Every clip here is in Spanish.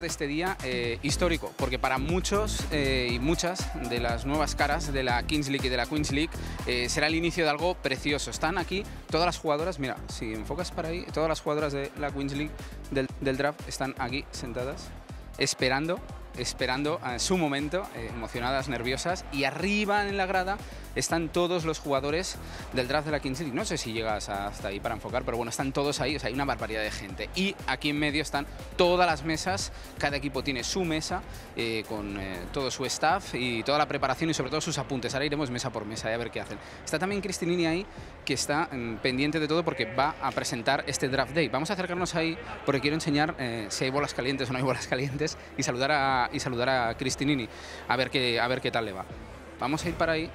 de este día eh, histórico, porque para muchos eh, y muchas de las nuevas caras de la Kings League y de la Queens League eh, será el inicio de algo precioso. Están aquí todas las jugadoras, mira, si enfocas para ahí, todas las jugadoras de la Queens League del, del draft están aquí sentadas esperando esperando a su momento, emocionadas, nerviosas, y arriba en la grada están todos los jugadores del draft de la Kings League. No sé si llegas hasta ahí para enfocar, pero bueno, están todos ahí, o sea, hay una barbaridad de gente. Y aquí en medio están todas las mesas, cada equipo tiene su mesa eh, con eh, todo su staff y toda la preparación y sobre todo sus apuntes. Ahora iremos mesa por mesa a ver qué hacen. Está también Cristinini ahí, que está mm, pendiente de todo porque va a presentar este draft day. Vamos a acercarnos ahí porque quiero enseñar eh, si hay bolas calientes o no hay bolas calientes y saludar a, y saludar a Cristinini, a ver, qué, a ver qué tal le va. Vamos a ir para ahí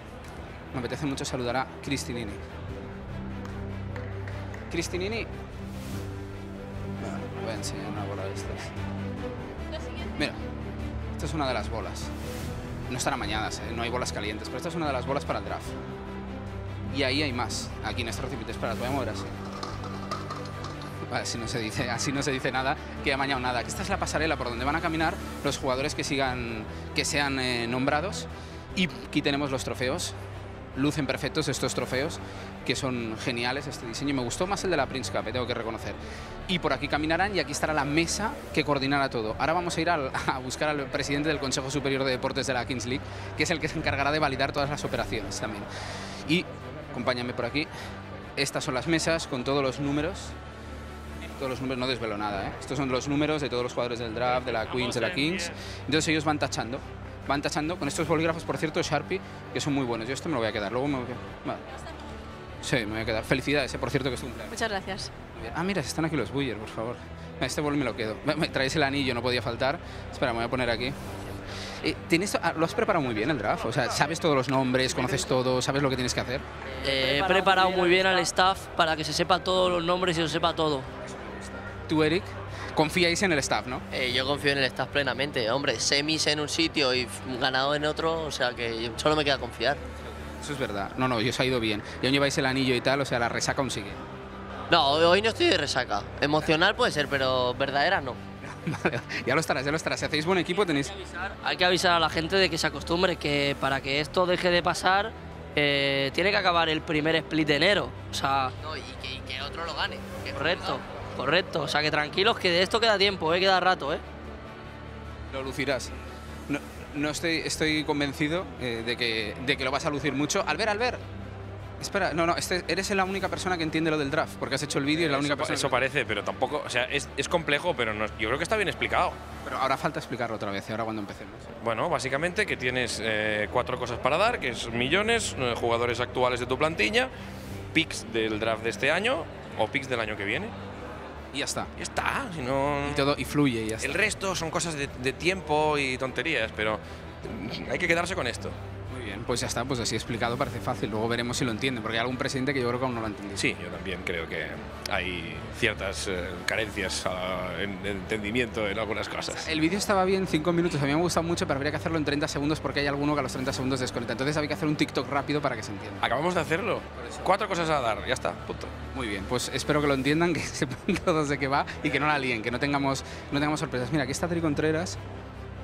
me apetece mucho saludar a Cristinini. Cristinini. voy a enseñar una bola de estas. Mira, esta es una de las bolas. No están amañadas, ¿eh? no hay bolas calientes, pero esta es una de las bolas para el draft. Y ahí hay más, aquí en este recipiente. Espera, voy a mover así. Así no se dice, así no se dice nada que ha mañado nada. esta es la pasarela por donde van a caminar los jugadores que sigan, que sean eh, nombrados. Y aquí tenemos los trofeos lucen perfectos estos trofeos, que son geniales este diseño. Me gustó más el de la Prince Cup, eh, tengo que reconocer. Y por aquí caminarán y aquí estará la mesa que coordinará todo. Ahora vamos a ir a buscar al presidente del Consejo Superior de Deportes de la Kings League, que es el que se encargará de validar todas las operaciones también. Y, acompáñame por aquí, estas son las mesas con todos los números todos los números, no desvelo nada, ¿eh? estos son los números de todos los jugadores del draft, de la Queens, de la Kings, entonces ellos van tachando van tachando con estos bolígrafos, por cierto, Sharpie, que son muy buenos. Yo esto me lo voy a quedar, luego me voy a. Sí, me voy a quedar. Felicidades, eh, por cierto, que es un Muchas gracias. Ah, mira, están aquí los Buyer, por favor. Este bol me lo quedo. Me traes el anillo, no podía faltar. Espera, me voy a poner aquí. Eh, ¿tienes, ah, ¿Lo has preparado muy bien el draft? O sea, ¿sabes todos los nombres, conoces todo, sabes lo que tienes que hacer? Eh, he preparado muy bien al staff para que se sepa todos los nombres y se sepa todo. ¿Tú, Eric? Confíais en el staff, ¿no? Eh, yo confío en el staff plenamente. Hombre, semis en un sitio y ganado en otro, o sea que solo me queda confiar. Eso es verdad. No, no, yo os ha ido bien. Y aún lleváis el anillo y tal, o sea, la resaca aún sigue. No, hoy no estoy de resaca. Emocional puede ser, pero verdadera no. Vale, ya lo estarás, ya lo estarás. Si hacéis buen equipo tenéis... Hay que, avisar, hay que avisar a la gente de que se acostumbre, que para que esto deje de pasar, eh, tiene que acabar el primer split de enero. O sea... No, y que, y que otro lo gane. Correcto. Correcto, o sea que tranquilos que de esto queda tiempo, ¿eh? queda rato. ¿eh? Lo lucirás. No, estoy, estoy convencido eh, de, que, de que lo vas a lucir mucho. Albert, Albert, Espera, no, no, este, eres la única persona que entiende lo del draft, porque has hecho el vídeo y la única persona. Eso parece, pero tampoco. O sea, es, es complejo, pero no, yo creo que está bien explicado. Pero ahora falta explicarlo otra vez, ahora cuando empecemos. Bueno, básicamente que tienes eh, cuatro cosas para dar, que es millones, eh, jugadores actuales de tu plantilla, picks del draft de este año o picks del año que viene y ya está. Ya está, si no... Y todo, y fluye y ya está. El resto son cosas de, de tiempo y tonterías, pero hay que quedarse con esto. Bien, pues ya está, pues así explicado parece fácil. Luego veremos si lo entiende, porque hay algún presidente que yo creo que aún no lo ha entendido. Sí, yo también creo que hay ciertas eh, carencias uh, en, en, entendimiento en algunas cosas. El vídeo estaba bien, cinco minutos, a mí me ha gustado mucho, pero habría que hacerlo en 30 segundos porque hay alguno que a los 30 segundos desconecta. Entonces había que hacer un TikTok rápido para que se entienda. Acabamos de hacerlo. Cuatro cosas a dar, ya está, punto. Muy bien, pues espero que lo entiendan, que sepan todos de qué va y que no la líen, que no tengamos, no tengamos sorpresas. Mira, aquí está Adri Contreras.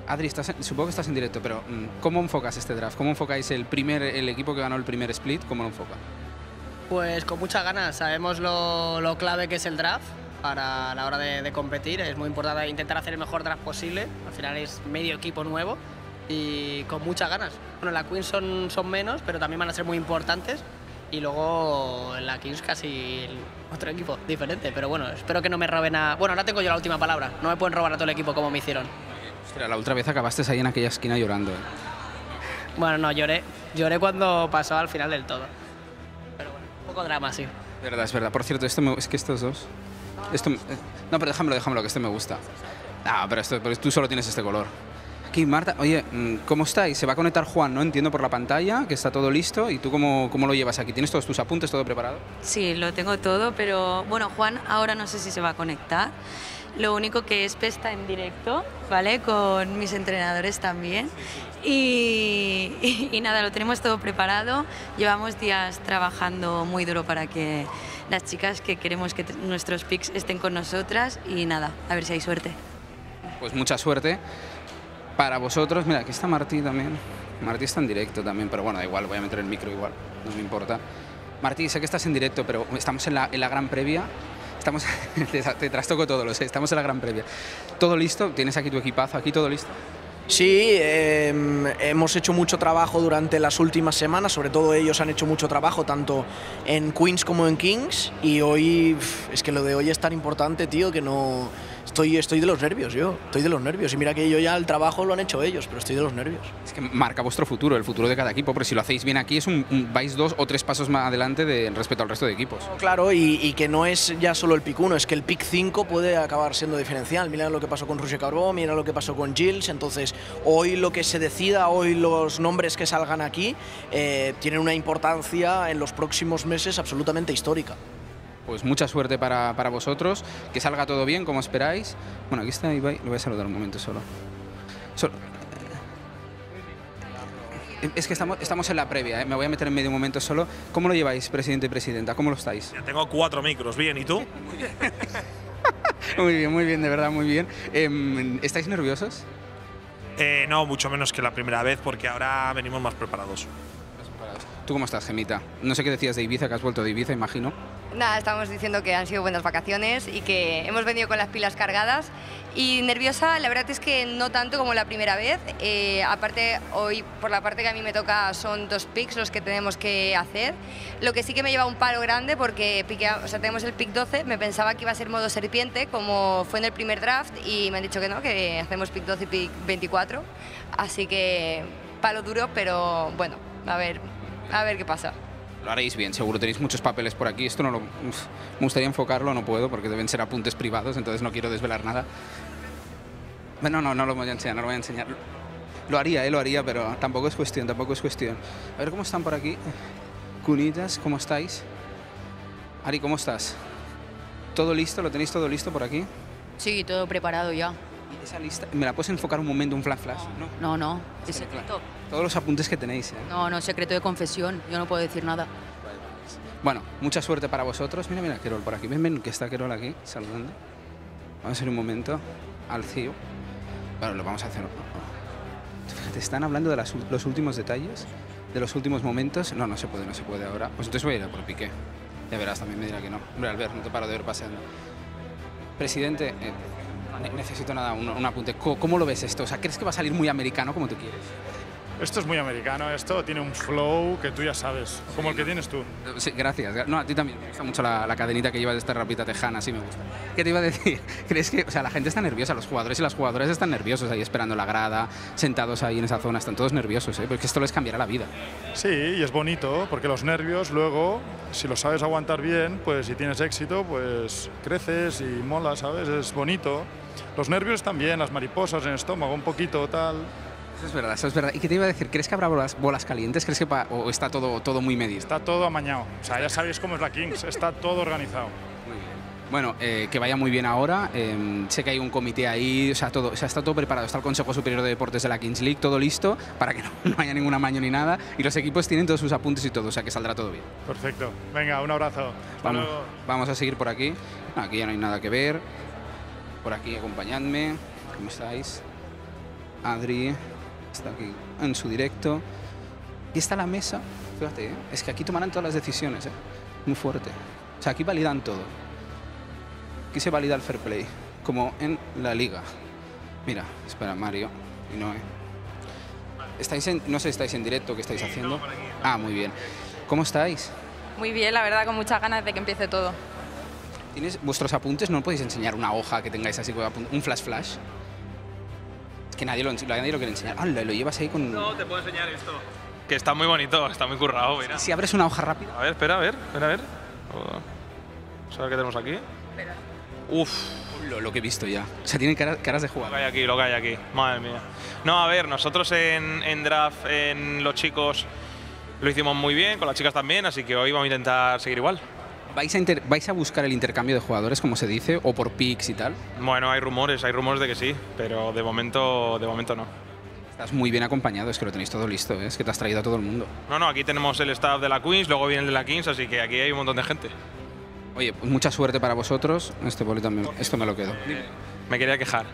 Adri, estás supongo que estás en directo, pero mm, ¿cómo enfocas este draft? ¿Cómo enfocáis el, primer, el equipo que ganó el primer split? ¿Cómo lo enfoca? Pues con muchas ganas. Sabemos lo, lo clave que es el draft para la hora de, de, competir. Es muy importante intentar hacer el mejor draft posible. Al final es medio equipo nuevo y con muchas ganas. Bueno, la Queen son, son menos, pero también van a ser muy importantes y luego en la Kings casi otro equipo diferente. Pero bueno, espero que no me roben a. Bueno, ahora tengo yo la última palabra. No me pueden robar a todo el equipo como me hicieron. Hostia, la otra vez acabaste ahí en aquella esquina llorando. ¿eh? Bueno, no, lloré. Lloré cuando pasó al final del todo. Pero bueno, un poco drama, sí. Verdad, es verdad. Por cierto, esto me... es que estos dos. Esto... No, pero déjamelo, déjamelo, que este me gusta. Ah, pero, esto, pero tú solo tienes este color. Aquí, Marta, oye, mm, ¿cómo estáis? Se va a conectar Juan, ¿no? Entiendo por la pantalla que está todo listo. ¿Y tú cómo, cómo lo llevas aquí? ¿Tienes todos tus apuntes, todo preparado? Sí, lo tengo todo, pero bueno, Juan ahora no sé si se va a conectar. Lo único que es está en directo, ¿vale? Con mis entrenadores también. Y, nada, lo tenemos todo preparado. Llevamos días trabajando muy duro para que las chicas que queremos que nuestros picks estén con nosotras y nada, a ver si hay suerte. Pues mucha suerte para vosotros. Mira, aquí está Martí también. Martí está en directo también, pero bueno, da igual, voy a meter el micro igual, no me importa. Martí, sé que estás en directo, pero estamos en la gran previa. Estamos, te, trastoco todo, estamos en la gran previa. ¿Todo listo? ¿Tienes aquí tu equipazo? ¿Aquí todo listo? Sí, eh, hemos hecho mucho trabajo durante las últimas semanas, sobre todo ellos han hecho mucho trabajo tanto en Queens como en Kings y hoy es que lo de hoy es tan importante, tío, que no estoy estoy de los nervios, yo, estoy de los nervios y mira que yo ya el trabajo lo han hecho ellos, pero estoy de los nervios. Es que marca vuestro futuro, el futuro de cada equipo, porque si lo hacéis bien aquí es un, un- vais dos o tres pasos más adelante de, respecto al resto de equipos. Claro, y, y que no es ya solo el pick 1, es que el pick 5 puede acabar siendo diferencial. Mira lo que pasó con Rusia Carbó, mira lo que pasó con Gilles. Entonces, hoy lo que se decida, hoy los nombres que salgan aquí, eh, tienen una importancia en los próximos meses absolutamente histórica. Pues mucha suerte para, para vosotros, que salga todo bien como esperáis. Bueno, aquí está Ibai, lo voy a saludar un momento solo. Solo- eh, Es que estamos, estamos en la previa, ¿eh? me voy a meter en medio un momento solo. ¿Cómo lo lleváis, presidente y presidenta? ¿Cómo lo estáis? Ya tengo cuatro micros, bien, ¿y tú? Muy bien, muy bien, de verdad, muy bien. Em, ¿Estáis nerviosos? Eh, no, mucho menos que la primera vez, porque ahora venimos más preparados. ¿Tú cómo estás, Gemita? No sé qué decías de Ibiza, que has vuelto de Ibiza, imagino. Nada, estamos diciendo que han sido buenas vacaciones y que hemos venido con las pilas cargadas. Y nerviosa, la verdad es que no tanto como la primera vez. Eh, aparte, hoy por la parte que a mí me toca son dos picks los que tenemos que hacer. Lo que sí que me lleva un palo grande porque pique- tenemos el pick 12, me pensaba que iba a ser modo serpiente como fue en el primer draft y me han dicho que no, que hacemos pick 12 y pick 24. Así que palo duro, pero bueno, a ver, a ver qué pasa. Lo haréis bien, seguro tenéis muchos papeles por aquí. Esto no lo. uf, me gustaría enfocarlo, no puedo porque deben ser apuntes privados, entonces no quiero desvelar nada. Bueno, no, no lo voy a enseñar, no lo voy a enseñar. Lo haría, eh, lo haría, pero tampoco es cuestión, tampoco es cuestión. A ver cómo están por aquí. Cunitas, ¿cómo estáis? Ari, ¿cómo estás? ¿Todo listo? ¿Lo tenéis todo listo por aquí? Sí, todo preparado ya. ¿Y esa lista? ¿Me la puedes enfocar un momento, un flash flash? No. No, no, es secreto. Todos los apuntes que tenéis, ¿eh? No, no, secreto de confesión. Yo no puedo decir nada. Bueno, mucha suerte para vosotros. Mira, mira, Querol por aquí. Ven, ven, que está Querol aquí, saludando. Vamos a ir un momento al CIO. Bueno, lo vamos a hacer. Fíjate, están hablando de las los últimos detalles, de los últimos momentos. No, no se puede, no se puede ahora. Pues entonces voy a ir a por Piqué. Ya verás, también me dirá que no. Hombre, Albert, no te paro de ver paseando. Presidente, eh, necesito nada, un, un apunte. Co- ¿Cómo, lo ves esto? O sea, ¿crees que va a salir muy americano como tú quieres? Esto es muy americano, esto tiene un flow que tú ya sabes, como el que tienes tú. Sí, gracias. No, a ti también. Me gusta mucho la, la cadenita que llevas de esta rapita tejana, sí me gusta. ¿Qué te iba a decir? ¿Crees que, o sea, la gente está nerviosa, los jugadores y las jugadoras están nerviosos ahí esperando la grada, sentados ahí en esa zona, están todos nerviosos, ¿eh? Porque esto les cambiará la vida. Sí, y es bonito, porque los nervios luego, si los sabes aguantar bien, pues si tienes éxito, pues creces y mola, ¿sabes? Es bonito. Los nervios también, las mariposas en el estómago, un poquito tal. Eso es verdad, eso es verdad. ¿Y qué te iba a decir? ¿Crees que habrá bolas, bolas calientes? ¿Crees que o está todo, todo muy medido? Está todo amañado. O sea, ya sabéis cómo es la Kings, está todo organizado. Bueno, eh, que vaya muy bien ahora. eh, sé que hay un comité ahí, o sea, todo, o sea, está todo preparado. Está el Consejo Superior de Deportes de la Kings League, todo listo para que no, no haya ningún amaño ni nada. Y los equipos tienen todos sus apuntes y todo, o sea, que saldrá todo bien. Perfecto. Venga, un abrazo. Hasta Vamos, luego. vamos a seguir por aquí. No, aquí ya no hay nada que ver. Por aquí acompañadme. ¿Cómo estáis? Adri está aquí en su directo. Y está la mesa. Fíjate, ¿eh? es que aquí tomarán todas las decisiones. ¿eh? Muy fuerte. O sea, aquí validan todo. Aquí se valida el fair play. Como en la liga. Mira, espera, Mario y Noé. ¿Estáis en, no sé si estáis en directo, ¿qué estáis haciendo? Ah, muy bien. ¿Cómo estáis? Muy bien, la verdad, con muchas ganas de que empiece todo. ¿Tienes vuestros apuntes? ¿No podéis enseñar una hoja que tengáis así, con un flash flash? Es que nadie lo, nadie lo quiere enseñar. ¡Hala! Lo llevas ahí con... No, te puedo enseñar esto. Que está muy bonito, está muy currado, mira. Si abres una hoja rápida. A ver, espera, a ver, espera, a ver. Vamos a ver qué tenemos aquí. Uf. Lo, lo que he visto ya. O sea, tienen cara- caras de Lo jugar. que hay aquí, lo que hay aquí. Madre mía. No, a ver, nosotros en, en draft, en los chicos, lo hicimos muy bien, con las chicas también, así que hoy vamos a intentar seguir igual. ¿Vais a, inter- ¿Vais a buscar el intercambio de jugadores, como se dice, o por picks y tal? Bueno, hay rumores, hay rumores de que sí, pero de momento, de momento no. Estás muy bien acompañado, es que lo tenéis todo listo, ¿eh? es que te has traído a todo el mundo. No, no, aquí tenemos el staff de la Queens, luego viene el de la Kings, así que aquí hay un montón de gente. Oye, pues mucha suerte para vosotros. Este boli también, esto me lo quedo. Me quería quejar.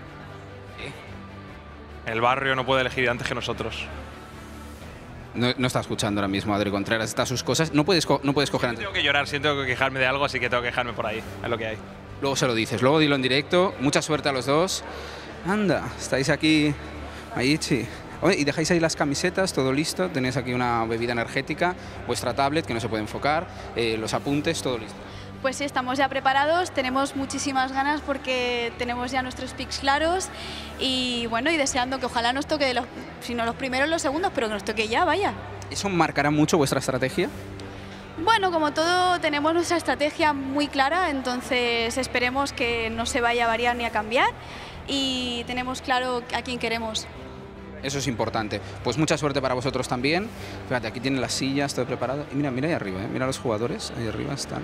El barrio no puede elegir antes que nosotros. No, no está escuchando ahora mismo Adri Contreras, está a sus cosas. No puedes, no puedes coger antes. Tengo que llorar, siento que quejarme de algo, así que tengo que quejarme por ahí. Es lo que hay. Luego se lo dices, luego dilo en directo. Mucha suerte a los dos. Anda, estáis aquí, Aichi. Oye, y dejáis ahí las camisetas, todo listo. Tenéis aquí una bebida energética, vuestra tablet que no se puede enfocar, eh, los apuntes, todo listo. Pues sí, estamos ya preparados, tenemos muchísimas ganas porque tenemos ya nuestros picks claros y bueno, y deseando que ojalá nos toque, los, si no los primeros, los segundos, pero que nos toque ya, vaya. ¿Eso marcará mucho vuestra estrategia? Bueno, como todo, tenemos nuestra estrategia muy clara, entonces esperemos que no se vaya a variar ni a cambiar y tenemos claro a quién queremos. Eso es importante. Pues mucha suerte para vosotros también. Fíjate, aquí tienen las sillas, todo preparado. Y mira, mira ahí arriba, ¿eh? mira los jugadores, ahí arriba están.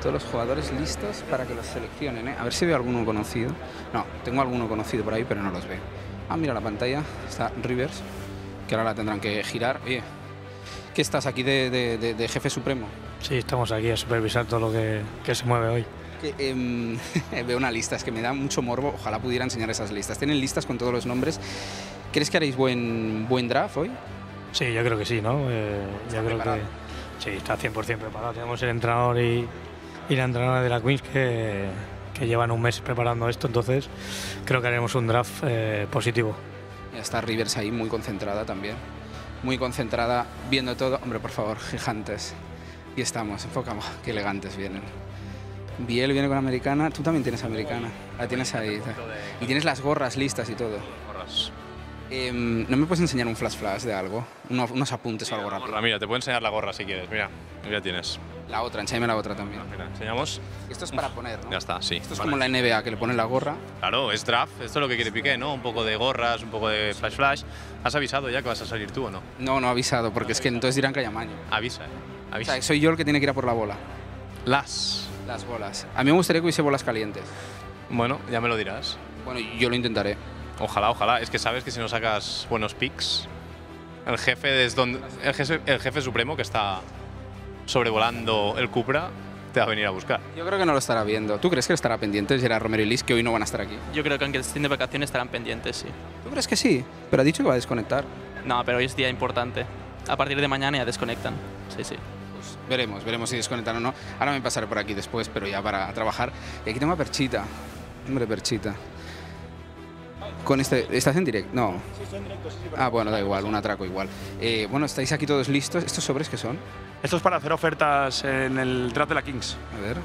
Todos los jugadores listos para que los seleccionen. ¿eh? A ver si veo alguno conocido. No, tengo alguno conocido por ahí, pero no los veo. Ah, mira la pantalla, está Rivers, que ahora la tendrán que girar. Oye, ¿qué estás aquí de, de- de- de jefe supremo? Sí, estamos aquí a supervisar todo lo que, que se mueve hoy. Que, em, veo una lista, es que me da mucho morbo. Ojalá pudiera enseñar esas listas. Tienen listas con todos los nombres. ¿Crees que haréis buen, buen draft hoy? Sí, yo creo que sí, ¿no? Eh, yo creo preparado. que sí, está 100% preparado. Tenemos el entrenador y, y la entrenadora de la Queens que, que llevan un mes preparando esto, entonces creo que haremos un draft eh, positivo. Ya está Rivers ahí muy concentrada también. Muy concentrada, viendo todo. Hombre, por favor, gigantes. Y estamos, enfocamos. Qué elegantes vienen. Biel viene con americana. Tú también tienes americana. La tienes ahí. Y tienes las gorras listas y todo. Em, ¿No me puedes enseñar un flash flash de algo? Uno- unos apuntes o algo rápido. Mira, te puedo enseñar la gorra si quieres. Mira, ya tienes. La otra, enséñame la otra también. Mira, enseñamos. Esto es para poner, ¿no? Ya está, sí. Esto es como la NBA, que le pone la gorra. Claro, es draft. Esto es lo que quiere Piqué, ¿no? Un poco de gorras, un poco de flash flash. ¿Has avisado ya que vas a salir tú o no? No, no ha avisado, porque es que entonces dirán que hay amaño. Avisa, ¿eh? O Avisa. sea, soy yo el que tiene que ir a por la bola. Las. Las bolas. A mí me gustaría que hubiese bolas calientes. Bueno, ya me lo dirás. Bueno, yo lo intentaré. Ojalá, ojalá. Es que sabes que si no sacas buenos picks, el jefe es donde, el jefe, el jefe supremo que está sobrevolando el Cupra te va a venir a buscar. Yo creo que no lo estará viendo. ¿Tú crees que estará pendiente Gerard Romero y Liz, que hoy no van a estar aquí? Yo creo que aunque estén de vacaciones estarán pendientes, sí. ¿Tú crees que sí? Pero ha dicho que va a desconectar. No, pero hoy es día importante. A partir de mañana ya desconectan. Sí, sí. Pues veremos, veremos si desconectan o no. Ahora me pasaré por aquí después, pero ya para trabajar. Y aquí tengo a Perchita. Hombre, Perchita. Con este, ¿Estás en directo? No. Ah, bueno, da igual, un atraco igual. Eh, bueno, ¿estáis aquí todos listos? ¿Estos sobres qué son? Esto es para hacer ofertas en el draft de la Kings. A ver.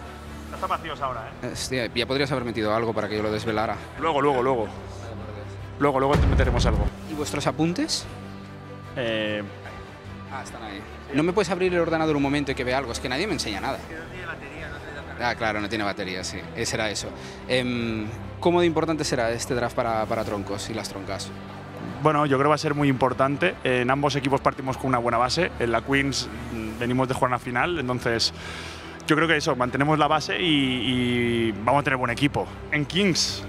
Están vacíos ahora, ¿eh? Hostia, ya podrías haber metido algo para que yo lo desvelara. Luego, luego, luego. Luego, luego te meteremos algo. ¿Y vuestros apuntes? Eh, Ah, están ahí. ¿No me puedes abrir el ordenador un momento y que vea algo? Es que nadie me enseña nada. Ah, claro, no tiene batería, sí. Eh, Será eso. Em, ¿Cómo de importante será este draft para, para troncos y las troncas? bueno, yo creo que va a ser muy importante. En ambos equipos partimos con una buena base. En la Queens mm, venimos de jugar una final, entonces yo creo que eso, mantenemos la base y, y vamos a tener buen equipo. En Kings,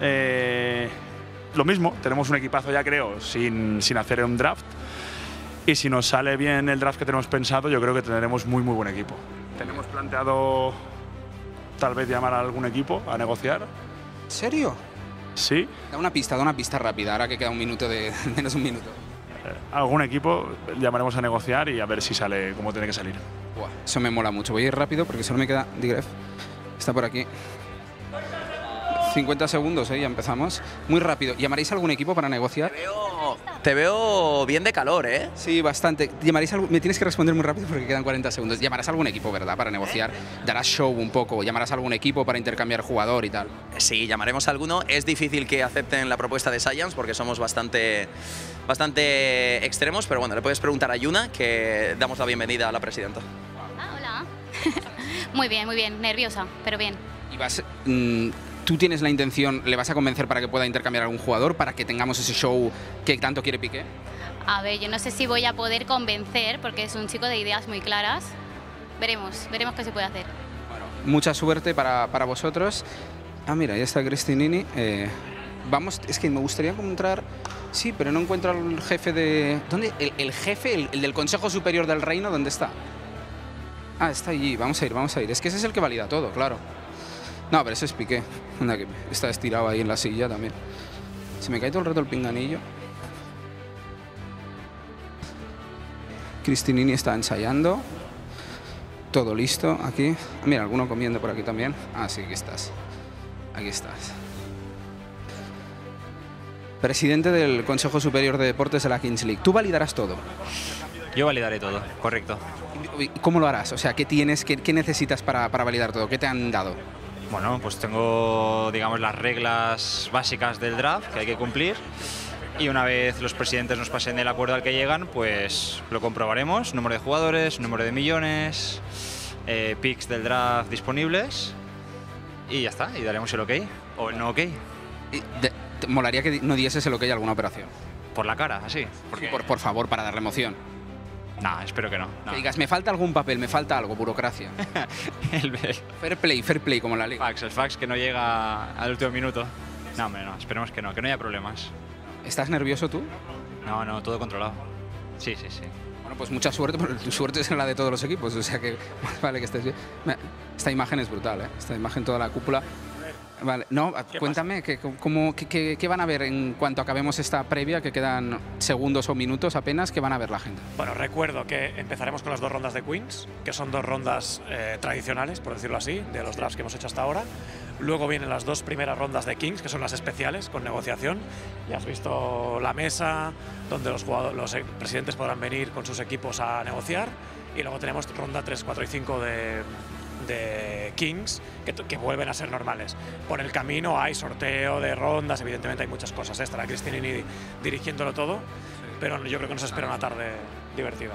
eh, lo mismo, tenemos un equipazo ya creo, sin, sin hacer un draft. Y si nos sale bien el draft que tenemos pensado, yo creo que tendremos muy, muy buen equipo. Tenemos planteado tal vez llamar a algún equipo a negociar. ¿En serio? Sí, Da una pista, da una pista rápida, ahora que queda un minuto de. menos un minuto. eh, algún equipo llamaremos a negociar y a ver si sale como tiene que salir. Buah, eso me mola mucho. Voy a ir rápido porque solo me queda Digref. Está por aquí. 50 segundos, ¿eh? ya empezamos. Muy rápido. ¿Llamaréis a algún equipo para negociar? Te veo bien de calor, ¿eh? Sí, bastante. ¿Llamaréis a Me tienes que responder muy rápido porque quedan 40 segundos. ¿Llamarás a algún equipo, verdad, para negociar? ¿Darás show un poco? ¿Llamarás a algún equipo para intercambiar jugador y tal? Sí, llamaremos a alguno. Es difícil que acepten la propuesta de Science porque somos bastante, bastante extremos, pero bueno, le puedes preguntar a Yuna que damos la bienvenida a la presidenta. Hola. muy bien, muy bien. Nerviosa, pero bien. Y vas, mm, ¿Tú tienes la intención, le vas a convencer para que pueda intercambiar algún jugador, para que tengamos ese show que tanto quiere Piqué? A ver, yo no sé si voy a poder convencer porque es un chico de ideas muy claras. Veremos, veremos qué se puede hacer. Mucha suerte para, para vosotros. Ah, mira, ya está Cristinini. Eh, vamos, es que me gustaría encontrar... Sí, pero no encuentro al jefe de... ¿Dónde? El, el jefe, el, el del Consejo Superior del Reino, ¿dónde está? Ah, está allí. Vamos a ir, vamos a ir. Es que ese es el que valida todo, claro. No, pero ese es Piqué. Anda, que está estirado ahí en la silla también. Se me cae todo el rato el pinganillo. Cristinini está ensayando. Todo listo aquí. Mira, alguno comiendo por aquí también. Ah, sí, aquí estás. Aquí estás. Presidente del Consejo Superior de Deportes de la Kings League. Tú validarás todo. Yo validaré todo, correcto. ¿Y ¿Cómo lo harás? O sea, ¿qué tienes, qué, qué necesitas para, para validar todo? ¿Qué te han dado? Bueno, pues tengo, digamos, las reglas básicas del draft que hay que cumplir. Y una vez los presidentes nos pasen el acuerdo al que llegan, pues lo comprobaremos. Número de jugadores, número de millones, eh, picks del draft disponibles. Y ya está, y daremos el ok. O el no ok. te molaría que no dieses el ok a alguna operación. Por la cara, así. Sí, por, por favor, para darle emoción. No, espero que no. no. Que digas, me falta algún papel, me falta algo, burocracia. el, fair play, fair play, como la liga. fax, el fax que no llega al último minuto. No, hombre, no, esperemos que no, que no haya problemas. ¿Estás nervioso tú? No, no, todo controlado. Sí, sí, sí. Bueno, pues mucha suerte, porque tu suerte es la de todos los equipos, o sea que más vale que estés bien. Esta imagen es brutal, ¿eh? Esta imagen, toda la cúpula. Vale, no, cuéntame, ¿qué, cómo- qué- qué- qué van a ver en cuanto acabemos esta previa, que quedan segundos o minutos apenas, ¿qué van a ver la gente? Bueno, recuerdo que empezaremos con las dos rondas de Queens, que son dos rondas eh, tradicionales, por decirlo así, de los drafts que hemos hecho hasta ahora. Luego vienen las dos primeras rondas de Kings, que son las especiales, con negociación. Ya has visto la mesa, donde los, jugadores, los eh, presidentes podrán venir con sus equipos a negociar. Y luego tenemos ronda 3, 4 y 5 de, de Kings, que, que vuelven a ser normales. Por el camino hay sorteo de rondas, evidentemente hay muchas cosas. ¿eh? Estará Cristinini dirigiéndolo todo, pero yo creo que nos espera una tarde divertida.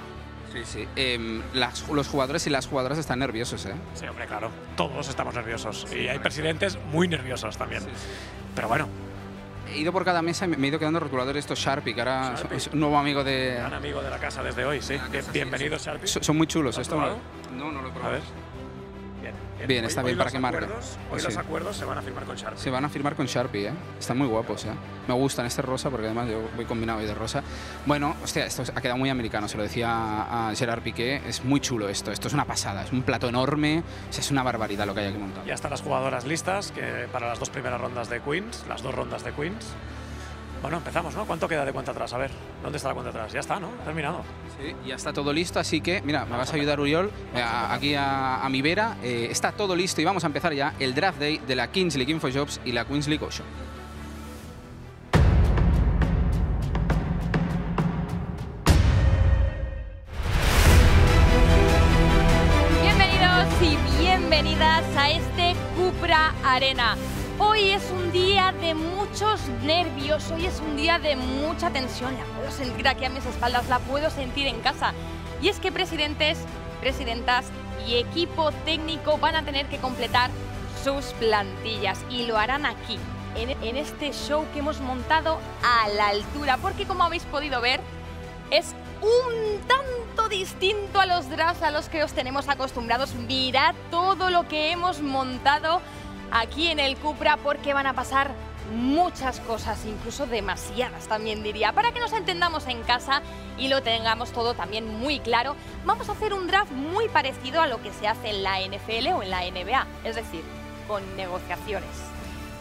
Sí, sí. Em, las- los jugadores y las jugadoras están nerviosos, ¿eh? Sí, hombre, claro. Todos estamos nerviosos. Y hay presidentes muy nerviosos también. Pero bueno, He ido por cada mesa y me he ido quedando rotuladores estos Sharpie, que ahora Sharpie. es un nuevo amigo de... gran amigo de la casa desde hoy, sí. Bien- Bienvenido, Sharpie. Son muy chulos. ¿Lo has Esto? No, no lo he A probado. ver. Bien, Bien, está Hoy- bien hoy para que marque. acuerdos- Hoy Pues los sí. acuerdos se van a firmar con Sharpie. Se van a firmar con Sharpie, ¿eh? Están muy guapos, ¿eh? Me gustan este rosa porque además yo voy combinado hoy de rosa. Bueno, hostia, esto ha quedado muy americano, se lo decía a Gerard Piqué. Es muy chulo esto, esto es una pasada, es un plato enorme, o sea, es una barbaridad lo que hay aquí montado. Ya están las jugadoras listas que para las dos primeras rondas de Queens, las dos rondas de Queens. Bueno, empezamos, ¿no? ¿Cuánto queda de cuenta atrás? A ver, ¿dónde está la cuenta atrás? Ya está, ¿no? Ha terminado. Sí, ya está todo listo, así que, mira, me vas a ayudar, Uriol, eh, a- aquí a, a mi vera. eh, está todo listo y vamos a empezar ya el draft day de la Kings League Infojobs y la Queens League Ocean. Bienvenidos y bienvenidas a este Cupra Arena. Hoy es un día de muchos nervios, hoy es un día de mucha tensión. La puedo sentir aquí a mis espaldas, la puedo sentir en casa. Y es que presidentes, presidentas y equipo técnico van a tener que completar sus plantillas y lo harán aquí, en, en este show que hemos montado a la altura. Porque como habéis podido ver, es un tanto distinto a los drafts a los que os tenemos acostumbrados. Mirad todo lo que hemos montado aquí en el Cupra porque van a pasar muchas cosas, incluso demasiadas también diría. Para que nos entendamos en casa y lo tengamos todo también muy claro, vamos a hacer un draft muy parecido a lo que se hace en la NFL o en la NBA, es decir, con negociaciones.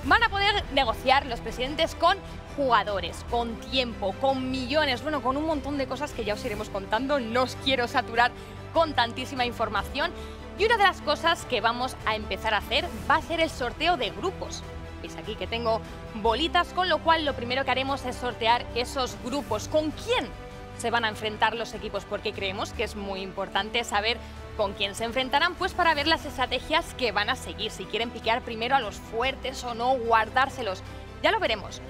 Van a poder negociar los presidentes con jugadores, con tiempo, con millones, bueno, con un montón de cosas que ya os iremos contando. No os quiero saturar con tantísima información. Y una de las cosas que vamos a empezar a hacer va a ser el sorteo de grupos. Veis aquí que tengo bolitas, con lo cual lo primero que haremos es sortear esos grupos. ¿Con quién se van a enfrentar los equipos? Porque creemos que es muy importante saber con quién se enfrentarán, pues para ver las estrategias que van a seguir. Si quieren piquear primero a los fuertes o no, guardárselos. Ya lo veremos.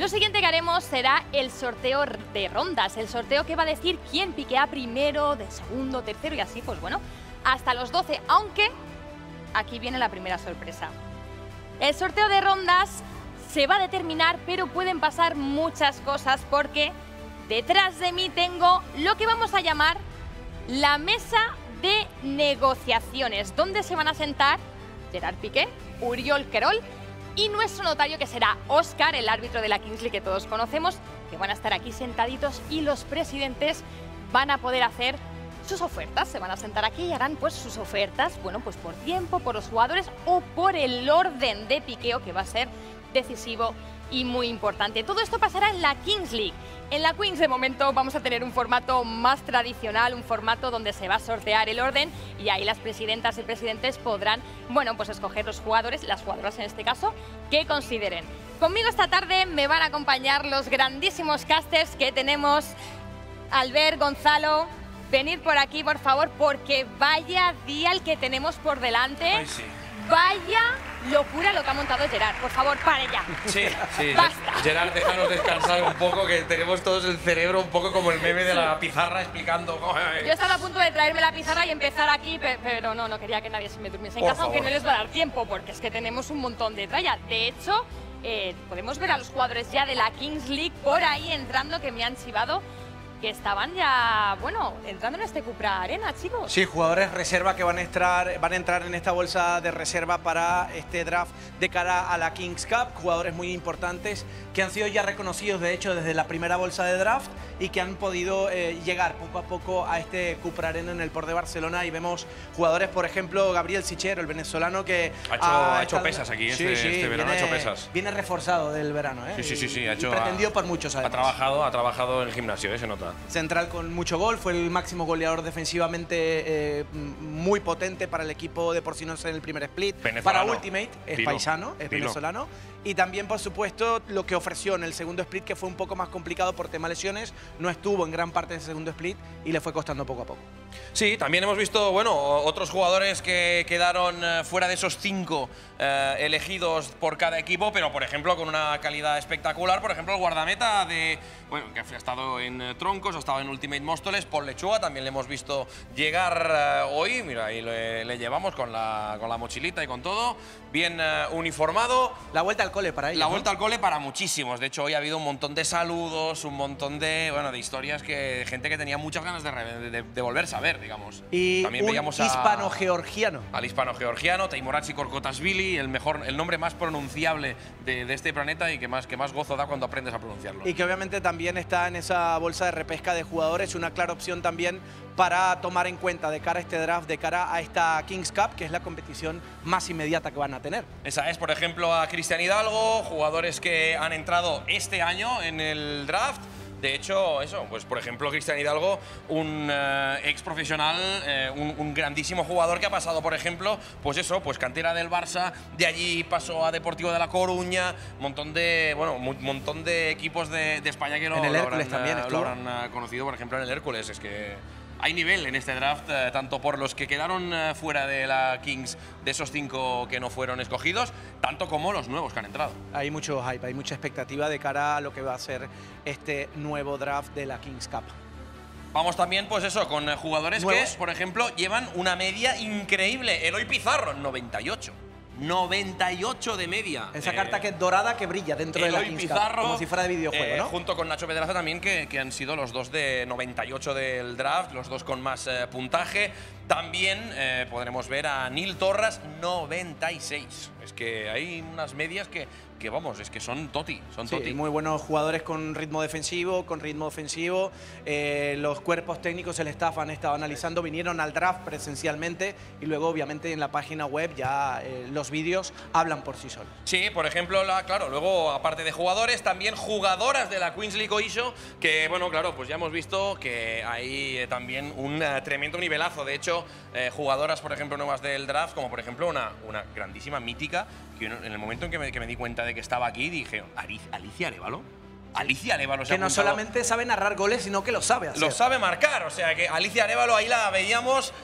Lo siguiente que haremos será el sorteo de rondas, el sorteo que va a decir quién piquea primero, de segundo, tercero y así, pues bueno, hasta los 12, aunque aquí viene la primera sorpresa. El sorteo de rondas se va a determinar, pero pueden pasar muchas cosas porque detrás de mí tengo lo que vamos a llamar la mesa de negociaciones, donde se van a sentar Gerard Piqué, Uriol Querol y nuestro notario que será Oscar, el árbitro de la Kingsley que todos conocemos, que van a estar aquí sentaditos y los presidentes van a poder hacer sus ofertas, se van a sentar aquí y harán pues sus ofertas, bueno, pues por tiempo, por los jugadores o por el orden de piqueo que va a ser decisivo y muy importante. Todo esto pasará en la Kings League. En la Queens de momento vamos a tener un formato más tradicional, un formato donde se va a sortear el orden y ahí las presidentas y presidentes podrán, bueno, pues escoger los jugadores, las jugadoras en este caso, que consideren. Conmigo esta tarde me van a acompañar los grandísimos casters que tenemos. Albert, Gonzalo, venid por aquí, por favor, porque vaya día el que tenemos por delante. Vaya locura lo que ha montado Gerard. Por favor, pare ya. Sí, sí. Basta. Gerard, déjanos descansar un poco, que tenemos todos el cerebro un poco como el meme de la pizarra explicando. Yo estaba a punto de traerme la pizarra y empezar aquí, pe- pero no, no quería que nadie se me durmiese en Por casa, aunque no les va a dar tiempo, porque es que tenemos un montón de tralla. De hecho, eh, podemos ver a los jugadores ya de la Kings League por ahí entrando, que me han chivado, que estaban ya, bueno, entrando en este Cupra Arena, chicos. Sí, jugadores reserva que van a entrar, van a entrar en esta bolsa de reserva para este draft de cara a la Kings Cup. Jugadores muy importantes que han sido ya reconocidos, de hecho, desde la primera bolsa de draft y que han podido eh, llegar poco a poco a este Cupra Arena en el Port de Barcelona. Y vemos jugadores, por ejemplo, Gabriel Sichero, el venezolano que Ha hecho- ha hecho estado- pesas aquí, este- este verano ha hecho pesas. Viene reforzado del verano, ¿eh? Sí, sí, sí, sí, ha hecho. pretendido por muchos, Ha trabajado, ha trabajado en el gimnasio, ¿eh? se nota. Central con mucho gol, fue el máximo goleador defensivamente eh, muy potente para el equipo de Porcinos en el primer split. Para Venezolano. Ultimate, es Dilo, paisano, es dilo. venezolano. Y también, por supuesto, lo que ofreció en el segundo split, que fue un poco más complicado por tema lesiones, no estuvo en gran parte del segundo split y le fue costando poco a poco. Sí, también hemos visto, bueno, otros jugadores que quedaron eh, fuera de esos cinco eh, elegidos por cada equipo, pero por ejemplo con una calidad espectacular. Por ejemplo, el guardameta de, bueno, que ha estado en eh, Troncos, ha estado en Ultimate Móstoles, Paul Lechuga, también le hemos visto llegar eh, hoy. Mira, ahí le, le llevamos con la, con la mochilita y con todo, bien eh, uniformado. La vuelta al cole para ellos. La ¿no? vuelta al cole para muchísimos. De hecho, hoy ha habido un montón de saludos, un montón de, bueno, de historias que gente que tenía muchas ganas de, de- de volverse a digamos. Y También un veíamos a- hispano-georgiano. al hispano-georgiano, Teimorachi Korkotasvili, el mejor, el nombre más pronunciable de, de este planeta y que más, que más gozo da cuando aprendes a pronunciarlo. Y que obviamente también está en esa bolsa de repesca de jugadores, una clara opción también para tomar en cuenta de cara a este draft, de cara a esta Kings Cup, que es la competición más inmediata que van a tener. Esa es, por ejemplo, a Cristian Hidalgo, jugadores que han entrado este año en el draft. De hecho, eso, pues por ejemplo, Cristian Hidalgo, un eh, ex profesional, eh, un, un grandísimo jugador que ha pasado, por ejemplo, pues eso, pues cantera del Barça, de allí pasó a Deportivo de La Coruña, montón de, bueno, un montón de equipos de, de España que lo, En el lo Hércules habrán, también eh, lo habrán conocido, por ejemplo, en el Hércules. Es que hay nivel en este draft, eh, tanto por los que quedaron eh, fuera de la Kings, de esos cinco que no fueron escogidos, tanto como los nuevos que han entrado. Hay mucho hype, hay mucha expectativa de cara a lo que va a ser este nuevo draft de la Kings Cup. Vamos también, pues eso, con eh, jugadores que, por ejemplo, llevan una media increíble. Eloy Pizarro, 98. 98 de media. Esa Eh, carta que es dorada que brilla dentro de la Kings Pizarro, Cup, como si fuera de videojuego, eh, ¿no? Junto con Nacho Pedraza también, que, que han sido los dos de 98 del draft, los dos con más eh, puntaje. También podremos ver a Neil Torras, 96. Es que hay unas medias que, que vamos, es que son toti, son Sí, toti. muy buenos jugadores con ritmo defensivo, con ritmo ofensivo. Eh, los cuerpos técnicos, el staff han estado analizando, vinieron al draft presencialmente y luego obviamente en la página web ya eh, los vídeos hablan por sí solos. Sí, por ejemplo, la, claro, luego aparte de jugadores, también jugadoras de la Queens League Oisho, que bueno, claro, pues ya hemos visto que hay eh, también un tremendo nivelazo. De hecho, jugadoras, por ejemplo, nuevas del draft, como por ejemplo una, una grandísima mítica, que en el momento en que me, que me di cuenta de que estaba aquí, dije, "Alic- Alicia Arevalo. Alicia Arevalo se Que ha no apuntado- solamente sabe narrar goles, sino que lo sabe hacer. lo sabe marcar, o sea que Alicia Arevalo ahí la veíamos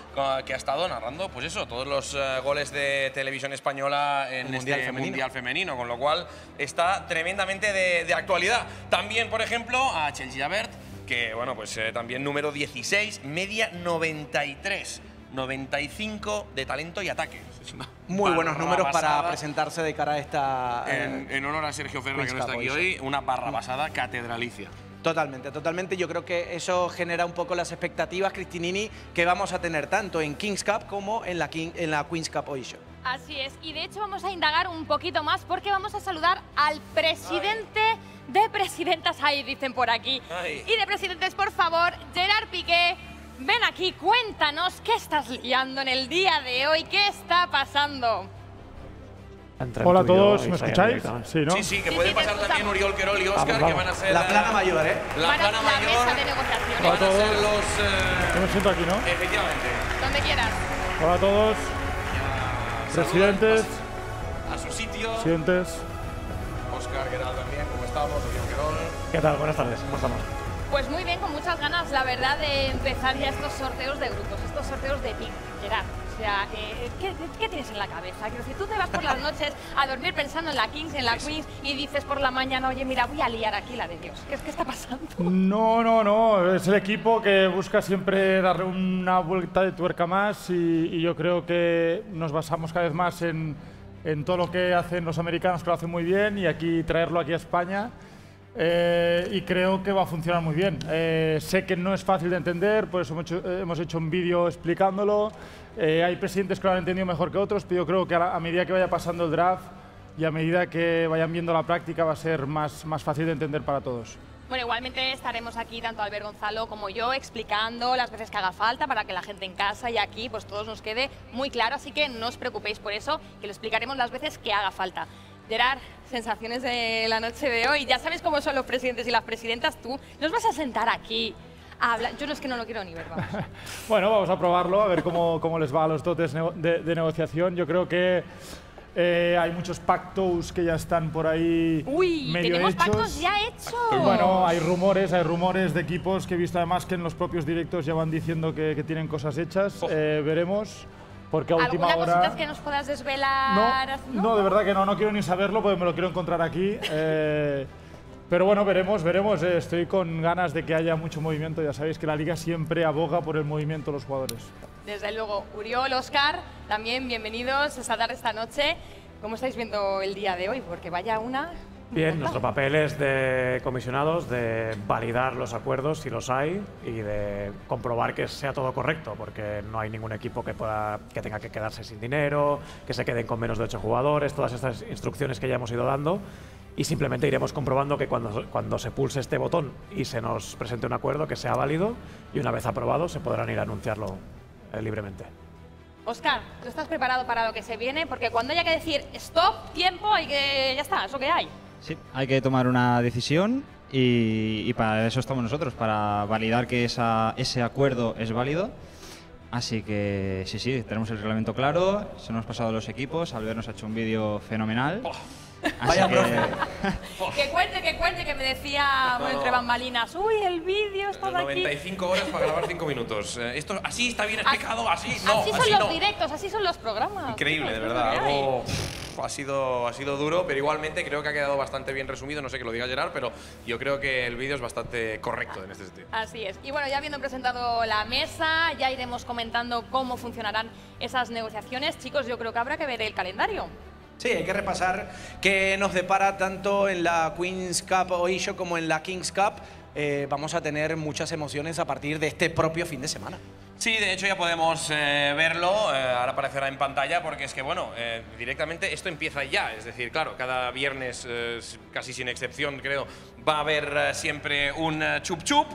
que ha estado narrando, pues eso, todos los eh, goles de televisión española en El Mundial este Femenino. Mundial Femenino, con lo cual está tremendamente de, de actualidad. También, por ejemplo, a Chelsea Javert, que bueno, pues eh, también número 16, media 93. 95 de talento y ataque. Es una Muy buenos números para presentarse de cara a esta... En, eh, en honor a Sergio Ferrer, que no está aquí hoy, una barra basada catedralicia. Totalmente, totalmente. Yo creo que eso genera un poco las expectativas, Cristinini, que vamos a tener tanto en Kings Cup como en la, King- en la Queens Cup show. Así es, y de hecho vamos a indagar un poquito más porque vamos a saludar al presidente de presidentas, ahí dicen por aquí. Ay. Y de presidentes, por favor, Gerard Piqué, ven aquí, cuéntanos qué estás liando en el día de hoy, qué está pasando. Hola a todos, ¿me escucháis? Sí, ¿no? Sí, sí, que puede pasar también Uriol Querol y Oscar, Vamos, que van a ser. La eh, plana mayor, ¿eh? La plana la mayor. mesa de a Van a ser todos. los. eh, Yo me siento aquí, ¿no? efectivamente. Donde quieras. Hola a todos, presidentes, A su sitio. presidentes. Oscar, ¿qué tal también? ¿Cómo estamos? Uriol Querol. ¿Qué tal? Buenas tardes, ¿cómo estamos? Pues muy bien, con muchas ganas, la verdad, de empezar ya estos sorteos de grupos, estos sorteos de PIN. Gerard, o sea, eh, ¿qué, qué tienes en la cabeza? Quiero decir, tú te vas por las noches a dormir pensando en la Kings, en la Queens, y dices por la mañana, oye, mira, voy a liar aquí la de Dios. ¿Qué, es, qué está pasando? No, no, no. Es el equipo que busca siempre darle una vuelta de tuerca más y, y yo creo que nos basamos cada vez más en, en todo lo que hacen los americanos, que lo hacen muy bien, y aquí traerlo aquí a España. Eh, y creo que va a funcionar muy bien. Eh, sé que no es fácil de entender, por eso hemos hecho, hemos hecho un vídeo explicándolo. Eh, hay presidentes que lo han entendido mejor que otros, pero yo creo que a, la- a medida que vaya pasando el draft y a medida que vayan viendo la práctica va a ser más, más fácil de entender para todos. Bueno, igualmente estaremos aquí, tanto Albert Gonzalo como yo, explicando las veces que haga falta para que la gente en casa y aquí, pues todos nos quede muy claro. Así que no os preocupéis por eso, que lo explicaremos las veces que haga falta. Gerard, sensaciones de la noche de hoy. Ya sabes cómo son los presidentes y las presidentas. Tú nos vas a sentar aquí a hablar. Yo no es que no lo quiero ni ver, vamos. Bueno, vamos a probarlo, a ver cómo, cómo les va a los dotes de, de negociación. Yo creo que eh, hay muchos pactos que ya están por ahí Uy, medio tenemos hechos. pactos ya hechos. Bueno, hay rumores, hay rumores de equipos que he visto además que en los propios directos ya van diciendo que, que tienen cosas hechas. Eh, veremos, porque a última ¿Alguna hora... cosita que nos puedas desvelar? No, de verdad que no, no quiero ni saberlo porque me lo quiero encontrar aquí. Eh, pero bueno, veremos, veremos. eh, estoy con ganas de que haya mucho movimiento. Ya sabéis que la liga siempre aboga por el movimiento de los jugadores. Desde luego, Uriol, Oscar, también bienvenidos esta tarde, esta noche. ¿Cómo estáis viendo el día de hoy? Porque vaya una. Bien, nuestro papel es de comisionados de validar los acuerdos si los hay y de comprobar que sea todo correcto, porque no hay ningún equipo que pueda que tenga que quedarse sin dinero, que se queden con menos de ocho jugadores, todas estas instrucciones que ya hemos ido dando y simplemente iremos comprobando que cuando, cuando se pulse este botón y se nos presente un acuerdo que sea válido y una vez aprobado se podrán ir a anunciarlo eh, libremente. Oscar, ¿tú estás preparado para lo que se viene? Porque cuando haya que decir stop, tiempo, hay que. Ya está, es lo que hay. Sí, hay que tomar una decisión y, para eso estamos nosotros, para validar que esa- ese acuerdo es válido. Así que sí, sí, tenemos el reglamento claro, se nos hemos pasado los equipos, Albert nos ha hecho un vídeo fenomenal. Así que- Que cuente, que cuente, que me decía bueno, entre bambalinas. Uy, el vídeo está aquí. 95 horas para grabar 5 minutos. Eh, esto así está bien explicado, así no. así son así los no. directos, así son los programas. Increíble, de Es lo verdad. Algo ha sido, ha sido duro, pero igualmente creo que ha quedado bastante bien resumido. No sé que lo diga Gerard, pero yo creo que el vídeo es bastante correcto en este sentido. Así es. Y bueno, ya habiendo presentado la mesa, ya iremos comentando cómo funcionarán esas negociaciones. Chicos, yo creo que habrá que ver el calendario. Sí, hay que repasar qué nos depara tanto en la Queen's Cup o Show como en la King's Cup. Eh, vamos a tener muchas emociones a partir de este propio fin de semana. Sí, de hecho ya podemos eh, verlo, eh, ahora aparecerá en pantalla, porque es que, bueno, eh, directamente esto empieza ya, es decir, claro, cada viernes, eh, casi sin excepción, creo, va a haber siempre un chup chup,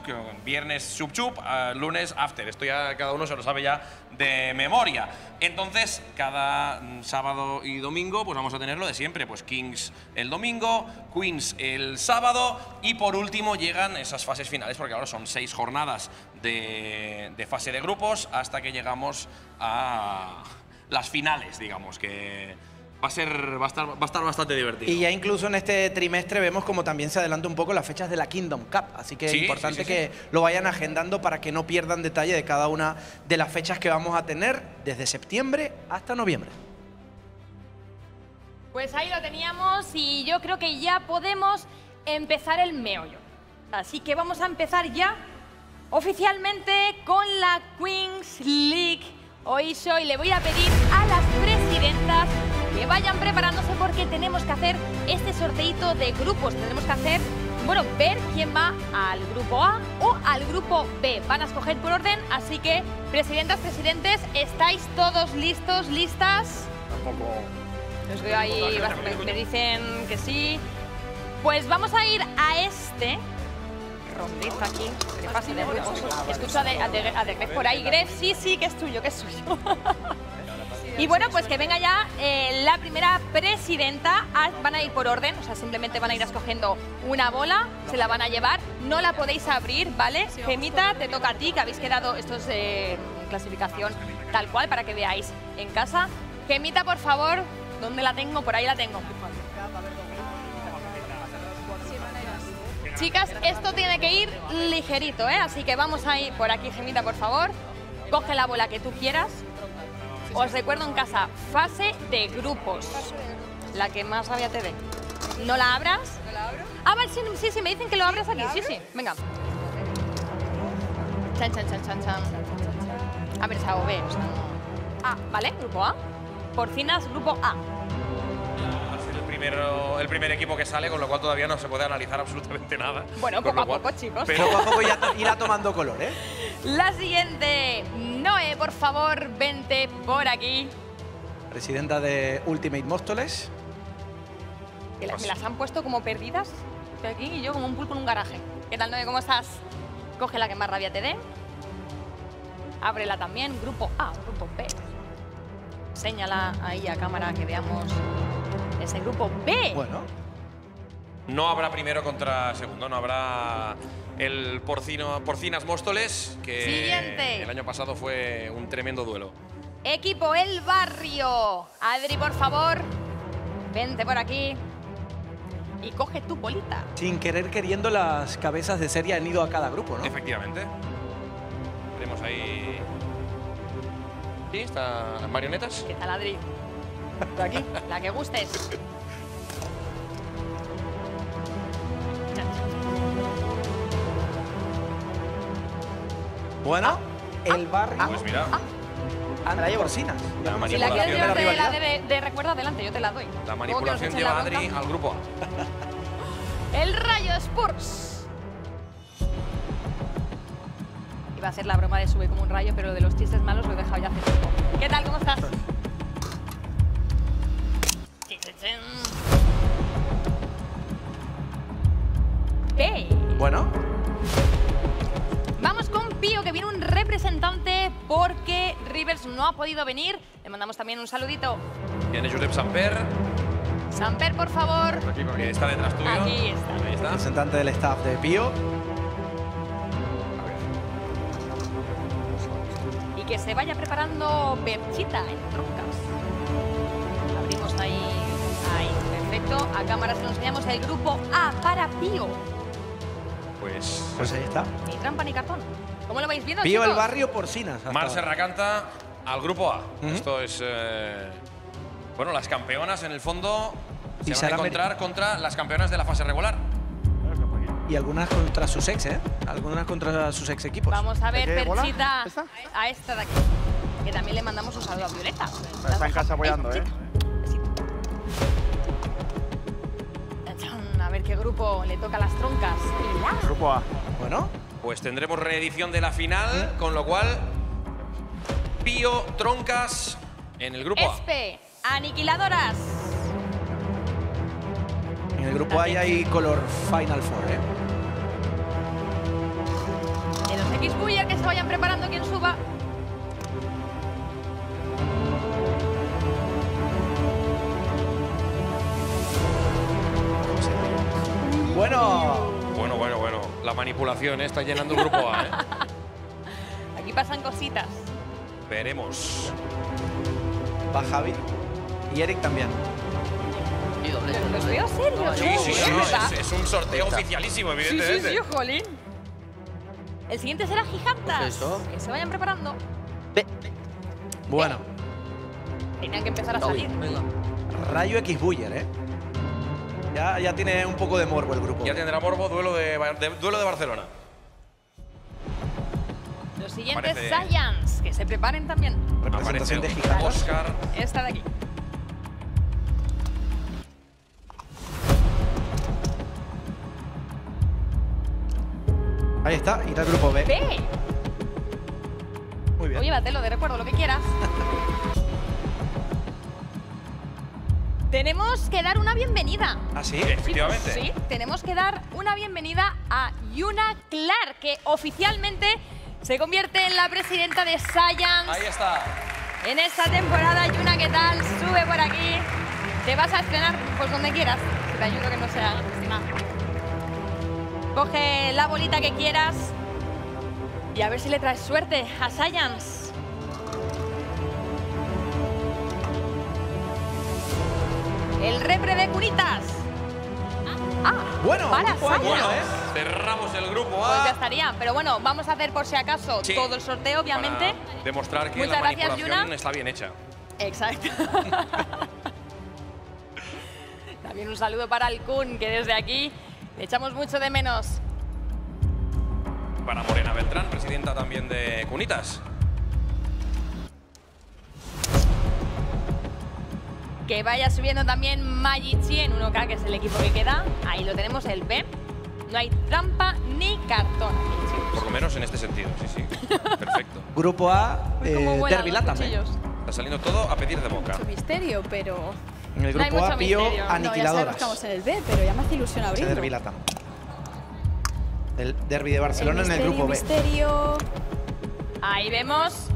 viernes chup chup, lunes after, esto ya cada uno se lo sabe ya de memoria. Entonces, cada mm, sábado y domingo, pues vamos a tener lo de siempre, pues Kings el domingo, Queens el sábado y por último llegan esas fases finales, porque ahora son seis jornadas de, de fase de grupos hasta que llegamos a las finales, digamos, que va a, ser, va a, estar, va a estar bastante divertido. Y ya incluso en este trimestre vemos como también se adelanta un poco las fechas de la Kingdom Cup. Así que Sí, es importante sí, sí, que lo vayan agendando para que no pierdan detalle de cada una de las fechas que vamos a tener desde septiembre hasta noviembre. Pues ahí lo teníamos y yo creo que ya podemos empezar el meollo. Así que vamos a empezar ya oficialmente con la Queens League Oisho y le voy a pedir a las presidentas que vayan preparándose porque tenemos que hacer este sorteito de grupos. Tenemos que hacer, bueno, ver quién va al grupo A o al grupo B. Van a escoger por orden, así que presidentas, presidentes, ¿estáis todos listos, listas? Tampoco. Los veo ahí, me dicen que sí. Pues vamos a ir a este rondito aquí, de fase de grupos. Escucho a, de, de- de Gref por ahí. Gref, sí, sí, que es tuyo, que es tuyo. Y bueno, pues que venga ya eh, la primera presidenta. Ah, Van a ir por orden, o sea, simplemente van a ir escogiendo una bola, se la van a llevar. No la podéis abrir, ¿vale? Gemita, te toca a ti, que habéis quedado, esto es clasificación tal cual, para que veáis en casa. Gemita, por favor, ¿dónde la tengo? Por ahí la tengo. Chicas, esto tiene que ir ligerito, ¿eh? Así que vamos a ir por aquí, Gemita, por favor. Coge la bola que tú quieras. Os recuerdo en casa, fase de grupos. La que más rabia te dé. ¿No la abras? ¿No la abro? Ah, vale, sí, sí, sí, me dicen que lo abras aquí. Sí, sí, venga. Chan, chan, chan, chan, chan. A ver, esa O, B. A, ¿vale? Grupo A. Porcinas, grupo A. El, primero, el primer equipo que sale, con lo cual todavía no se puede analizar absolutamente nada. Bueno, Con poco a lo cual- poco, chicos. Pero Poco a poco ya irá tomando color, ¿eh? La siguiente. Noé, por favor, vente por aquí. Presidenta de Ultimate Móstoles. La- me las han puesto como perdidas de aquí y yo como un pulpo en un garaje. ¿Qué tal, Noé? ¿Cómo estás? Coge la que más rabia te dé. Ábrela también. Grupo A, grupo B. Señala ahí a cámara que veamos ese grupo B. Bueno. No habrá primero contra segundo, no habrá el porcino, Porcinas Móstoles, que Siguiente. el año pasado fue un tremendo duelo. Equipo El Barrio. Adri, por favor, vente por aquí y coge tu bolita. Sin querer queriendo, las cabezas de serie han ido a cada grupo, ¿no? Efectivamente. Tenemos ahí. ¿Sí? ¿Está marionetas? ¿Qué tal, Adri? Por aquí, la que gustes. Bueno, el barrio. Pues mira, Anda porcinas. la Si la quieres manipulación, llevar de, la de, de recuerdo adelante, yo te la doy. la manipulación lleva a Adri al grupo A. El Rayo Spurs. Iba a ser la broma de sube como un rayo, pero de los chistes malos lo he dejado ya hace tiempo. ¿Qué tal? ¿Cómo estás? Bueno, Vamos con Pío, que viene un representante porque Rivers no ha podido venir. Le mandamos también un saludito. Viene Josep Samper, Samper, por favor. que está detrás tuyo. Aquí está. Ahí está. representante del staff de Pío. Y que se vaya preparando Berchita en troncas. Abrimos. Ahí, perfecto. A cámaras nos enseñamos el grupo A para Pío. Pues. Pues ahí está. Ni trampa ni cartón. ¿Cómo lo vais viendo, Pío el chicos? barrio porcinas. hasta Mar ahora. Serra canta al grupo A. Esto es. eh, bueno, las campeonas en el fondo Y se van a encontrar contra las campeonas de la fase regular. Y algunas contra sus ex, ¿eh? Algunas contra sus ex equipos. Vamos a ver. Perchita, a esta de aquí. Que también le mandamos un saludo a Violeta. Está en casa apoyando, ¿eh? Ver qué grupo le toca las troncas. Y la Grupo A. Bueno. Pues tendremos reedición de la final, con lo cual. Pío Troncas en el grupo A. Espe, aniquiladoras. En el grupo A ya hay color Final Four, ¿eh? De los X-Buller que se vayan preparando quien suba. Bueno. Bueno, bueno, bueno. La manipulación ¿eh? está llenando el grupo A. ¿eh? Aquí pasan cositas. Veremos. Va Javi. Y Eric también. Los veo serios. Sí, ¿eh? sí, sí. ¿Es verdad? Es, es un sorteo oficialísimo, Sí, sí, evidentemente. sí, jolín. El siguiente será Gigantas. Pues eso. Que se vayan preparando. Bueno. Tenían que empezar a salir. Rayo X Buller, ¿eh? Ya, ya tiene un poco de morbo el grupo. Ya tendrá Morbo duelo de, de- duelo de Barcelona. Los siguientes Parece- Giants. Que se preparen también. Representación de Aparece Gigantes. Oscar. Esta de aquí. Ahí está, ir al grupo B. B. Muy bien. O llévatelo de recuerdo, lo que quieras. Tenemos que dar una bienvenida. ¿Ah, sí? Efectivamente. Sí, tenemos que dar una bienvenida a Yuna Clark, que oficialmente se convierte en la presidenta de Science. Ahí está. en esta temporada. Yuna, ¿qué tal? Sube por aquí. Te vas a estrenar pues donde quieras. Te ayudo que no sea encima. Coge la bolita que quieras y a ver si le traes suerte a Science. El repre de curitas. Ah, Bueno, para A, bueno, ¿eh? Cerramos el grupo Pues ya A. estaría. Pero bueno, vamos a hacer por si acaso Sí. todo el sorteo, obviamente. Para demostrar que Muchas la gracias, manipulación Yuna. está bien hecha. Exacto. También un saludo para el Kun, que desde aquí le echamos mucho de menos. Para Morena Beltrán, presidenta también de Cunitas. Que vaya subiendo también Magichi en 1K, que es el equipo que queda. Ahí lo tenemos, el B. No hay trampa ni cartón. Por lo menos en este sentido, sí, sí. Perfecto. Grupo A, eh, Derby. ¿eh? Está saliendo todo a pedir de boca. Misterio, pero... En el No hay grupo A, mucho Pío, misterio. No, ya aniquiladoras. que estamos en el B, pero ya me hace ilusión abrirlo. Derby Latam. El Derby de Barcelona en el grupo B. misterio. Ahí vemos.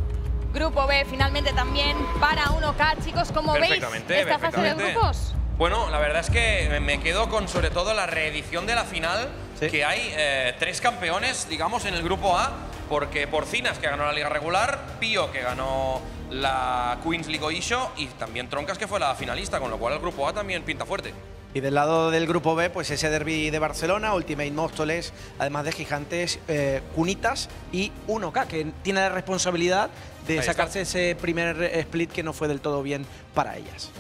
Grupo B finalmente también para 1K. Chicos, como veis, esta fase de grupos. Bueno, la verdad es que me- quedo con sobre todo la reedición de la final, que hay eh, tres campeones, digamos, en el grupo A, porque Porcinas, que ganó la liga regular, Pío, que ganó la Queens League Oisho, y también Troncas, que fue la finalista, con lo cual el grupo A también pinta fuerte. Y del lado del grupo B, pues ese derby de Barcelona, Ultimate Móstoles, además de Gigantes, eh, Cunitas y 1K, que tiene la responsabilidad de Ahí está. sacarse ese primer eh, split que no fue del todo bien para ellas.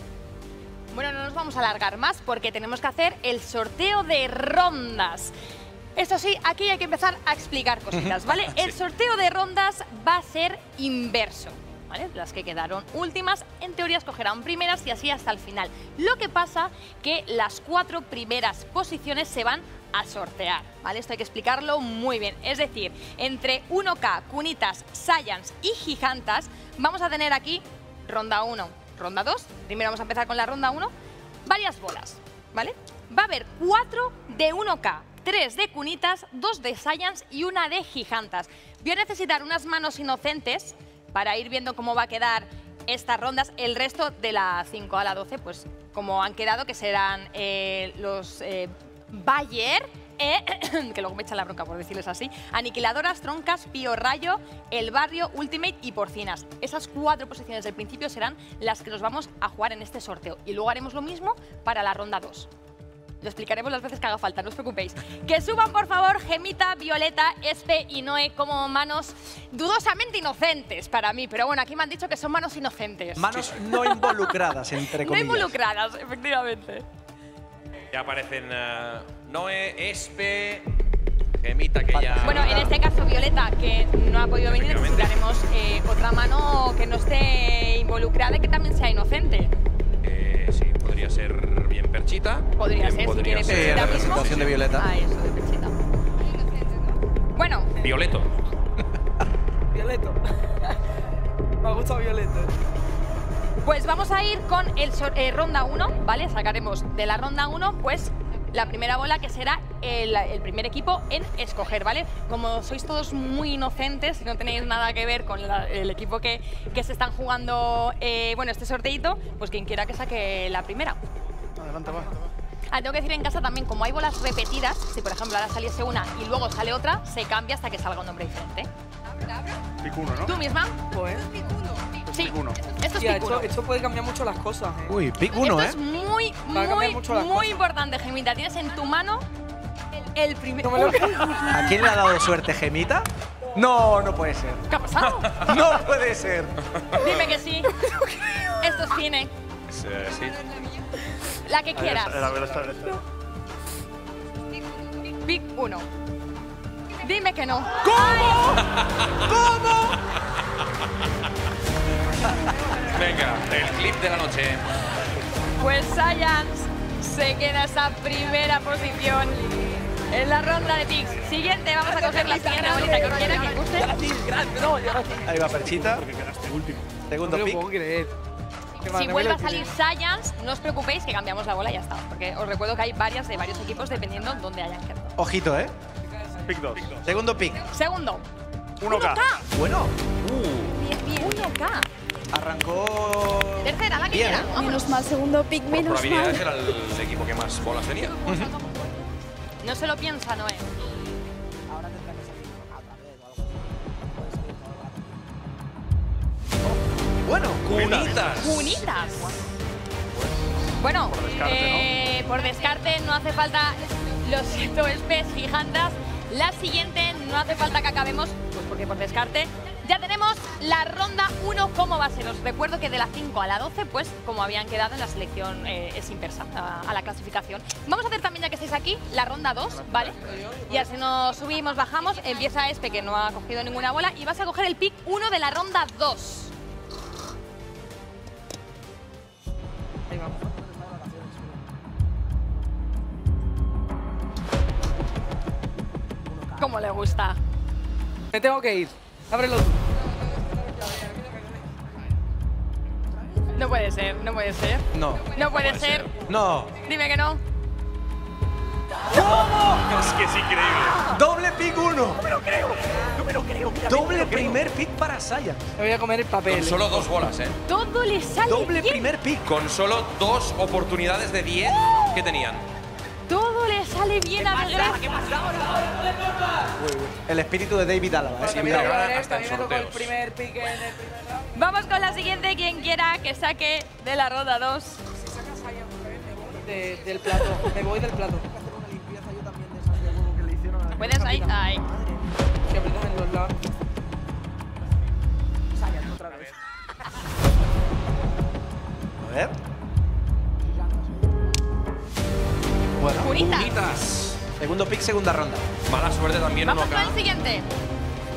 Bueno, no nos vamos a alargar más porque tenemos que hacer el sorteo de rondas. Eso sí, aquí hay que empezar a explicar cositas, ¿vale? El sorteo de rondas va a ser inverso. Las que quedaron últimas, en teoría escogerán primeras y así hasta el final. Lo que pasa que las cuatro primeras posiciones se van a sortear, ¿vale? Esto hay que explicarlo muy bien. Es decir, entre 1K, Cunitas, Science y Gigantas, vamos a tener aquí ronda 1, ronda 2. Primero vamos a empezar con la ronda 1. Varias bolas, ¿vale? Va a haber 4 de 1K, 3 de Cunitas, 2 de Science y una de Gigantas. Voy a necesitar unas manos inocentes para ir viendo cómo va a quedar estas rondas. El resto de la 5 a la 12, pues como han quedado, que serán eh, los eh, Bayer, eh, que luego me echan la bronca por decirles así, Aniquiladoras, Troncas, Pío Rayo, El Barrio, Ultimate y Porcinas. Esas cuatro posiciones del principio serán las que nos vamos a jugar en este sorteo. Y luego haremos lo mismo para la ronda 2. Lo explicaremos las veces que haga falta, no os preocupéis. Que suban, por favor, Gemita, Violeta, Espe y Noé como manos dudosamente inocentes para mí. Pero bueno, aquí me han dicho que son manos inocentes. Manos no involucradas, entre no comillas. involucradas, efectivamente. Ya aparecen eh, Noé, Espe, Gemita, que ya... Bueno, en este caso Violeta, que no ha podido venir, necesitaremos eh, otra mano que no esté involucrada y que también sea inocente. Eh, sí, podría ser bien Perchita. Podría bien ser, si podría quiere ser- la mismo. presentación de Violeta. Ah, eso, de Perchita. Bueno, Violeto. Violeto. Me ha gustado Violeto. pues vamos a ir con el eh, ronda 1, ¿vale? Sacaremos de la ronda 1, pues la primera bola que será el, el primer equipo en escoger, ¿vale? Como sois todos muy inocentes y no tenéis nada que ver con la- el equipo que, que se están jugando, eh, bueno, este sorteito, pues quien quiera que saque la primera. Adelante, va. Ah, tengo que decir en casa también, como hay bolas repetidas, si por ejemplo ahora saliese una y luego sale otra, se cambia hasta que salga un nombre diferente. Pick uno, ¿no? ¿Tú misma? Pues. Sí, Pick uno. esto es Tía, esto, esto puede cambiar mucho las cosas. ¿eh? Uy, pick uno, Esto ¿eh? es muy, muy, mucho las muy cosas. importante, Gemita. Tienes en tu mano el, el primer... No ¿A quién le ha dado suerte Gemita? No, no puede ser. ¿Qué ha pasado? No puede ser. Dime que sí. Esto es cine. Sí, sí. La que quieras. A ver, esta, esta. Pick 1. Dime que no. Venga, el clip de la noche. Pues Science se queda esa primera posición en la ronda de picks. Siguiente, vamos a coger la siguiente bolita que quiera, que guste. Ahí va Perchita. Porque quedaste último. Segundo No pick. creer. Si vuelve a salir Science, no os preocupéis que cambiamos la bola y ya está. Porque os recuerdo que hay varias de varios equipos dependiendo dónde hayan quedado. Ojito, ¿eh? Pick 2. Segundo pick. Segundo. 1K. Bueno. Bien, bien. 1K. Arrancó. Tercera, la que Bien, quiera. ¿eh? Menos mal, segundo pick, Por menos probabilidades mal. era el equipo que más bolas tenía. No se lo piensa, Noé. Bueno, Cunitas. Cunitas. Bueno, Por descarte, eh, por descarte no hace falta, lo siento, Espes, gigantas. La siguiente no hace falta que acabemos, pues porque por descarte ya tenemos la ronda 1, ¿cómo va a ser? Os recuerdo que de la 5 a la 12, pues como habían quedado en la selección eh, es inversa a, la clasificación. Vamos a hacer también, ya que estáis aquí, la ronda 2, ¿vale? Y así nos subimos, bajamos, empieza Espe, que no ha cogido ninguna bola, y vas a coger el pick 1 de la ronda 2. ¿Cómo le gusta? Me tengo que ir. Ábrelo tú. No puede ser, no puede ser. No. No puede ser. No. Dime que no. Es que es increíble. Doble pick 1. No me lo creo. No me lo creo. mira, Doble me lo creo. primer pick para Saya. Me voy a comer el papel. Con solo dos bolas, ¿eh? Todo le sale bien. pick. Con solo dos oportunidades de 10 que tenían. Todo le sale bien a Gref. El espíritu de David Alaba. Cuidado. gana hasta en me tocó el sorteos. primer pick en el primer round. Vamos con la siguiente, quien quiera que saque de la ronda 2. De- del plato. Me voy del plato. ¿Puedes ahí? Ahí. Que aprietas en los lados. Otra vez. A ver. Bueno, Cunitas. Segundo pick, segunda ronda. Mala suerte también Vamos 1K con el siguiente.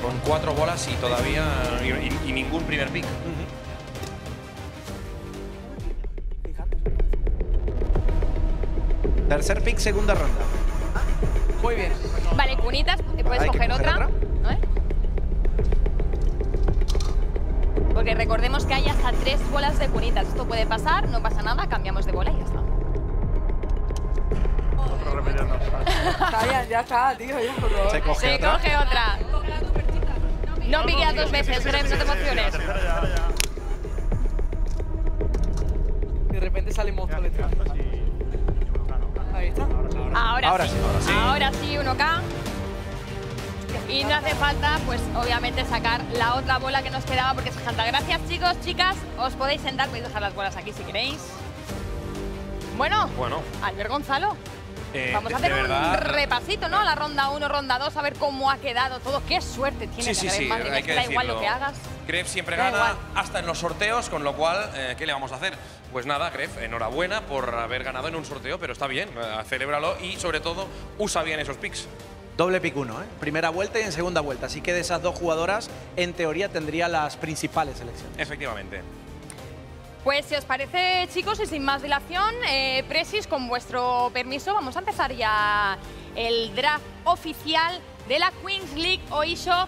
con cuatro bolas y todavía y, y- y ningún primer pick. Tercer pick, segunda ronda. Muy bien. Vale, cunitas, puedes Hay coger, coger otra. otra. ¿no? Porque recordemos que hay hasta tres bolas de cunitas. Esto puede pasar, no pasa nada, cambiamos de bola y ya está. Está bien, ya está, tío. Ya, por favor. Se coge Se otra. coge otra. No piqueas dos veces, Gref, no te emociones. De repente sale monstruo detrás. Ahí está. Ahora, Ahora sí. sí, ahora sí. Ahora sí, 1K. Y no hace falta, pues obviamente, sacar la otra bola que nos quedaba porque es giganta. Gracias, chicos, chicas. Os podéis sentar, podéis dejar las bolas aquí si queréis. Bueno, Bueno, Albert Gonzalo, eh, vamos a hacer un verdad, repasito, ¿no? La ronda 1, ronda 2, a ver cómo ha quedado todo. Qué suerte Sí, tienes, sí, Gref, sí, madre hay que da igual lo que hagas. Gref siempre Da gana igual. hasta en los sorteos, con lo cual, eh, ¿qué le vamos a hacer? Pues nada, Gref, enhorabuena por haber ganado en un sorteo, pero está bien, eh, celébralo y sobre todo usa bien esos picks. Doble pick 1, ¿eh? Primera vuelta y en segunda vuelta. Así que de esas dos jugadoras, en teoría, tendría las principales selecciones. Efectivamente. Pues si os parece, chicos, y sin más dilación, eh, Presis, con vuestro permiso, vamos a empezar ya el draft oficial de la Queens League Oisho.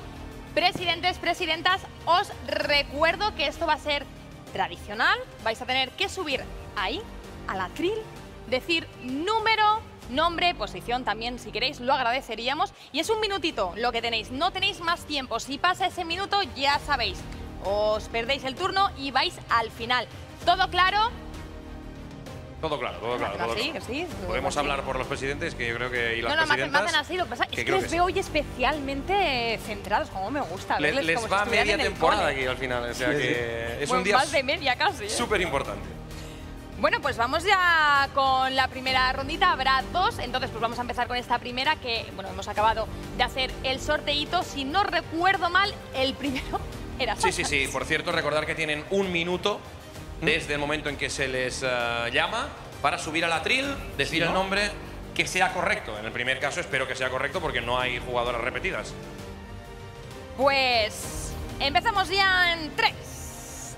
Presidentes, presidentas, os recuerdo que esto va a ser tradicional. Vais a tener que subir ahí, al atril, decir número, nombre, posición también, si queréis, lo agradeceríamos. Y es un minutito lo que tenéis, no tenéis más tiempo. Si pasa ese minuto, ya sabéis, os perdéis el turno y vais al final. ¿Todo claro? Todo claro, todo claro. todo sí, claro. sí. Podemos Sí. hablar por los presidentes, que yo creo que. Y las No, no, hacen, me presidentas. hacen así. Lo que pasa es que que creo les que sí. veo hoy especialmente centrados, como me gusta Le- verles les como si va estuvieran media temporada cole. aquí al final, o sea Sí, sí. que es Bueno, un día más de media casi. ¿eh? súper importante. Bueno, pues vamos ya con la primera rondita. Habrá dos, entonces pues vamos a empezar con esta primera que, bueno, hemos acabado de hacer el sorteíto. Si no recuerdo mal, el primero era Sí, sí, Sasha. sí. Por cierto, recordar que tienen un minuto desde el momento en que se les eh, llama para subir al atril, decir ¿no? el nombre que sea correcto. En el primer caso espero que sea correcto porque no hay jugadoras repetidas. Pues empezamos ya en 3,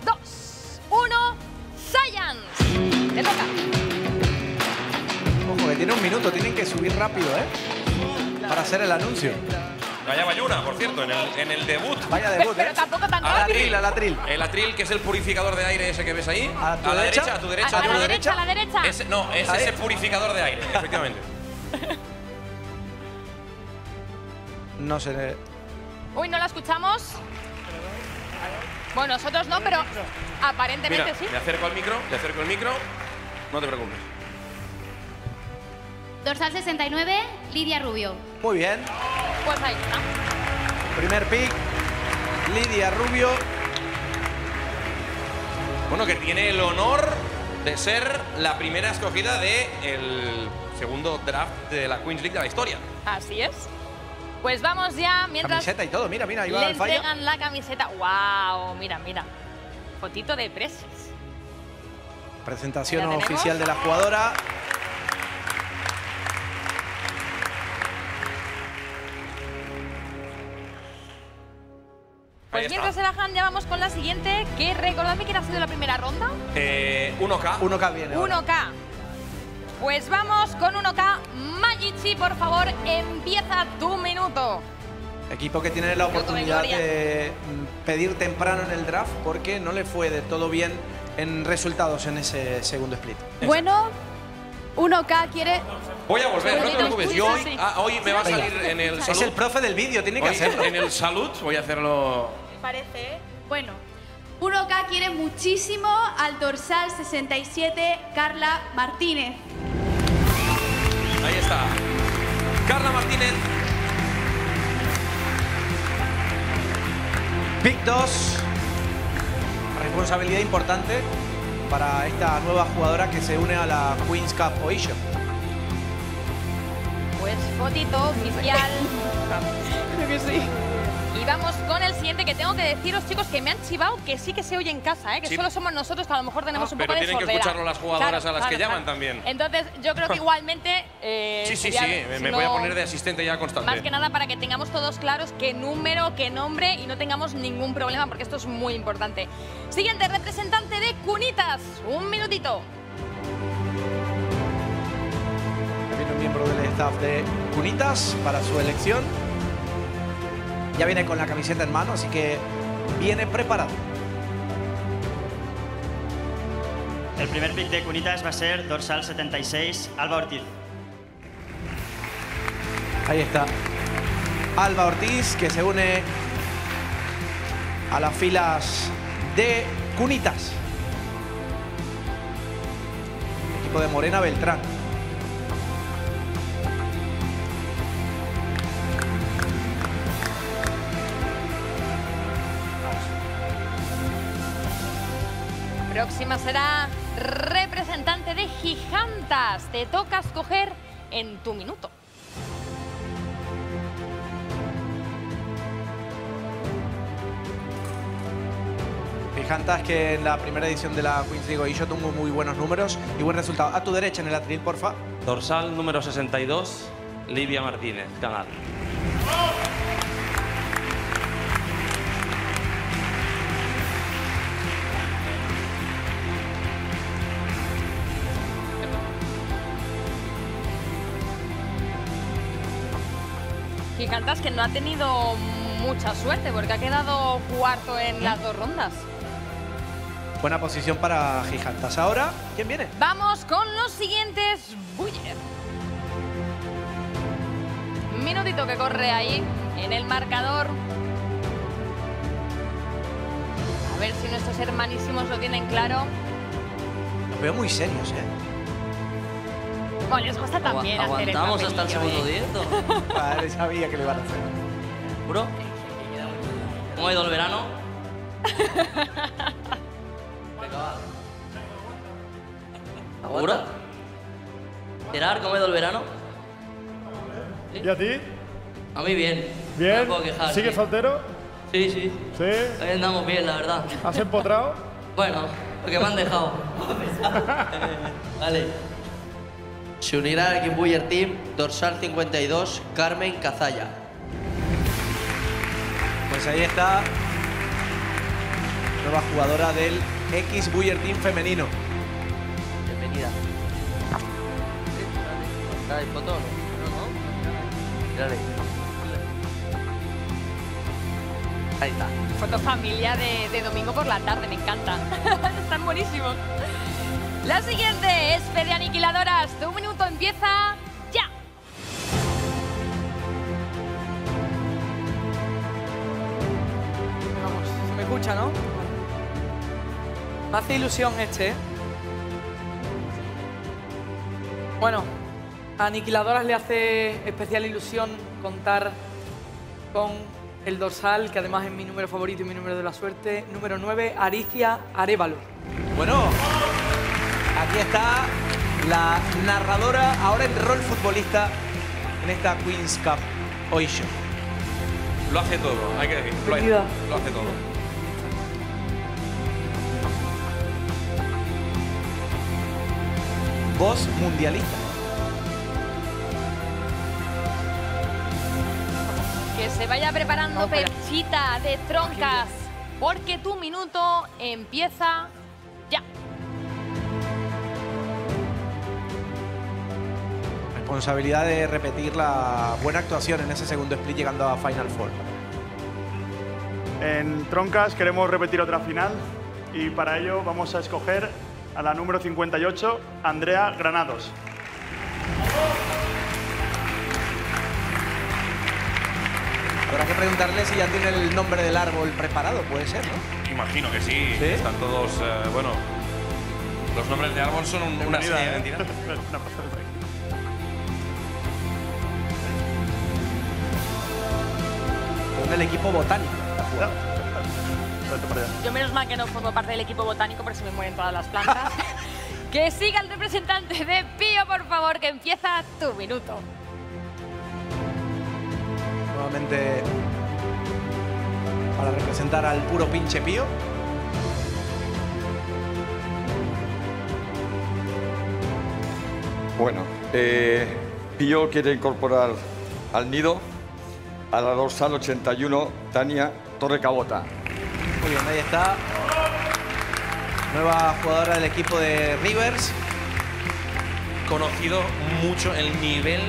2, 1. Science. Te toca. Ojo, que tiene un minuto, tienen que subir rápido, ¿eh? Para hacer el anuncio. Vaya Bayuna, por cierto, en el, en el debut. Vaya debut, pero ¿eh? tampoco tan Al atril, al atril. El atril, que es el purificador de aire ese que ves ahí. ¿A tu la derecha? derecha, a tu A, derecha, a a tu la derecha. a la derecha. Ese- no, es ese purificador de aire, efectivamente. No sé. Uy, no la escuchamos. Bueno, nosotros no, pero aparentemente Mira, sí. le acerco al micro, le acerco el micro. No te preocupes. Dorsal 69, Lidia Rubio. Muy bien. Pues ahí está. Primer pick, Lidia Rubio. Bueno, que tiene el honor de ser la primera escogida del segundo draft de la Queens League de la historia. Así es. Pues vamos ya, mientras Camiseta y todo, mira, mira, ahí va le el fallo. entregan la camiseta. ¡Wow! Mira, mira. Fotito de preses. Presentación oficial de la jugadora. Pues Ahí mientras está. se bajan, ya vamos con la siguiente, que recordadme quién ha sido la primera ronda. Eh, 1K. 1K viene. ahora. 1K. Pues vamos con 1K. Magici, por favor, empieza tu minuto. Equipo que tiene la oportunidad de mm, pedir temprano en el draft porque no le fue de todo bien en resultados en ese segundo split. Bueno, 1K quiere... Voy a volver, no te preocupes. Yo hoy, ah, hoy me va a salir en el Es salud. el profe del vídeo, tiene que Hoy, hacerlo. En el salud voy a hacerlo. Me parece, ¿eh? Bueno, 1K quiere muchísimo al dorsal 67, Carla Martínez. Ahí está. Carla Martínez. Pick 2. Responsabilidad importante para esta nueva jugadora que se une a la Queen's Cup Ocean. Pues fotito oficial. Creo que sí. Y vamos con el siguiente que tengo que deciros, chicos, que me han chivado que sí que se oye en casa, ¿eh? que Sí. solo somos nosotros que a lo mejor tenemos un Pero poco de tienen que escucharlo las jugadoras Claro, a las que claro, llaman también. Entonces, yo creo que igualmente. eh, Sí, sí, sería- sí. Me, voy a poner de asistente ya constante. Más que nada para que tengamos todos claros qué número, qué nombre y no tengamos ningún problema, porque esto es muy importante. Siguiente representante de Cunitas. Un minutito. Viene un miembro del staff de Cunitas para su elección. Ya viene con la camiseta en mano, así que viene preparado. El primer pick de Cunitas va a ser dorsal 76, Alba Ortiz. Ahí está. Alba Ortiz, que se une a las filas de Cunitas. Equipo de Morena Beltrán. Próxima será representante de Gigantas. Te toca escoger en tu minuto. Gigantas que en la primera edición de la Queens League Ocean tuvo muy buenos números y buen resultado. A tu derecha en el atril, porfa. Dorsal número 62, Livia Martínez, canal. Gigantas que no ha tenido mucha suerte porque ha quedado cuarto en las dos rondas. Buena posición para Gigantas. Ahora, ¿quién viene? Vamos con los siguientes Buller. Minutito que corre ahí en el marcador. A ver si nuestros hermanísimos lo tienen claro. Los veo muy serios, ¿eh? Bueno, les gusta también hacer el ¿Aguantamos hasta el segundo ¿eh? directo? Vale, sabía que lo iban a hacer. ¿Seguro? ¿Cómo ha ido el verano? ¿Seguro? Gerard, ¿cómo ha ido el verano? ¿Y a ti? A mí bien. ¿Bien? No puedo quejar. ¿Sigues sí. soltero? Sí, sí. ¿Sí? Hoy andamos bien, la verdad. ¿Has empotrado? Bueno, porque me han dejado. Vale. Se unirá al equipo Buller Team dorsal 52, Carmen Cazalla. Pues ahí está. Nueva jugadora del X Buller Team femenino. Bienvenida. ¿Está en foto o no? No, no. Mírale. Ahí está. Foto familia de, de domingo por la tarde, me encanta. Están buenísimos. La siguiente es Fede Aniquiladoras. Tu minuto empieza ya. Vamos, se me escucha, ¿no? Me hace ilusión este, ¿eh? Bueno, a Aniquiladoras le hace especial ilusión contar con el dorsal, que además es mi número favorito y mi número de la suerte, número 9, Aricia Arevalo. Bueno, aquí está la narradora, ahora en rol futbolista, en esta Queen's Cup hoy show. Lo hace todo, hay que decir. Lo, hace- lo hace todo. Voz mundialista. Que se vaya preparando Perchita de troncas, porque tu minuto empieza ya. Responsabilidad de repetir la buena actuación en ese segundo split llegando a Final Four. En Troncas queremos repetir otra final y para ello vamos a escoger a la número 58, Andrea Granados. Habrá que preguntarle si ya tiene el nombre del árbol preparado, puede ser, ¿no? Imagino que sí. ¿Sí? Están todos, eh, bueno, los nombres de árbol son un- una Bienvenida, seña de identidad. Una pasada por ahí. Con el equipo botánico. Yo menos mal que no formo parte del equipo botánico porque se me mueren todas las plantas. que siga el representante de Pío, por favor, que empieza tu minuto. Nuevamente para representar al puro pinche pío. Bueno, eh, Pío quiere incorporar al nido a la dorsal 81, Tania Torre Cabota. Muy bien, ahí está. Nueva jugadora del equipo de Rivers. Conocido mucho el nivel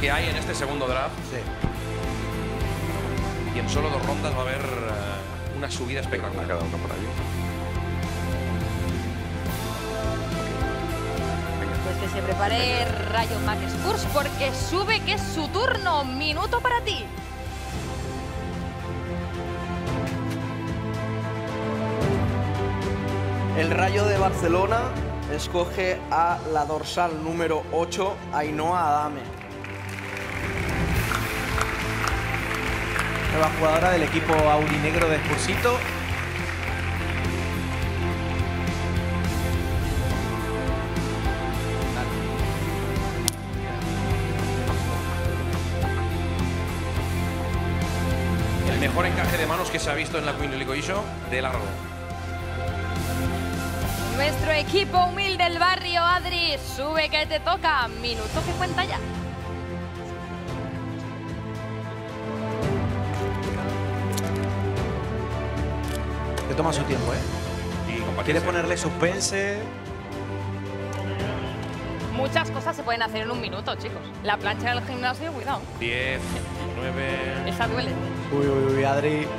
que hay en este segundo draft. Y en solo dos rondas va a haber eh, una subida espectacular. Cada uno por ahí. Pues que se prepare Rayo Mac Spurs porque sube que es su turno. Minuto para ti. El Rayo de Barcelona escoge a la dorsal número 8, Ainhoa Adame. Nueva jugadora del equipo aurinegro de Spursito. El mejor encaje de manos que se ha visto en la Queen League de largo. Nuestro equipo humilde del barrio, Adri, sube que te toca. Minuto que cuenta ya. Que toma su tiempo, ¿eh? Quiere ponerle suspense. Muchas cosas se pueden hacer en un minuto, chicos. La plancha del gimnasio, cuidado. 10, 9. Esa duele. Uy, uy, uy, Adri.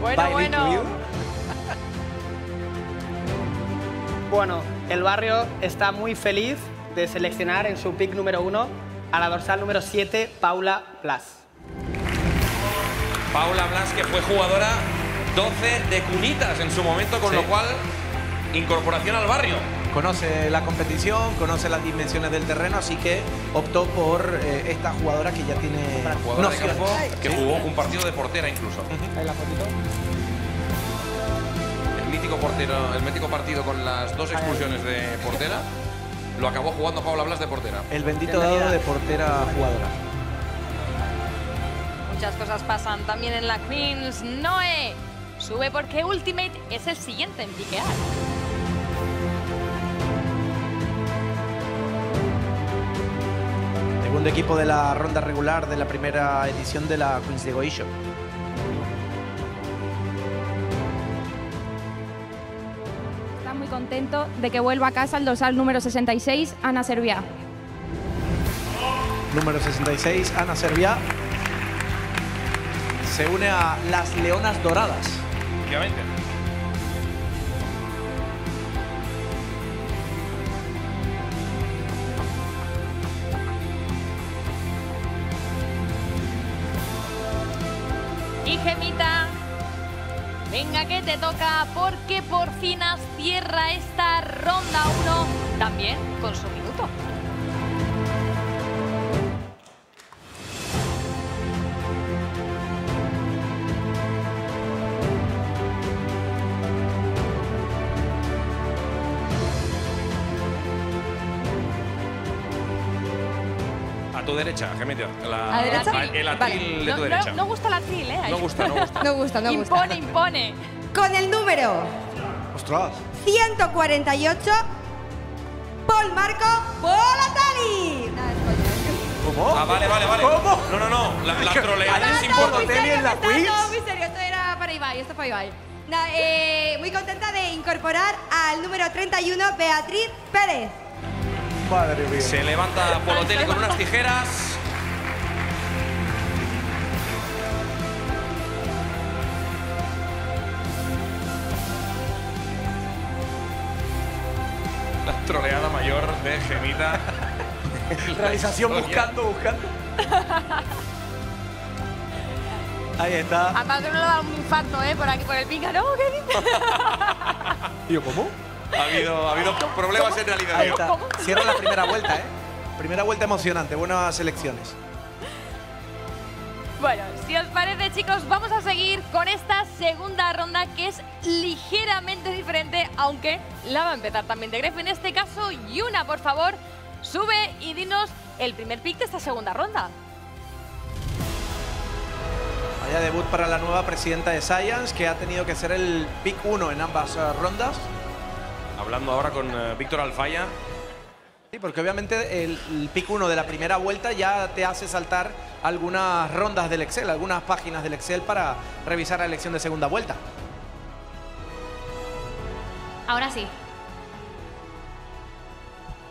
Bueno, bueno. incluido. Bueno, el barrio está muy feliz de seleccionar en su pick número uno a la dorsal número 7, Paula Blas. Paula Blas, que fue jugadora 12 de Cunitas en su momento, con Sí. lo cual, incorporación al barrio. Conoce la competición, conoce las dimensiones del terreno, así que optó por eh, esta jugadora que ya tiene Jugadora de campo que jugó un partido de portera incluso. Ahí la fotito. El mítico portero, el mítico partido con las dos expulsiones de portera, lo acabó jugando Paula Blas de portera. El bendito dado de portera jugadora. Muchas cosas pasan también en la Queens. Noé sube porque Ultimate es el siguiente en piquear. Segundo equipo de la ronda regular de la primera edición de la Queens League Show. Contento de que vuelva a casa el dorsal número 66, Ana Serviá. Número 66, Ana Serviá. Se une a las Leonas Doradas. Que te toca porque por fin cierra esta ronda 1 también con su minuto. A tu derecha, Gemetio. La- ¿A derecha? a- El atril Vale. de tu no- derecha. No, gusta el atril, ¿eh? No gusta, no gusta. No gusta, no gusta. Impone, impone. Con el número ¡Ostras! 148, Paul Marco Polatali. ¿Cómo? Ah, vale, vale, vale. ¿Cómo? No, no, no. La, la troleada es importante. serio, que está todo muy serio. Esto era para Ibai, esto para Ibai. Eh, muy contenta de incorporar al número 31, Beatriz Pérez. Madre mía. Se levanta Polotelli con unas tijeras. Troleada mayor de Gemita. Realización buscando, buscando. Ahí está. Aparte no le da un infarto, ¿eh? Por aquí, por el pícaro. ¿Qué dices? Tío, ¿cómo? Ha habido, ha habido problemas en realidad. Ahí está. Cierra la primera vuelta, ¿eh? Primera vuelta emocionante, buenas elecciones. Bueno, si os parece, chicos, vamos a seguir con esta segunda ronda que es ligeramente diferente, aunque la va a empezar también de Gref. En este caso, Yuna, por favor, sube y dinos el primer pick de esta segunda ronda. Vaya debut para la nueva presidenta de Science, que ha tenido que ser el pick 1 en ambas eh, rondas. Hablando ahora con eh, Víctor Alfaya. Sí, porque obviamente el, el pick 1 de la primera vuelta ya te hace saltar algunas rondas del Excel, algunas páginas del Excel para revisar la elección de segunda vuelta. Ahora sí.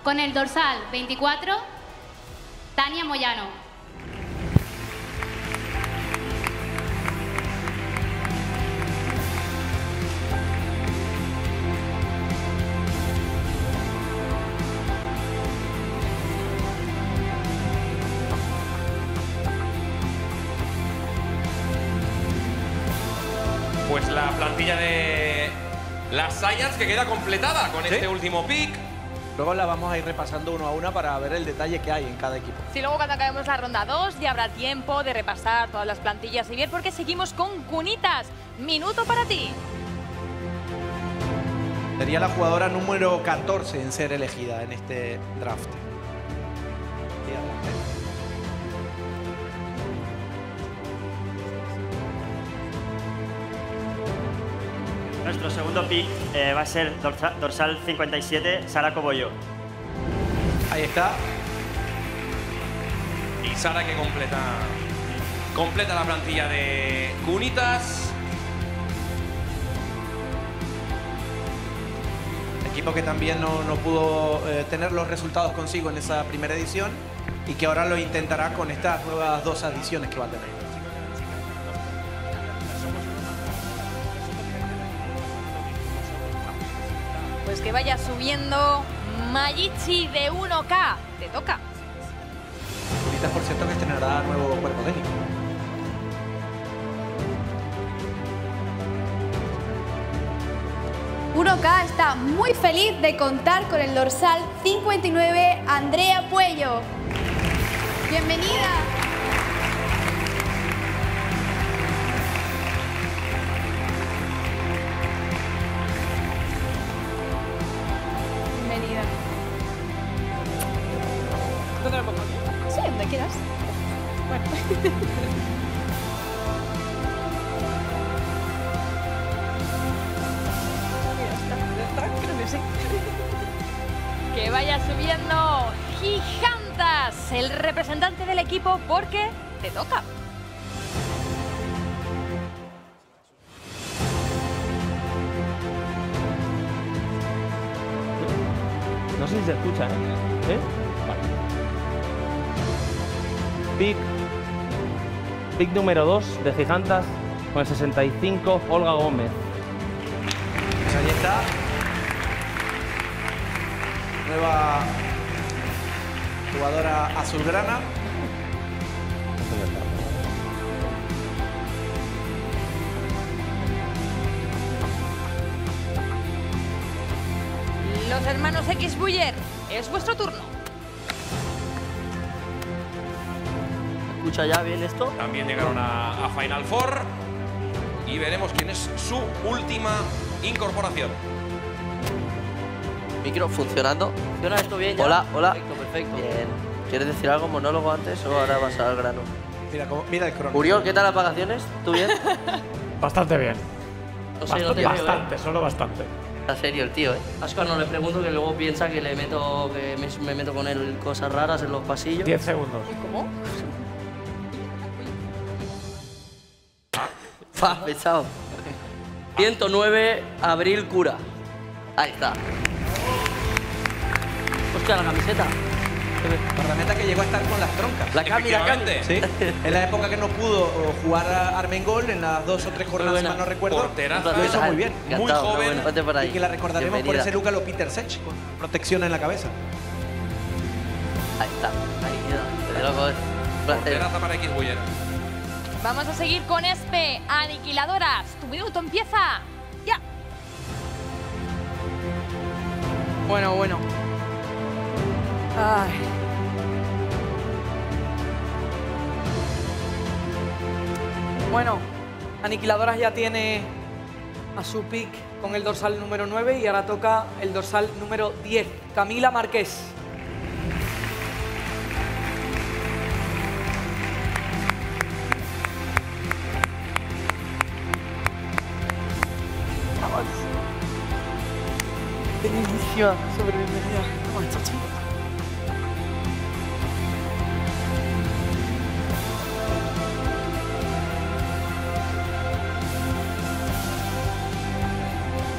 Con el dorsal 24, Tania Moyano. Que queda completada con Sí. este último pick. Luego la vamos a ir repasando uno a una para ver el detalle que hay en cada equipo. Si luego cuando acabemos la ronda 2 ya habrá tiempo de repasar todas las plantillas y ver porque seguimos con Cunitas. Minuto para ti. Sería la jugadora número 14 en ser elegida en este draft. Nuestro segundo pick eh, va a ser dorsa- dorsal 57, Sara Cobollo. Ahí está. Y Sara que completa, completa la plantilla de Cunitas. Equipo que también no, no pudo eh, tener los resultados consigo en esa primera edición y que ahora lo intentará con estas nuevas dos adiciones que va a tener. Que vaya subiendo Mayichi de 1K. Te toca. Por cierto, que estrenará nuevo cuerpo técnico. K está muy feliz de contar con el dorsal 59 Andrea Puello. Bienvenida. número 2 de Gigantas con el 65, Olga Gómez. Pues ahí está. Nueva jugadora azulgrana. Los hermanos X Buller, es vuestro turno. ¿Escucha ya bien esto? También llegaron a, a Final Four. Y veremos quién es su última incorporación. Micro funcionando. ¿Funciona esto bien ya? Hola, hola. Perfecto, perfecto. Bien. ¿Quieres decir algo, monólogo antes o ahora vas al grano? Mira, cómo- mira el crono. Uriol, ¿qué tal las vacaciones? ¿Tú bien? Bastante bien. No sé, no te veo, ¿eh? bastante, solo bastante. Está serio el tío, ¿eh? Ascar no le pregunto que luego piensa que le meto que me, me meto con él cosas raras en los pasillos. 10 segundos. ¿Cómo? Fa, pesado. 109, Abril Cura. Ahí está. Hostia, la camiseta. Guardameta que llegó a estar con las troncas. La Cami, la Cami. Sí, en la época que no pudo jugar a Armengol, en las dos o tres jornadas, mal no recuerdo, Porteraza. lo hizo muy bien. Encantado, Muy joven. bueno, por ahí. Y que la recordaremos por Bienvenida. ese Luca lo Peter Sech, con protección en la cabeza. Ahí está. Ahí queda. Porteraza para X Buller. Vamos a seguir con Espe, aniquiladoras. Tu minuto empieza ya. Bueno, bueno. Ay. Bueno, Aniquiladoras ya tiene a su pick con el dorsal número 9 y ahora toca el dorsal número 10, Camila Márquez. Súper bienvenida. Chachi.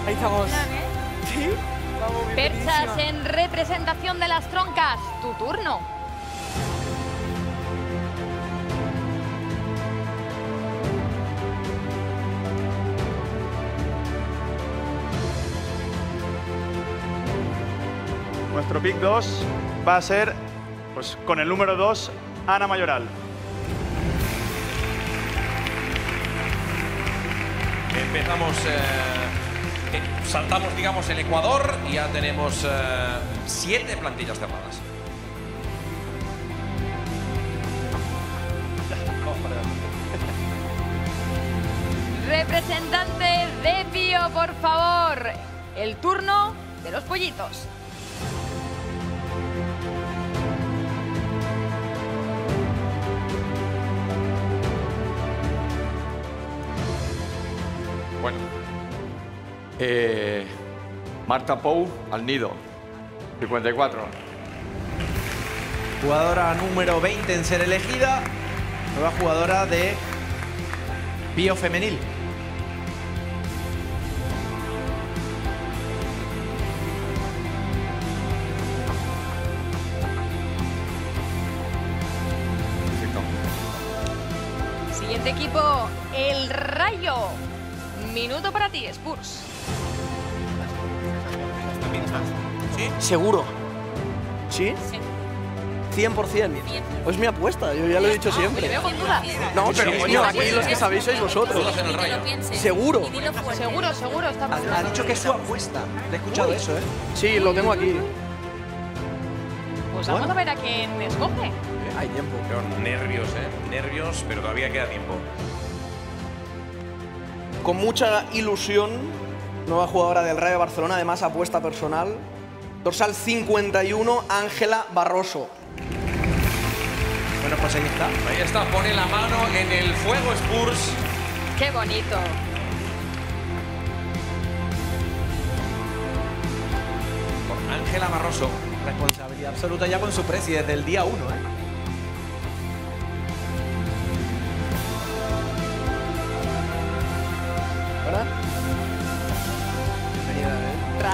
Ahí estamos. Sí, vamos. Perchas en representación de las troncas. Tu turno. Nuestro pick 2 va a ser, pues con el número 2, Ana Mayoral. Empezamos, eh, eh, saltamos, digamos, el Ecuador y ya tenemos eh, siete plantillas cerradas. Representante de Pío, por favor. El turno de los pollitos. Bueno. Eh, Marta Pou al nido. 54. Jugadora número 20 en ser elegida. Nueva jugadora de Pío Femenil. Siguiente equipo, el Rayo. Minuto para ti, Spurs. ¿Seguro? ¿Sí? 100%. Es mi apuesta, yo ya lo he dicho siempre. Con dudas. No, pero coño, aquí los que sabéis sois vosotros. ¿Seguro? Seguro, seguro. Ha, ha dicho que es su apuesta. Le he escuchado eso, ¿eh? Sí, lo tengo aquí. Pues vamos a ver a quién escoge. Hay tiempo. Pero nervios, ¿eh? Nervios, pero todavía queda tiempo. Con mucha ilusión, nueva jugadora del Rayo de Barcelona, además apuesta personal. Dorsal 51, Ángela Barroso. Bueno, pues ahí está. Ahí está, pone la mano en el fuego Spurs. Qué bonito. Ángela Barroso. Responsabilidad absoluta ya con su presi desde el día 1, ¿eh?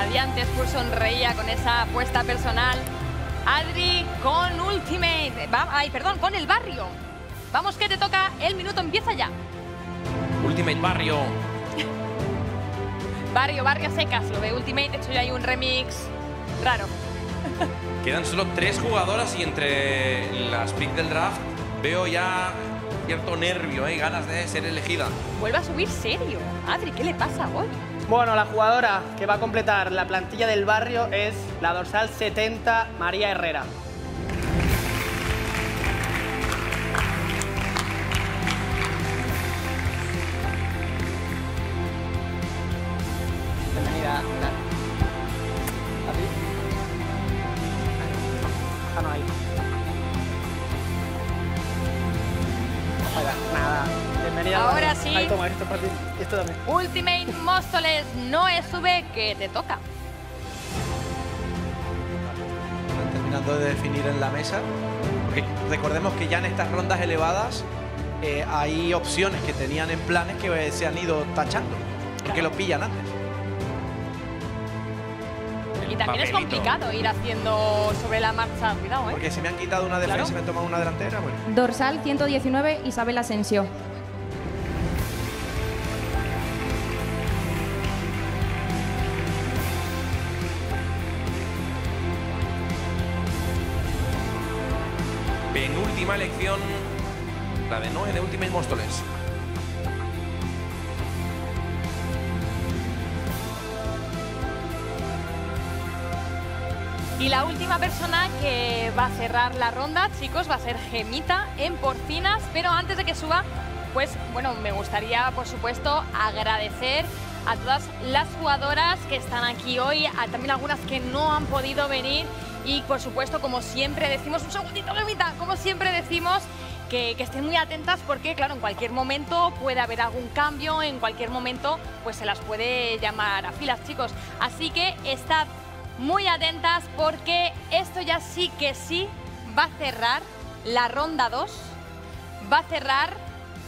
Radiante Spurs sonreía con esa apuesta personal. Adri con Ultimate. Va- ay, perdón, con el barrio. Vamos que te toca, el minuto empieza ya. Ultimate Barrio. Barrio, barrio secas, lo de Ultimate, de hecho ya hay un remix raro. Quedan solo tres jugadoras y entre las picks del draft veo ya cierto nervio y ganas de ser elegida. Vuelve a subir serio. Adri, ¿qué le pasa hoy? Bueno, la jugadora que va a completar la plantilla del barrio es la dorsal 70, María Herrera. Esto también. Ultimate Móstoles no sube que te toca. Están terminando de definir en la mesa. Porque recordemos que ya en estas rondas elevadas eh, hay opciones que tenían en planes que se han ido tachando. Porque lo pillan antes. Y también es complicado ir haciendo sobre la marcha. Cuidado, ¿eh? Porque si me han quitado una defensa Claro. y me han tomado una delantera, bueno. Dorsal 119, Isabel Asensio. Móstoles. Y la última persona que va a cerrar la ronda, chicos, va a ser Gemita en Porcinas. Pero antes de que suba, pues bueno, me gustaría, por supuesto, agradecer a todas las jugadoras que están aquí hoy, a también algunas que no han podido venir. Y por supuesto, como siempre decimos, un segundito, Gemita, como siempre decimos, que, que estén muy atentas porque, claro, en cualquier momento puede haber algún cambio, en cualquier momento pues se las puede llamar a filas, chicos. Así que estad muy atentas porque esto ya sí que sí va a cerrar la ronda 2, va a cerrar,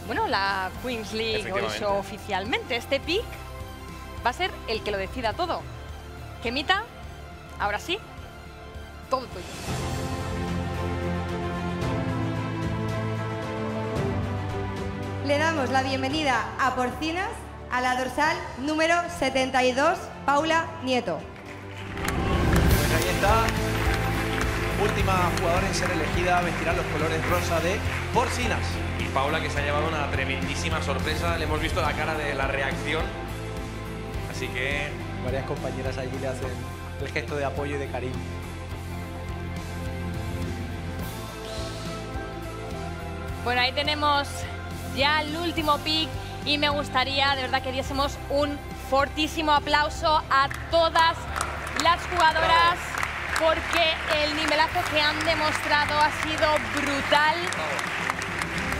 bueno, la Queens League hoy Efectivamente. oficialmente. Este pick va a ser el que lo decida todo. Gemita, ahora sí, todo tuyo. Le damos la bienvenida a Porcinas a la dorsal número 72, Paula Nieto. Pues ahí está. Última jugadora en ser elegida vestirá los colores rosa de Porcinas. Y Paula que se ha llevado una tremendísima sorpresa. Le hemos visto la cara de la reacción. Así que Varias compañeras allí le hacen el gesto de apoyo y de cariño. Bueno, ahí tenemos ya el último pick y me gustaría de verdad que diésemos un fortísimo aplauso a todas las jugadoras porque el nivelazo que han demostrado ha sido brutal.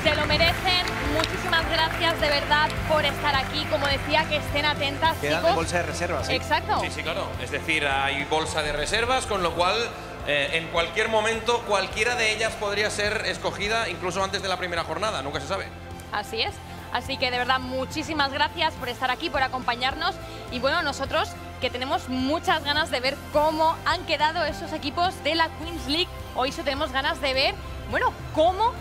Se lo merecen. Muchísimas gracias de verdad por estar aquí. Como decía, que estén atentas, Quedan chicos. de bolsa de reservas. ¿eh? Exacto. Sí, sí, claro. Es decir, hay bolsa de reservas, con lo cual eh, en cualquier momento cualquiera de ellas podría ser escogida, incluso antes de la primera jornada. Nunca se sabe. Así es. Así que de verdad muchísimas gracias por estar aquí, por acompañarnos. Y bueno, nosotros que tenemos muchas ganas de ver cómo han quedado esos equipos de la Queens League. Hoy eso tenemos ganas de ver, bueno, cómo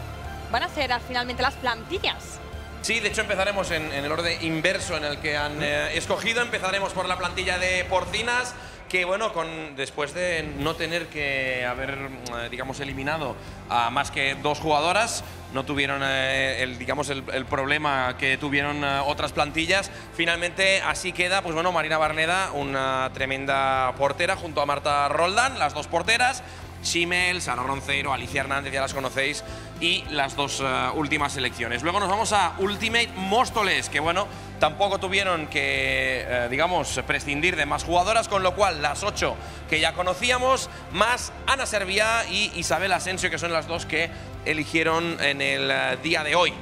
van a ser al- finalmente las plantillas. Sí, de hecho empezaremos en, en el orden inverso en el que han eh, escogido. Empezaremos por la plantilla de Porcinas, que bueno, con, después de no tener que haber, eh, digamos, eliminado a más que dos jugadoras, no tuvieron eh, el, digamos, el, problema que tuvieron eh, otras plantillas. Finalmente así queda, pues bueno, Marina Barneda, una tremenda portera junto a Marta Roldán, las dos porteras. Shimel, Sara Roncero, Alicia Hernández, ya las conocéis, y las dos eh, últimas selecciones. Luego nos vamos a Ultimate Móstoles, que bueno, tampoco tuvieron que, eh, digamos, prescindir de más jugadoras, con lo cual las ocho que ya conocíamos, más Ana Serviá y Isabel Asensio, que son las dos que eligieron en el eh, día de hoy.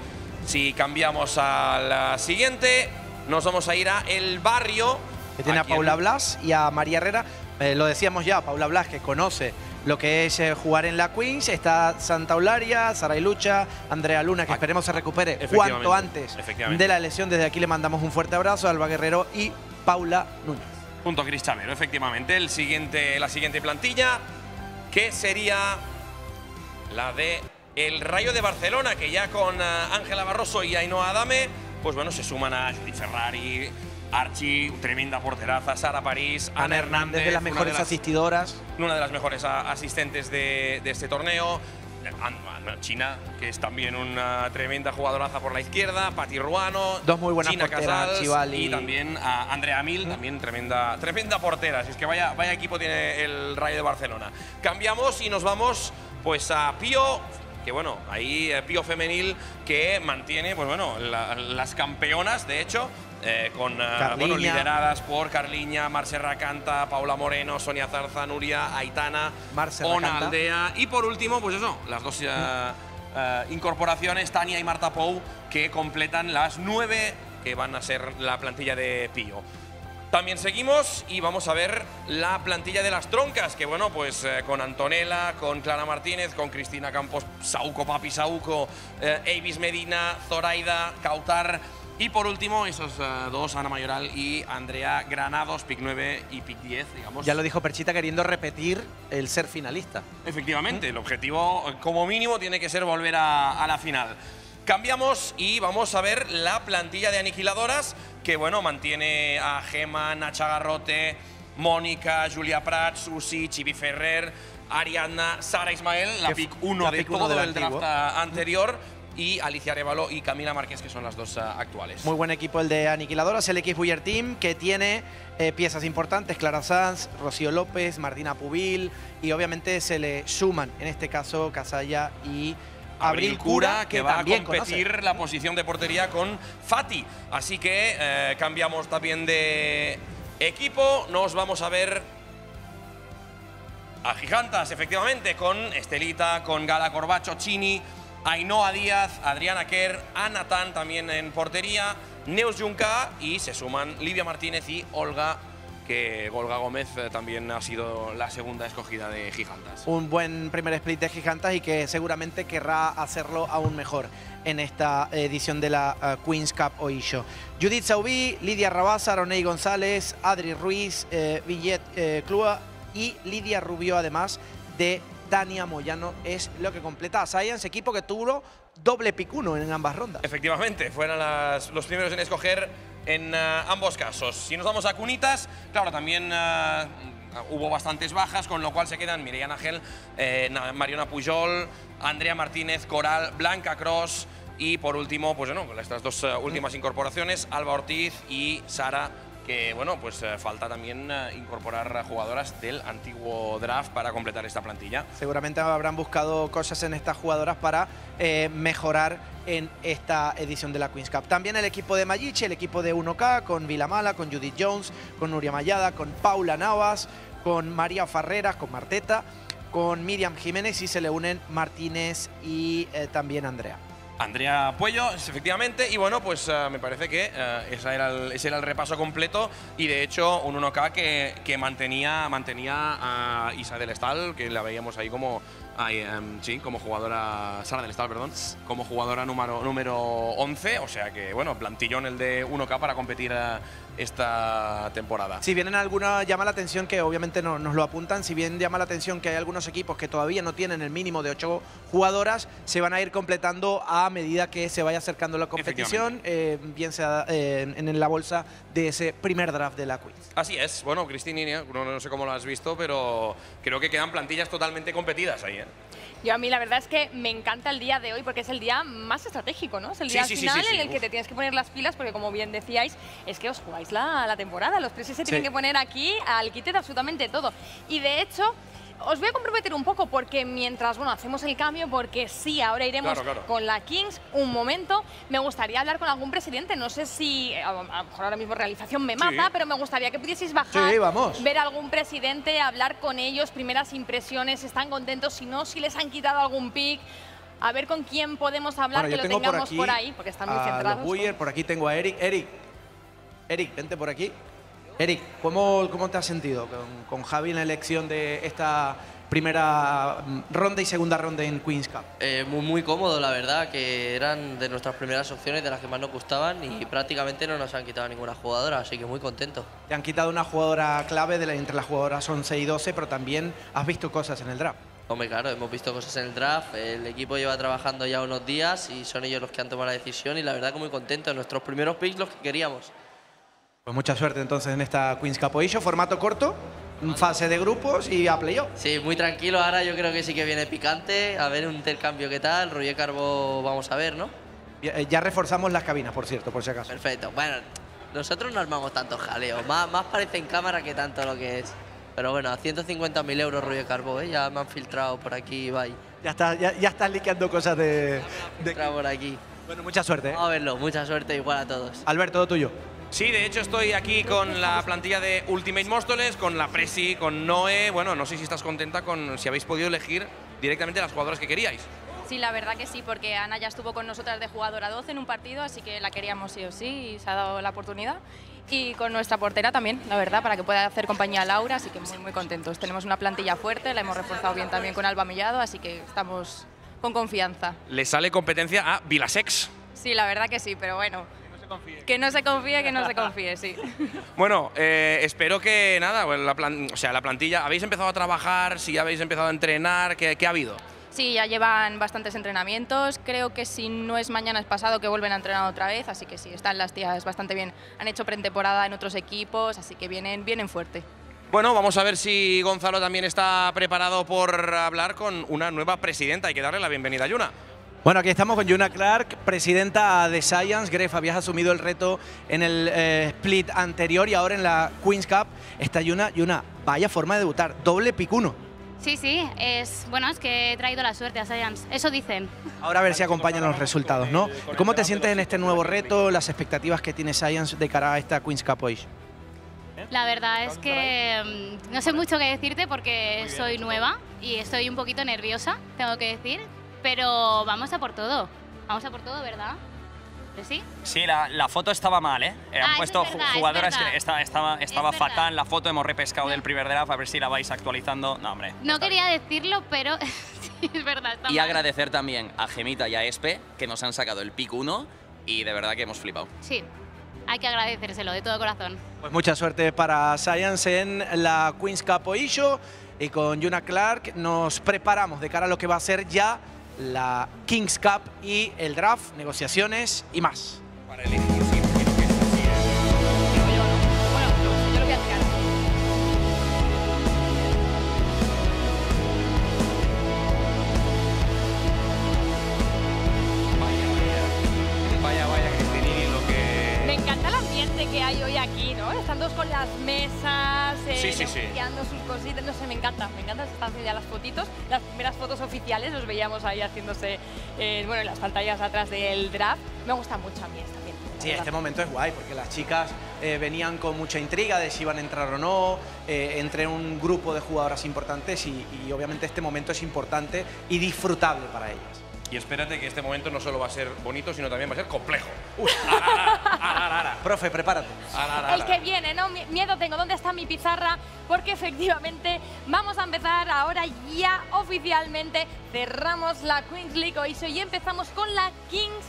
Si cambiamos a la siguiente, nos vamos a ir a El Barrio. Que tiene a en- Paula Blas y a María Herrera. Eh, lo decíamos ya, Paula Blas, que conoce lo que es eh, jugar en la Queens. Está Santa Eularia, Sara Lucha, Andrea Luna, que esperemos se recupere cuanto antes de la lesión. Desde aquí le mandamos un fuerte abrazo a Alba Guerrero y Paula Núñez. Junto a Cris efectivamente. El siguiente, la siguiente plantilla, que sería la de el Rayo de Barcelona, que ya con ah, Ángela Barroso y Ainhoa Adame, pues bueno, se suman a Judith Ferrari, Archie, tremenda porteraza, Sara París, Ana, Ana Hernández, de las mejores las- asistidoras. una de las mejores asistentes de, de este torneo. An- China, que es también una tremenda jugadoraza por la izquierda, Pati Ruano, Dos muy buenas China porteras, Casals y... también a Andrea Mil, también tremenda, tremenda portera. Así es que vaya, vaya equipo tiene el Rayo de Barcelona. Cambiamos y nos vamos pues a Pío, que bueno, ahí eh, Pío Femenil que mantiene, pues bueno, la- las campeonas, de hecho, eh, con eh, bueno, lideradas por Carliña, Marce Racanta, Paula Moreno, Sonia Zarza, Nuria, Aitana, Ona. Aldea y por último, pues eso, las dos incorporaciones, Tania y Marta Pou, que completan las nueve que van a ser la plantilla de Pío. También seguimos y vamos a ver la plantilla de las troncas, que bueno, pues eh, con Antonella, con Clara Martínez, con Cristina Campos, Sauco Papi Sauco, eh, Avis Medina, Zoraida, Cautar y por último esos eh, dos, Ana Mayoral y Andrea Granados, pick 9 y pick 10, digamos. Ya lo dijo Perchita queriendo repetir el ser finalista. Efectivamente, el objetivo como mínimo tiene que ser volver a, a la final. Cambiamos y vamos a ver la plantilla de aniquiladoras que bueno, mantiene a Gema, Nacha Garrote, Mónica, Julia Prats, Susi, Chibi Ferrer, Ariadna, Sara Ismael, la pick f- 1 la de todo del el draft anterior y Alicia Arevalo y Camila Márquez que son las dos ah, actuales. Muy buen equipo el de Aniquiladoras, el X Buyer Team, que tiene eh, piezas importantes, Clara Sanz, Rocío López, Martina Pubil, y obviamente se le suman, en este caso, Casalla y Abril Cura, que, va a competir conoce. la posición de portería con Fati. Así que eh, cambiamos también de equipo. Nos vamos a ver a Gigantas, efectivamente, con Estelita, con Gala Corbacho, Chini, Ainhoa Díaz, Adriana Kerr, Ana Tan también en portería, Neus Junca y se suman Livia Martínez y Olga, que Olga Gómez eh, también ha sido la segunda escogida de Gigantas. un buen primer split de Gigantas y que seguramente querrá hacerlo aún mejor en esta edición de la eh, Queen's Cup Oisho. Judith Saubí, Lidia Rabasa, Roney González, Adri Ruiz, eh, Villet eh, Clua y Lidia Rubio, además de Tania Moyano, es lo que completa a Science, equipo que tuvo doble pick uno en ambas rondas. Efectivamente, fueron las- los primeros en escoger en eh, ambos casos. Si nos vamos a cunitas, claro, también eh, hubo bastantes bajas, con lo cual se quedan Miriam Ángel, eh, Na- Mariona Pujol, Andrea Martínez, Coral, Blanca Cross y por último, pues bueno, estas dos eh, últimas incorporaciones, Alba Ortiz y Sara que bueno, pues eh, falta también eh, incorporar jugadoras del antiguo draft para completar esta plantilla. Seguramente habrán buscado cosas en estas jugadoras para eh, mejorar en esta edición de la Queen's Cup. También el equipo de Mayichi, el equipo de 1K, con Vilamala, con Judith Jones, con Nuria Mayada, con Paula Navas, con María Farreras, con Marteta, con Miriam Jiménez y se le unen Martínez y también Andrea. Andrea Puello, efectivamente, y bueno, pues eh, me parece que eh, ese era el repaso completo y de hecho un 1K que, mantenía, mantenía a Isa del Estal, que la veíamos ahí como, em, sí, como jugadora, Sara del Estal, perdón, como jugadora número, número 11, o sea que bueno, plantillón el de 1K para competir eh, esta temporada. Si bien en alguna llama la atención, que obviamente no, nos lo apuntan, si bien llama la atención que hay algunos equipos que todavía no tienen el mínimo de ocho jugadoras, se van a ir completando a medida que se vaya acercando la competición, eh, bien sea eh, en, en la bolsa de ese primer draft de la Queens. Así es, bueno, Cristina, no, no sé cómo lo has visto, pero creo que quedan plantillas totalmente competidas ahí. ¿eh? Yo a mí la verdad es que me encanta el día de hoy porque es el día más estratégico, ¿no? Es el día Sí, final sí, sí, en el que te tienes que poner las pilas porque como bien decíais, es que os jugáis la, la temporada. Los precios se tienen que poner aquí al quite de absolutamente todo. Y de hecho... Os voy a comprometer un poco porque mientras, bueno, hacemos el cambio, porque sí, ahora iremos Claro, claro. con la Kings un momento, me gustaría hablar con algún presidente, no sé si, a, a lo mejor ahora mismo realización me mata, Sí. pero me gustaría que pudieseis bajar, Sí, vamos. ver a algún presidente, hablar con ellos, primeras impresiones, están contentos, si no, si les han quitado algún pick, a ver con quién podemos hablar, Bueno, que lo tengamos aquí por, ahí, porque están muy centrados. Buyer, por aquí tengo a Eric. Eric, Eric, vente por aquí. Eric, ¿cómo, cómo te has sentido con, con Javi en la elección de esta primera mm, ronda y segunda ronda en Queen's Cup? Eh, muy, muy cómodo, la verdad, que eran de nuestras primeras opciones, de las que más nos gustaban y prácticamente no nos han quitado ninguna jugadora, así que muy contento. Te han quitado una jugadora clave de la, entre las jugadoras 11 y 12, pero también has visto cosas en el draft. Hombre, claro, hemos visto cosas en el draft, el equipo lleva trabajando ya unos días y son ellos los que han tomado la decisión y la verdad que muy contentos, nuestros primeros picks los que queríamos. Pues mucha suerte entonces en esta Queen's Cup Oisho, formato corto. fase de grupos y a playoff. Sí, muy tranquilo. Ahora yo creo que sí que viene picante. A ver un intercambio qué tal. Roger Carbo, vamos a ver, ¿no? Ya, eh, ya reforzamos las cabinas, por cierto, por si acaso. Perfecto. Bueno, nosotros no armamos tantos jaleos. Más, más parece en cámara que tanto lo que es. Pero bueno, a 150.000 euros Roger Carbo, ¿eh? Ya me han filtrado por aquí, bye. Ya, está, ya, ya estás liqueando cosas de... de... por aquí. Bueno, mucha suerte. ¿eh? Vamos a verlo. Mucha suerte igual a todos. Alberto, todo tuyo. Sí, de hecho estoy aquí con la plantilla de Ultimate Móstoles, con la Presi, con Noé. Bueno, no sé si estás contenta con si habéis podido elegir directamente las jugadoras que queríais. Sí, la verdad que sí, porque Ana ya estuvo con nosotras de jugadora 12 en un partido, así que la queríamos sí o sí y se ha dado la oportunidad. Y con nuestra portera también, la verdad, para que pueda hacer compañía a Laura, así que muy, muy contentos. Tenemos una plantilla fuerte, la hemos reforzado bien también con Alba Millado, así que estamos con confianza. Le sale competencia a Vilasex. Sí, la verdad que sí, pero bueno. Que no se confíe, que no se confíe, sí. Bueno, eh, espero que nada, bueno, la plan- o sea, la plantilla, ¿habéis empezado a trabajar? Si ya habéis empezado a entrenar, ¿qué, qué ha habido? Sí, ya llevan bastantes entrenamientos. Creo que si no es mañana es pasado que vuelven a entrenar otra vez, así que sí, están las tías bastante bien. Han hecho pretemporada en otros equipos, así que vienen, vienen fuerte. Bueno, vamos a ver si Gonzalo también está preparado por hablar con una nueva presidenta. Hay que darle la bienvenida a Yuna. Bueno, aquí estamos con Yuna Clark, presidenta de Science. Gref, habías asumido el reto en el eh, split anterior y ahora en la Queen's Cup. Está Yuna, Yuna, vaya forma de debutar, doble picuno. Sí, sí, es bueno, es que he traído la suerte a Science. Eso dicen. Ahora a ver si acompañan los resultados, ¿no? ¿Cómo te sientes en este nuevo reto, las expectativas que tiene Science de cara a esta Queen's Cup hoy? La verdad es que mm, no sé mucho qué decirte porque soy nueva y estoy un poquito nerviosa, tengo que decir, pero vamos a por todo. Vamos a por todo, ¿verdad? ¿Que sí? Sí, la, la foto estaba mal, ¿eh? Ah, Han eso puesto es verdad, ju- es jugadoras verdad. que esta- estaba, estaba verdad. fatal la foto, hemos repescado del primer draft, a ver si la vais actualizando. No, hombre. No quería decirlo, pero sí, es verdad. está Y mal. agradecer también a Gemita y a Espe que nos han sacado el pick 1 y de verdad que hemos flipado. Sí, hay que agradecérselo de todo corazón. Pues mucha suerte para Science en la Queen's Cup Oisho y con Yuna Clark nos preparamos de cara a lo que va a ser ya la Kings Cup y el draft, negociaciones y más. Las mesas, eh, Sí, sí, sí. sus cositas, no sé, me encanta, me encanta, se están haciendo ya las fotitos, las primeras fotos oficiales, los veíamos ahí haciéndose, eh, bueno, en las pantallas atrás del draft, me gusta mucho a mí esta también. Sí, este momento es guay porque las chicas eh, venían con mucha intriga de si iban a entrar o no, eh, entre un grupo de jugadoras importantes y, y obviamente este momento es importante y disfrutable para ellas. Y espérate que este momento no solo va a ser bonito, sino también va a ser complejo. Profe, prepárate. El que viene, ¿no? Mi- Miedo tengo, ¿dónde está mi pizarra? Porque efectivamente vamos a empezar ahora ya oficialmente. Cerramos la Queens League hoy y empezamos con la Kings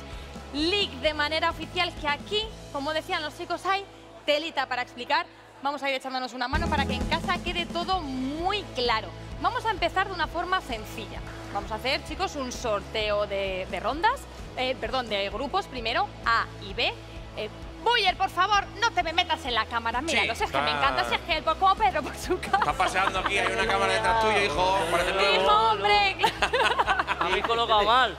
League de manera oficial, que aquí, como decían los chicos, hay telita para explicar. Vamos a ir echándonos una mano para que en casa quede todo muy claro. Vamos a empezar de una forma sencilla. Vamos a hacer, chicos, un sorteo de, de rondas, eh, perdón, de grupos primero, A y B. Eh, Buller, por favor, no te me metas en la cámara. Mira, Sí, lo sé, es que me encanta ese gel, como Pedro por su casa. Está paseando aquí, hay una cámara detrás tuyo, hijo. Parece nuevo. Hijo, hombre, Habéis colocado mal.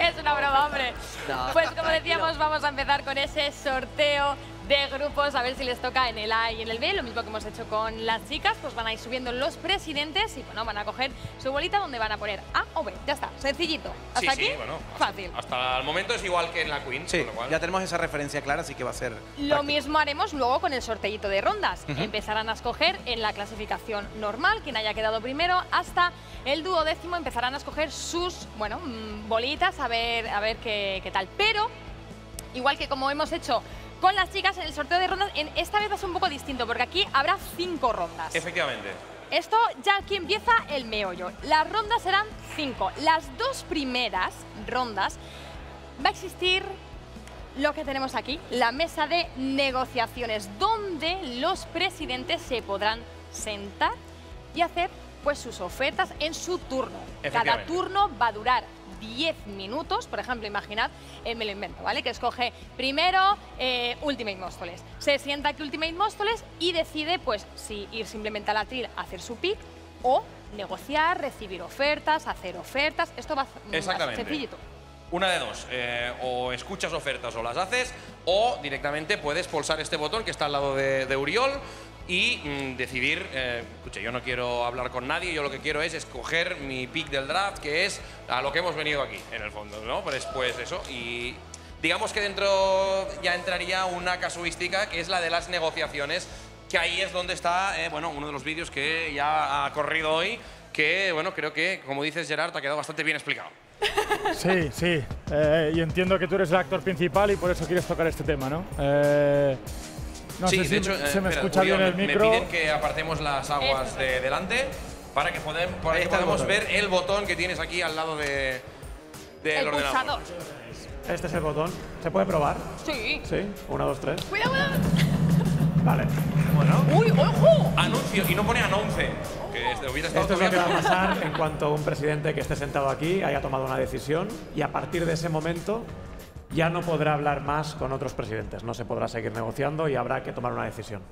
es una broma, hombre. No, Pues como decíamos, vamos a empezar con ese sorteo de grupos, a ver si les toca en el A y en el B, lo mismo que hemos hecho con las chicas, pues van a ir subiendo los presidentes y bueno, van a coger su bolita donde van a poner A o B. Ya está, sencillito. ¿Hasta Sí, aquí? sí, bueno. Fácil. Hasta el momento es igual que en la Queen. Sí, con lo cual- ya tenemos esa referencia clara, así que va a ser... Lo mismo haremos luego con el sorteito de rondas. Empezarán a escoger en la clasificación normal, quien haya quedado primero, hasta el duodécimo empezarán a escoger sus, bueno, mm, bolitas, a ver, a ver qué, qué tal. Pero, igual que como hemos hecho con las chicas en el sorteo de rondas, en esta vez va a ser un poco distinto, porque aquí habrá cinco rondas. Efectivamente. Esto ya aquí empieza el meollo. Las rondas serán cinco. Las dos primeras rondas va a existir lo que tenemos aquí, la mesa de negociaciones, donde los presidentes se podrán sentar y hacer pues sus ofertas en su turno. Cada turno va a durar 10 minutos. Por ejemplo, imaginad, eh, me lo invento, ¿vale? Que escoge primero eh, Ultimate Móstoles. Se sienta aquí Ultimate Móstoles y decide, pues, si ir simplemente al atril a hacer su pick o negociar, recibir ofertas, hacer ofertas. Esto va Exactamente. sencillito. Una de dos, eh, o escuchas ofertas o las haces, o directamente puedes pulsar este botón que está al lado de, de Uriol y mm, decidir, eh, yo no quiero hablar con nadie, yo lo que quiero es escoger mi pick del draft, que es a lo que hemos venido aquí, en el fondo, ¿no? Pues, pues eso, y digamos que dentro ya entraría una casuística que es la de las negociaciones, que ahí es donde está, eh, bueno, uno de los vídeos que ya ha corrido hoy, que, bueno, creo que, como dices Gerard, te ha quedado bastante bien explicado. Sí, sí. Eh, y entiendo que tú eres el actor principal y por eso quieres tocar este tema, ¿no? Eh, no sí, sé de si hecho, me- eh, se me espera, escucha Uriol, bien el me- micro. Me piden que apartemos las aguas de delante para que, podem- para que podamos ver el botón que tienes aquí al lado de, del El ordenador. pulsador. Este es el botón. ¿Se puede probar? Sí. Sí. Uno, dos, tres. Cuidado, cuidado. Vale. Bueno. ¡Uy, ojo! Anuncio, y no pone anunce. Que este hubiera estado Esto es lo que va a todavía- pasar en cuanto un presidente que esté sentado aquí haya tomado una decisión y a partir de ese momento ya no podrá hablar más con otros presidentes. No se podrá seguir negociando y habrá que tomar una decisión.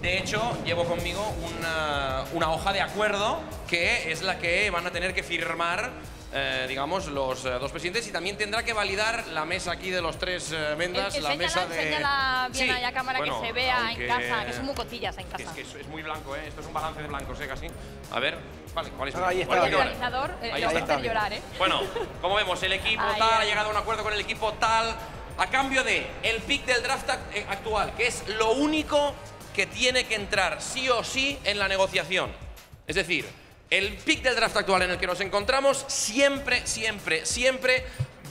De hecho, llevo conmigo una, una hoja de acuerdo que es la que van a tener que firmar, eh, digamos, los eh, dos presidentes y también tendrá que validar la mesa aquí de los tres eh, mendas, la Enséñala, mesa de... enséñala bien Sí, a cámara bueno, que se vea aunque- en casa, que son muy cotillas en casa. Es que es, es muy blanco, ¿eh? Esto es un balance de blancos, ¿eh? Casi. A ver, vale, ¿cuál es? Ah, ahí está ¿Cuál es el organizador eh, Ahí lo va a está. hacer llorar, ¿eh? Bueno, como vemos, el equipo Ahí, tal ha llegado a un acuerdo con el equipo tal a cambio de el pick del draft eh, actual, que es lo único que tiene que entrar sí o sí en la negociación. Es decir, el pick del draft actual en el que nos encontramos siempre, siempre, siempre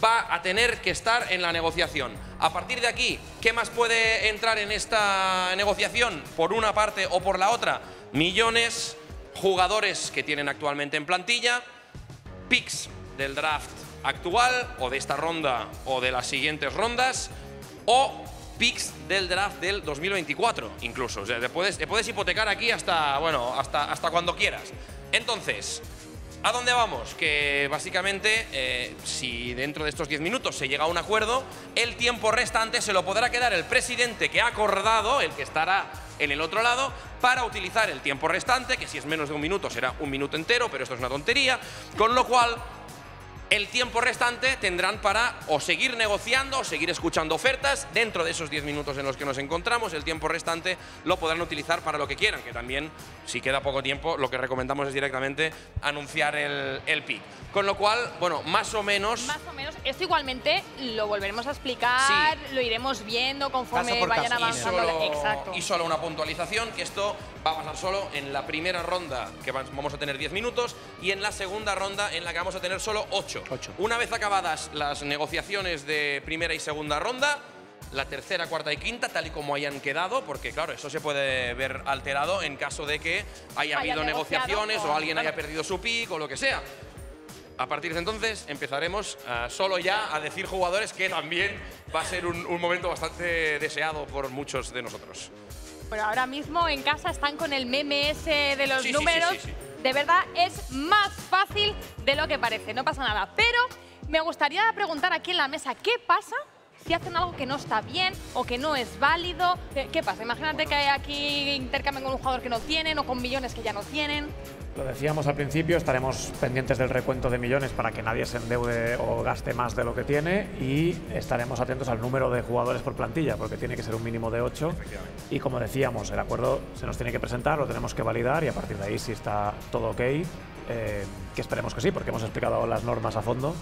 va a tener que estar en la negociación. A partir de aquí, ¿qué más puede entrar en esta negociación? Por una parte o por la otra, millones, jugadores que tienen actualmente en plantilla, picks del draft actual o de esta ronda o de las siguientes rondas o picks del draft del 2024 incluso. O sea, te puedes, puedes hipotecar aquí hasta, bueno, hasta, hasta cuando quieras. Entonces, ¿a dónde vamos? Que básicamente, eh, si dentro de estos 10 minutos se llega a un acuerdo, el tiempo restante se lo podrá quedar el presidente que ha acordado, el que estará en el otro lado, para utilizar el tiempo restante, que si es menos de un minuto será un minuto entero, pero esto es una tontería, con lo cual el tiempo restante tendrán para o seguir negociando o seguir escuchando ofertas. Dentro de esos 10 minutos en los que nos encontramos, el tiempo restante lo podrán utilizar para lo que quieran, que también, si queda poco tiempo, lo que recomendamos es directamente anunciar el, el pick. Con lo cual, bueno, más o menos... Más o menos. Esto igualmente lo volveremos a explicar, lo iremos viendo conforme Caso por vayan caso. avanzando. Y solo, Exacto. y solo una puntualización, que esto va a pasar solo en la primera ronda, que va- vamos a tener 10 minutos, y en la segunda ronda, en la que vamos a tener solo 8. Una vez acabadas las negociaciones de primera y segunda ronda, la tercera, cuarta y quinta, tal y como hayan quedado, porque claro, eso se puede ver alterado en caso de que haya Haya habido negociaciones o o- alguien haya perdido su pick o lo que sea. A partir de entonces empezaremos ah, solo ya a decir jugadores que también va a ser un, un momento bastante deseado por muchos de nosotros. Pero ahora mismo en casa están con el meme ese de los Sí, números. sí, sí. De verdad es más fácil de lo que parece, no pasa nada. Pero me gustaría preguntar aquí en la mesa, ¿qué pasa si hacen algo que no está bien o que no es válido? ¿Qué, pasa? Imagínate que aquí intercambian con un jugador que no tienen o con millones que ya no tienen. Lo decíamos al principio, estaremos pendientes del recuento de millones para que nadie se endeude o gaste más de lo que tiene y estaremos atentos al número de jugadores por plantilla, porque tiene que ser un mínimo de 8. Y como decíamos, el acuerdo se nos tiene que presentar, lo tenemos que validar y a partir de ahí, si está todo ok, eh, que esperemos que sí, porque hemos explicado las normas a fondo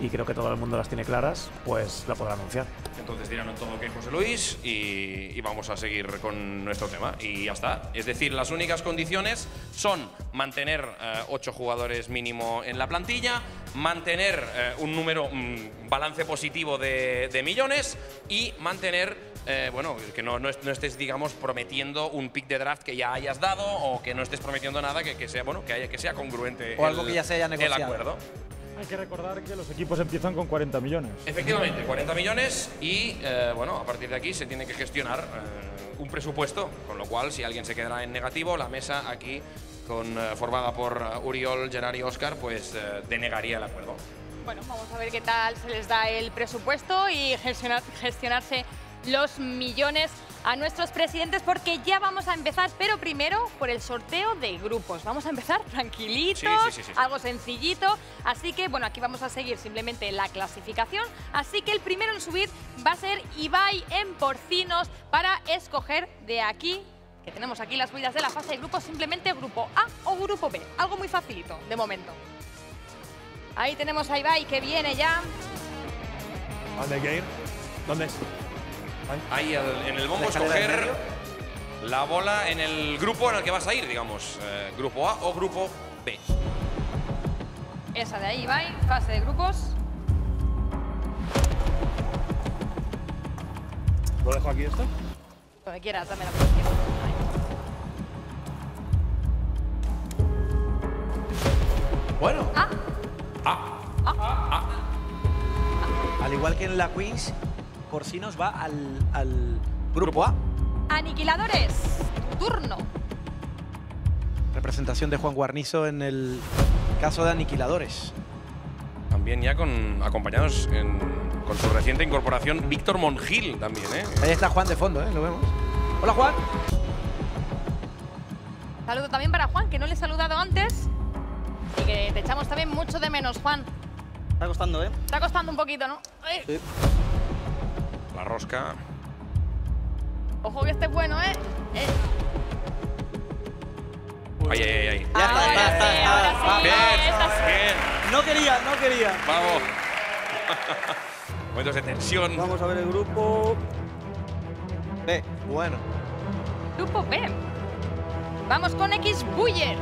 y creo que todo el mundo las tiene claras, pues la podrá anunciar. Entonces dirán todo que José Luis y, y vamos a seguir con nuestro tema. Y ya está. Es decir, las únicas condiciones son mantener eh, ocho jugadores mínimo en la plantilla, mantener eh, un número, un balance positivo de, de millones y mantener, eh, bueno, que no, no, es- no estés, digamos, prometiendo un pick de draft que ya hayas dado o que no estés prometiendo nada que, que sea, bueno, que, haya, que sea congruente O algo el- que ya se haya el negociado. acuerdo. Hay que recordar que los equipos empiezan con 40 millones. Efectivamente, 40 millones y eh, bueno, a partir de aquí se tiene que gestionar eh, un presupuesto, con lo cual si alguien se quedará en negativo, la mesa aquí con, eh, formada por Uriol, Gerard y Oscar, pues eh, denegaría el acuerdo. Bueno, vamos a ver qué tal se les da el presupuesto y gestionar- gestionarse los millones a nuestros presidentes porque ya vamos a empezar, pero primero por el sorteo de grupos. Vamos a empezar tranquilitos, Sí, sí, sí, sí, sí. algo sencillito. Así que, bueno, aquí vamos a seguir simplemente la clasificación. Así que el primero en subir va a ser Ibai en Porcinos para escoger de aquí, que tenemos aquí las huellas de la fase de grupos, simplemente grupo A o grupo B. Algo muy facilito, de momento. Ahí tenemos a Ibai que viene ya. ¿Dónde hay que ir? ¿Dónde es? Ahí al- en el bombo ¿La escalera del escoger la bola en el grupo en el que vas a ir, digamos. eh, grupo A o grupo B. Esa de ahí, Ibai, fase de grupos. ¿Lo dejo aquí esto? Donde quieras, dame la posición. Bueno. Ah. Al igual que en la Queens, Porcinos va al, al grupo A. Aniquiladores, tu turno. Representación de Juan Guarnizo en el caso de Aniquiladores. También ya con acompañados en- con su reciente incorporación Víctor Mongil también, ¿eh? Ahí está Juan de fondo, ¿eh? Lo vemos. Hola, Juan. Saludo también para Juan, que no le he saludado antes. Y que te echamos también mucho de menos, Juan. Está costando, ¿eh? Está costando un poquito, ¿no? La rosca. Ojo que este es bueno, ¿eh? Eh, Ay, ay, ay, ay. ahora sí, ahora sí. Bien, Esta sí. bien. No quería, no quería. Vamos. Momentos de tensión. Vamos a ver el grupo. B. Bueno. Grupo B. Vamos con X Buller.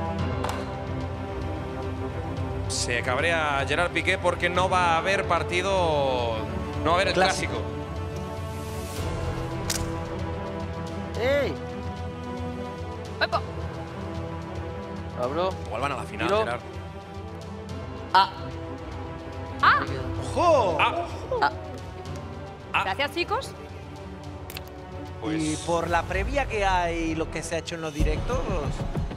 Se cabrea Gerard Piqué porque no va a haber partido. No va a haber el Clásico. clásico. ¡Ey! Epo. Abro. Igual van a la final, Tiro. Gerard. ¡Ah! ¡Ojo! Gracias, chicos. Pues Y por la previa que hay, lo que se ha hecho en los directos,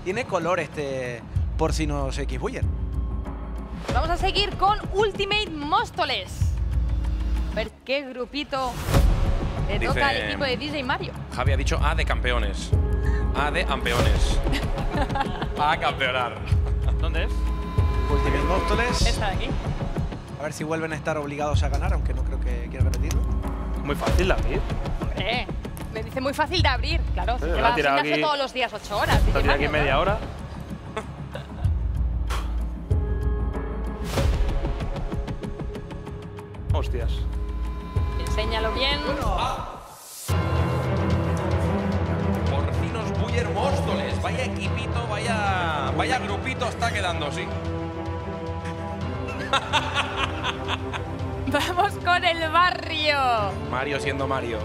tiene color este Porcinos X Buller. Vamos a seguir con Ultimate Móstoles. A ver qué grupito le toca al equipo de DJ Mario. Javi ha dicho A de campeones. A de campeones. a campeonar. ¿Dónde es? Ultimate Móstoles. Esta de aquí. A ver si vuelven a estar obligados a ganar, aunque no creo que quiera repetirlo. Muy fácil, David. Hombre, me dice muy fácil de abrir. Claro, Sí, la va a todos los días, ocho horas. Te DJ aquí media hora. Vaya, grupito está quedando, sí. Vamos con el barrio. Mario siendo Mario.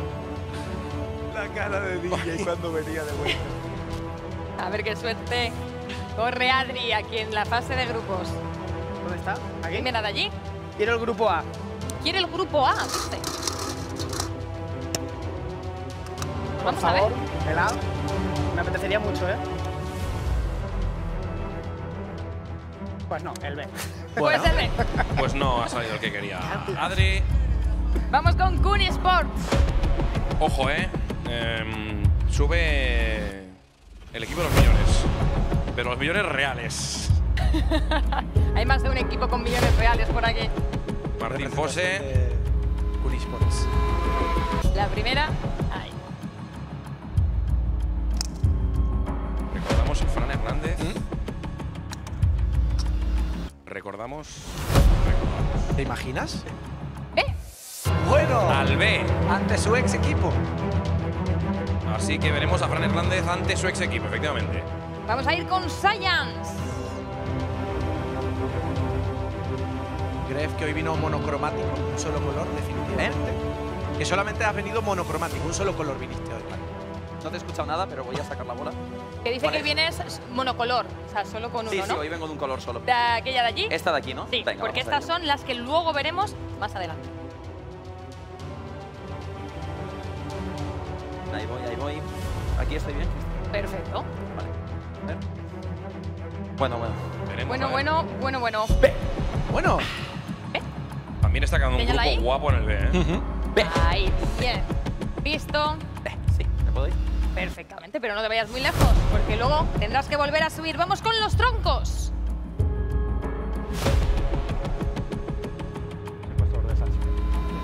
La cara de DJ cuando venía de vuelta. A ver qué suerte. Corre Adri aquí en la fase de grupos. ¿Dónde está? ¿Aquí? Mira de allí. Quiero el grupo A. Quiere el grupo A. Por Vamos a ver. A. Me apetecería mucho, ¿eh? Pues no, el B. Pues el B. Pues no ha salido el que quería. Adri, Vamos con Kuni Sports. ojo, eh. Em, sube el equipo de los millones. Pero los millones reales. Hay más de un equipo con millones reales por aquí. Martín Fose. Unisports. La primera. Ahí. Recordamos a Fran Hernández. Recordamos. ¿Te imaginas? B. Bueno. Al B. Ante su ex equipo. Así que veremos a Fran Hernández ante su ex equipo, efectivamente. Vamos a ir con Science. Gref, que hoy vino monocromático, un solo color, definitivamente. Que solamente has venido monocromático, un solo color viniste hoy. No te he escuchado nada, pero voy a sacar la bola. Que dice ¿Cuál que es? vienes monocolor. O sea, solo con Sí, uno, sí, ¿no? hoy vengo de un color solo. De aquella de allí. Esta de aquí, ¿no? Sí, Venga, porque vamos a estas son las que luego veremos más adelante. Ahí voy, ahí voy. Aquí estoy bien. Perfecto. Bueno, bueno. Bueno, bueno, bueno, bueno. Bueno. También está quedando un grupo ahí. guapo en el B, ¿eh? Ahí, bien. Visto. Sí, ¿me puedo ir? Perfectamente, pero no te vayas muy lejos, porque luego tendrás que volver a subir. Vamos con los troncos.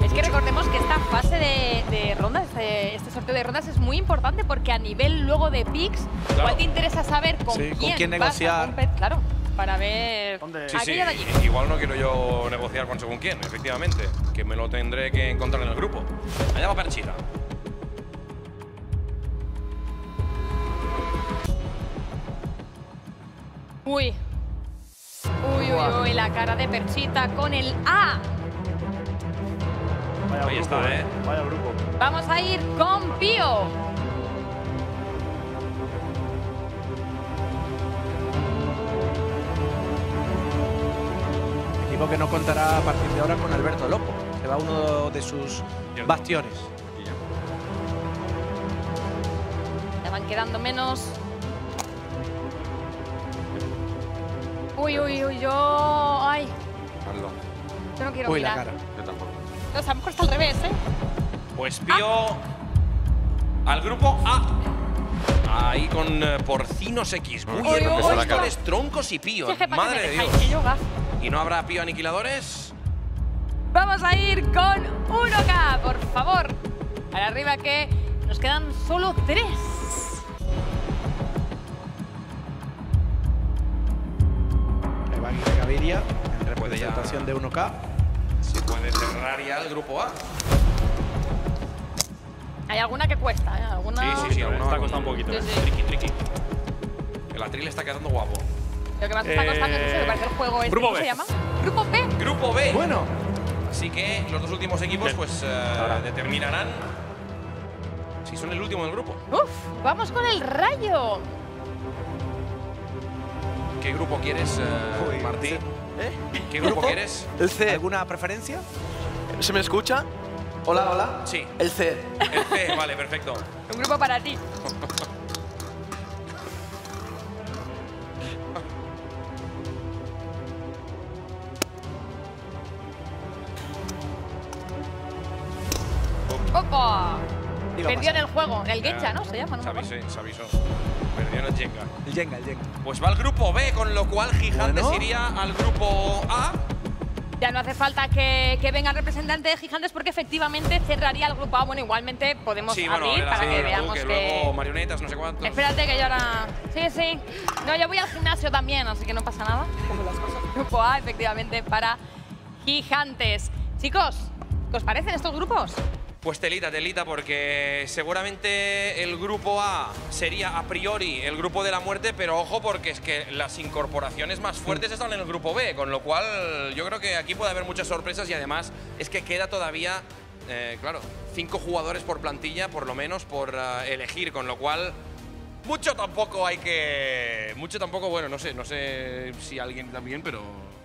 Es que recordemos que esta fase de, de rondas, este, este sorteo de rondas es muy importante porque a nivel luego de picks, igual te interesa saber con Sí, con quién, quién vas a negociar. Claro, para ver Sí, sí, allí. igual no quiero yo negociar con según quién, efectivamente, que me lo tendré que encontrar en el grupo. Allá va Perchita. Uy. Uy, uy, uy, la cara de Perchita con el A. Vaya Ahí grupo, está, ¿eh? Vaya grupo. Vamos a ir con Pío. Equipo que no contará a partir de ahora con Alberto Lopo. Se va uno de sus bastiones. Ya van quedando menos. Uy, uy, uy, yo. Ay, yo no quiero Uy, la cara. Yo tampoco. O sea, a lo mejor está al revés, ¿eh? Pues Pío al grupo A. Ahí con eh, Porcinos X. Muy Uy, bien, uy, profesores, troncos y Pío. Sí, es que para Madre de Dios. ¿Y no habrá Pío aniquiladores? Vamos a ir con 1K, por favor. Para arriba que nos quedan solo tres. Va Aguirre Gaviria en representación de 1K. Se puede cerrar ya el grupo A. Hay alguna que cuesta, ¿eh? Alguna... Sí, sí, sí. alguno Está costando un poquito. Sí, sí. Tricky, tricky. El atril está quedando guapo. Lo que más está costando es eso, me parece el juego este. Grupo ¿Cómo B. se llama? Grupo B. Grupo B. Bueno. Así que los dos últimos equipos pues eh, determinarán si son el último del grupo. Uf, vamos con el rayo. ¿Qué grupo quieres, eh, Martí? ¿Qué grupo quieres? El C. ¿Alguna preferencia? ¿Se me escucha? Hola, hola. Sí. El C. El C, vale, perfecto. Un grupo para ti. ¡Opa! Perdió en el juego, en el Genja, ¿no? Se llama, ¿no? Se avisó, se avisó. Perdió en el Jenga. El Jenga, el Jenga. Pues va al grupo B, con lo cual Gigantes Bueno. iría al grupo A. Ya no hace falta que, que venga el representante de Gigantes porque efectivamente cerraría el grupo A. Bueno, igualmente podemos Sí, bueno, abrir para así, que veamos que que... luego marionetas, no sé cuántos. Espérate que yo ahora... Sí, sí. No, yo voy al gimnasio también, así que no pasa nada. Como las cosas. Grupo A, efectivamente, para Gigantes. Chicos, ¿qué os parecen estos grupos? Pues telita, telita, porque seguramente el grupo A sería a priori el grupo de la muerte, pero ojo porque es que las incorporaciones más fuertes están en el grupo B, con lo cual yo creo que aquí puede haber muchas sorpresas y además es que queda todavía, eh, claro, cinco jugadores por plantilla, por lo menos, por eh, elegir, con lo cual mucho tampoco hay que... Mucho tampoco, bueno, no sé, no sé si alguien también, pero...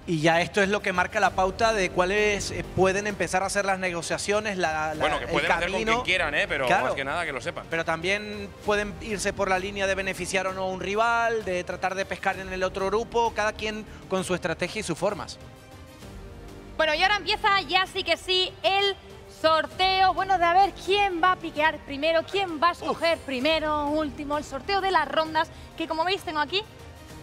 Y ya esto es lo que marca la pauta de cuáles eh, pueden empezar a hacer las negociaciones, la, la- Bueno, que el pueden hacer con camino. quien quieran, ¿eh? pero Claro. más que nada que lo sepan. Pero también pueden irse por la línea de beneficiar o no a un rival, de tratar de pescar en el otro grupo, cada quien con su estrategia y sus formas. Bueno, y ahora empieza ya sí que sí el sorteo. Bueno, de a ver quién va a piquear primero, quién va a escoger primero, último. El sorteo de las rondas, que como veis tengo aquí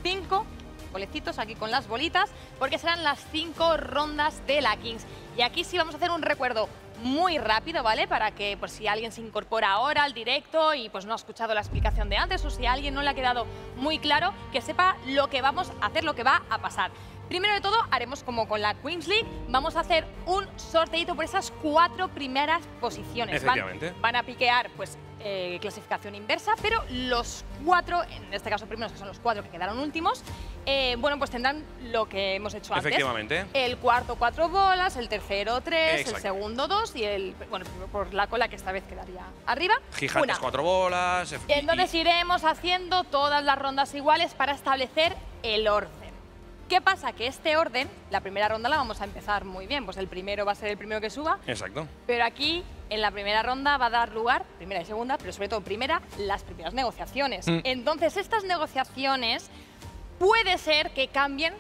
cinco bolecitos aquí con las bolitas, porque serán las cinco rondas de la Kings. Y aquí sí vamos a hacer un recuerdo muy rápido, ¿vale? Para que por si alguien se incorpora ahora al directo y pues no ha escuchado la explicación de antes o si a alguien no le ha quedado muy claro, que sepa lo que vamos a hacer, lo que va a pasar. Primero de todo, haremos como con la Queens League, vamos a hacer un sorteito por esas cuatro primeras posiciones. Van- Efectivamente. Van, a piquear, pues, eh, clasificación inversa, pero los cuatro, en este caso primeros, que son los cuatro que quedaron últimos, eh, bueno, pues tendrán lo que hemos hecho antes. Efectivamente. El cuarto cuatro bolas, el tercero tres, el segundo dos y el, bueno, por la cola que esta vez quedaría arriba. Gigantes una. cuatro bolas. Y entonces iremos haciendo todas las rondas iguales para establecer el orden. ¿Qué pasa? Que este orden, la primera ronda la vamos a empezar muy bien, pues el primero va a ser el primero que suba, Exacto. pero aquí en la primera ronda va a dar lugar, primera y segunda, pero sobre todo primera, las primeras negociaciones. Mm. Entonces estas negociaciones puede ser que cambien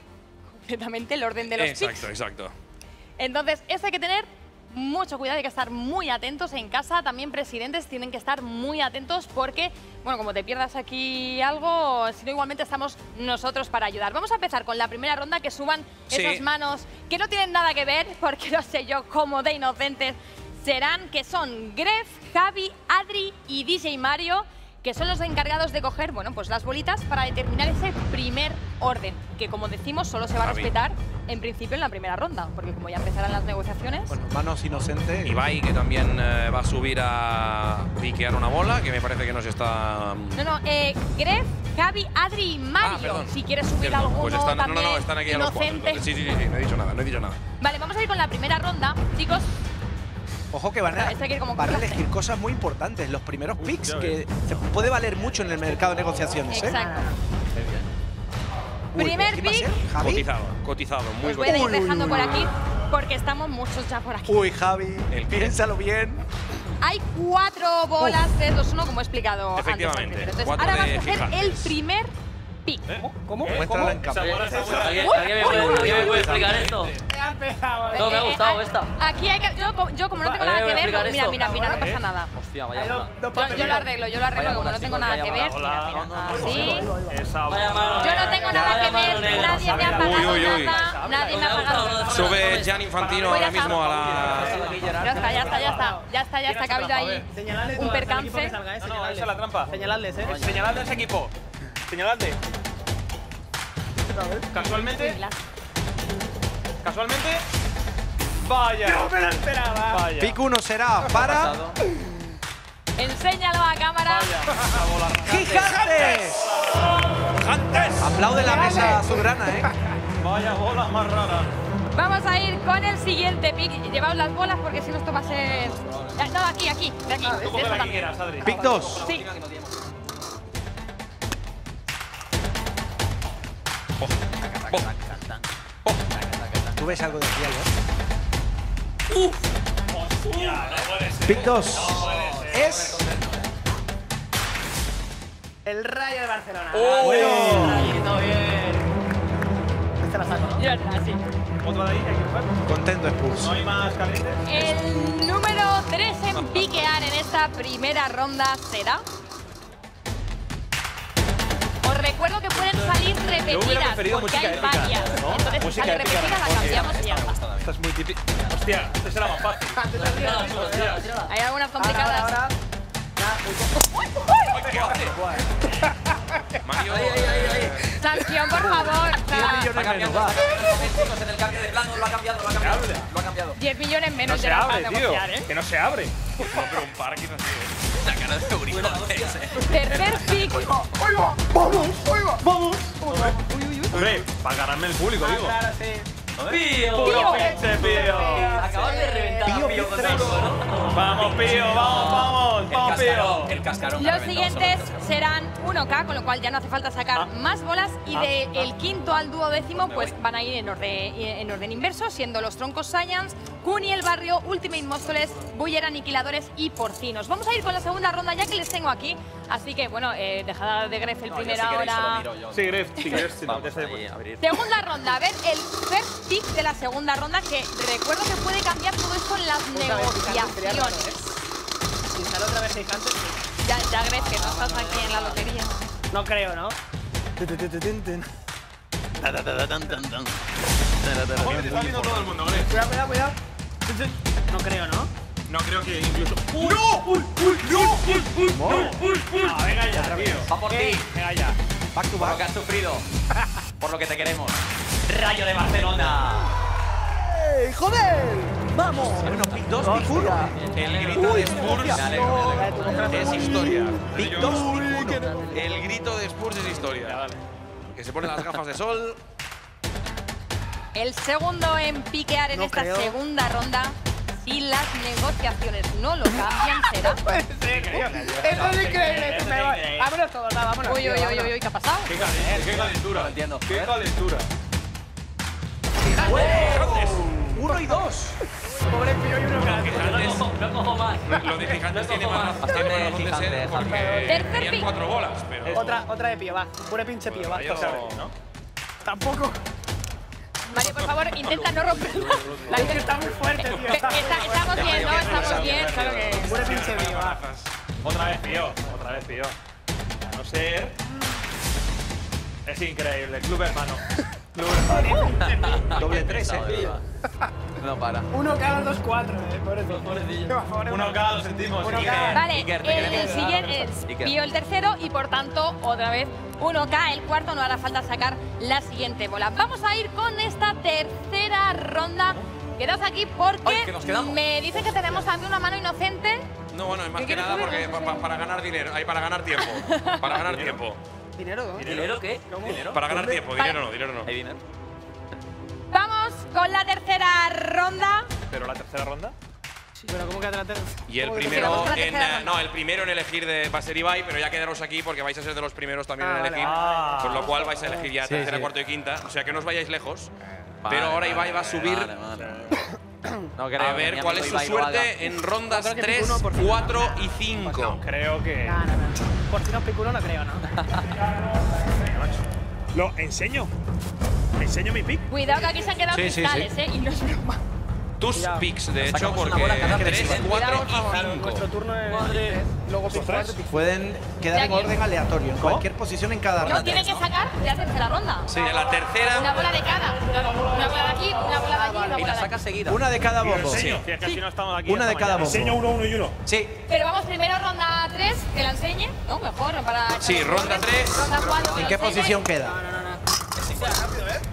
completamente el orden de los Exacto, picks. exacto. Entonces, esto hay que tener mucho cuidado, hay que estar muy atentos en casa. También presidentes tienen que estar muy atentos porque, bueno, como te pierdas aquí algo, si no, igualmente estamos nosotros para ayudar. Vamos a empezar con la primera ronda, que suban Sí. esas manos que no tienen nada que ver, porque no sé yo cómo de inocentes serán, que son Gref, Javi, Adri y DJ Mario, que son los encargados de coger, bueno, pues las bolitas para determinar ese primer orden, que como decimos solo se va a Javi. respetar en principio en la primera ronda, porque como ya empezarán las negociaciones, Manos inocentes. Ibai, que también eh, va a subir a piquear una bola, que me parece que nos está... No, no, eh, Gref, Javi, Adri y Mario. Ah, perdón. si quieres subir Cierto, alguno Pues están, también no, no, están aquí a los cuatro. entonces, Sí, sí, sí, sí, no he dicho nada, no he dicho nada. Vale, vamos a ir con la primera ronda, chicos. Ojo que van a, van elegir cosas muy importantes. Los primeros picks que se puede valer mucho en el mercado de negociaciones. ¿eh? Exacto. Uy, Primer ¿quién va a pick. Cotizado, cotizado, muy Os voy a ir dejando por aquí porque estamos muchos ya por aquí. Uy, Javi, piénsalo bien. Hay cuatro bolas, 3, 2, 1, como he explicado antes. Efectivamente, principio. Entonces, ahora de vamos a hacer el primer pick. ¿Cómo? Muéstralo en cámara. ¿Alguien, alguien me puede, alguien me puede explicar esto? Empezamos. No, me ha Eh, eh, gustado esta. Aquí hay que. Yo, yo como no tengo ¿Alguien nada que ver, mira, mira, mira, no pasa nada. Hostia, vaya. Yo, yo lo arreglo, yo lo arreglo, como no tengo nada que ver. mano. Yo no tengo nada que ver, nadie me ha pagado nada, nadie me ha pagado nada. Sube Jan Infantino ahora mismo a la... Ya está, ya está, ya está, ya está, ya está, que ha habido ahí un percance. salga, ¿eh? No, no, Señaladle. esa es la trampa. Señaladles, ¿eh? Señaladle a ese equipo. Señaladle. Casualmente. Casualmente. Vaya. No me lo esperaba. Vaya. Pick 1 será para Enséñalo a cámara. Gigantes. ¡Gigantes! Aplaude la mesa azulgrana, ¿eh? Vaya bola más rara. Vamos a ir con el siguiente pick. Llevaos las bolas porque si no esto va a ser. Ah, No, aquí, aquí, de aquí. Tú de coge esto la que también. quieras, Adri. Pick 2. Sí. ¿Tú ves algo de aquí, Albert? Pick 2. Es El Rayo de Barcelona. ¡Oh! Bueno. Bien. Este la saco, ¿no? Ya está, sí. Otra de ahí, hay que jugar. contento Spurs. No hay más calientes. El número 3 en piquear en esta primera ronda será. Os recuerdo que pueden salir repetidas porque hay épica, varias. ¿no? Entonces, si Música sale repetida, cambiamos y ya está. Esta es muy típica. Hostia, este será más fácil. Hay algunas complicadas. Ahora, ahora. ¿Qué hace? Mario, Sanción, por favor. O sea, millones menos, va. Chicos, en el cambio de plano lo ha cambiado, lo ha cambiado. Lo ha cambiado. 10 millones menos No de se la abre, tío. ¿eh? Que no se abre. No, pero un par quizás sí. La cara de Eurito. Tercer pick. Hombre, para ganarme el público, digo. Sí. Pío. Puro pinche, Pío. Acabas de reventar Pío, a Pío con Pío, ¿no? Vamos, Pío, vamos, vamos. El Vamos, Pío. el cascarón. Los siguientes serán 1K, con lo cual ya no hace falta sacar más bolas. Y del quinto al duodécimo, pues van a ir en orden, en orden inverso, siendo los troncos Science, Kuni el barrio, Ultimate Móstoles, Buller Aniquiladores y Porcinos. Vamos a ir con la segunda ronda ya que les tengo aquí. Así que, bueno, eh, dejad de Gref el No, yo primero si queréis ahora. solo miro yo. Sí, Gref, a abrir. Segunda ronda, a ver el first pick de la segunda ronda, que recuerdo que puede cambiar todo esto en las Otra raro, negociaciones. ¿eh? Si sale otra vez Gigantes, sí. Ya, ya Gref, que no estás aquí en la lotería. No creo, ¿no? Todo el mundo. Cuidado, cuidado, cuidado. No creo, ¿no? No creo que incluso. ¡No! ¡Uy, uy, no! ¡Uy, uy, no! ¡Uy, uy! Ah, venga ya, tío. Va por ti. Venga ya. Back to Por lo back. que has sufrido. Por lo que te queremos. Rayo de Barcelona. ¡Ey, joder! ¡Vamos! Bueno, pick 2, pick 1. El grito de Spurs es historia. Pick 2, pick 1. El grito de Spurs es historia. Que se pone las gafas de sol. El segundo en piquear en No esta creo. segunda ronda, si las negociaciones no lo cambian, será. Eso es increíble. Eso es Me voy. increíble. Vámonos todos, vámonos. Uy, uy, uy, uy, ¿qué ha pasado? Qué calentura, qué calentura. Qué calentura. Uno y dos. Pobre Pío y uno Gigantes, No, no cojo más. lo de Gigantes tiene más Bastante tiene más razón de gigante, ser porque Tercer tenían pick. cuatro bolas, pero... Otra, otra de Pío, va. Pure pinche Pío, va. ¿no? Tampoco. Mario, por favor, intenta no romperla. La gente está muy fuerte, tío. estamos bien, ¿no? Estamos bien, claro que. Pure pinche mío, va. Otra vez pío, otra vez pío. A no ser. Es increíble, club hermano. Doble tres, eh. No para. Uno cada dos cuatro, eh. Pobrecillo. Uno cada lo sentimos. Uno cada. Vale, Iker, te el, queremos. el siguiente es Iker. Pío el tercero y por tanto, otra vez, 1K el cuarto, no hará falta sacar la siguiente bola. Vamos a ir con esta tercera ronda. Quedaos aquí porque Ay, que nos quedamos. me dicen que tenemos también una mano inocente. No, bueno, es más ¿Qué que quieres nada subir? porque No sé. pa- pa- para ganar dinero, hay para ganar tiempo. Para ganar tiempo. ¿Dinero? ¿no? ¿Dinero qué? Para ganar tiempo, dinero no, dinero no. ¿Hay dinero? Vamos con la tercera ronda. Pero la tercera ronda. Pero ¿cómo queda la tercera? Y el ¿Cómo que primero en ronda? no, el primero en elegir de, va a ser Ibai, pero ya quedaros aquí porque vais a ser de los primeros también Ah, en vale, elegir. vale. Con lo cual vais a elegir ya Sí, tercera, sí. cuarto y quinta. O sea que no os vayáis lejos. Vale, pero ahora vale, Ibai va a vale, subir vale, vale. No creo a ver cuál es su suerte en rondas Creo que 3, Picuno por fin. 4 y 5. Creo que. No, no, no. Por si no piculo no creo, ¿no? Lo enseño. Enseño mi pick. Cuidado que aquí se han quedado Sí, sí, cristales, ¿eh? Y no es broma. Tus picks, de hecho, porque bola cada 3, vez. 4 Claro, y nuestro 5. turno es. Luego pick cuatro, pick Pueden quedar en orden aleatorio, en cualquier posición en cada No, ronda. tienen que sacar la tercera ronda. Sí, en la tercera. Una bola de cada. Una bola de aquí, una bola de allí, una Y bola la de saca aquí. seguida. Una de cada bombo. Sí. Sí. Que casi no estamos aquí. Una de cada bombo. Enseño uno, uno y uno. Sí. Pero vamos primero ronda 3, que la enseñe. No, mejor, para. Sí, ronda 3. Ronda 4. ¿En qué posición queda? A ver, a ver, a ver.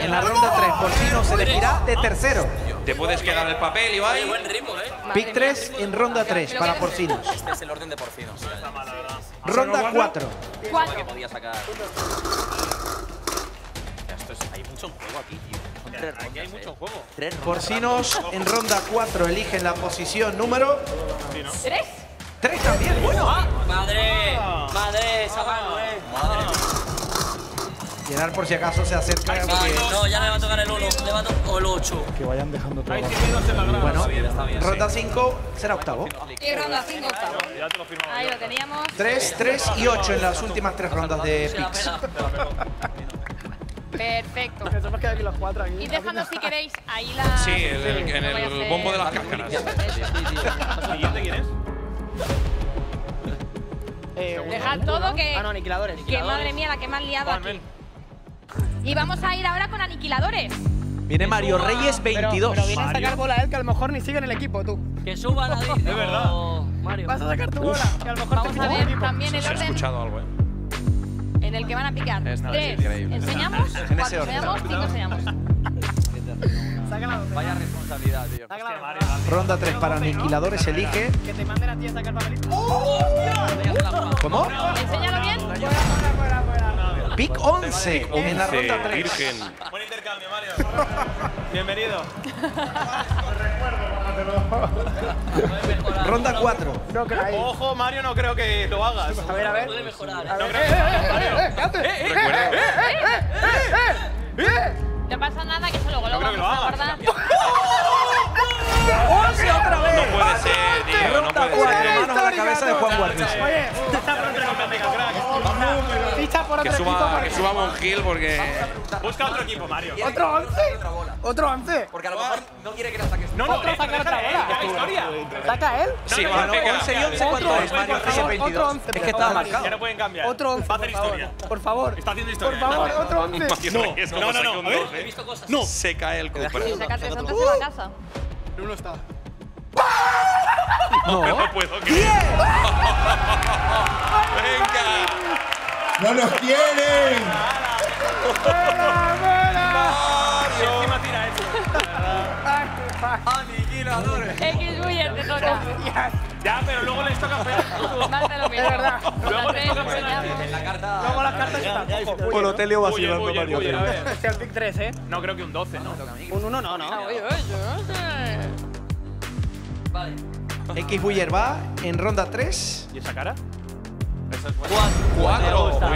En la ronda 3, por si no se elegirá de tercero. Te puedes quedar el papel, Ibai. Buen ritmo, ¿eh? Pick 3 en ronda 3 para porcinos. Este es el orden de porcinos. Ronda 4. que Cuatro. podía sacar. Esto es, hay mucho juego aquí, tres Aquí hay mucho eh. juego. Tres. Porcinos en ronda 4 eligen la posición número ¿Tres? 3 también. Bueno, Madre, madre, esa mano, eh. Gerard por si acaso se acerca. porque- No, ya le va a tocar el 1, le va a tocar o el 8. Que vayan dejando todo. Bueno, Está bien, está bien. ronda 5 será octavo. Y ronda 5, octavo. Ya te lo firmo. Ahí lo teníamos. 3, 3 y 8 en las últimas tres rondas de la pela. Perfecto. Y dejadnos si queréis ahí la. Sí, el- el- en el ser- bombo de las cáscaras. ¿Siguiente quién es? Eh, Dejad todo que- Ah, no, aniquiladores. Que madre mía, la que me han liado aquí. Y vamos a ir ahora con aniquiladores. Viene Mario Reyes Pero, 22. pero viene a Mario. sacar bola él, que a lo mejor ni sigue en el equipo, tú. Que suba la dice. Es verdad. Mario. Vas a sacar tu bola, que a lo mejor te Vamos a en el ver equipo. también el Se ha orden escuchado algo, ¿eh? en el que van a picar. Es Tres. increíble. ¿Enseñamos? ese Cuatro orden. enseñamos, cinco enseñamos. Vaya responsabilidad, tío. Bola. Ronda 3 para aniquiladores elige. Que te manden a ti a sacar papelito. ¿Cómo? Enséñalo bien. Pick 11 en la ronda 3. Virgen. Buen intercambio, Mario. Bienvenido. Ronda 4. No creo. Ojo, Mario, no creo que lo hagas. A ver, a ver. Puede mejorar. No creo Eh, que eh, lo hagas, eh, Mario. eh. Recuerda. No pasa nada, que eso luego lo creo vamos a guardar. ¡Once otra vez! No puede ser, tío, no Ronda puede 4, ser. manos a la cabeza de Juan Guarnizo. Oye, crack. Ficha por Que otro equipo. suba, porque- que suba Mongil porque. Busca otro equipo, Mario. ¿Otro 11? ¿Otro 11? Porque a lo mejor no quiere que la saques. No, no, Otro eh, sacar otra bola. historia. ¿Saca él? Sí, no, no, venga. 11 y 11, ¿cuánto Otro, es? Mario por Reyes favor, 22. otro 11, Es que estaba favor. Ya marcado. no pueden cambiar. Otro 11. Va a hacer por favor. historia. Por favor. Está haciendo historia. Por favor, otro 11. Mario Reyes, como no, no, no, un a ver. 12. He visto cosas. No. Se cae el Cooper. Si saca tres antes se va a casa. Uno está. No, no puedo creer. Venga. ¡No nos quieren! Encima tira eso. Aniquiladores. X Buller te toca. Ya, pero luego les toca pegar. Más de lo mismo. Es verdad. Ronda tres, enseñamos. En la carta. Luego las cartas tampoco. Polotelio Buller, vacilando Mario. Este es el pick 3, ¿eh? No creo que un 12, ¿no? Un 1 no, no. Oye. Vale. X Buller va en ronda 3. ¿Y esa cara? Es Cuatro. Cuatro. Me gusta,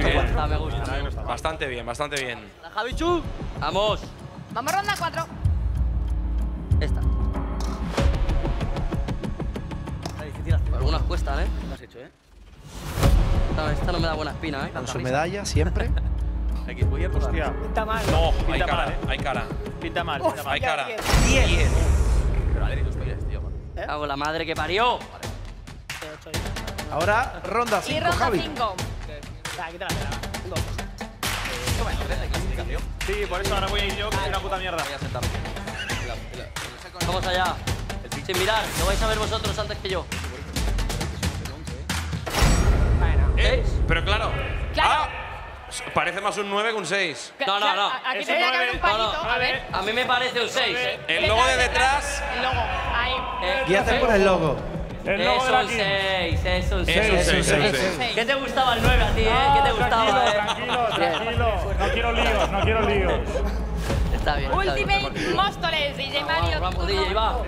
me gusta, me gusta. Bastante bien, bastante bien. La Javichu. Vamos. Vamos ronda 4. Esta. Algunas cuestan, ¿eh? Lo has hecho, ¿eh? Esta, esta no me da buena espina, ¿eh? Con su medalla siempre. X, voy a rodar. Hostia. Pinta mal. No, Hay pinta cara, mal, eh. hay cara. Pinta mal, pinta mal. Hay cara. 10. Pero Adri, tus payas, tío. Hago la madre que parió. Ahora ronda Y 5, ronda Javi. 5. Va, quita la. Un bueno, ¿ves la clasificación? Sí, por eso ahora voy a ir yo, que soy una puta mierda. Voy a sentarme. Vamos allá. Sin mirar, lo vais a ver vosotros antes que yo. Eh, pero claro. Claro. Ah, parece más un 9 que un 6. No, no, no. Aquí Ese tendría que haber nueve, un palito. no, no. A ver. A mí me parece un 6. ¿eh? El logo de detrás El logo. Ahí. Eh, Guíate por el logo. El logo es de la un King. 6, es un 6. Es un seis, es un seis. ¿Qué te gustaba el 9 a ti, eh? ¿Qué te gustaba, tranquilo, eh? tranquilo, tranquilo. No quiero líos, no quiero líos. Está bien. Ultimate Móstoles, DJ Mario. vamos. DJ, va.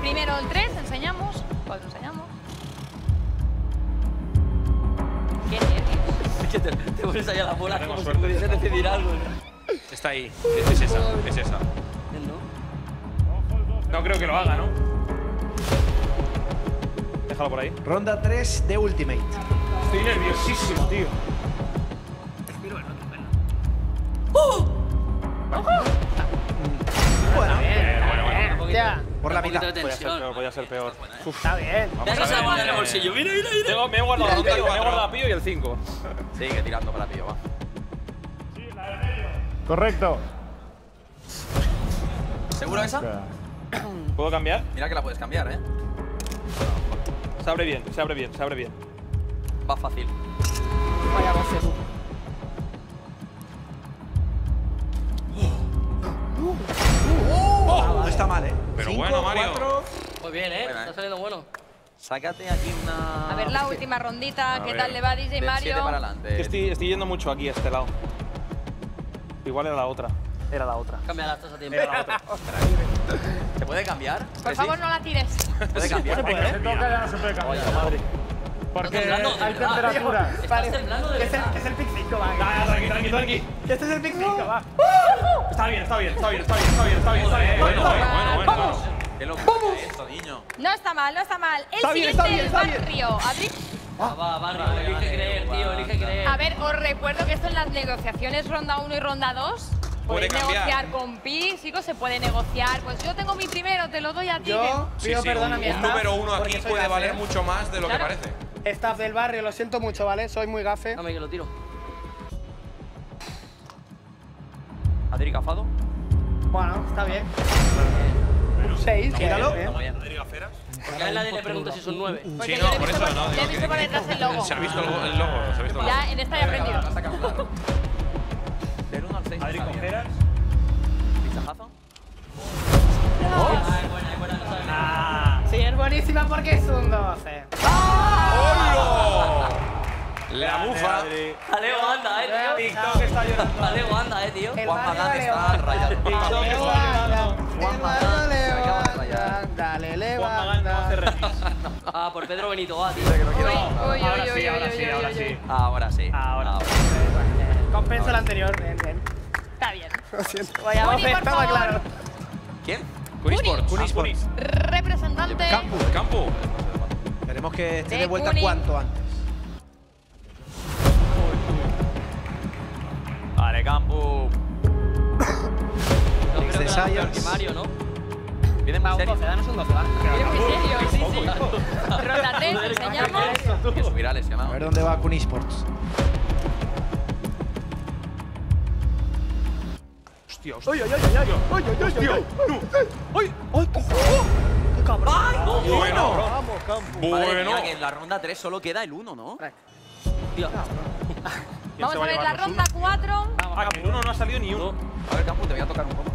Primero el 3, enseñamos. ¿Cuál enseñamos? Qué. Es que te, te pones allá la bola como si pudiese decidir algo. está ahí. Es, es esa, es esa. ¿No? No creo que lo haga, ¿no? Déjalo por ahí. Ronda 3 de Ultimate. Estoy nerviosísimo, tío. Bueno, bueno, bueno. Ya. Por la mitad. de Podría ser peor, podría ser peor. Uf. Está bien. La en el bolsillo. Mira, mira, mira. Tengo, me he guardado la Pío, me he guardado la Pío y el 5. Sigue tirando para Pío, va. Correcto. ¿Seguro esa? ¿Puedo cambiar? Mira que la puedes cambiar, ¿eh? Se abre bien, se abre bien, se abre bien. Va fácil. Vaya voces. No está mal, ¿eh? Pero Cinco, bueno, Mario. cuatro. Muy bien, eh. Está saliendo bueno. Sácate aquí una. A ver la última rondita. A ¿Qué ver. tal le va DJ Del Mario? para adelante. Que estoy, estoy yendo mucho aquí a este lado. Igual era la otra. Era la otra. Cambia las cosas a tiempo. ¿Se puede cambiar? Por favor, no la tires. ¿Puede cambiar? Se puede, se toca ya no se puede cambiar. madre. Porque hay temperatura. Que es el, que es el Pick 5, va. Ah, tranqui, tranqui, tranqui. Que este es el Pick 5, va. Está bien, está bien, está bien, está bien, está bien, está bien, está bien. Bueno, bueno, bueno, bueno. Vamos. ¿Qué locura es esto, niño? No está mal, no está mal. El Está bien, siguiente está bien, el está bien. barrio. Adri, Va, va, barrio. Elige creer, tío. Elige creer. a ver, os recuerdo que esto en las negociaciones ronda 1 y ronda 2 Puede cambiar. negociar con Pi, chicos, se puede negociar. Pues yo tengo mi primero, te lo doy a ti. Yo Sí, pido sí, perdón un, a mi un staff. número uno aquí puede valer ¿eh? mucho más de lo Claro. que parece. Staff del barrio, lo siento mucho, ¿vale? Soy muy gafe. Dame que lo tiro. Adri Cafado. Bueno, está bien. Un 6, Gíralo. bien. Porque a él nadie le pregunta si son 9. Porque Sí, yo no, por eso no, le he visto que- por detrás el logo. Se ha visto el, lo- el logo, se ha visto el logo. Ya en esta he aprendido. Del 1 al 6. Adri Cojeras. Pichajazo. Ah, es buena, es buena. no sabe nada. Sí, es buenísima porque es un 12. ¡Hola! La bufa. Jaleo anda, eh, tío. TikTok está llorando. Jaleo anda, eh, tío. Juan Magán está levanta. rayado. TikTok está llorando. Juan Magán. Dale, Juan Magán no hace levanta. Ah, por Pedro Benito, va, tío. Ahora sí, ahora uy, sí, ahora sí. Ahora sí. Ahora. Compensa el anterior, bien, bien. Está bien. Lo siento. Vaya, Uni, 12 por estaba favor. claro. ¿Quién? Cunisport. Cunisport. Representante. Campo. Campo. Esperemos que esté De de vuelta Cuni. cuanto antes. Vale, Campo. No, creo que que Mario, ¿no? Viene muy serio. 12, danos un 12, va. Eres muy serio, sí, sí. Ronda 3, enseñamos. Que subirá A ver dónde va Kun Hostia, hostia. ¡Ay, ay, ay, ay! ¡Ay, ay, ay, ay! ¡Ay! ¡Ay, qué ¡Qué cabrón! Bueno. Vamos, campo. Madre Bueno. mía, que en la ronda 3 solo queda el 1, ¿no? Tío. Vamos a ver la ronda 4. Ah, que uno no ha salido ni uno. A ver, Campo, te voy a tocar un poco.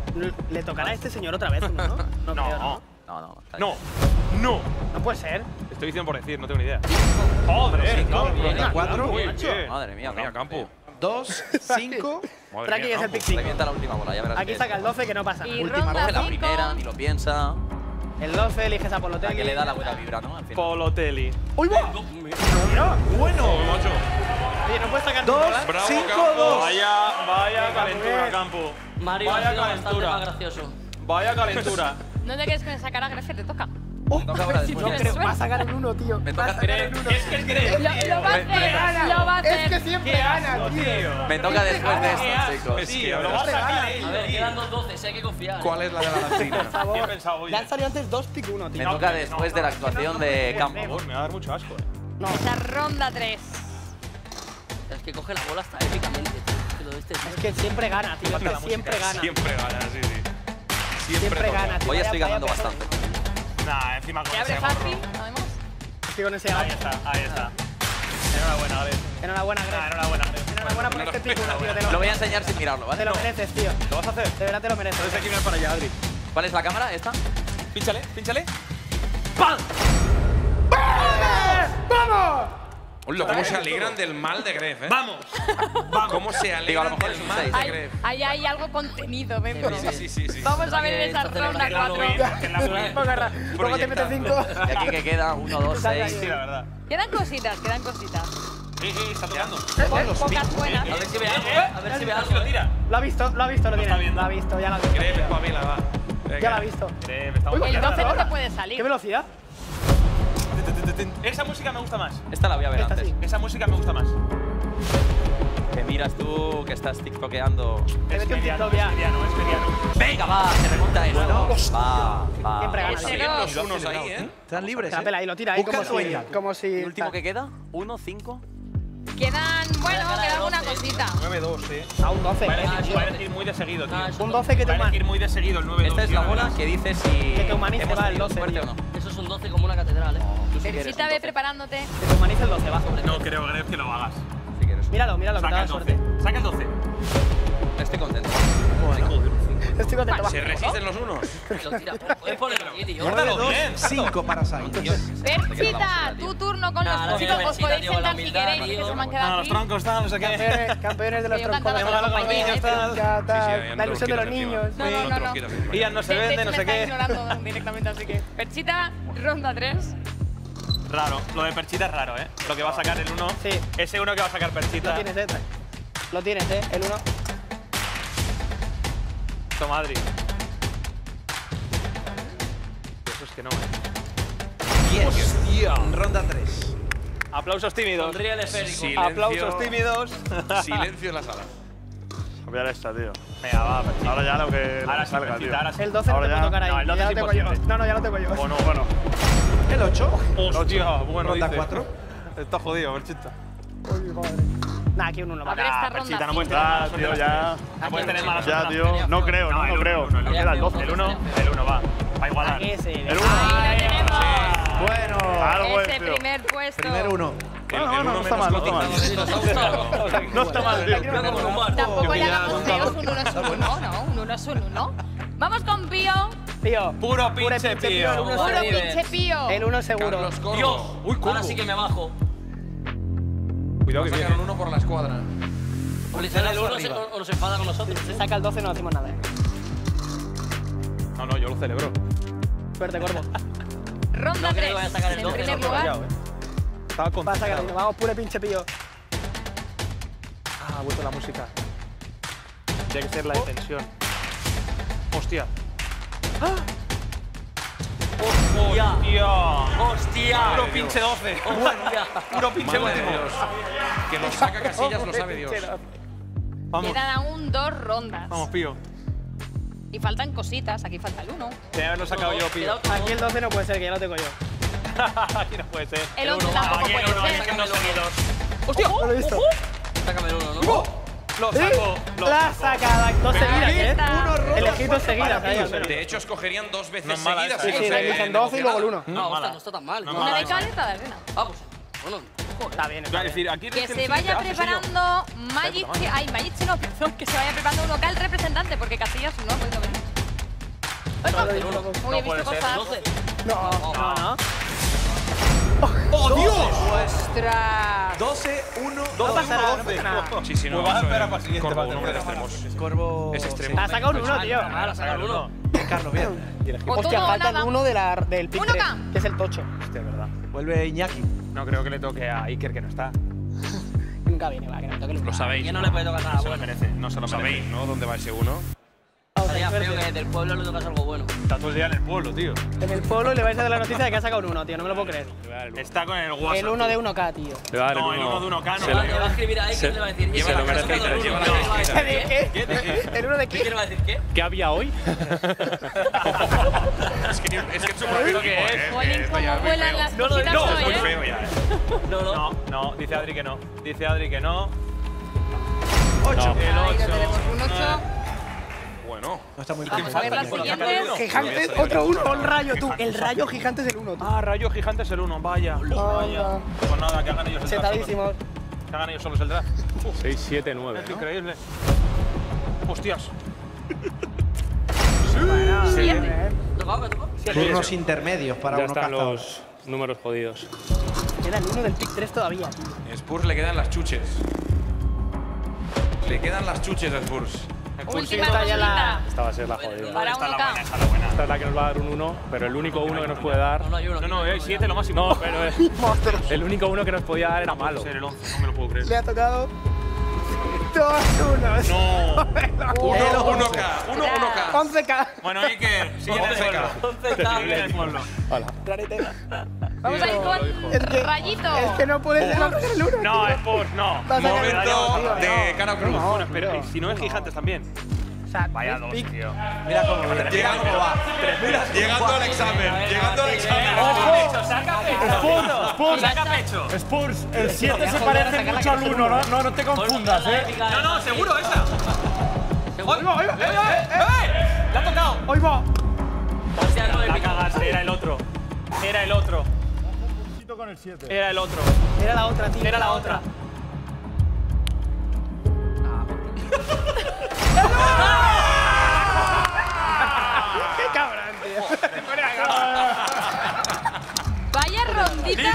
Le tocará a este señor otra vez, ¿no? No, No, no, No, no. no. No. No puede ser. Estoy diciendo por decir, no tengo ni idea. ¡Joder! Cinco, cuatro. Macho. bien. Madre mía, Campo. Campo. 2, 5. Madre Tranqui, mía, es el pick 5. Revienta la última bola, ya verás. Aquí saca el 12 que no pasa. Y Última ronda Coge la 5. primera, ni lo piensa. El 12 eliges a La Polotegui. que le da la buena vibra, ¿no? Al final. Polotelli. ¡Uy, va! Bueno. Oye, no puedes sacar Dos, cinco, Campo. dos. Vaya, vaya calentura, bien. Campo. Mario ha Vaya sido calentura. más gracioso. Vaya calentura. No te quedes con esa cara, Grecia, te toca. Me toca ahora No después. creo, va a sacar el 1, tío. Me toca sacar el 1. Es que es que Lo, lo va a hacer, lo va a hacer. Es que siempre gana, tío. Me toca después de esto, chicos. Es que lo va a sacar A ver, él. quedan dos 12, si hay que confiar. ¿Cuál es la de la? Por favor. Le han salido antes 2 pick 1, Me tío. toca después de la actuación de Campo. Por favor, me va a dar mucho asco. eh. No, ronda 3. Es que coge la bola hasta épicamente, tío. Es que lo de este tío. es que siempre gana, tío. Siempre gana. Siempre gana, sí, sí. Siempre gana, tío. Hoy estoy ganando bastante. Nah, encima con Se abre ese fácil, además. de- Estoy con ese Ahí gato. está, ahí está. Enhorabuena, Alex. Enhorabuena, Nah, Greg. enhorabuena. Enhorabuena por este pick 1, tío. Te Lo lo, voy a enseñar sin mirarlo, te ¿vale? lo mereces, tío. ¿Lo vas a hacer? De verdad te lo mereces. Entonces mirar para allá, Adri. ¿Cuál es la cámara? ¿Esta? Pínchale, pínchale. ¡Vamos! Hola, cómo se alegran del mal de Gref, ¿eh? ¡Vamos! ¿Cómo se Digo, a lo alegran mejor del mal seis. de Gref? ahí hay algo contenido dentro. Sí, sí, sí, sí. Vamos a ver en esa ronda celebración 4. Poca ra- Luego te metes 5. Y aquí que queda 1, 2, 6. Sí, la verdad. Quedan cositas, quedan cositas. Sí, sí, está tocando. Pocas buenas. A ver si ve Eh, algo, eh, a ver si ve Lo algo. tira. Lo ha visto, lo ha visto, lo Lo tiene. Lo ha visto, ya lo ha visto. Gref, espabila, va. Ya lo ha visto. El fallando. 12 no te puede ¿Qué salir. velocidad? Esa música me gusta más. Esta la voy a ver Esta antes. sí. Esa música me gusta más. Que miras tú que estás tiktokeando. Es mediano, es mediano, es mediano. Venga, va, se remonta esto. Va, va. Siempre gana. Los unos ahí, ¿eh? Están libres, La ¿eh? pela ahí, lo tira ahí como Busca si. sueño. Como si. ¿El último que queda? 1, 5. Quedan, bueno, Gana queda el alguna 12. cosita. 9-2, eh. A un 12. Va a elegir muy de seguido, tío. Ah, Un 12 que te Va a elegir muy de seguido el 9-2. Esta es la bola que dice si Que te humanice, va, el tenido 12, suerte tío. o no. Eso es un 12 como una catedral, ¿eh? Un ve 12. preparándote. Que te humanice el 12, va. No creo, que lo hagas. Si quieres. Míralo, míralo, que te Saca da el suerte. 12. Saca el 12. Estoy contento. Estoy contento. ¿Se resisten los unos? Lo tira. Puedes ponerlo aquí, tío. Guárdalo bien. 5 para Sainz. Persita, tu turno con los chicos. Os podéis sentar si queréis, que tío. se me han quedado los troncos, tal, no sé qué. Campeones, de los troncos. la ¿eh? ilusión de los niños. No. Ian no se vende, no sé qué. ignorando directamente, así que. Perchita, ronda 3. Raro. Lo de Perchita es raro, ¿eh? Lo que va a sacar el 1. Sí. Ese 1 que va a sacar Lo Perchita. tienes, eh. Lo tienes, eh. El 1. Toma, Adri. Eso es que no, ¿eh? Hostia. Ronda 3. Aplausos tímidos. Silencio. Aplausos tímidos. Silencio en la sala. Copiar esta, tío. Venga, va, Perchita. Ahora ya lo que Ahora sí, salga, tío. Perchita, ahora sí. El 12 no Ahora te ya- puedo tocar ahí. No, el 12 ya es lo tengo yo. No, no, ya lo tengo yo. O no. Bueno, El 8. Hostia, bueno, Ronda dice. 4. Está jodido, Perchita. Uy, madre. Nah, aquí un 1 A va. ver esta Nah, ronda Perchita, no puedes ya, suerte tío, ya. No puedes tener mala suerte Ya, tío. No creo, no, el no uno, creo. el uno, el Era el uno. 12. El 1, el 1, va. Va a igualar. El 1. Ahí lo tenemos. Bueno. Algo es, Ese tío. primer puesto. Primer 1. No, no, no, no está mal, no está mal. No está mal, tío. Tampoco le hagamos feos, un 1 es un 1, ¿no? Un 1 es un 1. Vamos con Pío. Tío. Puro pinche pinche pío. pío, el uno Puro seguro. pinche Pío. El 1 seguro. Dios. Ahora sí que me bajo. Cuidado que viene. Sacaron uno por la escuadra. O le sale el uno se- o nos enfada con nosotros. Si ¿eh? saca el 12 no hacemos nada, eh. No, no, yo lo celebro. Suerte, Corvo. Ronda No creo 3. que vaya a sacar el En 12, primer no, lugar. Callado, eh. Estaba concentrado. sacar el 1. Vamos, pure pinche pío. Ah, ha vuelto la música. Tiene que ser la de tensión. Hostia. ¡Hostia! ¡Hostia! ¡Hostia! Puro pinche 12. ¡Hostia! Puro pinche Madre de último. Dios. Que los saca Casillas lo sabe Dios. Vamos, Quedan aún dos rondas. vamos, pío. Y faltan cositas. Aquí falta el 1. Tenía que haberlo sacado yo, pío. Aquí el 12 no puede ser, que ya lo tengo yo. Aquí no puede ser. El 11 uno. tampoco Aquí el puede uno, ser. sacan dos seguidos. ¡Hostia! No lo he visto. Sácame el uno, ¿no? Lo saco. Lo La sacada. Dos seguidas, eh. está. Elegí dos seguidas. De hecho, escogerían dos veces No es mala seguidas. esa. Sí, eligen 12 y luego el 1. No, No, no está tan mal. Una de y otra de arena. Vamos. Bueno, Está bien, está bien. decir, aquí Que el se vaya sí, preparando Magic. Ay, Magic no, perdón. Que se vaya preparando un local representante porque Casillas no ha podido venir. No lo he visto. Uy, he puede visto ser. cosas. 12. No, no, no. ¡Oh, Dios! ¡Ostras! 12, 1, No pasa nada, no pasa nada. Sí, sí, no. Pues vas a esperar para el siguiente, Corvo, un hombre de extremos. Corvo. Es extremo. Ha sacado un 1, tío. Ahora saca el uno. Carlos, bien. Hostia, falta. 1 de la, del pick 3, 1K. que es el tocho. Hostia, es verdad. Vuelve Iñaki. No creo que le toque a Iker, que no está. Nunca viene, va, que no toque el Lo uno. sabéis. ¿Quién no le puede tocar nada No se lo merece, no se lo sabéis. ¿no? ¿Dónde va ese uno? Creo que del pueblo le tocas algo bueno. Está todo el día en el pueblo, tío. En el pueblo le vais a dar la noticia de que ha sacado un 1, tío. No me lo puedo creer. Está con el WhatsApp. El 1 de 1K, tío. Le va a dar no, el 1 de 1K no. Se le va a escribir ahí, ¿qué le va a decir? Se lo merece. ¿Qué? ¿El 1 de qué? ¿Qué le va a decir qué? ¿Qué había hoy? Es que es súper feo que es. Vuelan las No, no, cositas no, hoy, es muy feo ya. eh. No, no. No, no, dice Adri que no. Dice Adri que no. 8. El Ahí 8. Bueno. No está muy siguientes. Gigantes, otro 1. Un rayo, tú. El rayo gigante es el 1. Ah, rayo gigante es el 1, vaya. Vaya. Pues nada, que hagan ellos el. Setadísimos. Que hagan ellos solos el draft. 6, 7, 9. Es increíble. Hostias. Siete. ¿Tocado? ¿Me tocó? Turnos intermedios para ya uno están los números jodidos. Queda el 1 del pick 3 todavía, tío. Spurs le quedan las chuches. Le quedan las chuches a Spurs. Última Está ya la-. Esta va a ser la jodida. Para esta es la 1K. buena, esta es la buena. Esta es la que nos va a dar un 1, pero el único 1 que nos puede dar. No, no, hay uno. No, no, hay 7 lo máximo. No, pero es- el único 1 que nos podía dar era malo. Ser el 11, no me lo puedo creer. Le ha tocado. Dos unos. No. 1, 1K, 1, 1K. 11K. Bueno, Iker, siguiente 11K. Siguiente del pueblo. Rarete. Vamos a ir Es que- con Rayito. Es que no puede ser no el 1. No, Spurs, no. Vas a ganar. Momento de Caro Cruz. Bueno, pero ¿y si no es gigantes también. O sea, Vaya es dos, tío. Mira cómo viene. Llega cómo va. Llegando al examen. Llegando al examen. ¡Saca Spurs, Spurs, ¡Saca pecho! Spurs, el 7 se parece mucho al 1, no, no, no te confundas, ¿eh? No, no, seguro esa. Oiga, oiga, ¡Eh, eh, eh! ¡Le ha tocado! oiga. Hostia, no, La cagaste, era el otro. Era el otro. Con el 7. Era el otro. Era la otra, tío. Era la otra. Qué cabrón, tío. Vaya rondita.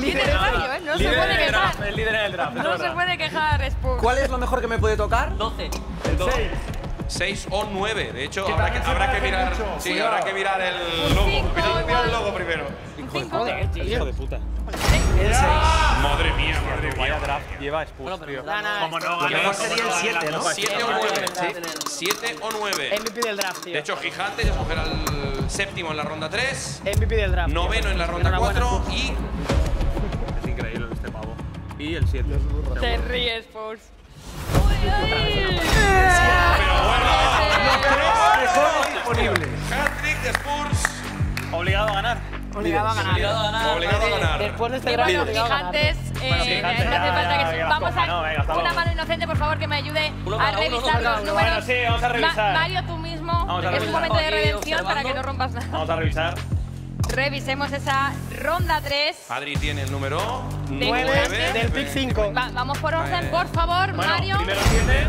Líder de Rayo, ¿eh? No se puede en el quejar. el líder en el draft. No se puede quejar Spurs. ¿Cuál es lo mejor que me puede tocar? 12. El dos. 6 o 9. De hecho, habrá que, habrá que mirar. Sí, habrá que mirar el logo. Mira, mira el logo primero. Cinco. Hijo de puta. Madre mía, madre Vaya mía. draft lleva Spurs, tío. Como no Lo gane, mejor sería el no gane 7, la ¿no? Copa 7 o España. 9. 7 o 9. MVP del draft, tío. De hecho, Gigantes ya escogerá el séptimo en la ronda 3, MVP del draft. noveno en la ronda Enhorabuena, 4 Spurs. y Es increíble este pavo. Y el 7. Te ríes, Spurs. Hat-trick de Spurs. Obligado a ganar. Obligado a ganar. Obligado a ganar. Obligado a ganar. Después de este Y draft, bueno, gigantes, eh, vamos a una mano inocente, por favor, que me ayude Uno a revisar los uno. números. Bueno, sí, vamos a Ma- revisar. Mario, tú mismo, Vamos a es un momento de redención para que no rompas nada. Vamos a revisar. Revisemos esa ronda 3. Adri tiene el número Nueve 9 del pick 5. Va- vamos por orden, Vale. por favor, Bueno, Mario. primero 7.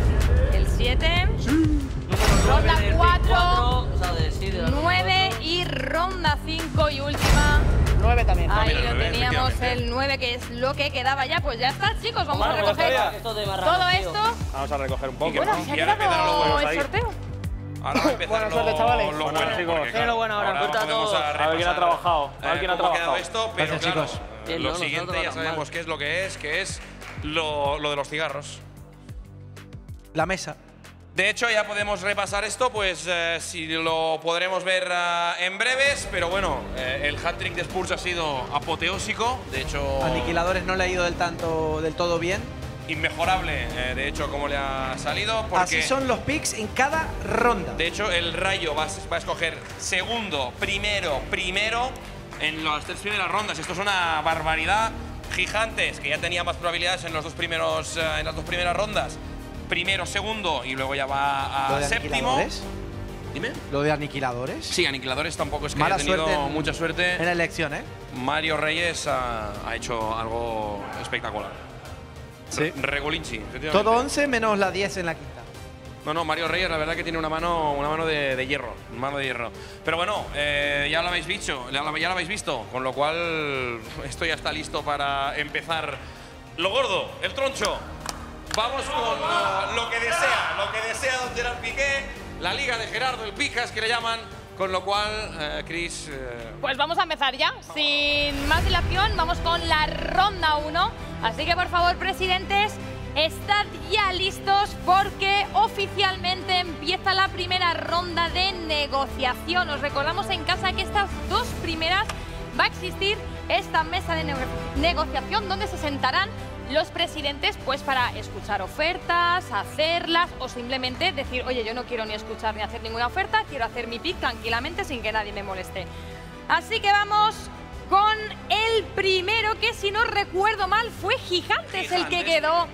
El 7, Número Ronda 9 del pick cuatro. cuatro, O sea, de sí, de la 9 y ronda 5 y última. 9 también. Ahí lo teníamos, el 9 que es lo que quedaba ya. Pues ya está, chicos, vamos a recoger todo esto. Vamos a recoger un poco. Bueno, se ha los quedado el sorteo. Ahora va a empezar Buena lo, suerte, chavales. lo Bueno, bueno. chicos. lo bueno ahora. ahora Cuenta podemos todo. a A ver quién ha trabajado, a ver quién ha trabajado. esto, pero Gracias, claro, chicos. Bien, lo no, siguiente ya sabemos qué es lo que es, que es lo, lo de los cigarros. La mesa. De hecho, ya podemos repasar esto, pues eh, si lo podremos ver eh, en breves, pero bueno, eh, el hat-trick de Spurs ha sido apoteósico, de hecho, Aniquiladores no le ha ido del, tanto, del todo bien. inmejorable, de hecho, como le ha salido, porque Así son los picks en cada ronda. de hecho el Rayo va, a- va a escoger segundo, primero, primero en las tres primeras rondas. Esto es una barbaridad. Gigantes, que ya tenía más probabilidades en, los dos primeros, en las dos primeras rondas. Primero, segundo y luego ya va Lo a de séptimo. Dime. Lo de aniquiladores. Sí, Aniquiladores tampoco es que Mala haya tenido suerte en- mucha suerte. En la elección, ¿eh? Mario Reyes ha, ha hecho algo espectacular. Sí. Regolinchi. Todo 11 menos la 10 en la quinta. No, no, Mario Reyes la verdad que tiene una mano, una mano de, de hierro, mano de hierro. Pero bueno, eh, ya lo habéis visto, ya lo, ya lo habéis visto, con lo cual esto ya está listo para empezar. Lo gordo, el troncho. Vamos con uh, lo que desea, lo que desea don Gerard Piqué, la liga de Gerardo el Picas que le llaman, con lo cual, eh, Chris, eh, Pues vamos a empezar ya. Sin más dilación, vamos con la ronda 1. Así que por favor, presidentes, Estad ya listos porque oficialmente empieza la primera ronda de negociación. Os recordamos en casa que estas dos primeras va a existir esta mesa de nego- negociación donde se sentarán los presidentes pues para escuchar ofertas, hacerlas o simplemente decir, oye, yo no quiero ni escuchar ni hacer ninguna oferta, quiero hacer mi pick tranquilamente sin que nadie me moleste. Así que vamos con el primero que si no recuerdo mal fue Gigantes, el que quedó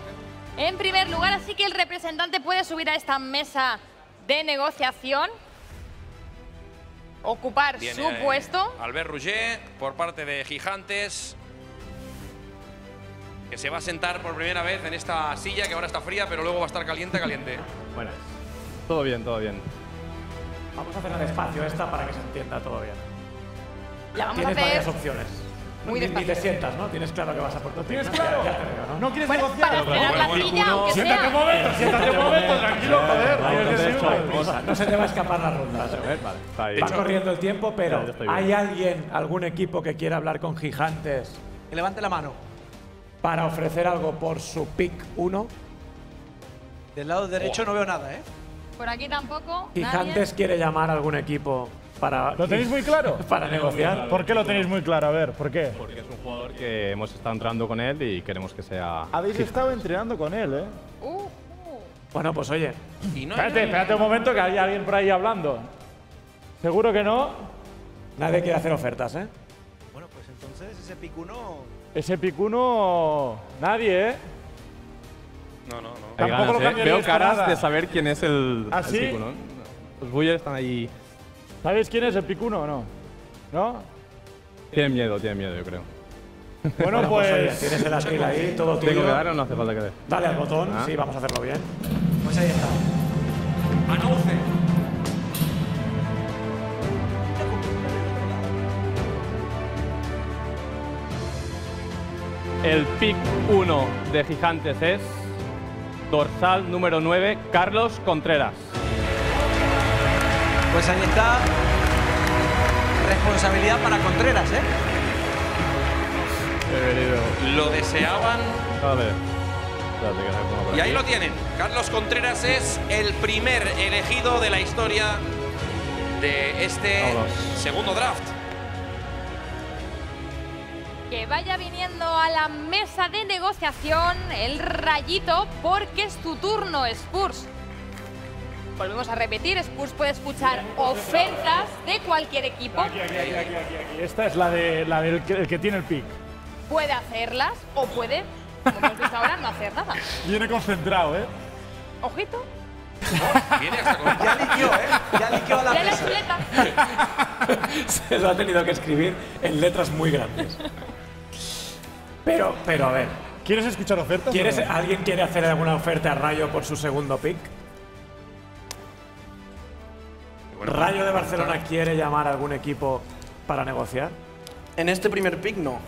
en primer lugar, así que el representante puede subir a esta mesa de negociación, ocupar Viene, su puesto. Albert Rouget, por parte de Gigantes, que se va a sentar por primera vez en esta silla que ahora está fría, pero luego va a estar caliente, caliente. Buenas. Todo bien, todo bien. Vamos a hacerla despacio esta para que se entienda todo bien. La vamos Tienes a hacer varias opciones. muy ni, ni te sientas, ¿no? Tienes claro que vas a por tu ¿Tienes claro? Ya, ya te veo, ¿no? ¿No quieres Bueno, negociar? para estrenar la silla, aunque Siéntate un sea. momento, siéntate un momento, tranquilo, joder. Hacer No se te va a escapar la ronda. Vale. Va corriendo el tiempo, pero. ¿hay alguien, algún equipo que quiera hablar con Gigantes Que levante la mano. Para ofrecer algo por su pick 1? Del lado derecho no veo nada, ¿eh? Por aquí tampoco. Gigantes quiere llamar a algún equipo para. ¿Lo tenéis muy claro? Para negociar. ¿Por qué lo tenéis muy claro? A ver, ¿por qué? Porque es un jugador que hemos estado entrando con él y queremos que sea. Habéis estado entrenando con él, ¿eh? Bueno, pues oye. Y no Espérate, espérate un momento que hay alguien por ahí hablando. ¿Seguro que no? Nadie quiere hacer ofertas, ¿eh? Bueno, pues entonces ese pick 1 Ese picuno. Nadie, ¿eh? No, no, no. Tampoco ganas, lo ¿eh? Veo caras nada. de saber quién es el. ¿Ah, el sí? pico, ¿no? Los Buller están ahí. ¿Sabéis quién es el picuno o no? ¿No? Tienen miedo, tienen miedo, yo creo. Bueno, oye, pues. tienes el atril ahí, todo tuyo. ¿Tengo que dar o no hace falta que dé? Dale al botón, Ah. sí, vamos a hacerlo bien. Pues ahí está. Anauce. El pick 1 de Gigantes es. Dorsal número 9, Carlos Contreras. Pues ahí está. Responsabilidad para Contreras, ¿eh? Lo deseaban A ver. Espérate, que y ahí lo tienen. Carlos Contreras es el primer elegido de la historia de este segundo draft. Que vaya viniendo a la mesa de negociación el rayito porque es tu turno, Spurs. Volvemos a repetir, Spurs puede escuchar ofertas de cualquier equipo, Aquí, aquí, aquí, aquí, aquí, aquí. Esta es la, de, la del que, el que tiene el pick. puede hacerlas o puede, como hemos visto ahora, no hacer nada. Viene concentrado, ¿eh? Ojito, Viene hasta con- Ya liquió, ¿eh? Ya liquió a la ya la mesa. Se lo ha tenido que escribir en letras muy grandes. Pero, pero a ver. ¿Quieres escuchar ofertas? ¿Quieres, o no? ¿Alguien quiere hacer alguna oferta a Rayo por su segundo pick? ¿Rayo de Barcelona quiere llamar a algún equipo para negociar? En este primer pick no.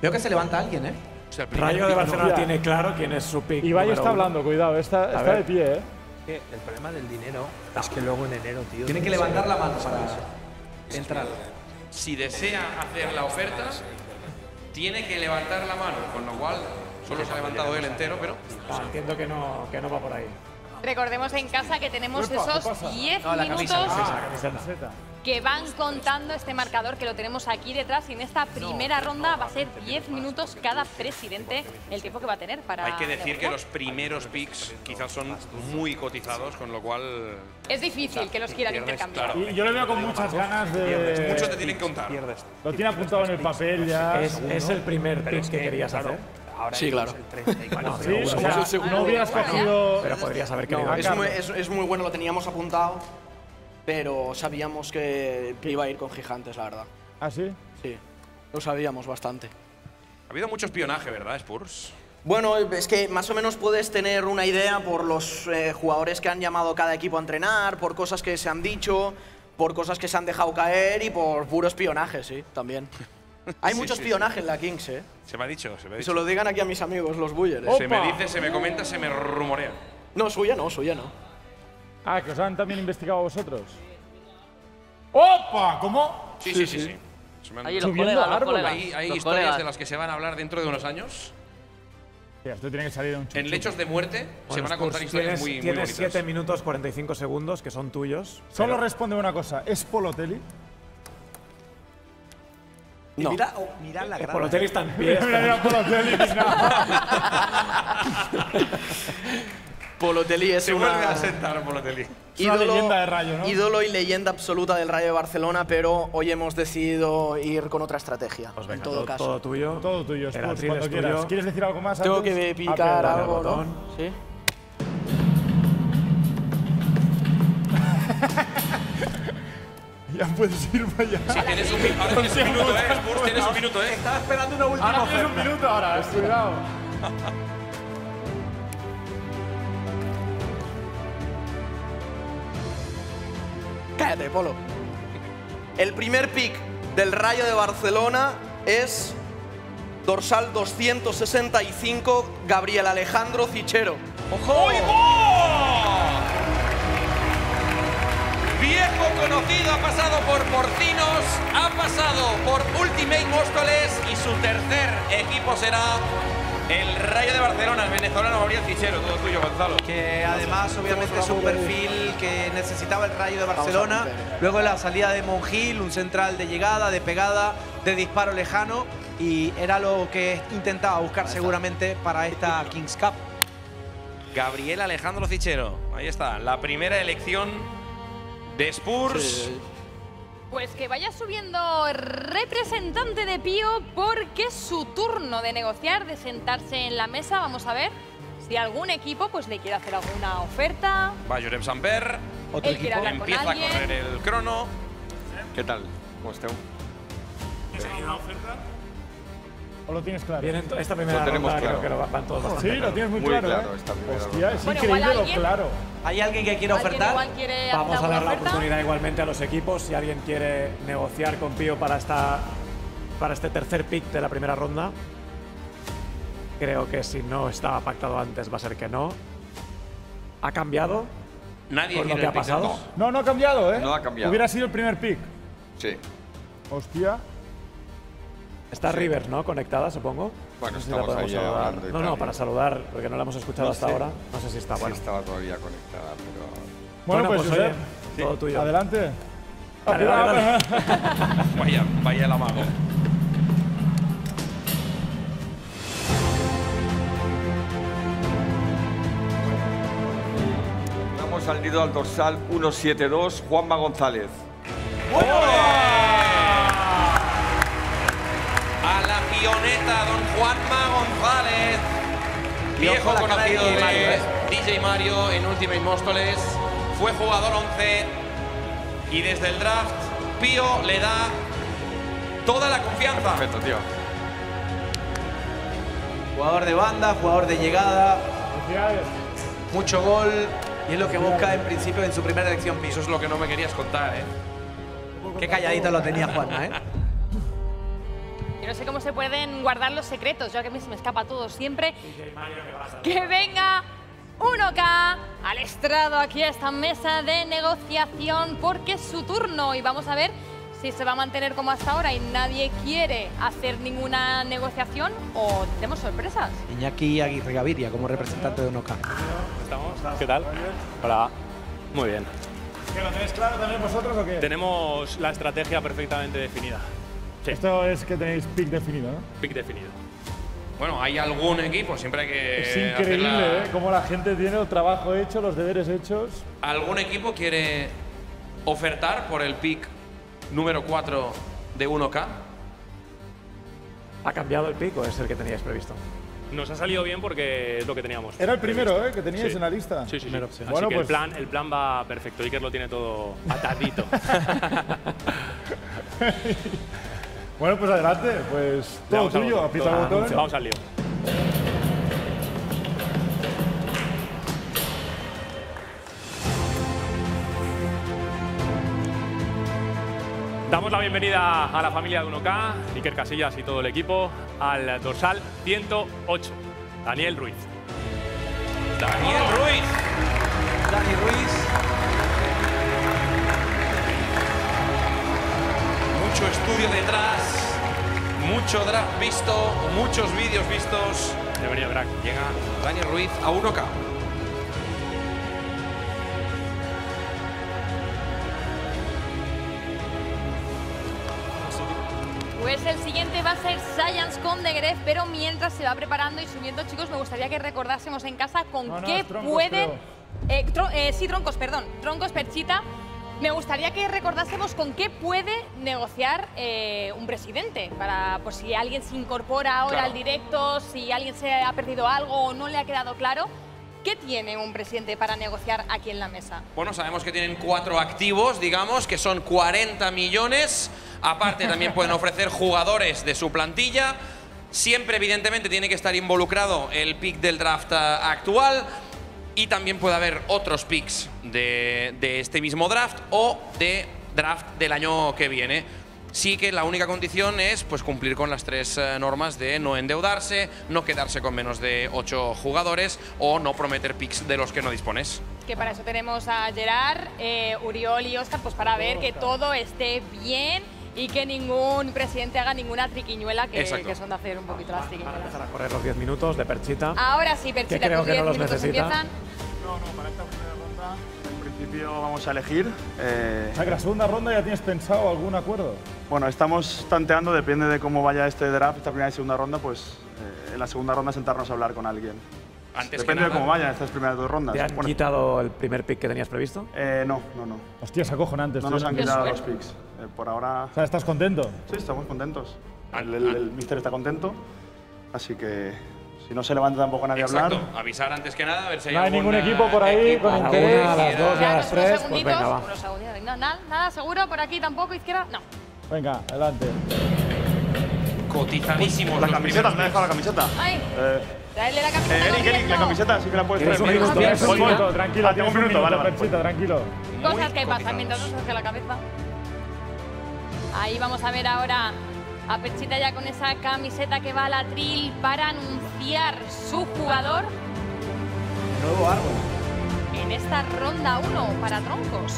Veo que se levanta alguien, ¿eh? O sea, Rayo de Barcelona no. tiene claro quién es su pick. Ibai está uno. hablando, cuidado, está, está ver. de pie, ¿eh? El problema del dinero es que luego en enero, tío. Tiene que levantar la mano para entrar. Si desea hacer la oferta, tiene que levantar la mano, con lo cual solo se ha levantado él entero, pero Ah, entiendo que no, que no va por ahí. Recordemos en casa que tenemos Uepa, ¿qué esos pasa? 10 No, minutos. Ah. Que van contando este marcador que lo tenemos aquí detrás y en esta primera ronda va a ser 10 minutos cada presidente el tiempo que va a tener para hay que decir que los primeros picks quizás son muy cotizados, con lo cual Es difícil que los quieran intercambiar. claro. Yo le veo con muchas ganas de. Muchos te tienen que contar. Lo tiene apuntado en el papel ya. Es, es el primer pick que querías hacer. Sí, claro. No, Sí, o sea, no hubieras cogido. Pero podrías haber querido. Es, muy, es- es muy bueno, lo teníamos apuntado, pero sabíamos que iba a ir con gigantes, la verdad. ¿Ah, sí? Sí, lo sabíamos bastante. Ha habido mucho espionaje, ¿verdad, Spurs? Bueno, es que más o menos puedes tener una idea por los eh, jugadores que han llamado cada equipo a entrenar, por cosas que se han dicho, por cosas que se han dejado caer y por puro espionaje, sí, también. Hay Sí, mucho sí, espionaje en la Kings, ¿eh? Se me ha dicho, se me ha Y se dicho. lo digan aquí a mis amigos, los Bullers. Se me dice, se me comenta, se me rumorea. No, suya no, suya no. Ah, que os han también investigado a vosotros. ¡Opa! ¿Cómo? Sí, sí, sí, sí. Se me han- Ahí los Subiendo colegas, los colegas. Hay, hay los historias colegas. de las que se van a hablar dentro de unos años. Esto tiene que salir de un chuchu. En lechos de muerte se Bueno, van a contar historias tienes, muy, muy tienes bonitas. 7 minutos 45 segundos que son tuyos. Solo pero- responde una cosa. ¿Es Polotelli? Y Mira, oh, mira la grada. Polotelli está en pie. Mira, mira, Polotelli. Polotelli es Se una vuelve a sentar Polotelli. Es una leyenda de Rayo, ¿no? ídolo y leyenda absoluta del Rayo de Barcelona, pero hoy hemos decidido ir con otra estrategia. Pues en venga, todo, caso. todo tuyo. Todo tuyo, atril cuando quieras. tuyo. ¿Quieres decir algo más Tengo antes? que picar algo, ¿no? Sí. Ya puedes ir para allá. Sí, tienes un, ahora tienes un minuto, ¿eh? Spurs, tienes un minuto, ¿eh? Estaba esperando una última Ahora tienes un minuto ahora, eh, cuidado. Cállate, Polo. El primer pick del Rayo de Barcelona es dorsal 265, Gabriel Alejandro Cichero. ¡Ojo! Viejo conocido, ha pasado por Porcinos, ha pasado por Ultimate Móstoles y su tercer equipo será el Rayo de Barcelona, el venezolano Gabriel Fichero. Todo tuyo, Gonzalo. Que además, obviamente, es un perfil que necesitaba el Rayo de Barcelona. Luego la salida de Monjil, un central de llegada, de pegada, de disparo lejano. Y era lo que intentaba buscar seguramente para esta Kings Cup. Gabriel Alejandro Fichero. Ahí está, la primera elección de Spurs. Pues que vaya subiendo representante de Pío porque es su turno de negociar, de sentarse en la mesa. Vamos a ver si algún equipo pues le quiere hacer alguna oferta. Va Jurem Samper. Otro Él equipo. Empieza a correr el crono. ¿Qué tal? ¿Cómo esteu? ¿O lo tienes claro? Vienen to- esta primera Lo tenemos ronda claro. creo que lo van todos bastante Sí, lo claro. tienes muy, Muy claro. claro ¿eh? Hostia, es Bueno, increíble lo claro. ¿Hay alguien que quiere ¿Alguien ofertar? igual quiere Vamos a dar la oferta? oportunidad igualmente a los equipos. Si alguien quiere negociar con Pío para, esta, para este tercer pick de la primera ronda, creo que si no estaba pactado antes va a ser que no. ¿Ha cambiado? Nadie Con lo que ha pasado. No, no ha cambiado, ¿eh? No ha cambiado. Hubiera sido el primer pick. Sí. Hostia. Está River, ¿no? Conectada, supongo. Bueno, No sé si la podemos saludar. No, no, para saludar, porque no la hemos escuchado No hasta sé. ahora. No sé si está Sí estaba todavía conectada, pero... Bueno, pues, oye, Josep, todo tuyo. adelante. Dale, dale, dale. Vaya, vaya el amago. Damos al nido al dorsal 172, Juanma González. La pioneta, don Juanma González. Viejo de conocido DJ Mario, de ¿eh? DJ Mario en Ultimate Móstoles. Fue jugador 11 y desde el draft Pío le da toda la confianza. Perfecto, tío. Jugador de banda, jugador de llegada, mucho gol. Y es lo que busca en principio en su primera elección Eso piso. es lo que no me querías contar, ¿eh? Qué calladito lo tenía Juanma, ¿eh? Yo no sé cómo se pueden guardar los secretos, yo que a mí se me escapa todo siempre. Que venga 1K al estrado aquí a esta mesa de negociación porque es su turno y vamos a ver si se va a mantener como hasta ahora y nadie quiere hacer ninguna negociación o tenemos sorpresas. Iñaki Aguirre Gaviria como representante de Unoca. ¿Estamos? ¿Qué tal? Hola. Muy bien. ¿Que lo tenéis claro también vosotros o qué? Tenemos la estrategia perfectamente definida. Sí, Esto es que tenéis pick definido, ¿no? pick definido. Bueno, hay algún equipo, siempre hay que. Es hacer increíble, la- ¿eh? Cómo la gente tiene el trabajo hecho, los deberes hechos. ¿Algún equipo quiere ofertar por el pick número 4 de 1K? ¿Ha cambiado el pick o es el que teníais previsto? Nos ha salido bien porque es lo que teníamos. Era el primero, previsto. ¿eh? Que teníais Sí. en la lista. Sí, sí, sí. Primera opción. Así Bueno, que pues- el, plan, el plan va perfecto. Iker lo tiene todo atadito. Bueno, pues adelante. Pues todo tuyo. Aprieta el botón. Vamos al lío. Damos la bienvenida a la familia de 1K, Iker Casillas y todo el equipo, al dorsal 108, Daniel Ruiz. Daniel Ruiz. Dani Ruiz. Mucho estudio detrás, mucho draft visto, muchos vídeos vistos Bienvenido, crack. Llega Daniel Ruiz a 1K. Pues el siguiente va a ser Science con The Gref, pero mientras se va preparando y subiendo, chicos, me gustaría que recordásemos en casa con No, no, qué es troncos, pueden. Eh, eh, sí, troncos, perdón. Troncos, perchita. Me gustaría que recordásemos con qué puede negociar eh, un presidente, para por si alguien se incorpora ahora Claro. al directo, si alguien se ha perdido algo o no le ha quedado claro. ¿Qué tiene un presidente para negociar aquí en la mesa? Bueno, sabemos que tienen cuatro activos, digamos, que son 40 millones. Aparte, también pueden ofrecer jugadores de su plantilla. Siempre, evidentemente, tiene que estar involucrado el pick del draft eh, actual. Y también puede haber otros picks de, de este mismo draft o de draft del año que viene. Sí que la única condición es pues, cumplir con las tres eh, normas de no endeudarse, no quedarse con menos de ocho jugadores o no prometer picks de los que no dispones. Que para eso tenemos a Gerard, eh, Uriol y Oscar, pues para ver que todo esté bien y que ningún presidente haga ninguna triquiñuela, que, que son de hacer un poquito las triquiñuelas. Empezar a correr los 10 minutos de perchita. Ahora sí, que Perchita, creo tus que 10 no los minutos necesita. empiezan. No, no, para esta primera ronda, en principio vamos a elegir. eh, O sea, que la segunda ronda ya tienes pensado algún acuerdo. bueno, estamos tanteando, depende de cómo vaya este draft, esta primera y segunda ronda, pues eh, en la segunda ronda sentarnos a hablar con alguien. Antes depende que de cómo vayan estas primeras dos rondas. ¿Te han Bueno, quitado el primer pick que tenías previsto? eh, no, no, no. Hostia, es acojonante. No nos han quitado los picks. Eh, por ahora. O sea, ¿estás contento? Sí, estamos contentos. El, el, el mister está contento. Así que si no se levanta tampoco nadie a Exacto, hablar. avisar antes que nada, a ver si hay No hay ningún equipo por ahí equipo con que interés. a las dos a las tres, pues venga, va. unos segunditos. No, nada, nada seguro por aquí tampoco, izquierda, no. Venga, adelante. Cotizadísimos La camiseta, me ha dejado la camiseta. Ay, Eh, traerle la camiseta. eh, Eric, Eric, la camiseta sí que la puedes traer. un minuto, un tranquilo. Ah, tengo un minuto, vale, tranquilo. Cosas que pasan mientras no se hace la cabeza. Ahí vamos a ver ahora a Perchita ya con esa camiseta que va al atril para anunciar su jugador Nuevo árbol. en esta ronda 1 para troncos.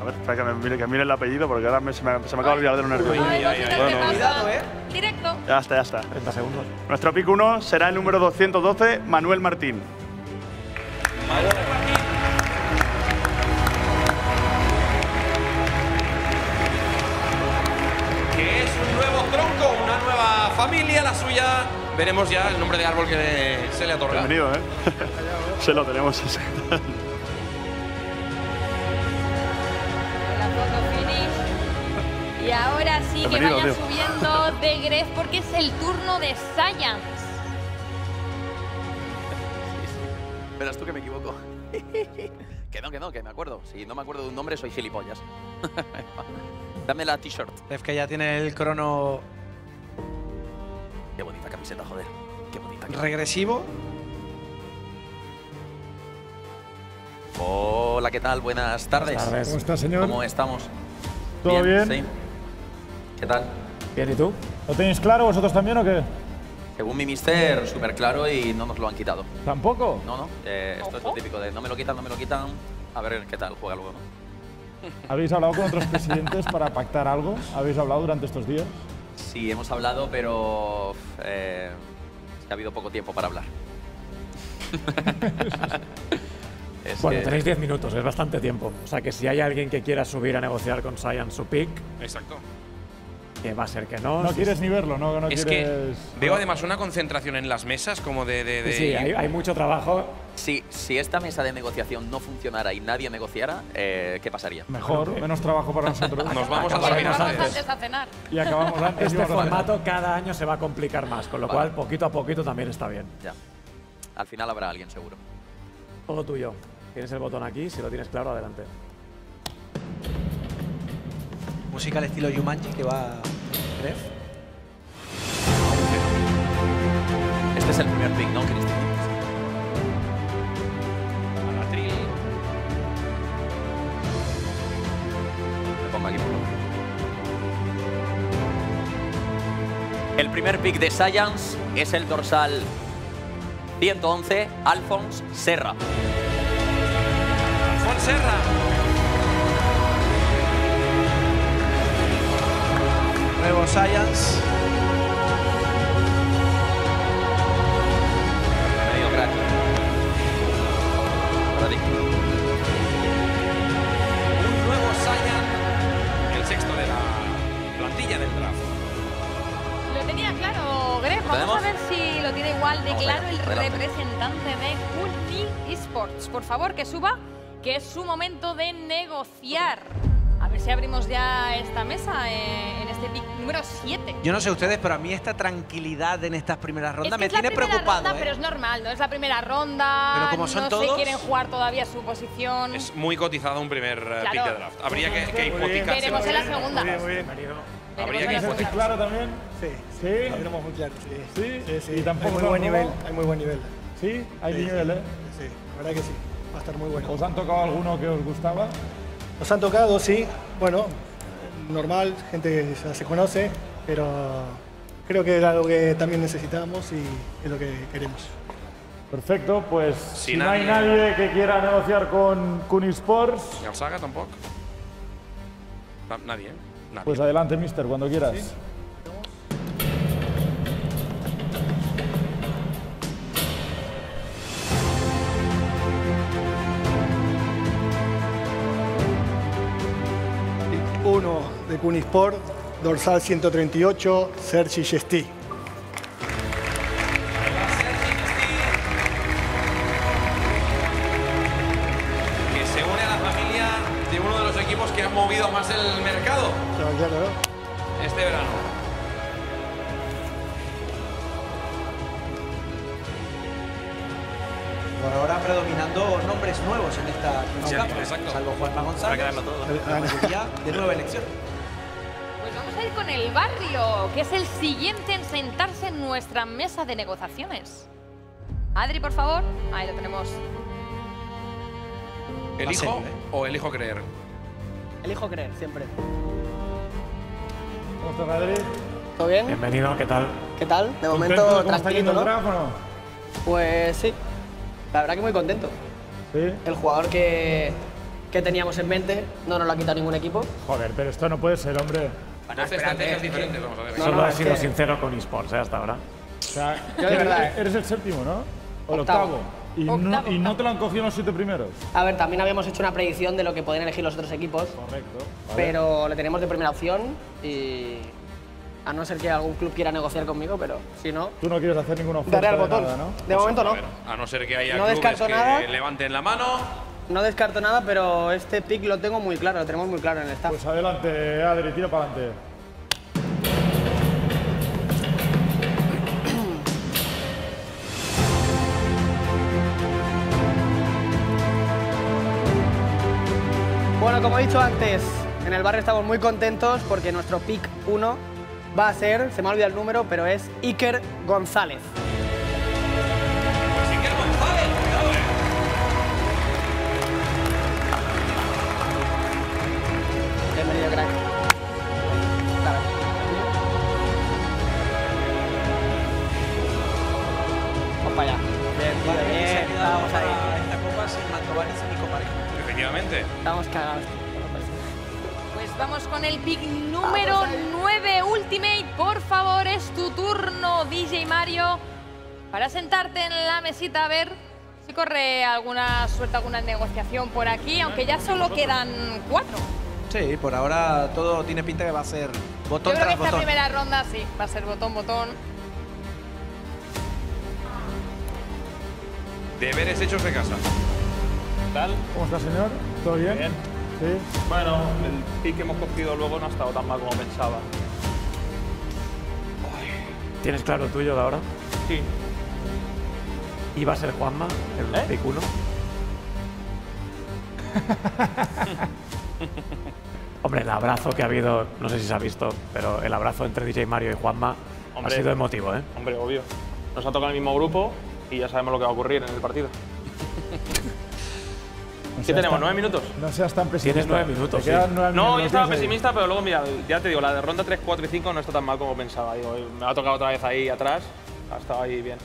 A ver, espera que me mire, que mire el apellido porque ahora me- se, me, se me acaba de olvidar de lo nervioso. Ay, cositas que Bueno. Cuidado, ¿eh? Directo. ya está, ya está. 30 segundos. Nuestro pick 1 será el número 212, Manuel Martín. Que es familia, la suya. Veremos ya el nombre de árbol que se le otorga. Bienvenido, ¿eh? se lo tenemos. La foto finish. Y ahora sí que vayan tío. subiendo de Gref porque es el turno de Science. Verás tú que me equivoco. que no, que no, que me acuerdo. Si no me acuerdo de un nombre, soy gilipollas. Dame la t-shirt. Es que ya tiene el crono Qué bonita camiseta, joder. Qué bonita. qué regresivo. Hola, ¿qué tal? Buenas tardes. Buenas tardes. ¿Cómo estás, señor? ¿Cómo estamos? ¿Todo bien? Sí. ¿Qué tal? Bien, ¿y tú? ¿Lo tenéis claro vosotros también o qué? Según mi mister, súper claro y no nos lo han quitado. ¿Tampoco? No, no. eh, esto es lo típico de no me lo quitan, no me lo quitan. A ver qué tal juega luego, ¿no? ¿Habéis hablado con otros presidentes para pactar algo? ¿Habéis hablado durante estos días? Sí, hemos hablado, pero eh, es que ha habido poco tiempo para hablar. Es Bueno, que- tenéis 10 minutos, es bastante tiempo. O sea que si hay alguien que quiera subir a negociar con Science su pick, Exacto. Que va a ser que no. No si- quieres ni verlo, ¿no? no Es quieres... que veo además una concentración en las mesas como de... de, de- Sí, hay, hay mucho trabajo. Si, si esta mesa de negociación no funcionara y nadie negociara, eh, ¿qué pasaría? Mejor, menos trabajo para nosotros. Nos vamos a Acabaremos dormir Vamos antes. antes a cenar. Y acabamos antes. Este a formato cada año se va a complicar más, con lo Vale. cual poquito a poquito también está bien. Ya. Al final habrá alguien seguro. Todo tuyo. Tienes el botón aquí, si lo tienes claro, adelante. Música al estilo Yumanji que va. Gref. Este es el primer pick, ¿no, Cristian? Me pongo aquí. El primer pick de Science es el dorsal 111, Alphonse Serra. Alfonso Serra. Nuevo Science. Medio gratis. Un nuevo Science, el sexto de la plantilla del draft. Lo tenía claro, Greg. Vamos a ver si lo tiene igual de claro el representante de Multi Esports. Por favor, que suba, que es su momento de negociar. A ver si abrimos ya esta mesa eh, en este pick número 7. Yo no sé ustedes, pero a mí esta tranquilidad en estas primeras rondas es que me es la tiene primera preocupado. ronda, ¿eh? pero es normal, no es la primera ronda. Pero como son no todos- se quieren jugar todavía su posición. Es muy cotizado un primer eh, Claro. pick de draft. Habría que, que hipotecarse. Veremos en la segunda. Muy bien, muy bien. Habría que ¿Tienes hipotecarse. claro también? Sí, ¿Sí? lo tenemos muy claro. Sí, ¿Sí? sí. ¿Y tampoco hay muy buen nivel, hay muy buen nivel. ¿Sí? Hay Sí, nivel, sí. ¿eh? Sí, la verdad que sí. Va a estar muy bueno. ¿Os han tocado alguno que os gustaba? Nos han tocado, sí. Bueno, normal, gente que ya se conoce, pero creo que era algo que también necesitábamos y es lo que queremos. Perfecto, pues Si si, no hay nadie- que quiera negociar con Kunisports, ¿Y al Saga tampoco? Na- Nadie, ¿eh? Nadie. pues adelante, mister, cuando quieras. Cunisport, dorsal 138, Sergi Gesti. Es el siguiente en sentarse en nuestra mesa de negociaciones. Adri, por favor. Ahí lo tenemos. ¿Elijo ¿eh? o elijo creer? Elijo creer, siempre. ¿Cómo estás, Adri? ¿Todo bien? Bienvenido, ¿qué tal? ¿Qué tal? De ¿Contento momento de cómo está tranquilito, yendo el ¿no? draft o no? Pues sí. La verdad que muy contento. Sí. El jugador que, que teníamos en mente no nos lo ha quitado ningún equipo. Joder, pero esto no puede ser, hombre. 12 estrategias diferentes, vamos a ver. No, Solo no, he sido que- sincero con eSports ¿eh? hasta ahora. O sea, Yo de eres, verdad, ¿eh? eres el séptimo, ¿no? O el Octavo. octavo. Y, Octavo, no, y no octavo. te lo han cogido los siete primeros. A ver, también habíamos hecho una predicción de lo que podían elegir los otros equipos, Correcto. vale. pero le tenemos de primera opción y a no ser que algún club quiera negociar conmigo, pero si no, Tú no quieres hacer ninguna oferta daré al de botón. nada, ¿no? De momento A no. ver, a no ser que haya No clubes que nada. levanten la mano. No descarto nada, pero este pick lo tengo muy claro, lo tenemos muy claro en el staff. Pues adelante, Adri, tira para adelante. Bueno, como he dicho antes, en el barrio estamos muy contentos porque nuestro pick 1 va a ser, se me ha olvidado el número, pero es Iker González. Que Vamos ahí. para esta copa sin Mantovani y Nico. Efectivamente. Estamos cagados. Pues vamos con el pick número 9 Ultimate. Por favor, es tu turno, DJ Mario, para sentarte en la mesita a ver si corre alguna suerte, alguna negociación por aquí, aunque ya solo quedan cuatro. Sí, por ahora todo tiene pinta que va a ser botón Yo creo que tras esta botón. primera ronda sí, va a ser botón, botón. Deberes hechos de casa. ¿Tal? ¿Cómo está, señor? ¿Todo bien? Bien. Sí. Bueno, el pick que hemos cogido luego no ha estado tan mal como pensaba. ¿Tienes claro el tuyo de ahora? Sí. ¿Iba a ser Juanma el ¿Eh? pick 1? Hombre, el abrazo que ha habido, no sé si se ha visto, pero el abrazo entre DJ Mario y Juanma Hombre. ha sido emotivo, ¿eh? Hombre, obvio. Nos ha tocado el mismo grupo y ya sabemos lo que va a ocurrir en el partido. No ¿Qué tenemos? tan- ¿Nueve minutos? No seas tan pesimista. Tienes nueve minutos, sí. nueve No, yo estaba ahí. pesimista, pero luego, mira, ya te digo, la de ronda 3, 4 y 5 no está tan mal como pensaba. Digo, me ha tocado otra vez ahí atrás. Ha estado ahí bien.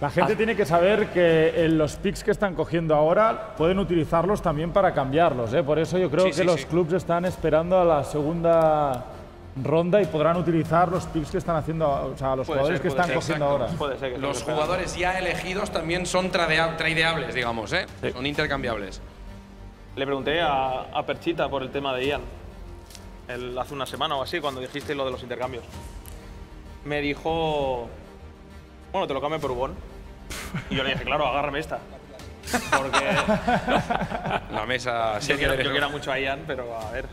La gente tiene que saber que en los picks que están cogiendo ahora pueden utilizarlos también para cambiarlos. ¿eh? Por eso yo creo Sí, que sí, los sí. clubs están esperando a la segunda ronda y podrán utilizar los picks que están haciendo, o sea, los Puede jugadores ser, que están ser. cogiendo Exacto. ahora. Puede ser que Los jugadores ya elegidos también son tradea- tradeables, digamos, ¿eh? Son intercambiables. Le pregunté a, a Perchita por el tema de Ian. El- hace una semana o así, cuando dijiste lo de los intercambios. me dijo, bueno, te lo cambio por Ubon. Y yo le dije, claro, agárrame esta. Porque La mesa yo quiero, yo quiero mucho a Ian, pero a ver.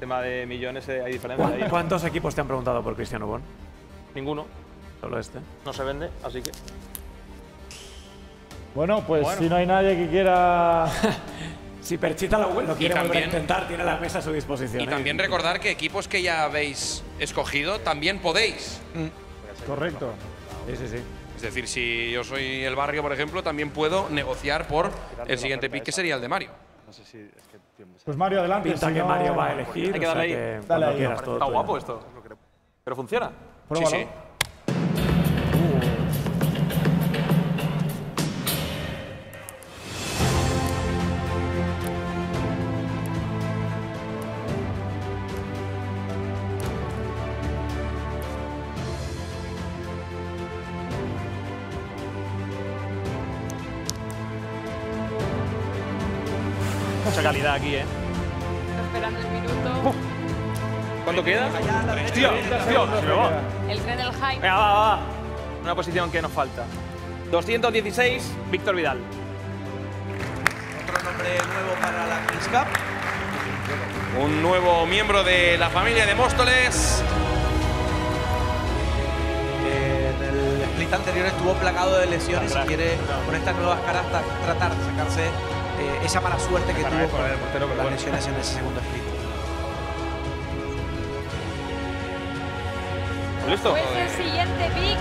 Tema de millones eh, hay diferencia ahí. ¿no? ¿Cuántos equipos te han preguntado por Cristiano Bon? Ninguno. Solo este. No se vende, así que. Bueno, pues Bueno. si no hay nadie que quiera. Si Perchita lo, lo quiere también- intentar, tiene la mesa a su disposición. Y ¿eh? también recordar que equipos que ya habéis escogido también podéis. Correcto. Sí, sí, sí. Es decir, si yo soy el barrio, por ejemplo, también puedo negociar por el siguiente pick, que sería el de Mario. Pues Mario, adelante. Pinta si que no- Mario va a elegir. Hay que o sea darle ahí. que Dale cuando ahí. quieras, todo Está guapo esto. Pero funciona. Pruébalo. Sí, sí. ¿Cuánto queda? Hostia, hostia, se me va. El tren del hype. Venga, va, va, va. Una posición que nos falta. 216, Víctor Vidal. Otro nombre nuevo para la Kings Cup. Un nuevo miembro de la familia de Móstoles. En el split anterior estuvo plagado de lesiones y quiere con estas nuevas caras ta- tratar de sacarse eh, esa mala suerte que tuvo con, con las lesiones en ese segundo split. ¿Listo? Pues el siguiente pick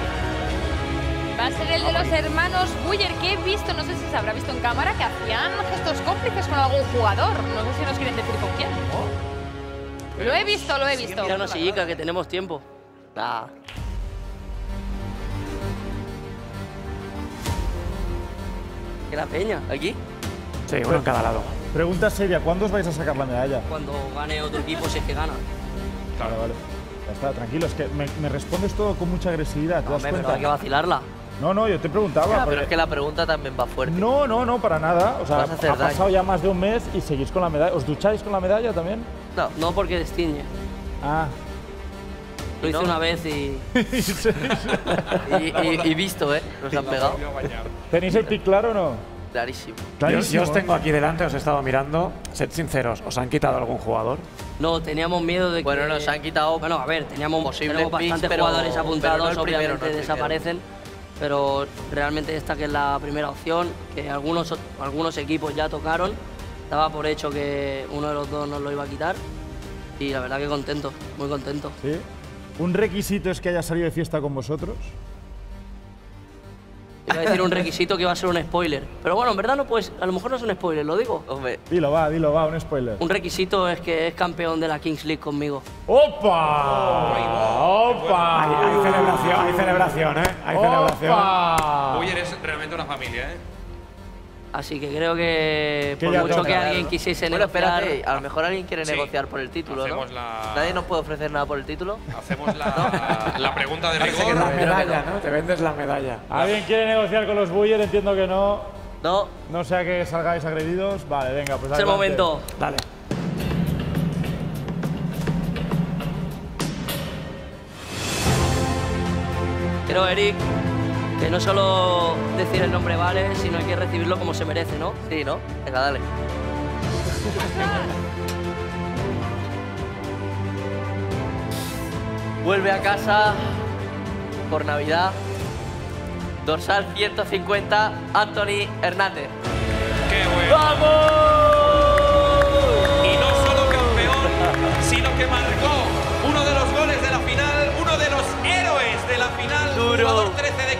va a ser el de los hermanos Buller, que he visto, no sé si se habrá visto en cámara, que hacían gestos cómplices con algún jugador. No sé si nos quieren decir con quién. Lo he visto, lo he visto. Mira, no sillica, que tenemos tiempo. Nah. ¿Qué la peña? ¿Aquí? Sí, uno en cada lado. Pregunta seria, ¿cuándo os vais a sacar la medalla? Cuando gane otro equipo, si es que gana. Vale, vale. Ya está, tranquilo, es que me, me respondes todo con mucha agresividad, ¿te das Hombre, pero cuenta? hay que vacilarla. No, no, yo te preguntaba. Pero es que la pregunta también va fuerte. No, no, no, para nada. O sea, Vas a hacer ha daño. pasado ya más de un mes y seguís con la medalla. ¿Os ducháis con la medalla también? No, no porque destiñe. Ah. Lo hice una vez y... y, y- y visto, ¿eh? Nos han pegado. ¿Tenéis el pick claro o no? Clarísimo. Yo, yo os tengo aquí delante, os he estado mirando. Sed sinceros, ¿os han quitado algún jugador? No, teníamos miedo de que... Bueno, nos han quitado Bueno, a ver, teníamos, posibles tenemos picks, bastantes pero- jugadores pero no apuntados, el primero, obviamente no desaparecen. Pero realmente esta que es la primera opción, que algunos, algunos equipos ya tocaron. Estaba por hecho que uno de los dos nos lo iba a quitar. Y la verdad que contento, muy contento. Sí. ¿Un requisito es que haya salido de fiesta con vosotros? Iba a decir un requisito que iba a ser un spoiler. Pero bueno, en verdad no pues, a lo mejor no es un spoiler, lo digo. Hombre, Dilo, va, dilo, va, un spoiler. un requisito es que es campeón de la Kings League conmigo. ¡Opa! ¡Opa! Hay, hay celebración, hay celebración, ¿eh? Hay celebración. ¡Opa! Buller es realmente una familia, ¿eh? Así que creo que por mucho toca. que alguien quisiese bueno, negociar... espérate, a lo mejor alguien quiere Sí. negociar por el título, ¿no? La- Nadie nos puede ofrecer nada por el título. Hacemos la, la pregunta de que rigor. es la medalla, ¿no? Te vendes la medalla. ¿Alguien quiere negociar con los Buller? Entiendo que no. No, No sea que salgáis agredidos. Vale, venga, pues Es el momento. Dale. Creo, Eric, que no solo decir el nombre vale, sino hay que recibirlo como se merece, ¿no? sí, ¿no? Venga, dale. Vuelve a casa por Navidad. Dorsal 150, Anthony Hernández. ¡Qué bueno! Y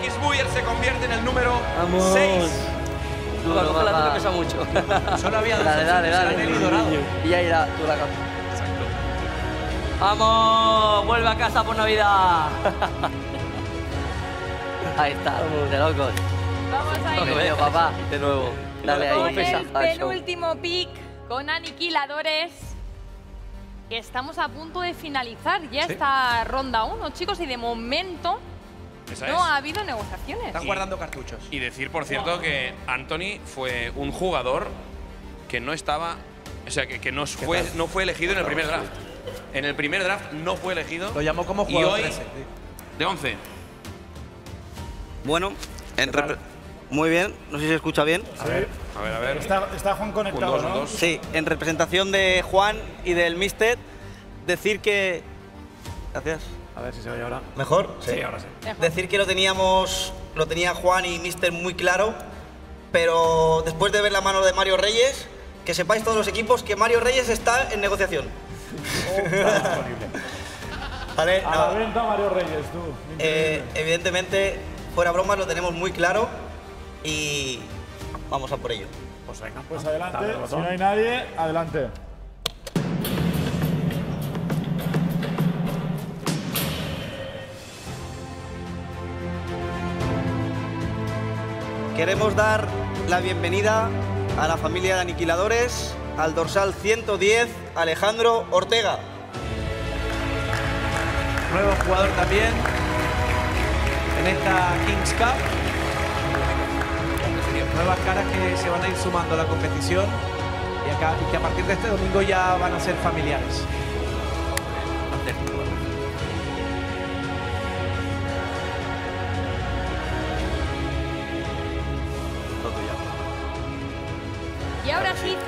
Jugador 13 de X-Buyer se convierte en el número Vamos. 6. Duro, Duro, la papá. pesa mucho. Solo había dos Dale, dale, dale. Nelly y Dorado. Y ya irá tú la cambia. ¡Vamos! ¡Vuelve a casa por Navidad! Ahí está, de locos. Vamos a Lo ir veo, papá. De nuevo. Dale con ahí. el Al show. penúltimo pick con aniquiladores. Que estamos a punto de finalizar ya Sí. esta ronda 1, chicos, y de momento Esa no es. ha habido negociaciones. Están guardando cartuchos. Y decir, por cierto, que Anthony fue un jugador que no estaba. O sea, que, que no, fue, no fue elegido en el primer draft. En el primer draft no fue elegido. Lo llamó como Y jugador hoy, 13. de 11. Bueno, en muy bien, no sé si se escucha bien. A ver, a ver. Está, está Juan conectado, Un dos, un ¿no? dos. Sí, en representación de Juan y del Mister, decir que. Gracias. A ver si se oye ahora. ¿Mejor? Sí, ahora sí. Decir que lo teníamos, lo tenía Juan y Mister muy claro, pero después de ver la mano de Mario Reyes, que sepáis todos los equipos que Mario Reyes está en negociación. Vale, A no. la venta Mario Reyes, tú. Eh, evidentemente, fuera bromas, lo tenemos muy claro y vamos a por ello. Pues venga. Pues adelante, Dale al si no hay nadie, adelante. Queremos dar la bienvenida a la familia de aniquiladores, al dorsal 110, Alejandro Ortega. Nuevo jugador también en esta Kings Cup. Nuevas caras que se van a ir sumando a la competición y, que a partir de este domingo ya van a ser familiares.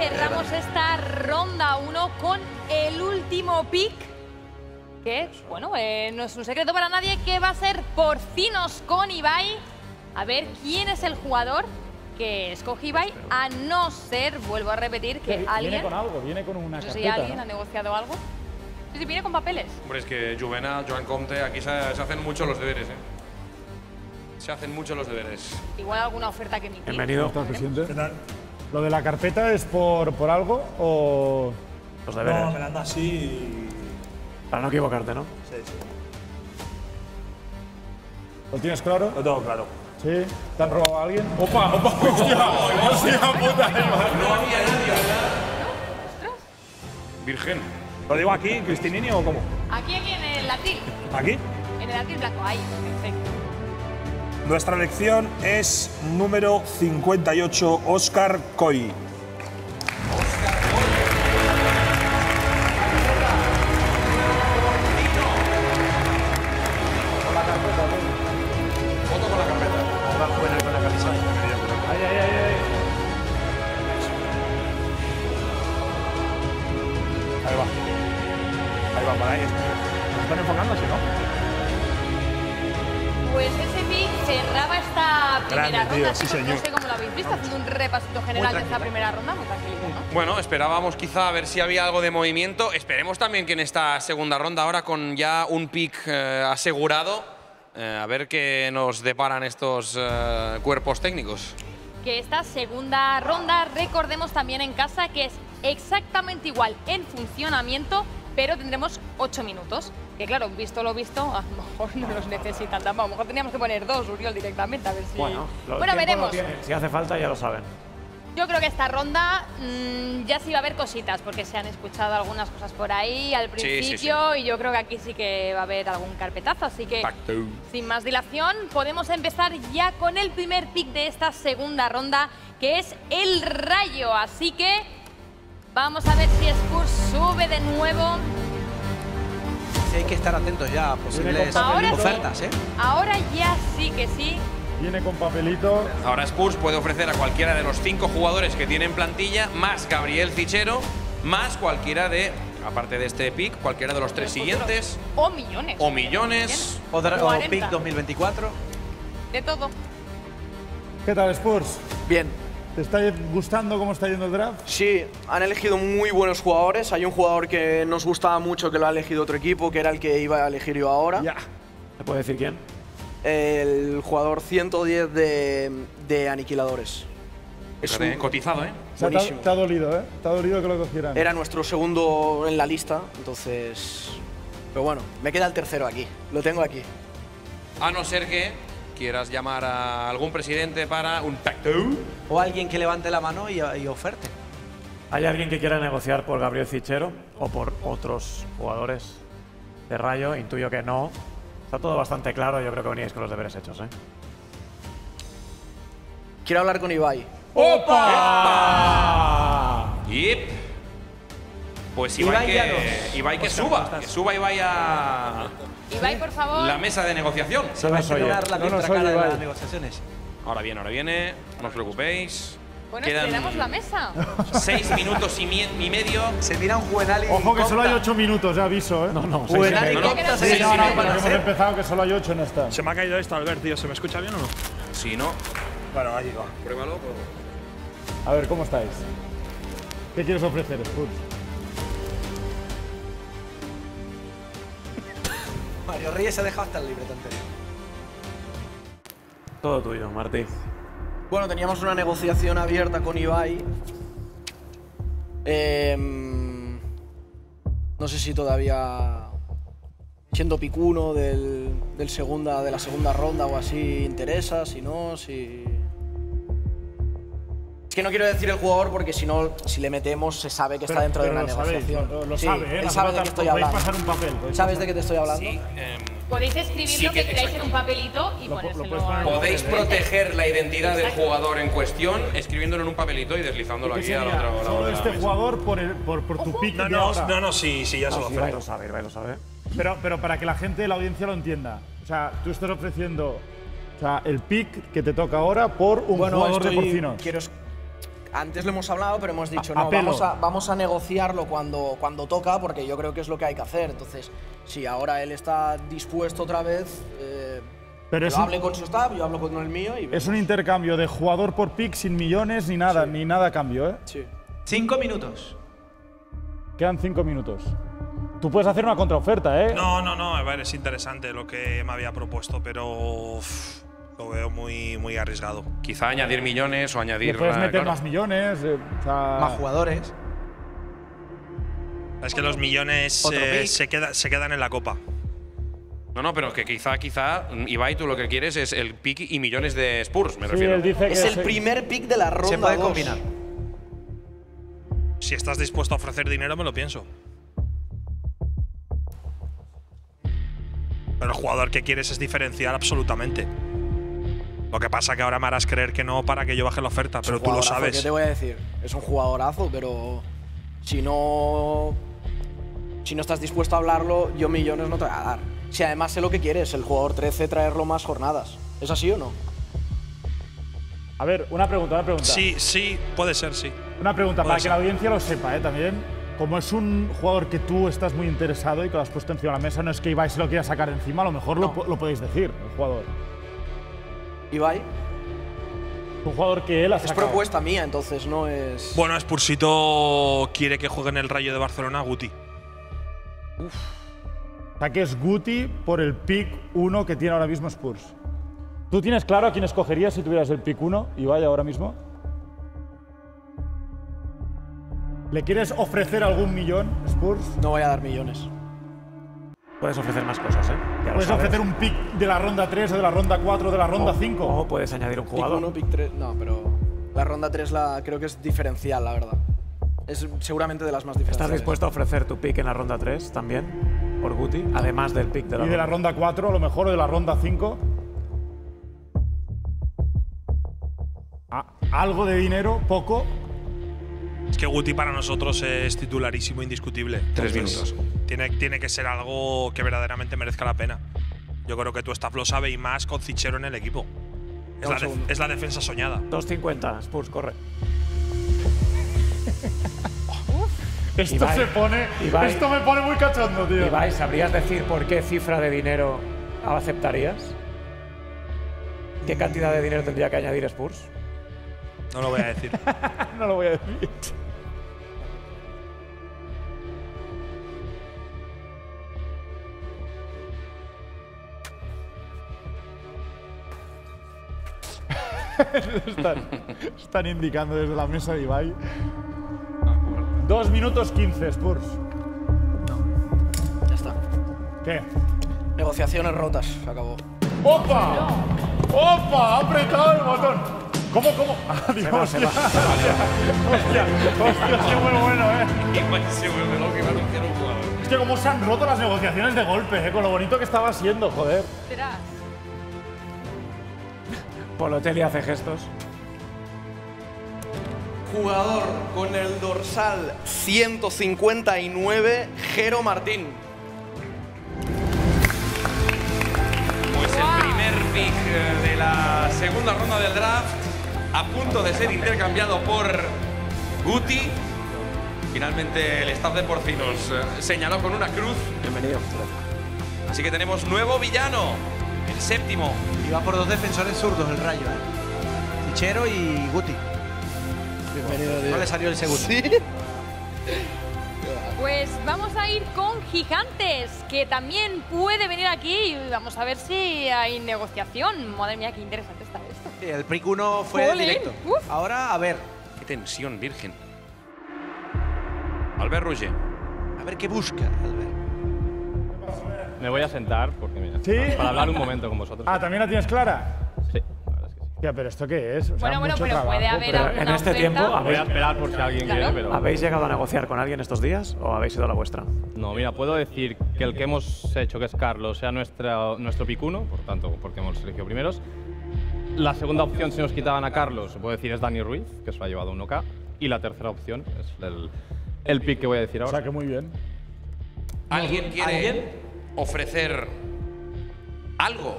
Cerramos esta ronda 1 con el último pick. Que, bueno, eh, no es un secreto para nadie que va a ser Porcinos con Ibai. A ver quién es el jugador que escoge Ibai, a no ser, vuelvo a repetir, que Viene alguien. con algo, viene con una No sé si alguien ¿no? ha negociado algo. Sí, sí, viene con papeles. Hombre, es que Juvena, Joan Comte, aquí se, se hacen mucho los deberes, ¿eh? Se hacen mucho los deberes. Igual alguna oferta que emitir. ¿Cómo estás, presidente? ¿Lo de la carpeta es por, por algo o...? Los No, me la anda así y. Para no equivocarte, ¿no? Sí, sí. ¿Lo tienes claro? Lo tengo claro. ¿Sí? ¿Te han robado a alguien? ¡Opa, opa! ¡Hostia! ¡Hostia puta! No había nadie, Virgen. ¿Lo digo aquí, Cristinini o cómo? Aquí, aquí en el latín. ¿Aquí? En el latín blanco, ahí. Perfecto. Nuestra elección es número 58, Oscar Coy. Señor. No sé cómo lo habéis visto, haciendo un repasito general de esta primera ronda, muy tranquilito, ¿no? Bueno, esperábamos quizá a ver si había algo de movimiento. Esperemos también que en esta segunda ronda, ahora con ya un pick eh, asegurado, eh, a ver qué nos deparan estos eh, cuerpos técnicos. Que esta segunda ronda, recordemos también en casa que es exactamente igual en funcionamiento, pero tendremos 8 minutos. Que claro, visto lo visto, a lo mejor no los necesitan tampoco. A lo mejor teníamos que poner dos, Uriol, directamente, a ver si. Bueno, lo- Bueno, veremos. Si hace falta, ya lo saben. Yo creo que esta ronda mm, ya sí va a haber cositas, porque se han escuchado algunas cosas por ahí al Sí, sí, principio y yo creo que aquí sí que va a haber algún carpetazo. Así que, sin más dilación, podemos empezar ya con el primer pick de esta segunda ronda, que es el Rayo. Así que vamos a ver si Spurs sube de nuevo. Sí, hay que estar atentos ya a posibles Ahora sí. ofertas, ¿eh? Ahora ya sí que sí. Viene con papelito. Ahora Spurs puede ofrecer a cualquiera de los cinco jugadores que tienen plantilla, más Gabriel Cichero, más cualquiera de, aparte de este pick, cualquiera de los tres siguientes, O millones. o millones. O, dra- o 40. pick 2024. De todo. ¿Qué tal, Spurs? Bien. ¿Te está gustando cómo está yendo el draft? Sí, han elegido muy buenos jugadores. Hay un jugador que nos gustaba mucho que lo ha elegido otro equipo, que era el que iba a elegir yo ahora. Ya. ¿Se puede decir quién? El jugador 110 de, de Aniquiladores. Es un- cotizado, ¿eh? O sea, Buenísimo. te ha dolido, ¿eh? Te ha dolido que lo cogieran. Era nuestro segundo en la lista, entonces. Pero bueno, me queda el tercero aquí. Lo tengo aquí. A no ser que quieras llamar a algún presidente para un pacto. O alguien que levante la mano y, y oferte. ¿Hay alguien que quiera negociar por Gabriel Cichero o por otros jugadores de Rayo? Intuyo que no. Está todo bastante claro, yo creo que veníais con los deberes hechos, ¿eh? Quiero hablar con Ibai. ¡Opa! Yep. Pues Ibai, Ibai ya que, no. Ibai que Oscar, suba, que suba Ibai a Ibai, por favor. la mesa de negociación. Se va a dar la contracara de las negociaciones. Ahora viene, ahora viene, no os preocupéis. Bueno, Quedan esperamos la mesa. seis minutos y, mi- y medio. Se mira un juvenal y Ojo que solo hay 8 minutos, ya aviso, ¿eh? No, no, y medio. No, no, Sí, seis no, no, hemos empezado que solo hay 8 en esta. Se me ha caído esto, Albert, tío. ¿Se me escucha bien o no? Si no. Bueno, ahí va. Pruébalo. A ver, ¿cómo estáis? ¿Qué quieres ofrecer, Spurs? Mario Reyes se ha dejado hasta el libreto anterior. Todo tuyo, Martí. Bueno, teníamos una negociación abierta con Ibai. Em, no sé si todavía siendo picuno del, del segunda, de la segunda ronda o así interesa, si no, si... Es que no quiero decir el jugador porque si no, si le metemos se sabe que está dentro de una lo sabéis, negociación. lo- lo Sí, sabe, ¿eh? Él No sabe hace de qué falta- estoy podéis hablando. pasar un papel, podéis ¿Sabes pasar- de qué te estoy hablando? Podéis escribirlo, Sí, que- que queráis en un papelito y ponérselo a... Podéis proteger la identidad del jugador en cuestión escribiéndolo en un papelito y deslizándolo ¿Qué aquí a la otra Solo este jugador por, el, por, por tu pick No, no, no, no, sí, sí, ya se lo sí, acepto. lo sabe, Ibai lo sabe. Pero, pero para que la gente de la audiencia lo entienda. O sea, tú estás ofreciendo o sea, el pick que te toca ahora por un Bueno, jugador de porcinos. quiero Antes lo hemos hablado, pero hemos dicho, A- no, apelo. vamos a, vamos a negociarlo cuando, cuando toca, porque yo creo que es lo que hay que hacer. Entonces, si ahora él está dispuesto otra vez, eh, Pero un- hable con su staff, yo hablo con el mío y Es un intercambio de jugador por pick sin millones ni nada, ni nada a cambio, ¿eh? Sí. Cinco minutos. Quedan cinco minutos. Tú puedes hacer una contraoferta, ¿eh? No, no, no, a ver, es interesante lo que me había propuesto, pero uf, lo veo muy, muy arriesgado. Quizá añadir millones o añadir. Le puedes meter claro. más millones. eh, o sea, Más jugadores. Es que los millones eh, se, queda- se quedan en la copa. No, no, pero que quizá, quizá, Ibai, tú lo que quieres es el pick y millones de Spurs, me Sí, refiero. él dice que Es el se- primer pick de la ronda Se puede dos. combinar. Si estás dispuesto a ofrecer dinero, me lo pienso. Pero el jugador que quieres es diferencial absolutamente. Lo que pasa que ahora me harás creer que no para que yo baje la oferta, Es pero tú lo sabes. ¿Qué te voy a decir? Es un jugadorazo, pero si no. Si no estás dispuesto a hablarlo, yo millones no te voy a dar. Si además sé lo que quieres, el jugador 13 traerlo más jornadas. ¿Es así o no? A ver, una pregunta, una pregunta. Sí, sí, puede ser, sí. Una pregunta, Puede para que la audiencia lo sepa, ¿eh? También. Como es un jugador que tú estás muy interesado y que lo has puesto encima de la mesa, no es que Ibai se lo quiera sacar encima, a lo mejor lo, lo podéis decir, el jugador. Ibai. Un jugador que él ha Es sacado. propuesta mía, entonces no es. Bueno, Spursito quiere que juegue en el Rayo de Barcelona Guti. O sea, que es Guti por el pick 1 que tiene ahora mismo Spurs. ¿Tú tienes claro a quién escogerías si tuvieras el pick 1, Ibai, ahora mismo? ¿Le quieres ofrecer algún millón, Spurs? No voy a dar millones. Puedes ofrecer más cosas, ¿eh? Ya ¿Puedes ofrecer un pick de la ronda 3 o de la ronda 4 o de la ronda 5? O puedes añadir un Pick jugador. 1, pick 3. No, pero la ronda 3 la, creo que es diferencial, la verdad. Es seguramente de las más ¿Estás diferenciales. dispuesto a ofrecer tu pick en la ronda 3 también? Por Guti, además del pick de la y de la ronda 4, a lo mejor, o de la ronda 5. Ah, algo de dinero, poco. Es que Guti para nosotros es titularísimo, indiscutible. Tres Entonces, Tiene, tiene que ser algo que verdaderamente merezca la pena. Yo creo que tu staff lo sabe y más con Cichero en el equipo. Es, la, de- segundo. es la defensa soñada. 2.50, Spurs, corre. Esto Ibai, se pone. Ibai. Esto me pone muy cachondo, tío. Ibai, ¿sabrías decir por qué cifra de dinero aceptarías? ¿Qué cantidad de dinero tendría que añadir Spurs? No lo voy a decir. no lo voy a decir. están, están indicando desde la mesa de Ibai. Dos minutos 15, Spurs. Ya está. ¿Qué? Negociaciones rotas, se acabó. ¡Opa! ¡Opa! ¡Ha apretado el botón! ¿Cómo, cómo? Ah, digo, Se va, se hostia. va, se va. hostia, hostia, qué muy bueno, ¿eh? Se vuelve loco y va a anunciar un jugador. Es que cómo se han roto las negociaciones de golpe, ¿eh? Con lo bonito que estaba siendo, joder. Será. Polotelli hace gestos. jugador con el dorsal 159, Jero Martín. Pues el primer pick eh, de la segunda ronda del draft, a punto de ser intercambiado por Guti. Finalmente el staff de Porcinos eh, señaló con una cruz. Bienvenido. Así que tenemos nuevo villano, el séptimo. Y va por dos defensores zurdos el rayo, ¿eh? Tichero y Guti. Bienvenido, No le salió el segundo. Pues vamos a ir con Gigantes, que también puede venir aquí y vamos a ver si hay negociación. Madre mía, qué interesante está esto. Sí, el prick 1 fue Jolín, directo. uf. Ahora, a ver. Qué tensión, virgen. Albert Rouget. A ver qué busca, Albert. Me voy a sentar porque mira, ¿Sí? para hablar un momento con vosotros. Ah, ¿también la tienes clara? Sí. Ya, pero ¿esto qué es? O sea, Bueno, bueno, mucho pero puede trabajo, haber pero- alguna En este oferta. tiempo, Voy a ¿habéis, esperar por si alguien Claro. quiere, pero... ¿habéis llegado a negociar con alguien estos días o habéis ido a la vuestra? No, mira, puedo decir que el que hemos hecho, que es Carlos, sea nuestra, nuestro picuno, por tanto, porque hemos elegido primeros. La segunda opción, si nos quitaban a Carlos, puedo decir es Dani Ruiz, que se lo ha llevado 1K. Y la tercera opción es el, el pick que voy a decir O ahora. sea, que muy bien. ¿Alguien quiere ¿Alguien? Ofrecer algo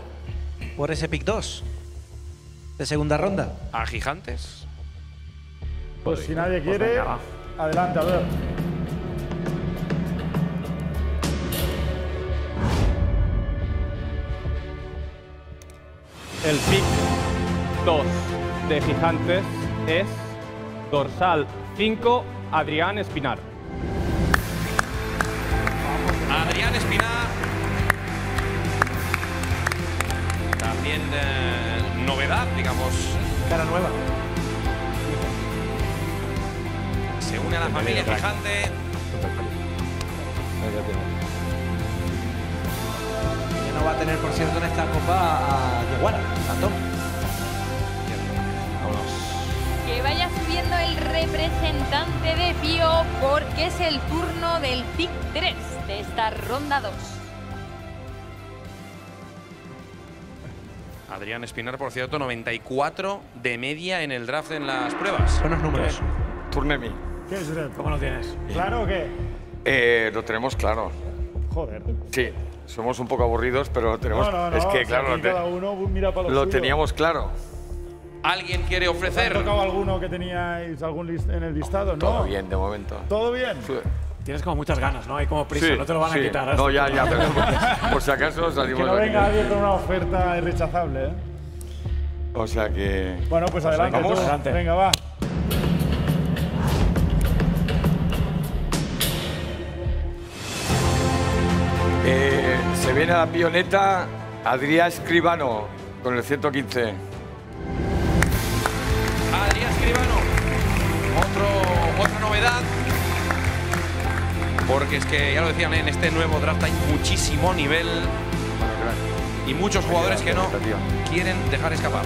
Por ese pick 2. De segunda ronda. a Gigantes? Pues si nadie Pues quiere, adelante, a ver. El pick 2 de Gigantes es dorsal 5, Adrián Espinar. Adrián Espina. También eh, novedad, digamos. Cara nueva. Se une a la familia Gigante. Ya no va a tener, por cierto, en esta copa a Yeguara, a Tom. Que vaya subiendo el representante de Pío porque es el turno del pick 3 de esta ronda 2. Adrián Espinar, por cierto, 94 de media en el draft en las pruebas. Buenos números. Turnemi. ¿Qué es Red? ¿Cómo lo tienes? ¿Claro o qué? Eh, lo tenemos claro. Joder. Sí, somos un poco aburridos, pero lo tenemos. No, no, no. es que, claro, lo, te- cada uno mira para lo, lo suyo. teníamos claro. ¿Alguien quiere ¿Os ha ofrecer? tocado alguno que teníais algún list en el listado? No. Todo bien, de momento. ¿Todo bien? Tienes como muchas ganas, ¿no? Hay como prisa, Sí, no te lo van a sí. quitar. ¿eh? No, ya, ya, pero por, por si acaso Que salimos no de venga alguien con una oferta irrechazable, ¿eh? O sea que. Bueno, pues adelante. vamos. Adelante. Venga, va. Eh, se viene a la pioneta Adrián Escribano con el 115. Adrián Escribano. Otro, otra novedad. Porque es que, ya lo decían, en este nuevo draft hay muchísimo nivel y muchos jugadores que no quieren dejar escapar.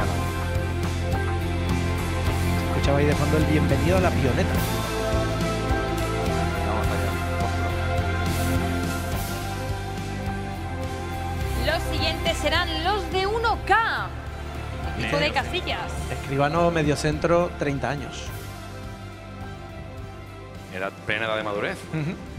Escuchaba ahí de fondo el bienvenido a la pioneta. Los siguientes serán los de 1K. Equipo de Casillas. Escribano mediocentro, 30 años. Edad, plena edad de madurez.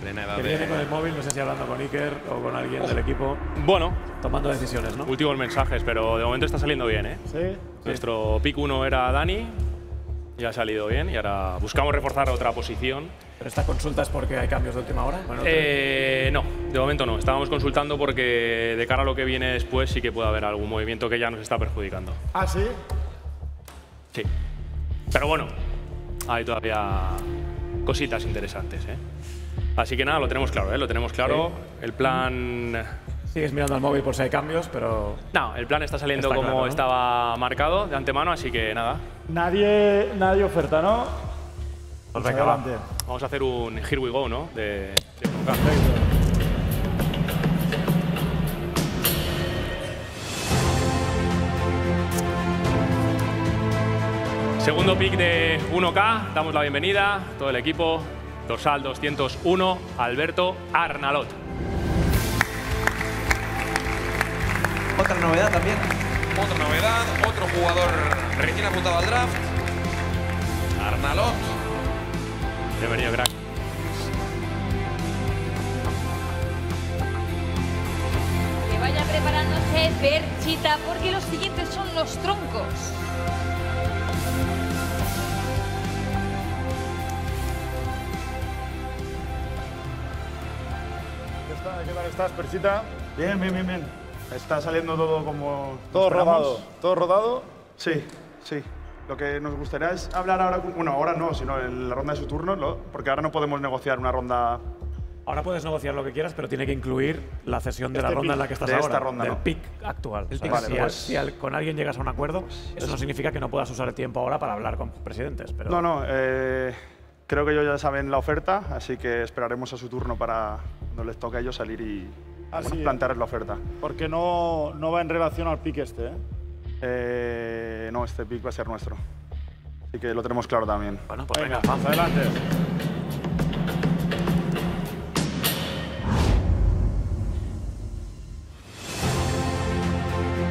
Plena edad Que de... viene con el móvil, no sé si hablando con Iker o con alguien del equipo, Bueno, tomando decisiones, ¿no? últimos mensajes, pero de momento está saliendo bien, ¿eh? Sí. Nuestro pick 1 era Dani, ya ha salido bien y ahora buscamos reforzar otra posición. Pero esta consulta es porque hay cambios de última hora. Bueno, Eh, no, de momento no. Estábamos consultando porque de cara a lo que viene después sí que puede haber algún movimiento que ya nos está perjudicando. ¿Ah, sí? Sí. Pero bueno, hay todavía cositas interesantes, ¿eh? Así que nada, lo tenemos claro, ¿eh? Lo tenemos claro. El plan... Sigues mirando al móvil por si hay cambios, pero No, el plan está saliendo Está como claro, ¿no? estaba marcado de antemano, así que nada. Nadie, nadie oferta, ¿no? Pues venga, va. Vamos a hacer un Here We Go, ¿no? De, de. Segundo pick de 1K, damos la bienvenida, todo el equipo, dorsal 201, Alberto Arnalot. Otra novedad también. Otra novedad, otro jugador recién apuntado al draft. Arnalot. Bienvenido, crack. Que vaya preparándose Perchita porque los siguientes son los troncos. ¿Qué está- ¿Qué tal estás, Perchita? Bien, bien, bien, bien. Está saliendo todo como. ¿Todo rodado? ¿Todo rodado? Sí, sí. Lo que nos gustaría es hablar ahora. Bueno, ahora no, sino en la ronda de su turno, ¿no? porque ahora no podemos negociar una ronda. Ahora puedes negociar lo que quieras, pero tiene que incluir la cesión de la Este ronda en la que estás De ahora. esta ronda, del no. pick actual. El pick. Vale, si, pues- si al- con alguien llegas a un acuerdo, eso no significa que no puedas usar el tiempo ahora para hablar con presidentes. Pero No, no. eh, creo que ellos ya saben la oferta, así que esperaremos a su turno para cuando les toque a ellos salir y Ah, bueno, sí. plantearles la oferta. Porque no, no va en relación al pick este, ¿eh? Eh, no, este pick va a ser nuestro. Así que lo tenemos claro también. Bueno, pues venga, vamos adelante.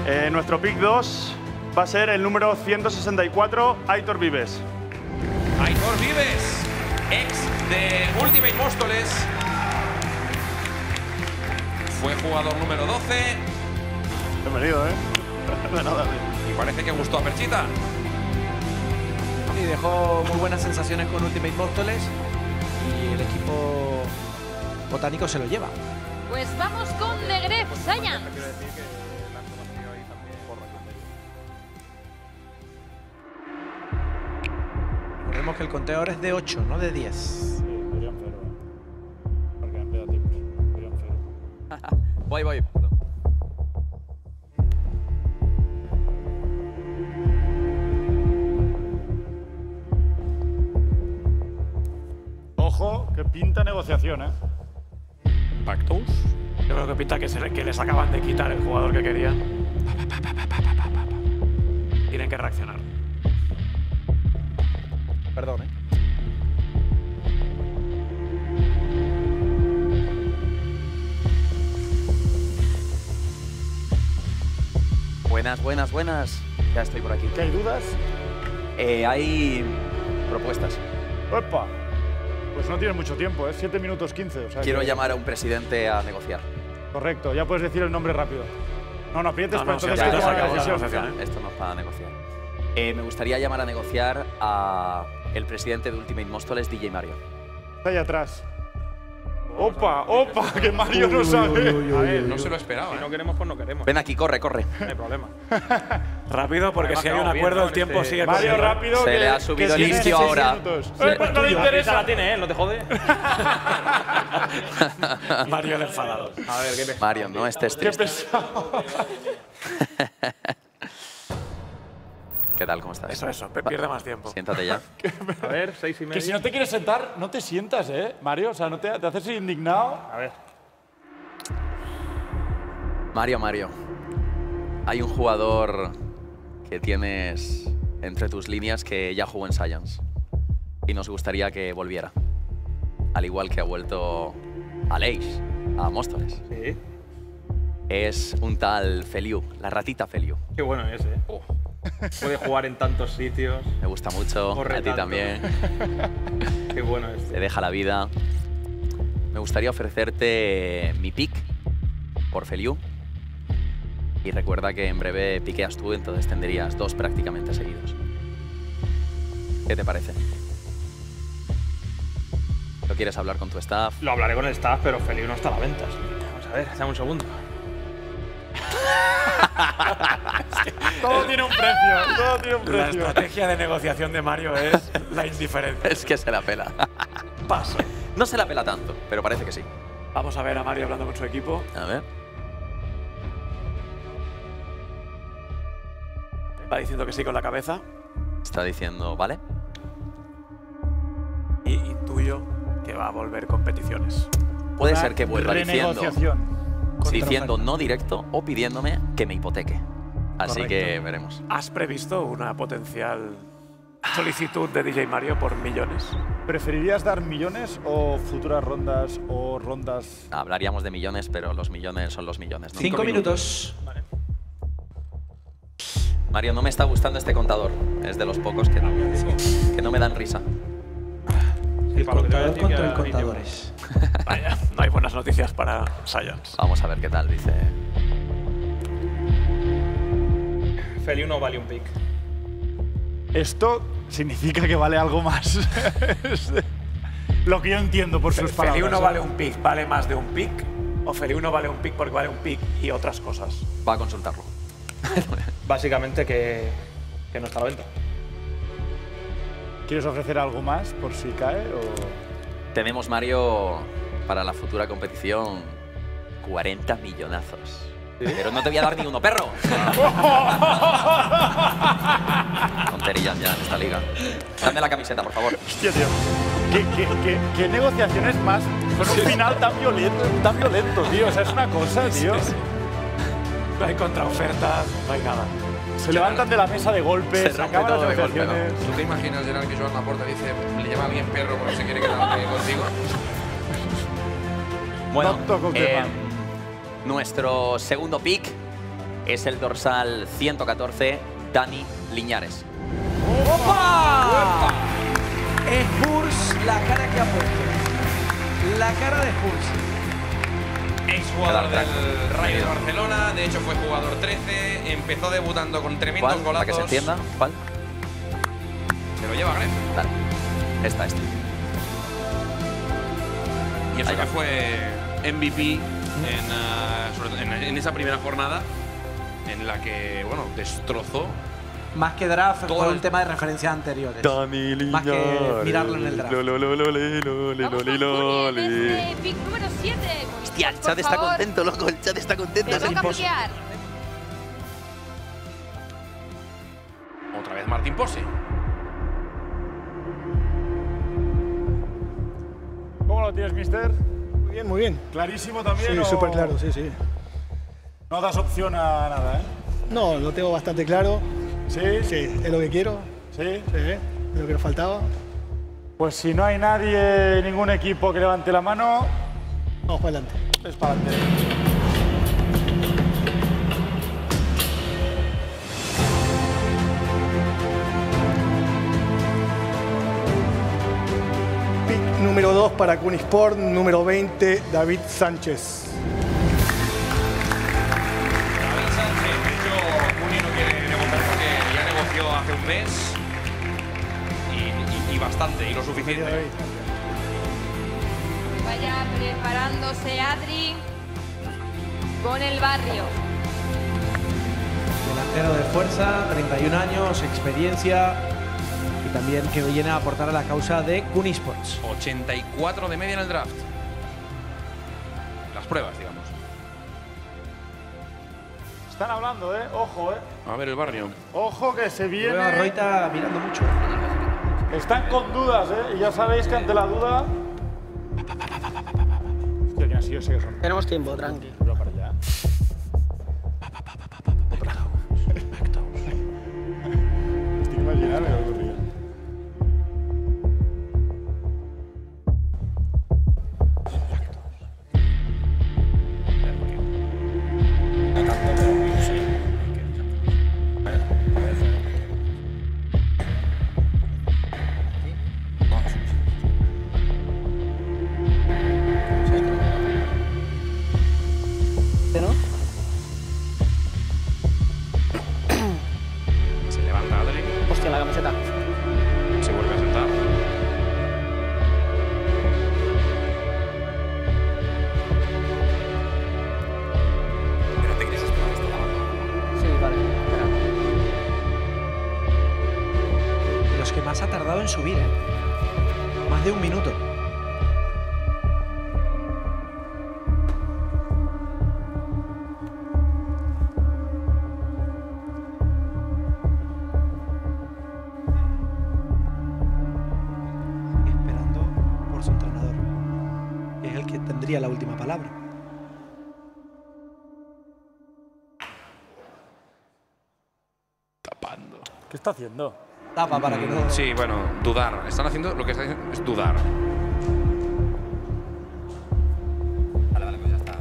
Eh, nuestro pick 2 va a ser el número 164, Aitor Vives. Aitor Vives, ex de Ultimate Móstoles. Fue jugador número 12. Bienvenido, ¿eh? De nada, Y parece que gustó a Perchita. Y dejó muy buenas sensaciones con Ultimate Móstoles y el equipo botánico se lo lleva. Pues vamos con The Gref Science. Recordemos que el conteo ahora es de 8, no de 10. Voy, voy. perdón. Ojo, que pinta negociación, ¿eh? ¿Pactos? Yo creo que pinta que, se le- que les acaban de quitar el jugador que querían. Tienen que reaccionar. Perdón, ¿eh? Buenas, buenas, buenas. Ya estoy por aquí. ¿Qué hay dudas? Eh, hay propuestas. ¡Opa! Pues no tienes mucho tiempo, ¿eh? 7 minutos 15. O sea Quiero que- llamar a un presidente a negociar. Correcto, ya puedes decir el nombre rápido. No, no, aprietes, No, pero no, entonces ya, decisión. ¿eh? Esto no es para negociar. Eh, me gustaría llamar a negociar a el presidente de Ultimate Móstoles, DJ Mario. Está ahí atrás. ¡Opa! ¡Opa! Que Mario no sabe. A ver, no se lo esperaba. Si ¿eh? no queremos, pues no queremos. Ven aquí, corre, corre. No hay problema. Rápido, porque Además, si hay un acuerdo, el tiempo Este- sigue Mario, rápido. Se que- le ha subido el seis ahora. Eh, pues no le interesa. Esa la tiene él, no te jode. Mario el enfadado. A ver, qué pesado. Mario, no estés Qué triste. pesado. ¿Qué tal? ¿Cómo estás? Eso, eso, pierde más tiempo. Siéntate ya. A ver, seis y media. Que si no te quieres sentar, no te sientas, ¿eh, Mario? O sea, no te, te haces indignado. A ver. Mario, Mario. Hay un jugador que tienes entre tus líneas que ya jugó en Science. Y nos gustaría que volviera. Al igual que ha vuelto Aleix, a Móstoles. Sí. Es un tal Feliu, la ratita Feliu. Qué bueno es, ¿eh? Puede jugar en tantos sitios. Me gusta mucho, Corre a ti tanto. también. Qué bueno es. Te deja la vida. Me gustaría ofrecerte mi pick por Feliu. Y recuerda que en breve piqueas tú, entonces tendrías dos prácticamente seguidos. ¿Qué te parece? ¿Lo quieres hablar con tu staff? Lo hablaré con el staff, pero Feliu no está a la venta. Vamos a ver, dame un segundo. Todo tiene un precio, todo tiene un La precio. estrategia de negociación de Mario es la indiferencia. Es que se la pela. Paso. No se la pela tanto, pero parece que sí. Vamos a ver a Mario hablando con su equipo. A ver. Va diciendo que sí con la cabeza. Está diciendo, ¿vale? Y intuyo que va a volver competiciones. Puede Una ser que vuelva diciendo. Diciendo no directo o pidiéndome que me hipoteque. Así Correcto. que veremos. ¿Has previsto una potencial solicitud de DJ Mario por millones? ¿Preferirías dar millones o futuras rondas o rondas? Hablaríamos de millones, pero los millones son los millones. ¿no? Cinco minutos. Mario, no me está gustando este contador. Es de los pocos que, que no me dan risa. Voy a contador contra el ha dicho- contadores. Vaya, no hay buenas noticias para Science. Vamos a ver qué tal, dice. Feli 1 vale un pick. Esto significa que vale algo más. Lo que yo entiendo por sus palabras. Feli 1 ¿eh? vale un pick, ¿vale más de un pick? ¿O Feli 1 vale un pick porque vale un pick y otras cosas? Va a consultarlo. Básicamente que, que no está a la venta. ¿Quieres ofrecer algo más por si cae o...? Tenemos, Mario, para la futura competición, 40 millonazos. Pero no te voy a dar ni uno, perro. Tonterías ya en esta liga. Dame la camiseta, por favor. Hostia, tío. ¿Qué, qué, qué, qué negociaciones más con un final tan violento, tan violento, tío? O sea, es una cosa, tío. No hay contraofertas, no hay nada. Se levantan de la mesa de golpes, Se rompe acaban las todo de golpe. ¿Tú te imaginas, Gerard, que Joan Laporta dice, le llama a alguien perro porque se quiere quedar contigo? Bueno, No eh, nuestro segundo pick es el dorsal 114, Dani Liñares. ¡Opa! Spurs, la cara que ha puesto. La cara de Spurs. Exjugador del Rayo de Barcelona, de hecho fue jugador 13, empezó debutando con tremendos ¿Cuál? Para golazos. que se entienda. ¿Cuál? Se lo lleva Gref. Dale. Esta, esta. Y eso Ahí que va. fue MVP en, ah, en esa primera jornada en la que, bueno, destrozó. Más que draft, Todo por el- un tema de referencias anteriores. Dani Más que mirarlo en el draft. Desde pick número 7. Hostia, el Por chat está favor, contento, loco. El chat está contento. Te es toca imposible. piquear. Otra vez Martín Pose. ¿Cómo lo tienes, mister? Muy bien, muy bien. ¿Clarísimo también? Sí, o- súper claro, sí, sí. No das opción a nada, ¿eh? No, lo tengo bastante claro. ¿Sí? Sí, es lo que quiero. ¿Sí? Sí, es lo que nos faltaba. Pues si no hay nadie, ningún equipo que levante la mano, Vamos para adelante. es para adelante. Pick número 2 para Cunisport, número 20, David Sánchez. Mes. Y, y- y bastante, y lo suficiente. Vaya preparándose Adri con el barrio. Delantero de fuerza, 31 años, experiencia y también que viene a aportar a la causa de Kunisports. 84 de media en el draft. Las pruebas, digamos. Están hablando, ¿eh? Ojo, ¿eh? A ver el barrio. Ojo que se viene. Veo a Roita mirando mucho. Están con dudas, ¿eh? Y ya sabéis que ante la duda. Hostia, que así yo sé que son. Tenemos tiempo, tranqui. Para allá. Estoy imaginando está haciendo? Tapa para que no. Sí, bueno, dudar. Están haciendo lo que están haciendo es dudar. Vale, vale, pues ya está.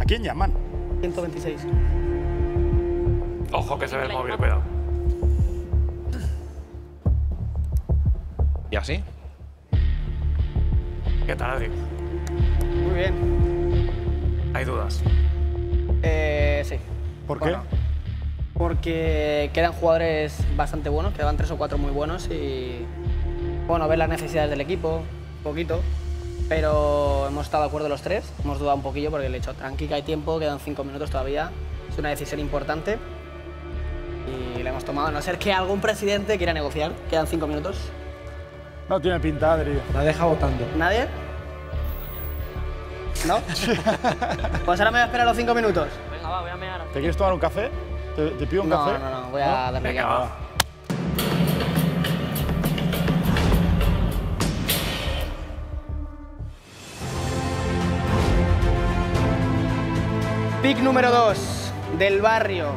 ¿A quién llaman? 126. Ojo que se ve el móvil, cuidado. Y así. ¿Qué tal, Adri? Muy bien. Hay dudas. Eh, sí. ¿Por qué? Bueno, porque quedan jugadores bastante buenos, quedaban tres o cuatro muy buenos y. Bueno, ver las necesidades del equipo, un poquito. Pero hemos estado de acuerdo los tres, hemos dudado un poquillo porque le he dicho tranqui que hay tiempo, quedan cinco minutos todavía. Es una decisión importante y la hemos tomado, a no ser que algún presidente quiera negociar. Quedan cinco minutos. No tiene pinta, Adri. La deja votando. ¿Nadie? ¿No? pues ahora me voy a esperar los cinco minutos. Venga, va, voy a mear. ¿Te quieres tomar un café? ¿Te, te pido un No, café? no, no, voy a darle Venga, ya. va. Pick número 2 del barrio.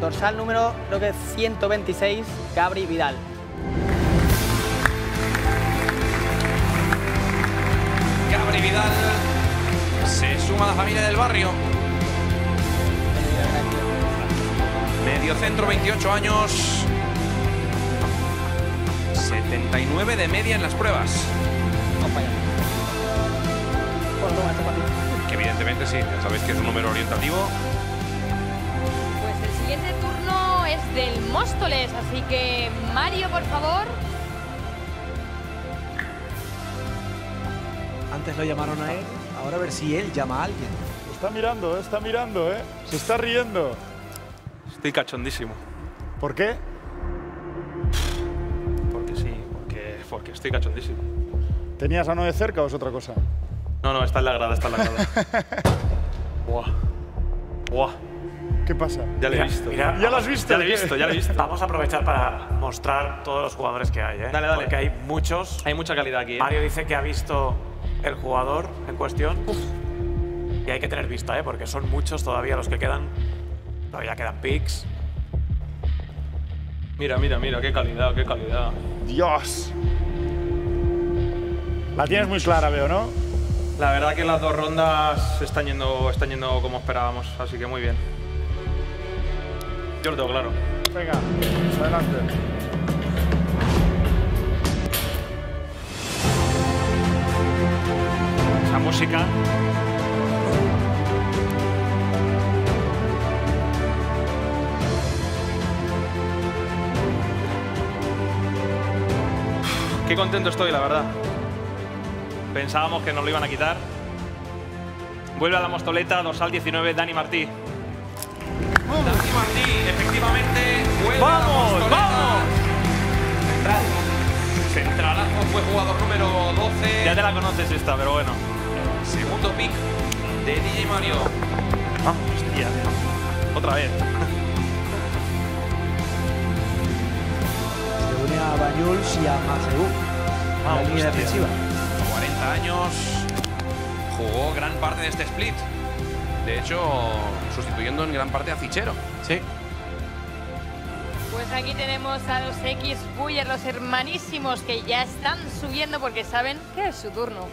Dorsal número, creo que 126, Gabri Vidal. Gabri Vidal se suma a la familia del barrio. Medio centro, 28 años. 79 de media en las pruebas. Que evidentemente sí, ya sabéis que es un número orientativo. Pues el siguiente turno es del Móstoles, así que Mario, por favor. Antes lo llamaron a él, ahora a ver si él llama a alguien. Está mirando, eh, está mirando, ¿eh? Se está riendo. Estoy cachondísimo. ¿Por qué? Porque sí, porque, porque estoy cachondísimo. ¿Tenías a Noé cerca o es otra cosa? No, no, está en la grada, está en la grada. Buah. Buah. ¿Qué pasa? Ya le he visto. mira, ¿Ya lo has visto? Ya le he visto, ya le he visto. Vamos a aprovechar para mostrar todos los jugadores que hay, ¿eh? Dale, dale. Porque hay muchos. Hay mucha calidad aquí. ¿eh? Mario dice que ha visto el jugador en cuestión. Y hay que tener vista, ¿eh? Porque son muchos todavía los que quedan. Todavía quedan picks. Mira, mira, mira, qué calidad, qué calidad. Dios. La tienes muy clara, veo, ¿no? La verdad que las dos rondas están yendo, están yendo como esperábamos, así que muy bien. Yo lo tengo claro. Venga, adelante. Música. Qué contento estoy, la verdad. Pensábamos que nos lo iban a quitar. Vuelve a la mostoleta, dorsal 19, Dani Martí. Dani Martí, efectivamente, vuelve a la ¡Vamos, vamos! Central. Centralazo fue jugador número 12. Ya te la conoces esta, pero bueno. Segundo pick de DJ Mario. Ah, hostia. Otra vez. Se une a Bañuls y a Maseu. Ah, la línea defensiva. 40 años. Jugó gran parte de este split. De hecho, sustituyendo en gran parte a Fichero. Sí. Pues aquí tenemos a los X Buller, los hermanísimos que ya están subiendo porque saben que es su turno.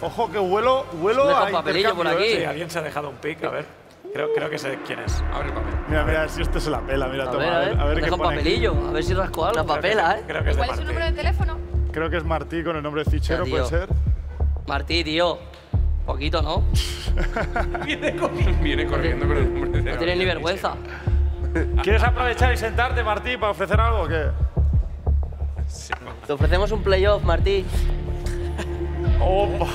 Ojo que vuelo, vuelo a un papelillo por aquí. ¿eh? Sí, alguien se ha dejado un pick, a ver. Creo, creo que sé quién es. Abre el papel. Mira, mira, si este se la pela, mira, A toma, ver, a ver, qué deja un pone aquí. papelillo, a ver si rasco algo. La papela, ¿eh? Creo que es de ¿Cuál es su Martí. número de teléfono? Creo que es Martí con el nombre de fichero, Ya, puede ser. Martí, tío. Poquito, ¿no? Viene corriendo con el nombre de No tienes ni vergüenza. ¿Quieres aprovechar y sentarte, Martí, para ofrecer algo o qué? Te ofrecemos un playoff, Martí. Opa.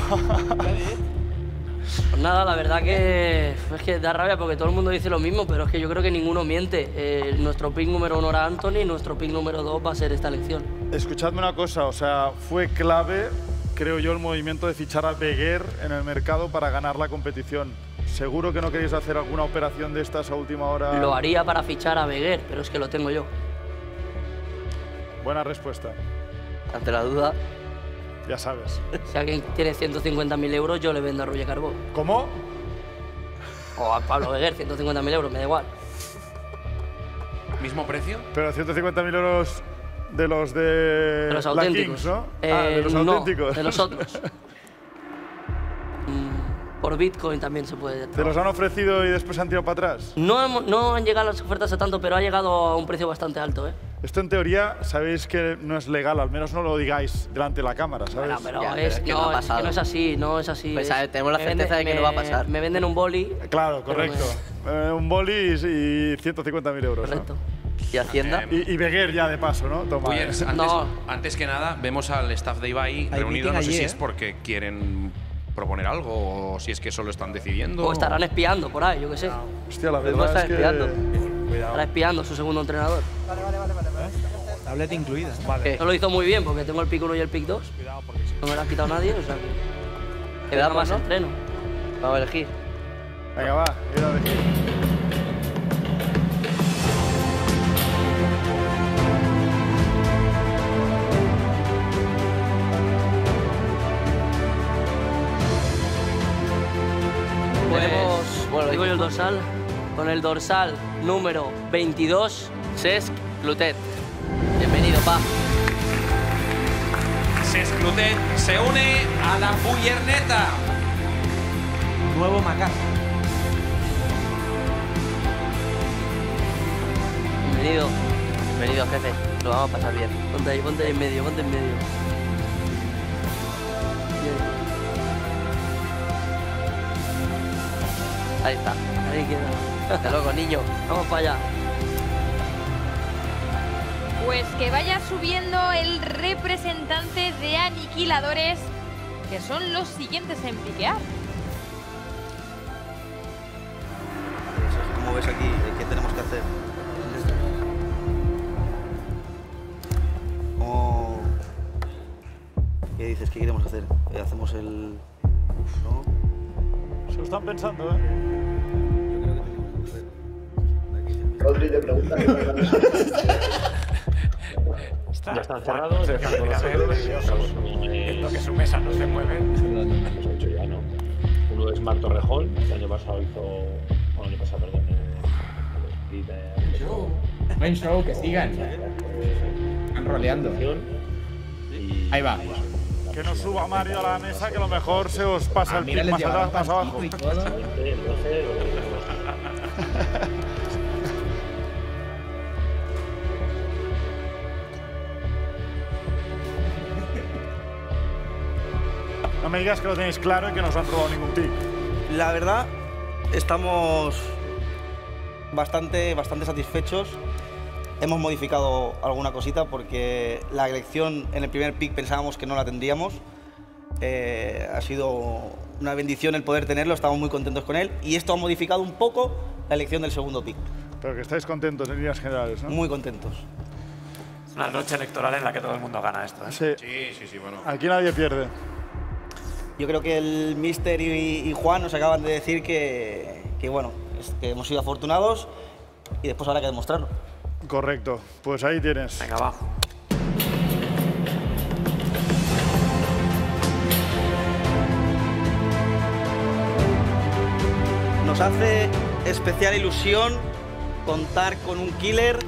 Pues nada, la verdad que es que da rabia porque todo el mundo dice lo mismo, pero es que yo creo que ninguno miente. Eh, nuestro pick número uno era Anthony y nuestro pick número dos va a ser esta elección. Escuchadme una cosa, o sea, fue clave, creo yo, el movimiento de fichar a Beguer en el mercado para ganar la competición. ¿Seguro que no queréis hacer alguna operación de estas a última hora? Lo haría para fichar a Beguer, pero es que lo tengo yo. Buena respuesta, Ante la duda, ya sabes. si alguien tiene 150.000 euros, yo le vendo a Roger Carbó. ¿Cómo? O a Pablo Beguer, 150.000 euros, me da igual. ¿Mismo precio? Pero 150.000 euros de los de, De los auténticos. Kings, ¿no? ah, Eh, de los no, auténticos. de los otros. Mm, por Bitcoin también se puede. ¿Te los han ofrecido y después han tirado para atrás? No, no han llegado las ofertas a tanto, pero ha llegado a un precio bastante alto, ¿eh? Esto en teoría sabéis que no es legal, al menos no lo digáis delante de la cámara, ¿sabes? Bueno, pero, es, no, es que no es así, no es así. Pues, tenemos la certeza de que no va a pasar. Me venden un boli. Claro, correcto. Eh, un boli y, y 150.000 euros. Correcto. ¿Y Hacienda? Y, y Beguer ya de paso, ¿no? Toma. Eh. antes, antes que nada, vemos al staff de Ibai reunido. No sé allí, si ¿eh? es porque quieren proponer algo o si es que solo están decidiendo. O estarán espiando por ahí, yo qué sé. Hostia, la verdad es que- espiando. Estará espiando a su segundo entrenador. Tableta incluida. No lo hizo muy bien porque tengo el pick 1 y el pick 2. No me lo ha quitado nadie, o sea que. Queda más ¿no? entreno. Vamos a elegir. Venga, va, mira a elegir. Pues, digo yo el dorsal. Con el dorsal número 22, Cesc Clutet. Bienvenido, pa. Sesclutet se une a la Buyerneta. Nuevo Macar. bienvenido. Bienvenido, jefe. Lo vamos a pasar bien. Ponte ahí, ponte ahí en medio, ponte en medio. Ahí está. Ahí queda. Hasta luego, niño. Vamos para allá. Pues que vaya subiendo el representante de aniquiladores, que son los siguientes en piquear. ¿Cómo ves aquí? ¿Qué tenemos que hacer? ¿Cómo- ¿Qué dices? ¿Qué queremos hacer? Eh, ¿Hacemos el...? ¿No? Se lo están pensando, ¿eh? Rodri te pregunta. Ya están cerrados, están con nosotros. Viendo que su mesa no se mueve. Ya, ¿no? Uno es Mar Torrejón, que el año pasado hizo. Bueno, el año pasado, perdón. el split, eh, Buen show, que sigan. Están roleando. Ahí va. Que no suba Mario a la mesa, que a lo mejor se os pasa Ah, el atrás, más abajo. No me digas que lo tenéis claro y que no os han robado ningún pick. La verdad, estamos bastante, bastante satisfechos. Hemos modificado alguna cosita porque la elección en el primer pick pensábamos que no la tendríamos. Eh, ha sido una bendición el poder tenerlo, estamos muy contentos con él y esto ha modificado un poco la elección del segundo pick. Pero que estáis contentos en líneas generales, ¿no? Muy contentos. Es una noche electoral en la que todo el mundo gana esto. ¿eh? Sí. Sí, sí, sí, bueno. Aquí nadie pierde. Yo creo que el Mister y, y Juan nos acaban de decir que, que, bueno, es que hemos sido afortunados y después habrá que demostrarlo. Correcto. Pues ahí tienes. Venga, va. Nos hace especial ilusión contar con un killer,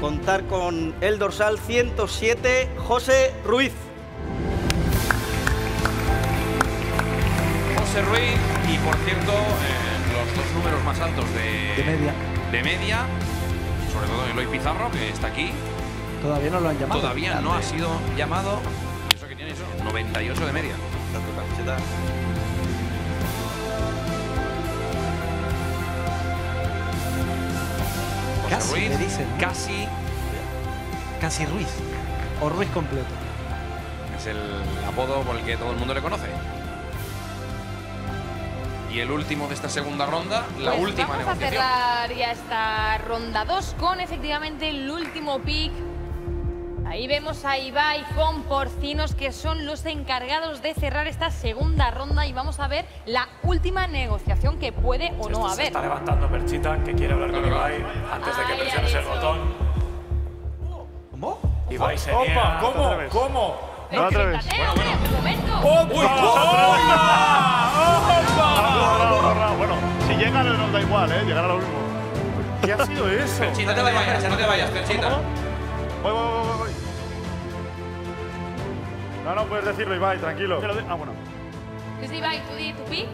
contar con el dorsal 107, José Ruiz. José Ruiz y por cierto eh, los dos números más altos de, De media. de media, sobre todo Eloy Pizarro que está aquí, Todavía no lo han llamado. todavía no ha sido llamado. ¿Y eso que tiene eso? 98 de media. José Casi, Ruiz, le dicen. casi Casi Ruiz. O Ruiz completo. es el apodo por el que todo el mundo le conoce. Y el último de esta segunda ronda, la Pues última vamos a negociación. cerrar ya esta ronda 2 con efectivamente el último pick. Ahí vemos a Ibai con Porcinos que son los encargados de cerrar esta segunda ronda y vamos a ver la última negociación que puede o no Se haber. está levantando Perchita, que quiere hablar con Ibai antes de que presiones el botón. ¿Cómo? Ibai se Opa, niega. ¿cómo? ¿Cómo? No te atreves. Bueno, un momento. Bueno, si llega no nos da igual, ¿eh? Llegar a lo mismo. ¿Qué ha sido eso? Perchita, no te vayas, no te vayas, Perchita. Voy, voy, voy, voy, voy. No, no, puedes decirlo, Ibai, tranquilo. Ah, bueno. Pues Ibai, tú di tu pick.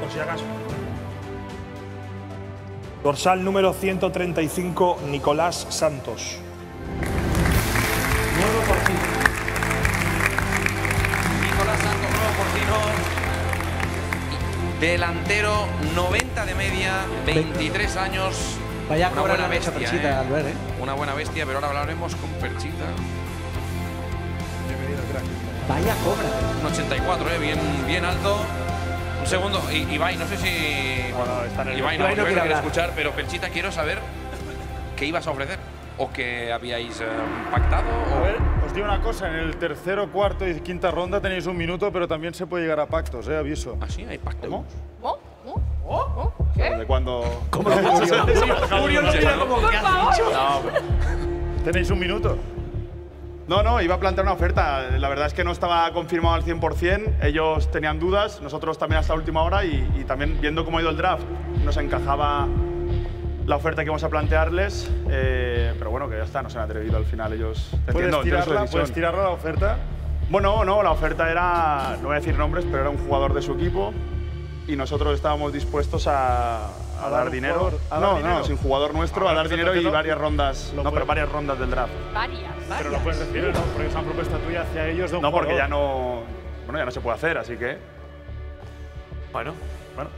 Por si acaso. Dorsal número 135, Nicolás Santos. Delantero, 90 de media, 23 años. Vaya una buena bestia, Perchita, ¿eh? Albert, ¿eh? Una buena bestia, pero ahora hablaremos con Perchita. Vaya cobra. Un 84, ¿eh? bien, bien alto. Un segundo, I- Ibai, no sé si. Ibai no, Ibai no Ibai quiere quiere hablar. escuchar, pero Perchita, quiero saber qué ibas a ofrecer o qué habíais eh, pactado. A o- ver, os digo una cosa, en el tercero, cuarto y quinta ronda tenéis un minuto, pero también se puede llegar a pactos, ¿eh? Aviso. ¿Ah, sí? ¿Hay pactos? ¿Cómo? ¿Oh? ¿Oh? ¿Oh? ¿Qué? ¿De cuándo? ¿Cómo lo has dicho? No, Tenéis un minuto. No, no, iba a plantear una oferta. La verdad es que no estaba confirmado al 100%. Ellos tenían dudas, nosotros también hasta última hora y, y también viendo cómo ha ido el draft, nos encajaba la oferta que íbamos a plantearles. eh, pero bueno, que ya está, no se han atrevido al final ellos. ¿Puedes Entiendo, tirarla. ¿Puedes tirarla la oferta? Bueno, no, la oferta era, no voy a decir nombres, pero era un jugador de su equipo y nosotros estábamos dispuestos a, a A dar dar dinero. jugador, a dar no, dinero. no, sin jugador nuestro, Ah, a dar pues dinero y varias rondas, no, pero puede- varias rondas del draft. Varias. Pero lo puedes decir, ¿no? Porque es una propuesta tuya hacia ellos de un No, porque jugador. ya no, bueno, ya no se puede hacer, así que Bueno, bueno,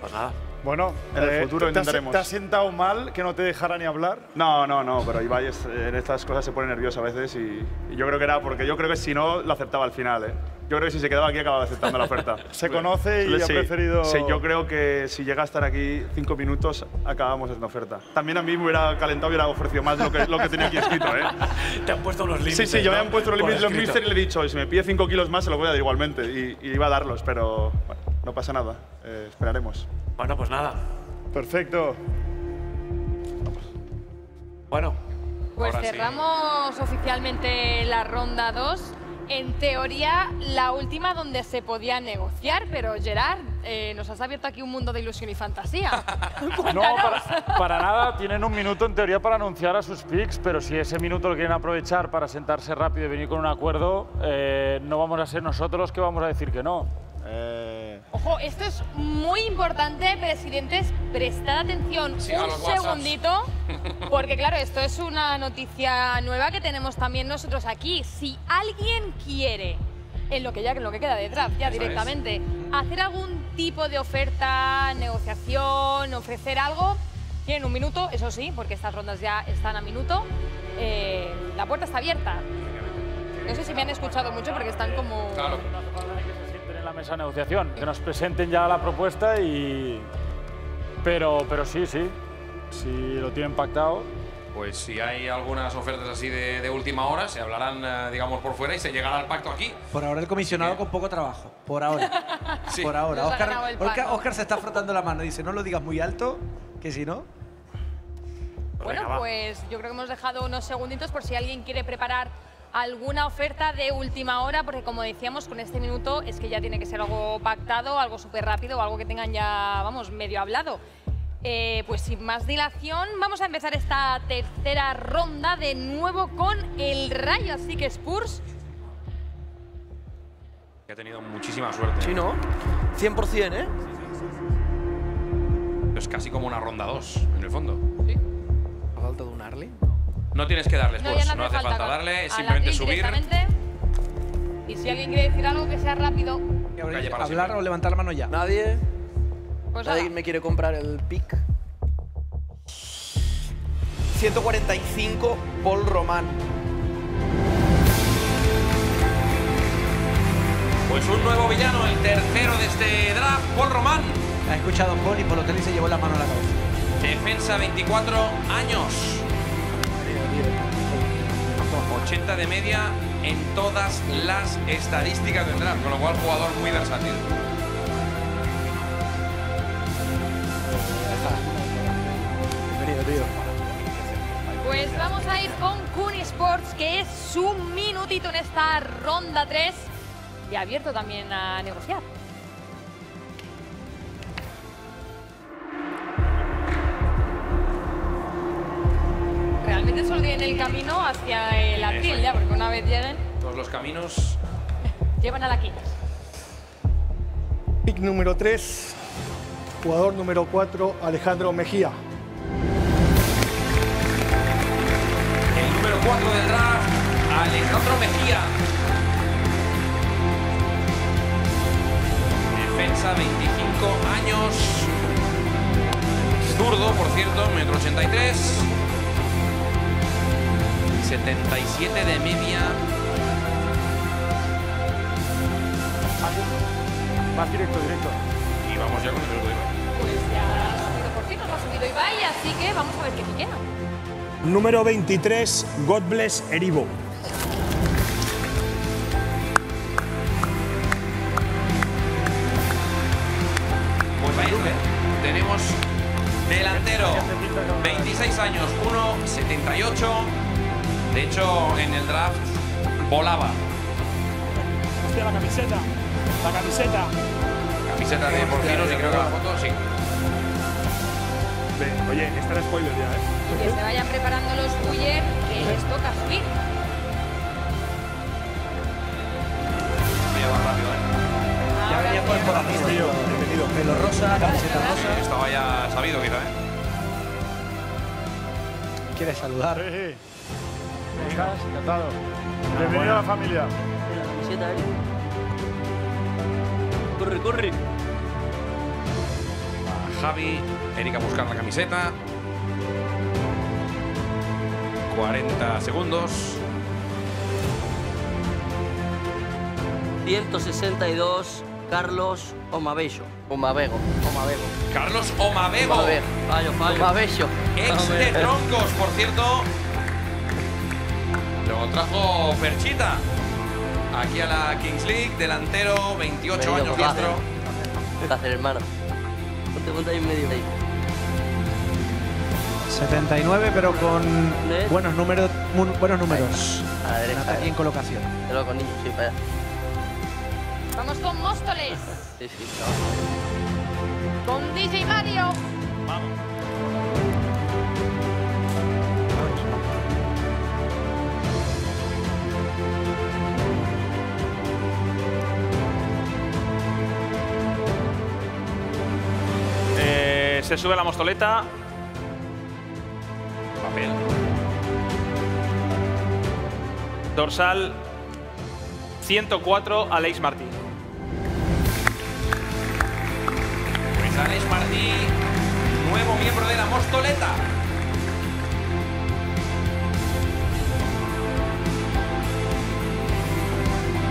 pues nada. Bueno, En el eh, futuro ¿te has- intentaremos. ¿Te has sentado mal que no te dejara ni hablar? No, no, no, pero Ibai es- en estas cosas se pone nervioso a veces y, y yo creo que era porque yo creo que si no lo aceptaba al final, ¿eh? Yo creo que si se quedaba aquí acababa aceptando la oferta. Se conoce y ha Sí, preferido- Sí, yo creo que si llega a estar aquí cinco minutos acabamos en oferta. También a mí me hubiera calentado y hubiera ofrecido más de lo que, lo que tenía aquí escrito, ¿eh? Te han puesto unos límites. Sí, sí, yo me ¿no? han puesto los límites los mister y le he dicho, si me pide cinco kilos más se lo voy a dar igualmente. Y, y iba a darlos, pero bueno, no pasa nada. Eh, esperaremos. Bueno, pues nada. Perfecto. Bueno. Pues ahora sí. cerramos oficialmente la ronda 2. En teoría, la última donde se podía negociar, pero Gerard, eh, nos has abierto aquí un mundo de ilusión y fantasía. No, para, para nada. Tienen un minuto en teoría para anunciar a sus picks, pero si ese minuto lo quieren aprovechar para sentarse rápido y venir con un acuerdo, eh, no vamos a ser nosotros los que vamos a decir que no. Eh, Ojo, esto es muy importante, presidentes. Prestad atención Sí, un segundito, porque claro, esto es una noticia nueva que tenemos también nosotros aquí. Si alguien quiere, en lo que ya en lo que queda de draft, ya Eso es. directamente, hacer algún tipo de oferta, negociación, ofrecer algo, tienen un minuto, eso sí, porque estas rondas ya están a minuto. Eh, la puerta está abierta. No sé si me han escuchado mucho porque están como. la mesa de negociación, que nos presenten ya la propuesta y... Pero, pero sí, sí, si lo tienen pactado. Pues si hay algunas ofertas así de, de última hora, se hablarán, eh, digamos, por fuera y se llegará al pacto aquí. Por ahora el comisionado con poco trabajo. Por ahora. Sí. Por ahora. Oscar, Oscar-. Oscar se está frotando la mano dice, no lo digas muy alto, que si no... Bueno, pues yo creo que hemos dejado unos segunditos por si alguien quiere preparar alguna oferta de última hora, porque como decíamos, con este minuto es que ya tiene que ser algo pactado, algo súper rápido o algo que tengan ya, vamos, medio hablado. Eh, pues sin más dilación, vamos a empezar esta tercera ronda de nuevo con el Rayo, así que Spurs, Que ha tenido muchísima suerte. Sí, ¿no? 100%, ¿eh? Es casi como una ronda 2, en el fondo. ¿A falta de un Arley? No tienes que darles, no, pues. ya No hace falta con- darle, simplemente subir. Y si alguien quiere decir algo que sea rápido, Calle para Hablar o levantar la mano ya. Nadie. pues Nadie nada. me quiere comprar el pick. 145 Paul Román. Pues un nuevo villano, el tercero de este draft, Paul Román. Ha escuchado Paul y por lo y se llevó la mano a la cabeza. Defensa 24 años. 80 de media en todas las estadísticas del draft, con lo cual jugador muy versátil. Bienvenido. Pues vamos a ir con Kun Sports, que es su minutito en esta ronda 3 y abierto también a negociar. realmente solo tienen el camino hacia el atril, ya, porque una vez lleguen... Todos los caminos... Llevan a la quinta. Pick número 3, jugador número 4, Alejandro Mejía. El número 4 del draft, Alejandro Mejía. Defensa, 25 años. Zurdo, por cierto, metro 83. 77 de media. Más directo, directo. Y vamos ya con el de Ibai. Pues ya ha subido por fin, nos ha subido Ibai, así que vamos a ver qué queda. Número 23, God Bless Erivo. Pues ahí te- tenemos delantero, 26 años, 1,78. De hecho, en el draft volaba. Hostia, la camiseta. La camiseta. Camiseta de Porcinos y creo que la foto, sí. Ve, Oye, esta era spoiler ya, ¿eh? Y que se vayan preparando los Buller, que les toca subir. Voy a rápido, ¿eh? Ya venía por el corazón, tío. Bienvenido. Pelo rosa, camiseta rosa. Estaba ya sabido, quizá, ¿eh? ¿Quieres saludar? Estás encantado. Bienvenido a la familia. La camiseta, Eric. Corre, corre. Javi, Erika a buscar la camiseta. 40 segundos. 162, Carlos Omabello. Omabego. Omabego. Carlos Omabego. Omabego. Fallo, fallo. Omabello. Ex de Troncos, por cierto. Lo trajo Perchita. Aquí a la Kings League, delantero, 28 Medio años, diestro. ¿Qué hacer, hermano? Ponte, ponte ahí en medio. Ahí. 79, pero con buenos números. Buenos números. A la derecha. Ataque en colocación. Con niños, sí, para allá. Vamos con Móstoles, Sí, sí, no. con DJ Mario. Eh, se sube la mostoleta. Papel. Dorsal 104, Alex Martí. Pues Alex Martí, nuevo miembro de la Mostoleta.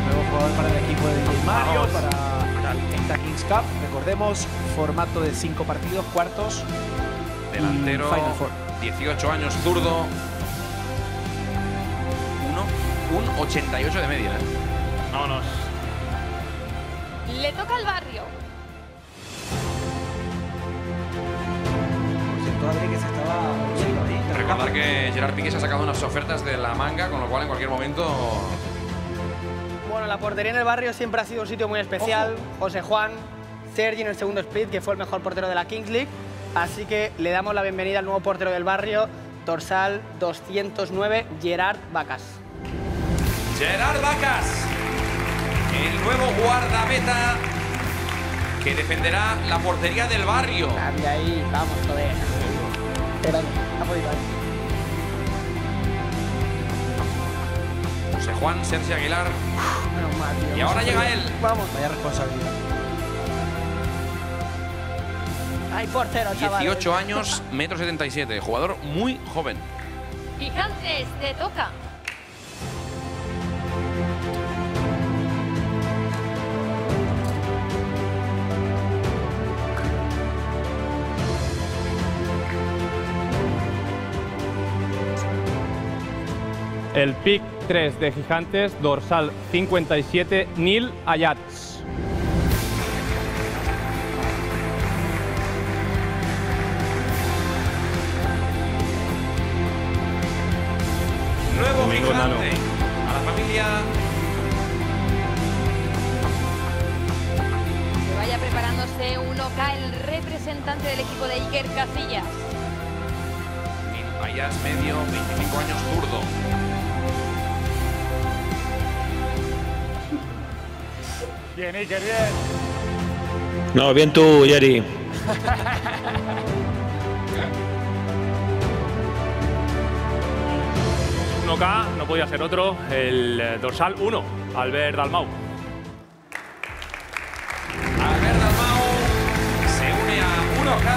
Nuevo jugador para el equipo de Mario, para esta Kings Cup. Recordemos, formato de cinco partidos, cuartos. Delantero, y Final Four. 18 años, zurdo. 1, un 88 de media. ¿eh? Vámonos. Le toca al barrio. Que se estaba. Recordar que Gerard Piqué se ha sacado unas ofertas de la manga, con lo cual en cualquier momento. Bueno, la portería en el barrio siempre ha sido un sitio muy especial. José Juan, Sergi en el segundo split, que fue el mejor portero de la Kings League. Así que le damos la bienvenida al nuevo portero del barrio, dorsal 209, Gerard Vacas. Gerard Vacas, el nuevo guardameta que defenderá la portería del barrio. Cambia ahí, vamos, joder. Ha podido. José Juan, Sergio Aguilar. Menos mal, tío. Y ahora llega él. Vamos. Vaya responsabilidad. Hay portero, chaval. 18 años, metro 77. Jugador muy joven. Gigantes, te toca. El pick 3 de Gigantes, dorsal 57, Neil Ayats. Representante del equipo de Iker Casillas. Ayas medio, 25 años zurdo. Bien, Iker, bien. No, bien tú, Jerry. 1K, no podía ser otro, el dorsal 1, Albert Dalmau. Une a 1K.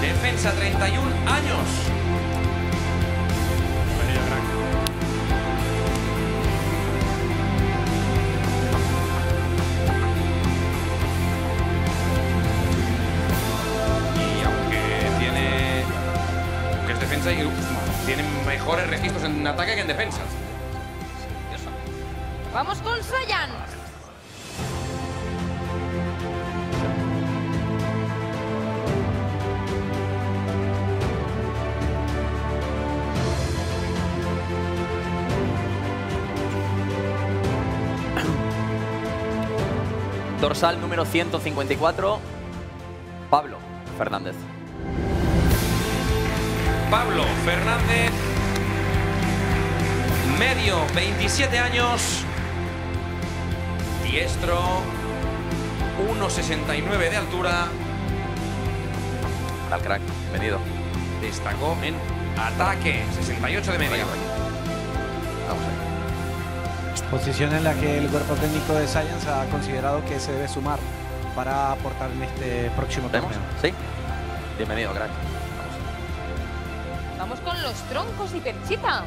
Defensa 31 años. Y aunque tiene. Aunque es defensa y tiene mejores registros en ataque que en defensa. Vamos con Sayan. Dorsal número 154, Pablo Fernández. Pablo Fernández, medio, 27 años, diestro, 1,69 de altura. Tal crack, bienvenido. Destacó en ataque, 68 de media. Posición en la que el cuerpo técnico de Science ha considerado que se debe sumar para aportar en este próximo ¿Vemos? torneo. Sí. Bienvenido, crack. Vamos con los troncos y perchita.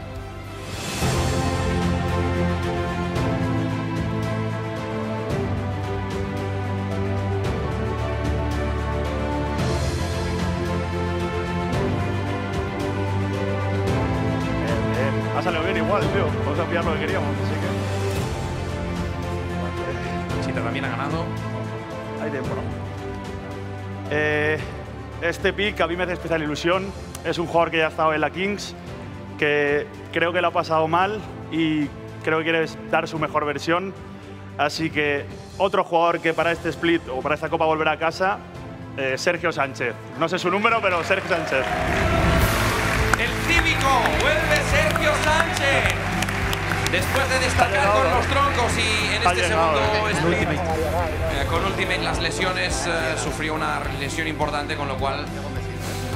Ha salido bien igual, tío. Vamos a pillar lo que queríamos, así que. Ganado. Hay tiempo, ¿no? Eh, este pick a mí me hace especial ilusión. Es un jugador que ya ha estado en la Kings, que creo que lo ha pasado mal y creo que quiere dar su mejor versión. Así que otro jugador que para este split o para esta copa volverá a casa, eh, Sergio Sánchez. No sé su número, pero Sergio Sánchez. El cívico, vuelve Sergio Sánchez. Después de destacar con los troncos y en este segundo split, eh, con Ultimate las lesiones, eh, sufrió una lesión importante, con lo cual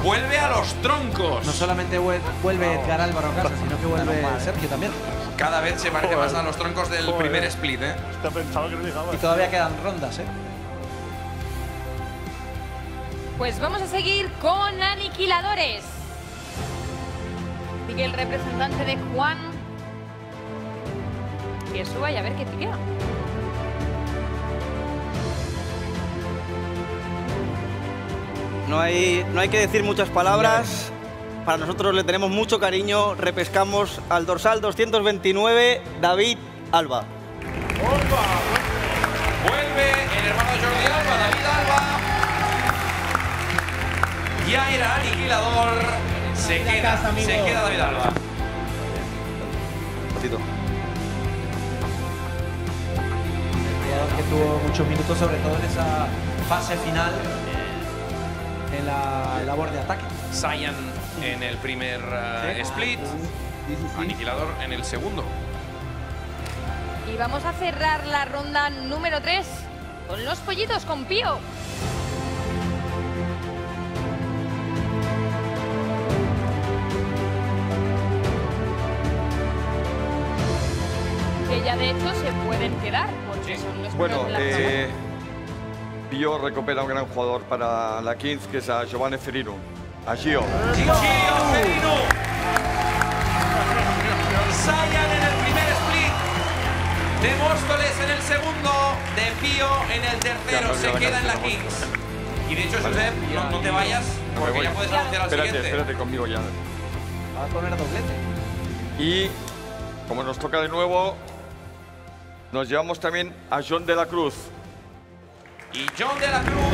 vuelve a los troncos. No solamente vuel- vuelve Edgar Álvaro a casa, sino que vuelve Sergio también. Cada vez se parece más a los troncos del primer split, ¿eh? Y todavía quedan rondas, ¿eh? Pues vamos a seguir con aniquiladores. Sigue el representante de Juan. Que suba y a ver qué piquea. No hay, no hay que decir muchas palabras. Para nosotros le tenemos mucho cariño. Repescamos al dorsal 229, David Alba. Vuelve el hermano Jordi Alba, David Alba. Ya era aniquilador. Se queda, se queda David Alba. Patito. Que tuvo muchos minutos, sobre todo en esa fase final, eh, en la labor de ataque. Saiyan en el primer eh, split. Aniquilador en el segundo. Y vamos a cerrar la ronda número 3 con los pollitos con Pío. Ya de hecho se pueden quedar porque son los Bueno, eh, Pío recupera un gran jugador para la Kings, que es a Giovanni Ferino. A Gio. Gio Ferino. Saiyan en el primer split. De Móstoles en el segundo. De Pío en el tercero. Ya, Se queda en la Kings. Y de hecho, Vale. Josep, no, no te vayas porque ya puedes anunciar al Espérate, siguiente. espérate conmigo ya. Va a poner doblete. Y como nos toca de nuevo, nos llevamos también a John de la Cruz. Y John de la Cruz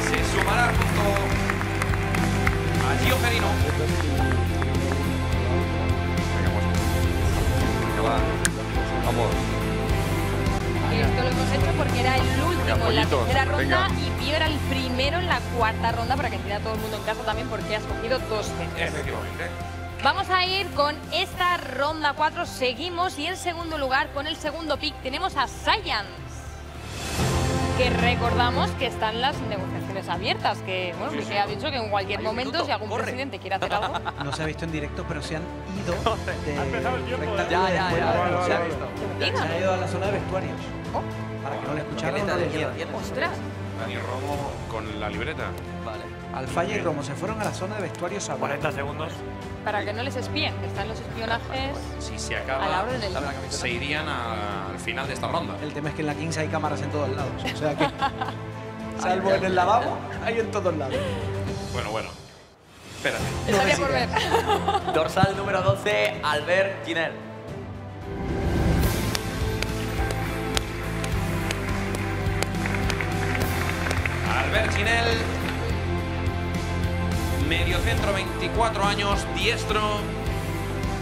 se sumará junto a Gio Ferino. Vamos. Esto lo hemos hecho porque era el último en la tercera ronda venga. y Pío era el primero en la cuarta ronda para que entienda todo el mundo en casa también porque has cogido dos veces. Efectivamente. Vamos a ir con esta ronda 4, seguimos y en segundo lugar con el segundo pick tenemos a Science. Que recordamos que están las negociaciones abiertas, que bueno, que ha dicho que en cualquier momento, si algún presidente quiere hacer algo, No se ha visto en directo, pero se han ido de Ya, de ya, juego. ya, ya, Se ha ya. visto. Venga. Se ha ido a la zona de vestuarios. Para que no le escucharan no ostras. Dani Romo con la libreta. Vale. Alfaya y Romo se fueron a la zona de vestuarios a 40 segundos. Para que no les espíen, que están los espionajes Si se a la acaba, orden del día. se irían a- al final de esta ronda. El tema es que en la Kings hay cámaras en todos lados. O sea que, salvo en el lavabo, hay en todos lados. Bueno, bueno. Espérate. Estaría por ver. Dorsal número 12, Albert Ginel. Albert Ginel, medio centro, 24 años, diestro.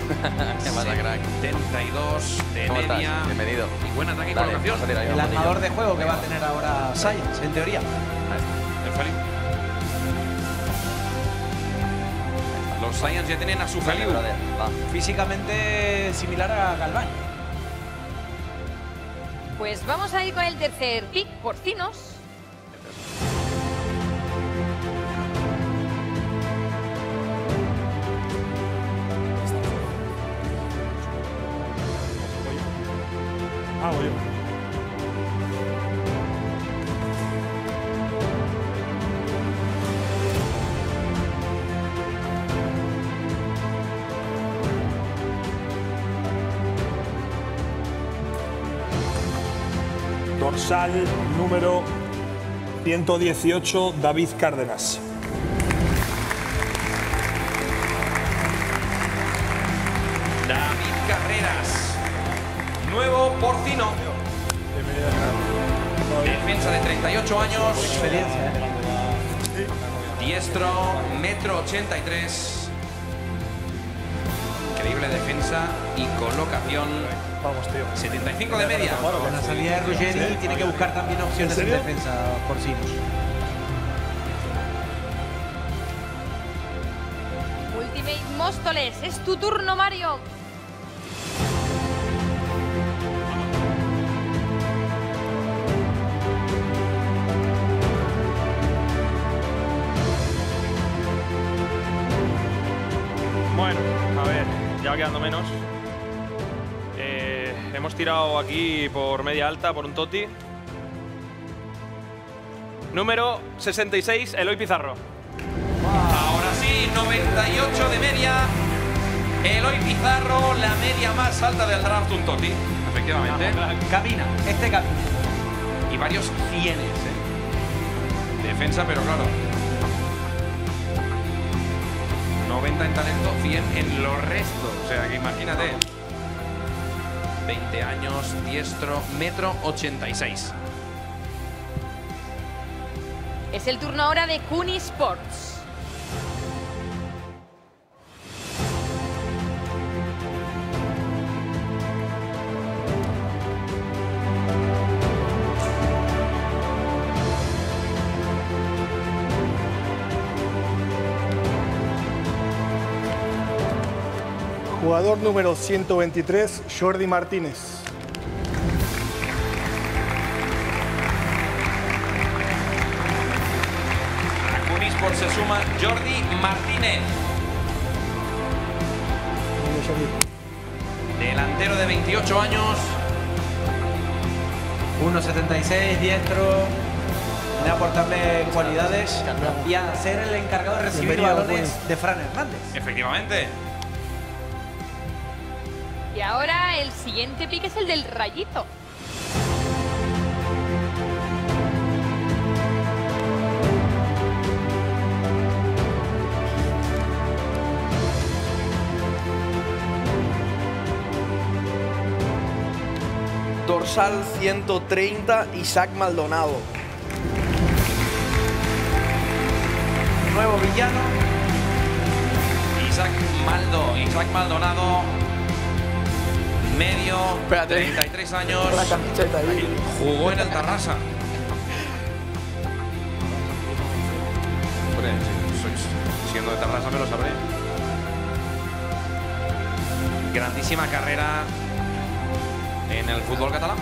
¿Qué pasa, crack? 72 de ¿Cómo estás? media. Bienvenido. Y buen ataque y Dale, colocación. El armador de juego que va a tener ahora Science, en teoría. El Feliu. Los Science ya tienen a su Feliu. Físicamente similar a Galván. Pues vamos a ir con el tercer pick, porcinos. Ah. Dorsal número 118, David Cárdenas. Nuevo porcino. Defensa de 38 años. Experiencia, ¿eh? Diestro, metro 83. Increíble defensa y colocación. Vamos, tío. 75 de media. Con la salida de Ruggeri tiene que buscar también opciones en serio? defensa porcinos. Ultimate Móstoles, es tu turno, Mario. Menos. Eh, hemos tirado aquí por media alta, por un Toti. Número 66, Eloy Pizarro. Ahora sí, 98 de media. Eloy Pizarro, la media más alta del draft, un Toti. Efectivamente. Camina, este camina. Y varios cienes, ¿eh? Defensa, pero claro. 90 en talento, 100 en lo resto. O sea, que imagínate. 20 años, diestro, metro 86. Es el turno ahora de Kuni Sports. Jugador número 123, Jordi Martínez. A Cunisport se suma Jordi Martínez. Delantero de 28 años. 1.76, diestro. Viene a aportarle cualidades y a ser el encargado de recibir balones de Fran Hernández. Efectivamente. Y ahora el siguiente pick es el del Rayito. Dorsal 130, Isaac Maldonado. Nuevo villano. Isaac Maldo, Isaac Maldonado. Medio, 33 años. La camiseta ahí. Jugó en el Tarrasa. Hombre, si sois- siendo de Tarrasa me lo sabré. Grandísima carrera en el fútbol catalán.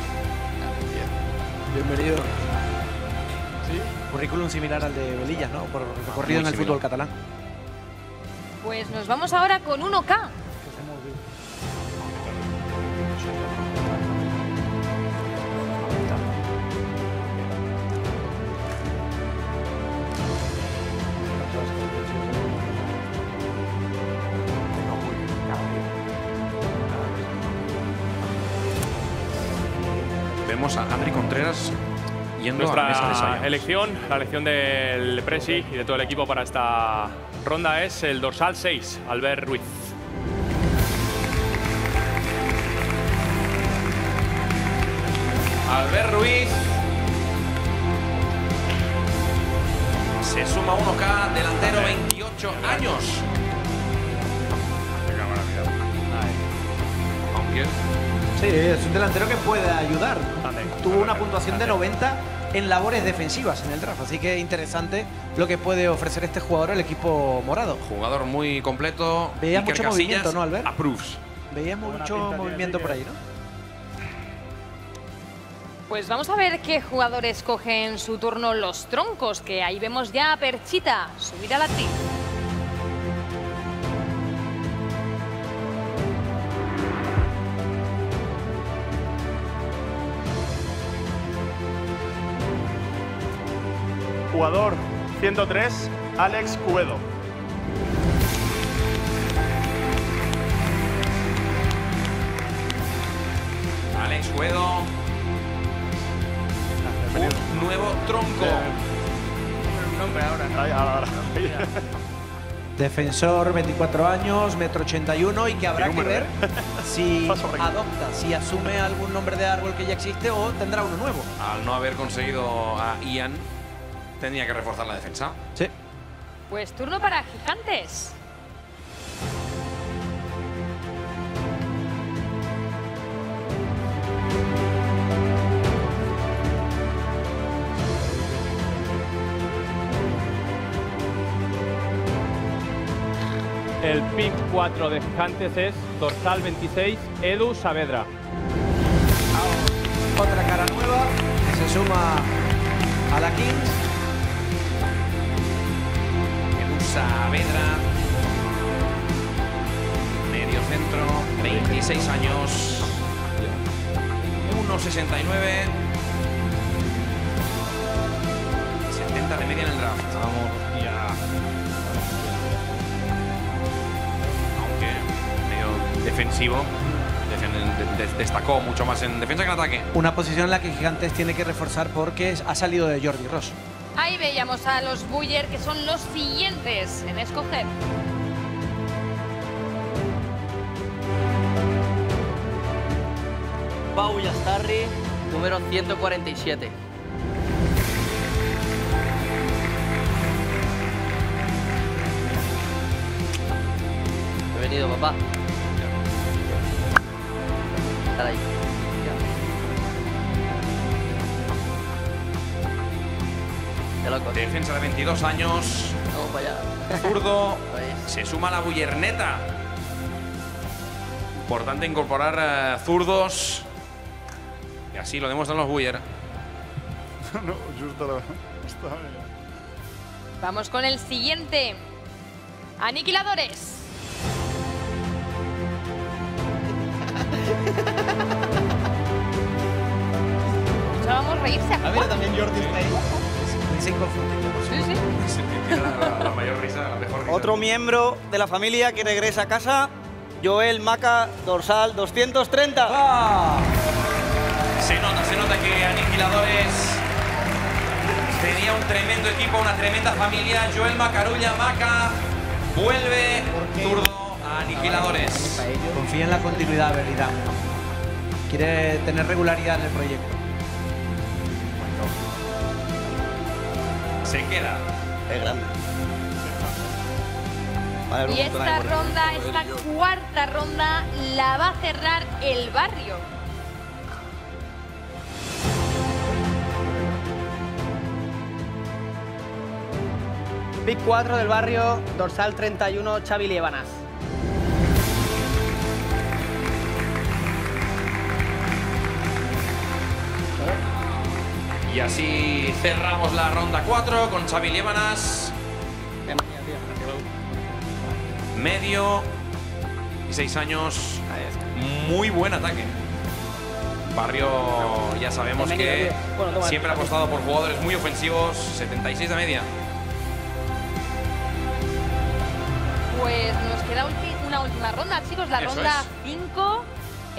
Bienvenido. ¿Sí? Currículum similar al de Belillas, ¿no? Por recorrido en el similar. fútbol catalán. Pues nos vamos ahora con 1K. Vemos a Adri Contreras yendo a la mesa de Science. elección, la elección del Presi y de todo el equipo para esta ronda es el dorsal 6, Albert Ruiz. Albert Ruiz. Se suma 1K, delantero, 28 años. Aunque Sí, es un delantero que puede ayudar. Tuvo una puntuación de 90 en labores defensivas en el draft, así que interesante lo que puede ofrecer este jugador al equipo morado. Jugador muy completo. Veía Iker mucho Casillas movimiento, ¿no, Albert? Approves. Veíamos mucho movimiento por ahí, ¿no? Pues vamos a ver qué jugadores cogen su turno los troncos, que ahí vemos ya a Perchita subir a la tri. Jugador 103, Alex Cubedo. Alex Un nuevo tronco. nombre ahora. Defensor, 24 años, metro 81 y que habrá ¿Qué que ver si adopta, si asume algún nombre de árbol que ya existe o tendrá uno nuevo. Al no haber conseguido a Ian, tenía que reforzar la defensa. Sí. Pues turno para gigantes. El pick 4 de Gigantes es dorsal 26, Edu Saavedra. Otra cara nueva que se suma a la Kings. Edu Saavedra. Medio centro, 26 años. 1,69. 70 de media en el draft. Vamos, defensivo. defen- de- de- destacó mucho más en defensa que en ataque. Una posición en la que Gigantes tiene que reforzar porque ha salido de Jordi Ross. Ahí veíamos a los Buller, que son los siguientes en escoger. Pau Yastarri, número 147. Bienvenido, papá. Estar ahí. Qué loco. Defensa de 22 años. Vamos para allá. Zurdo. Se suma la bullerneta. Importante incorporar eh, zurdos. Y así lo demuestran los buller. no, justo lo... estaba bien. Vamos con el siguiente. Aniquiladores. Reírse a Ah, mira, también Jordi está ahí. Inconfundible. Sí, sí. la, la mayor risa, la mejor risa. Otro miembro de la familia que regresa a casa, Joel Maca, dorsal 230. Se nota, se nota que Aniquiladores tenía un tremendo equipo, una tremenda familia. Joel Macarulla, Maca, vuelve zurdo a Aniquiladores. Confía en la continuidad, Belirán. Quiere tener regularidad en el proyecto. Se queda. Es grande. Y esta ronda, esta cuarta ronda, la va a cerrar el barrio. Pick 4 del barrio, dorsal 31, Xavi Liebanas. Y así cerramos la ronda 4 con Xavi Liebanas. Medio y 6 años. Muy buen ataque. Barrio, ya sabemos que siempre ha apostado por jugadores muy ofensivos. 76 de media. Pues nos queda una última ronda, chicos, la Eso ronda es. 5,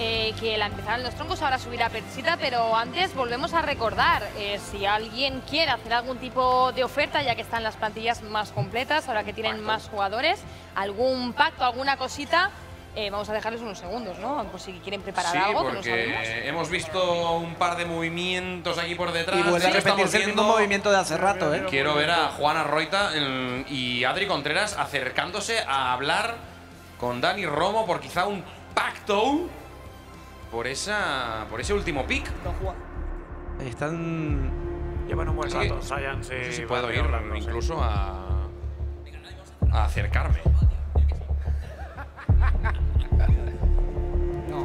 eh, que la empezaron los troncos, ahora subirá Persita, pero antes volvemos a recordar, eh, si alguien quiere hacer algún tipo de oferta, ya que están las plantillas más completas, ahora que tienen más jugadores, algún pacto, alguna cosita, eh, vamos a dejarles unos segundos, ¿no? Por si quieren preparar Sí, algo, que no porque hemos visto un par de movimientos aquí por detrás. Y vuelve a repetirse el mismo movimiento de hace rato, ¿eh? Quiero ver a Juana Roita y Adri Contreras acercándose a hablar con Dani Romo por quizá un pacto por esa por ese último pick. Están. Llevan un buen que rato, Science no sé y si puedo ir hablando, sí. incluso a, a acercarme.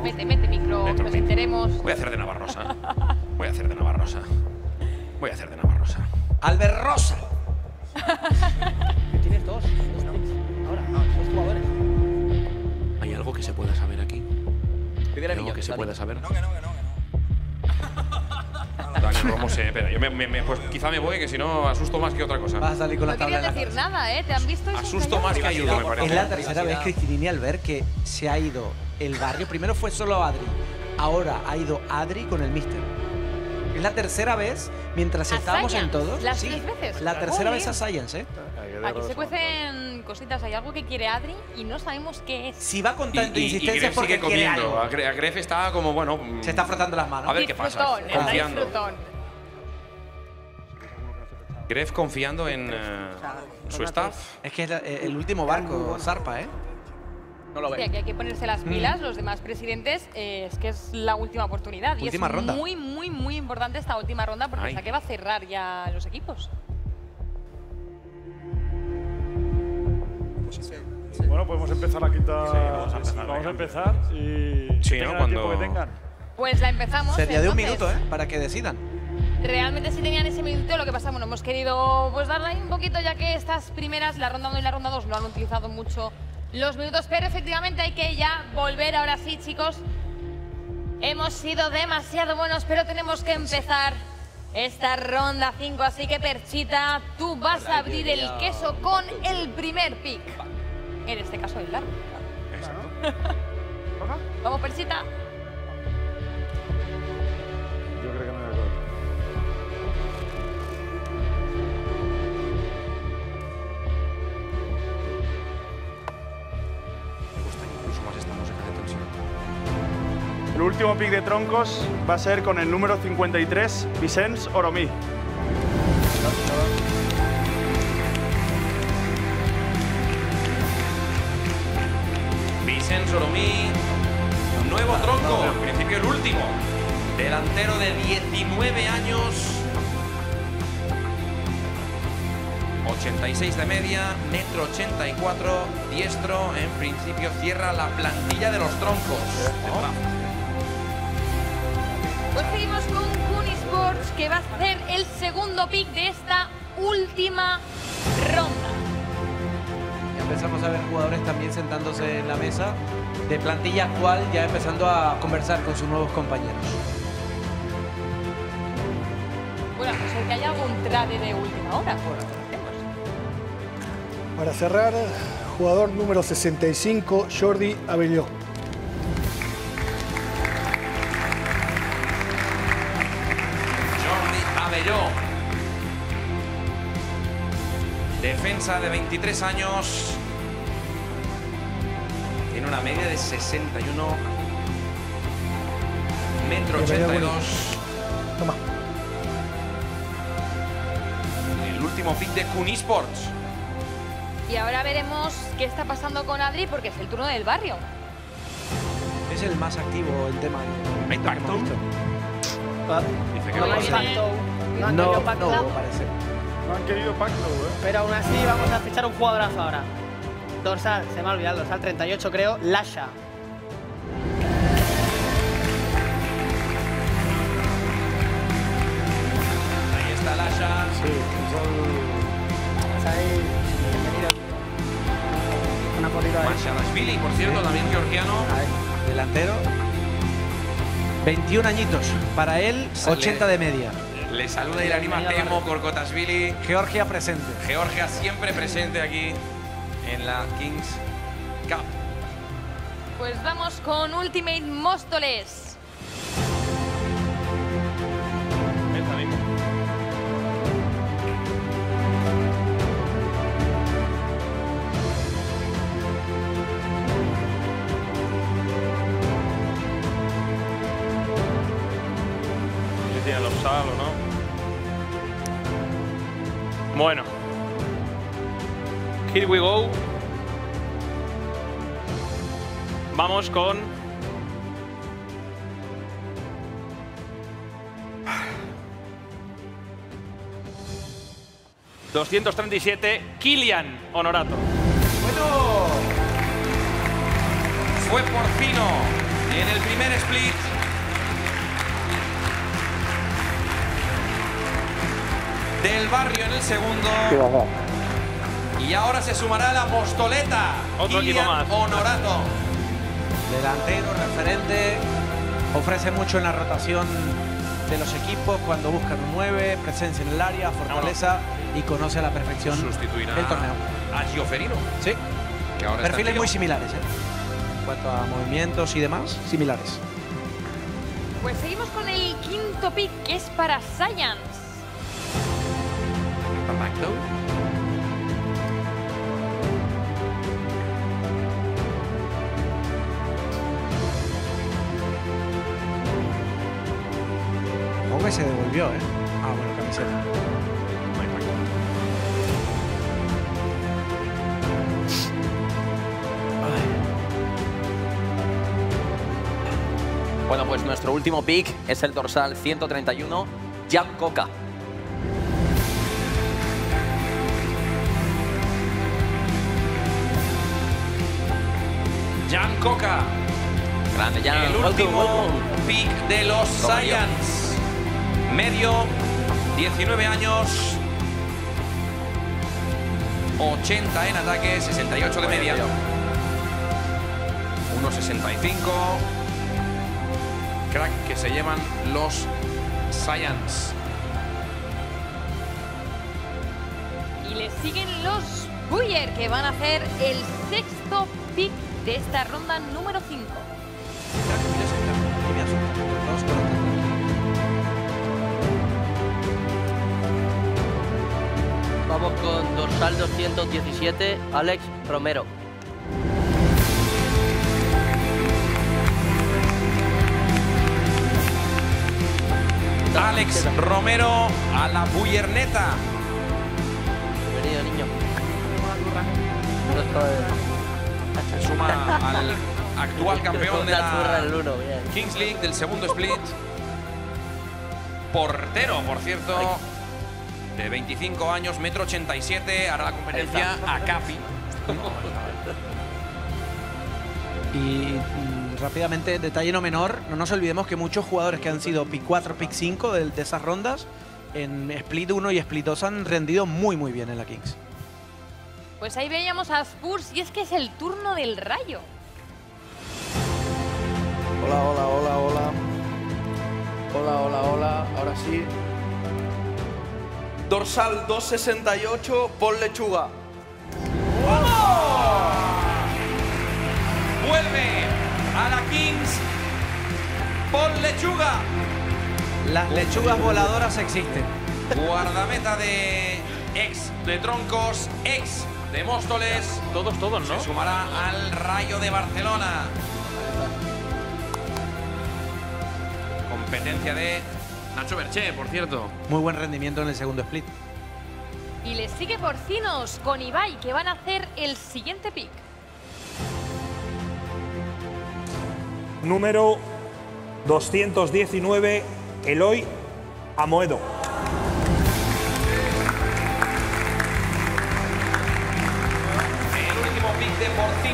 Mete, mete micro, que nos enteremos. Voy a hacer de Navarrosa. Voy a hacer de Navarrosa. Voy a hacer de Navarrosa. Albert Rosa. Tienes dos. Dos. Ahora, dos jugadores. ¿Hay algo que se pueda saber aquí? Pide el ¿Hay algo anillo, que se Dani. pueda saber? No, que no, que no. Dani Romo se... Espera, yo me, me- me- pues quizá me voy, que si no asusto más que otra cosa. Vas a salir con No la tabla querías en la decir nada, ¿eh? ¿Te han visto y Asusto más que ayudo, me parece. Es la tercera vez, Cristinini, al ver que se ha ido el barrio. Primero fue solo Adri, ahora ha ido Adri con el Mister. Es la tercera vez, mientras ¿A estábamos en todos. ¿Las sí, tres veces? La tercera vez a Science, ¿eh? Aquí se cuecen cositas, hay algo que quiere Adri y no sabemos qué es. Si va con tanta insistencia es porque sigue quiere comiendo. algo. A Gre- a Gref está como, bueno... mm, Se está frotando las manos. A ver qué pasa. Disfrutón, está Confiando. disfrutón. Gref confiando en eh, su staff. Es que es la- eh, el último barco, zarpa, ¿eh? No lo Sí, aquí hay que ponerse las Mm. pilas, los demás presidentes, eh, es que es la última oportunidad. Última y es ronda. muy, muy, muy importante esta última ronda porque Ay. es la que va a cerrar ya los equipos. Bueno, podemos empezar la quinta. vamos a empezar, Vamos a empezar y. Sí, tengan ¿no? Cuando- que tengan. Pues la empezamos. Sería de un entonces. minuto, ¿eh? Para que decidan. Realmente sí tenían ese minuto, lo que pasa, bueno, hemos querido pues darle ahí un poquito ya que estas primeras, la ronda 1 y la ronda 2, no han utilizado mucho los minutos, pero efectivamente hay que ya volver ahora sí, chicos. Hemos sido demasiado buenos, pero tenemos que empezar esta ronda 5, así que Perchita, tú vas a abrir el queso con el primer pick. En este caso el largo. Vamos, Perchita. Último pick de troncos va a ser con el número 53, Vicens Oromí. Vicens Oromí, nuevo tronco, en principio el último. Delantero de 19 años. 86 de media, metro 84, diestro, en principio cierra la plantilla de los troncos. Pues seguimos con Kun Sports, que va a hacer el segundo pick de esta última ronda. Ya empezamos a ver jugadores también sentándose en la mesa de plantilla actual, ya empezando a conversar con sus nuevos compañeros. Bueno, no ser que haya algún trade de última hora. Para cerrar, jugador número 65, Jordi Abelló. Defensa de 23 años. Tiene una media de 61. Metro Bienvenido, 82. Toma. El último pick de Kun Esports. Y ahora veremos qué está pasando con Adri, porque es el turno del barrio. Es el más activo en tema. ¿Hay pacto? Dice que no. No no, parece. No han querido pacto. Pero aún así vamos a fichar un jugadorazo ahora. Dorsal, se me ha olvidado, dorsal 38 creo, Lasha. Una corrida ahí. Marshallashvili, por cierto, también georgiano. Delantero. 21 añitos. Para él, 80 de media. Le saluda Irani Matemo, Korkotasvili. Georgia presente. Georgia siempre presente aquí en la Kings Cup. Pues vamos con Ultimate Móstoles. Bueno. Here we go. Vamos con. ...237, Kilian Honorato. Bueno. Fue Porcino en el primer split. Del barrio en el segundo. Y ahora se sumará la Mostoleta. Otro equipo más. Honorato. Delantero, referente. Ofrece mucho en la rotación de los equipos cuando buscan un 9, presencia en el área, fortaleza y conoce a la perfección Sustituirá el torneo. a Gioferino. Sí. Que ahora Perfiles muy similares, ¿eh? En cuanto a movimientos y demás, similares. Pues seguimos con el quinto pick, que es para Science. Supongo que se devolvió, ¿eh? Ah, bueno, camiseta. Bueno, pues nuestro último pick es el dorsal 131, Jan Coca. Coca. Grande Jan, El último pick de los Toma yo. Medio, 19 años. 80 en ataque, 68 de media. 1.65. Crack que se llevan los Science. Y le siguen los Buyer, que van a hacer el sexto pick de esta ronda número 5. Vamos con dorsal 217, Alex Romero. Alex Romero a la Buyerneta. Bienvenido, niño. Se suma al actual campeón de La. Kings League del segundo split. Portero, por cierto, de 25 años, metro 87, hará la competencia a Capi. Y mm, rápidamente, detalle no menor, no nos olvidemos que muchos jugadores que han sido pick 4, pick 5 de, de esas rondas, en Split 1 y Split 2 han rendido muy muy bien en la Kings. Pues ahí veíamos a Spurs y es que es el turno del rayo. Hola, hola, hola, hola. Hola, hola, hola. Ahora sí. Dorsal 268, Paul Lechuga. Vuelve a la Kings. Paul Lechuga. Las lechugas voladoras existen. Guardameta de ex de Troncos, ex de Móstoles. Todos, todos, ¿no? Se sumará al Rayo de Barcelona. Competencia de Nacho Berché, por cierto. Muy buen rendimiento en el segundo split. Y le sigue Porcinos con Ibai, que van a hacer el siguiente pick. Número 219, Eloy Amoedo.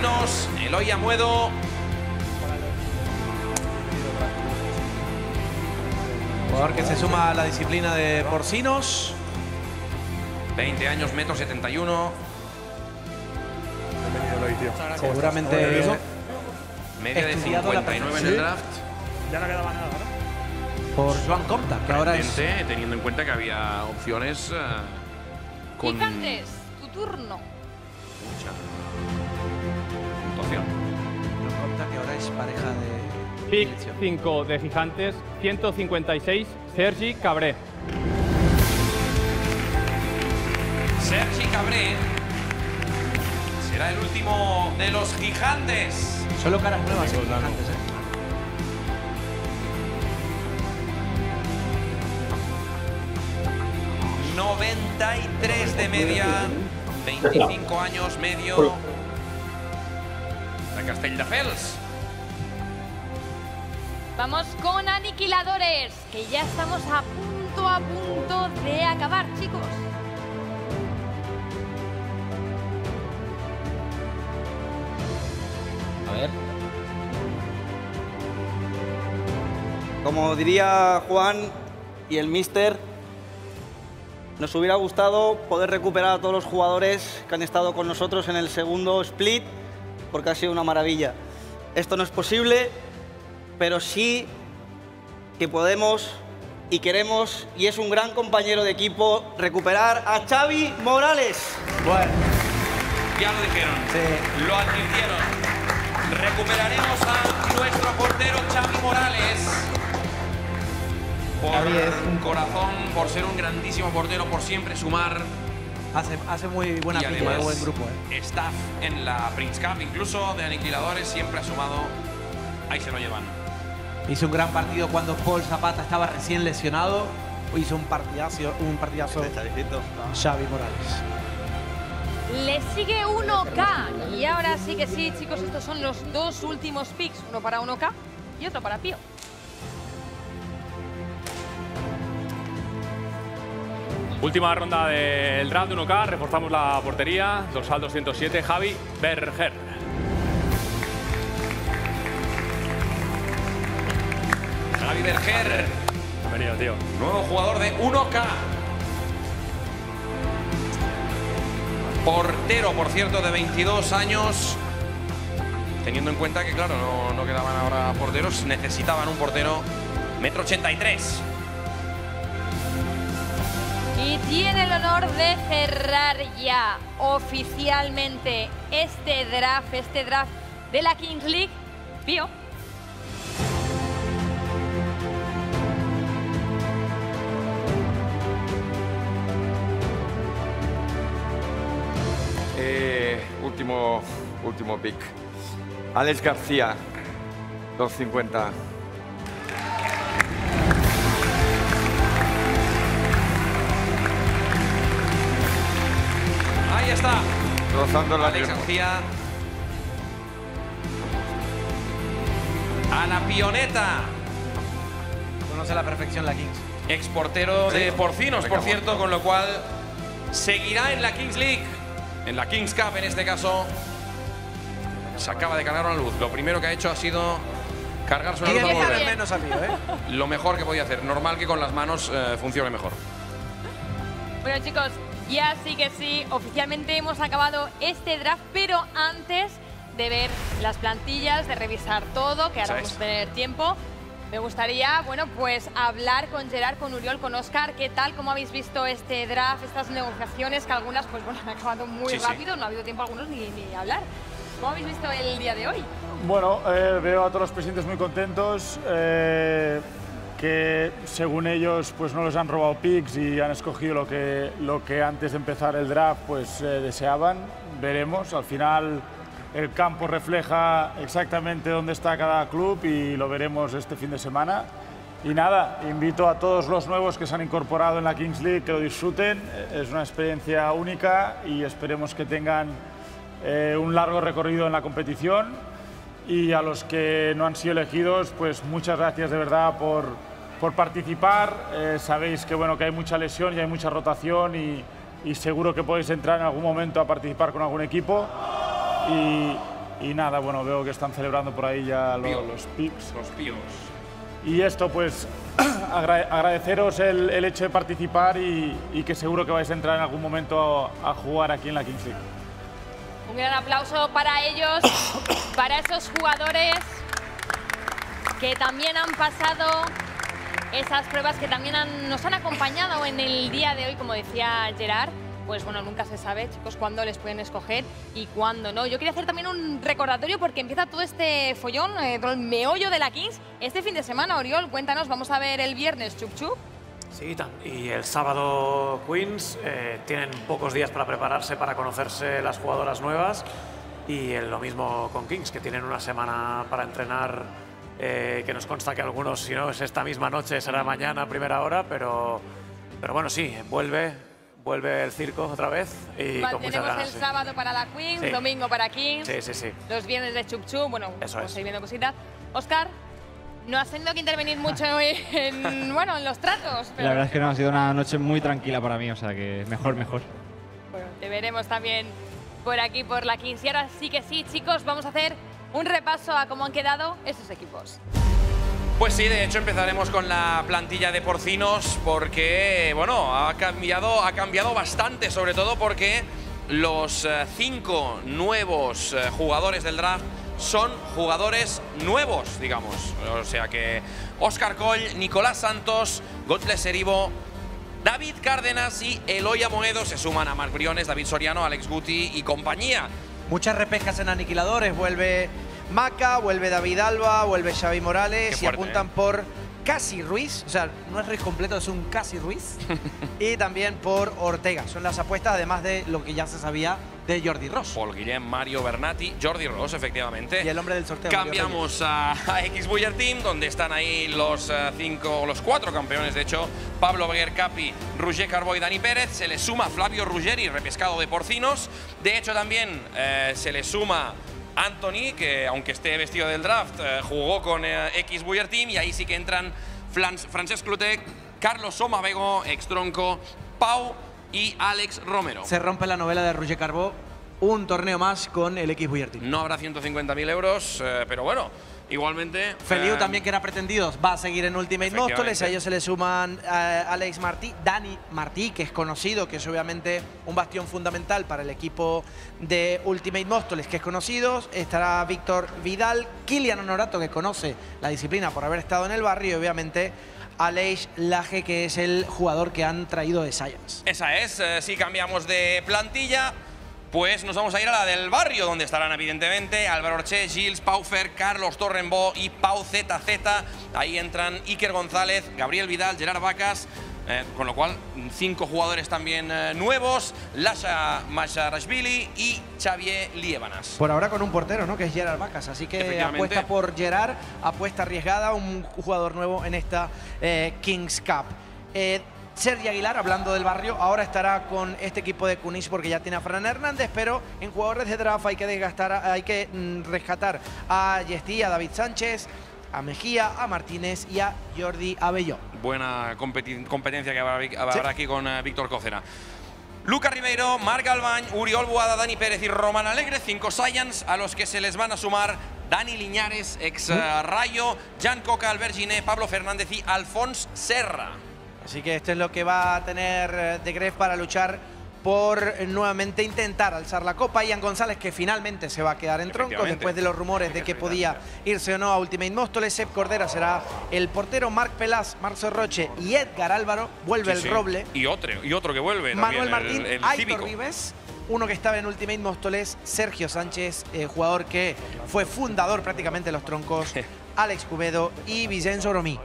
De Porcinos, Eloy Amuedo. Jugador que se suma a la disciplina de porcinos. 20 años, metro 71. Seguramente Media de estudiado la 59 en el draft. Ya no quedaba nada, ¿verdad? por Joan Comta, que ahora es teniendo en cuenta que había opciones eh, con Gigantes, tu turno. mucha es pareja de Pick 5 de Gigantes, 156, Sergi Cabré. Sergi Cabré será el último de los gigantes. Solo caras nuevas en Gigantes, ¿eh? ...93 de media... ...25 años medio... ...de Castelldefels. Vamos con aniquiladores, que ya estamos a punto, a punto de acabar, chicos. A ver. Como diría Juan y el Mister, nos hubiera gustado poder recuperar a todos los jugadores que han estado con nosotros en el segundo split, porque ha sido una maravilla. Esto no es posible, pero sí que podemos y queremos, y es un gran compañero de equipo, recuperar a Xavi Morales. Bueno. Ya lo dijeron. Lo advirtieron. Recuperaremos a nuestro portero Xavi Morales. Por Xavi es un- corazón, por ser un grandísimo portero, por siempre sumar. Hace, hace muy buena y además, buen grupo. ¿eh? staff en la Prince Cup, incluso de aniquiladores, siempre ha sumado. Ahí se lo llevan. Hizo un gran partido cuando Paul Zapata estaba recién lesionado. Hizo un partidazo, un partidazo Xavi Morales. Le sigue 1K. Y ahora sí que sí, chicos, estos son los dos últimos picks. Uno para 1K y otro para Pío. Última ronda del draft de 1K, reforzamos la portería, dorsal 207, Javi Berger. Javi Berger, Bienvenido, tío. nuevo jugador de 1K. Portero, por cierto, de 22 años. Teniendo en cuenta que, claro, no, no quedaban ahora porteros, necesitaban un portero metro 83. Y tiene el honor de cerrar ya oficialmente este draft, este draft de la Kings League. Pío. Eh, último, último pick. Alex García, 250. Ahí está. Rozando la Alex. García. A la pioneta. Conoce a la perfección la Kings. Exportero de porcinos, por cierto, con lo cual seguirá en la Kings League, en la Kings Cup en este caso. Se acaba de cargar una luz. Lo primero que ha hecho ha sido cargarse una luz ¿Quién al sabe volver. menos amigo, eh? Lo mejor que podía hacer. Normal que con las manos eh, funcione mejor. Bueno chicos, ya sí que sí, oficialmente hemos acabado este draft, pero antes de ver las plantillas, de revisar todo, que ahora vamos a tener tiempo, me gustaría, bueno, pues hablar con Gerard, con Uriol, con Oscar, ¿qué tal? ¿Cómo habéis visto este draft, estas negociaciones, que algunas, pues bueno, han acabado muy Sí, sí. rápido, no ha habido tiempo algunos ni, ni hablar. ¿Cómo habéis visto el día de hoy? Bueno, eh, veo a todos los presidentes muy contentos, eh, que según ellos pues no les han robado picks y han escogido lo que, lo que antes de empezar el draft pues eh, deseaban. Veremos, al final el campo refleja exactamente dónde está cada club y lo veremos este fin de semana. Y nada, invito a todos los nuevos que se han incorporado en la Kings League que lo disfruten. Es una experiencia única y esperemos que tengan eh, un largo recorrido en la competición. Y a los que no han sido elegidos, pues muchas gracias de verdad por, por participar. Eh, sabéis que, bueno, que hay mucha lesión y hay mucha rotación y seguro que podéis entrar en algún momento a participar con algún equipo. Y, y nada, bueno, veo que están celebrando por ahí ya los píos. Y esto, pues, agra- agradeceros el, el hecho de participar y, y que seguro que vais a entrar en algún momento a, a jugar aquí en la Kings League. Un gran aplauso para ellos, para esos jugadores que también han pasado esas pruebas que también han- nos han acompañado en el día de hoy, como decía Gerard. Pues bueno, nunca se sabe, chicos, cuándo les pueden escoger y cuándo no. Yo quería hacer también un recordatorio porque empieza todo este follón, eh, todo el meollo de la Kings. Este fin de semana, Oriol, cuéntanos, vamos a ver el viernes Chup Chup. Sí, y el sábado Queens eh, tienen pocos días para prepararse, para conocerse las jugadoras nuevas. Y lo mismo con Kings, que tienen una semana para entrenar, eh, que nos consta que algunos, si no es esta misma noche, será mañana primera hora, pero, pero bueno, sí, vuelve, vuelve el circo otra vez y Va- con Tenemos ganas. el sí. sábado para la Queens, Sí. domingo para Kings. Sí, sí, sí. los viernes de Chup Chup, bueno, Eso vamos es. a ir viendo cositas. Oscar, no has tenido que intervenir mucho en, bueno, en los tratos, pero La verdad es que no ha sido una noche muy tranquila para mí, o sea que mejor, mejor. bueno, te veremos también por aquí, por la Kings. Y ahora sí que sí, chicos, vamos a hacer un repaso a cómo han quedado esos equipos. Pues sí, de hecho empezaremos con la plantilla de porcinos porque, bueno, ha cambiado, ha cambiado bastante, sobre todo porque los eh, cinco nuevos eh, jugadores del draft son jugadores nuevos, digamos. O sea que Oscar Coll, Nicolás Santos, Godles Erivo, David Cárdenas y Eloy Moedo se suman a Marc Briones, David Soriano, Alex Guti y compañía. Muchas repescas en aniquiladores. Vuelve Maca, vuelve David Alba, vuelve Xavi Morales y apuntan ¿eh? por Casi Ruiz. O sea, no es Ruiz completo, es un Casi Ruiz. y también por Ortega. Son las apuestas, además de lo que ya se sabía de Jordi Ross. Paul Guillem, Mario Bernati, Jordi Ross, efectivamente. Y el hombre del sorteo. Cambiamos a, a X Buller Team, donde están ahí los eh, cinco, los cuatro campeones, de hecho, Pablo Beguer Capi, Roger Carbo y Dani Pérez. Se le suma Flavio Ruggeri, repescado de porcinos. De hecho, también eh, se le suma Anthony, que aunque esté vestido del draft, eh, jugó con eh, X Buller Team. Y ahí sí que entran Flans- Francesc Clutec, Carlos Somavego, ex tronco, Pau y Alex Romero. Se rompe la novela de Roger Carbó. Un torneo más con el X Buller Team. No habrá 150.000 euros, eh, pero bueno, igualmente. Feliu eh, también, que era pretendido, va a seguir en Ultimate Móstoles. A ellos se le suman eh, Alex Martí, Dani Martí, que es conocido, que es obviamente un bastión fundamental para el equipo de Ultimate Móstoles, que es conocido. Estará Víctor Vidal, Kilian Honorato, que conoce la disciplina por haber estado en el barrio, y obviamente Aleix Laje, que es el jugador que han traído de Science. Esa es, eh, si cambiamos de plantilla, pues nos vamos a ir a la del barrio, donde estarán evidentemente Álvaro Orche, Gilles, Paufer, Carlos Torrenbó y Pau ZZ. Ahí entran Iker González, Gabriel Vidal, Gerard Vacas. eh, con lo cual, cinco jugadores también eh, nuevos, Lasha Masharashvili y Xavier Liebanas. Por ahora con un portero, ¿no? Que es Gerard Vacas. Así que apuesta por Gerard, apuesta arriesgada, un jugador nuevo en esta eh, Kings Cup. Sergi Aguilar, hablando del barrio, ahora estará con este equipo de Cunis porque ya tiene a Fran Hernández, pero en jugadores de draft hay que desgastar, hay que mm, rescatar a Yestí, a David Sánchez, a Mejía, a Martínez y a Jordi Abelló. buena competencia que habrá, habrá aquí con eh, Víctor Cócera. Luca Ribeiro, Marc Galván, Uriol Boada, Dani Pérez y Román Alegre, cinco Science, a los que se les van a sumar Dani Liñares, ex eh, Rayo, Jan Coca, Albert Giné, Pablo Fernández y Alfons Serra. Así que esto es lo que va a tener eh, De Gref para luchar por eh, nuevamente intentar alzar la copa. Ian González, que finalmente se va a quedar en tronco después de los rumores de que podía irse o no a Ultimate Móstoles. Sep Cordera será el portero. Marc Pelás, Marzo Roche y Edgar Álvaro. Vuelve Sí, el sí. Roble. Y otro, y otro que vuelve. Manuel también, Martín, el, el Aitor uno que estaba en Ultimate Móstoles, Sergio Sánchez, eh, jugador que fue fundador prácticamente de los troncos, Alex Cubedo y Vicenzo Bromí.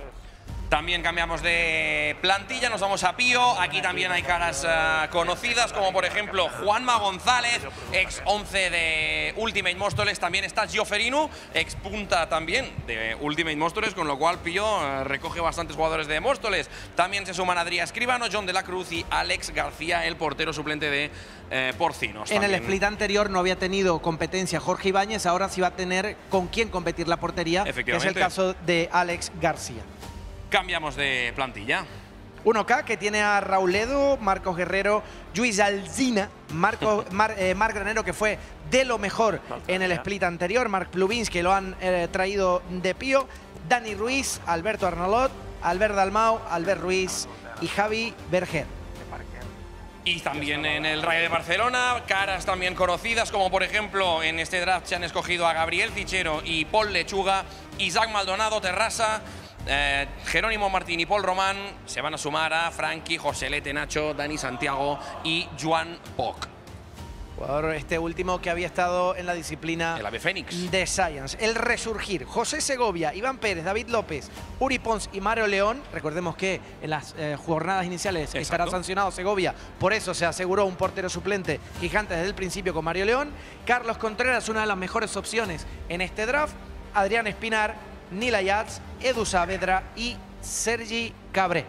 También cambiamos de plantilla, nos vamos a Pío. Aquí también hay caras eh, conocidas, como por ejemplo Juanma González, ex 11 de Ultimate Móstoles. También está Gio Ferinu, ex punta también de Ultimate Móstoles, con lo cual Pío eh, recoge bastantes jugadores de Móstoles. También se suman Adrián Escribano, John de la Cruz y Alex García, el portero suplente de eh, Porcinos. En el split anterior no había tenido competencia Jorge Ibáñez, ahora sí va a tener con quién competir la portería, que es el caso de Alex García. Cambiamos de plantilla. 1K, que tiene a Rauledo, Marcos Guerrero, Luis Alzina, Marco, Mar, eh, Marc Granero, que fue de lo mejor en el split anterior, Marc Plubins, que lo han eh, traído de pío, Dani Ruiz, Alberto Arnalot, Albert Dalmau, Albert Ruiz y Javi Berger. Y también en el Rayo de Barcelona, caras también conocidas, como por ejemplo en este draft se han escogido a Gabriel Fichero y Paul Lechuga, Isaac Maldonado, Terrassa, eh, Jerónimo Martín y Paul Román. Se van a sumar a Frankie, José Lete, Nacho, Dani Santiago y Juan Poc. Jugador este último que había estado en la disciplina El ave Fénix. de Science. El resurgir. José Segovia, Iván Pérez, David López, Uri Pons y Mario León. Recordemos que en las eh, jornadas iniciales estará sancionado Segovia. Por eso se aseguró un portero suplente gigante desde el principio con Mario León. Carlos Contreras, una de las mejores opciones en este draft. Adrián Espinar, Nila Yats, Edu Saavedra y Sergi Cabré.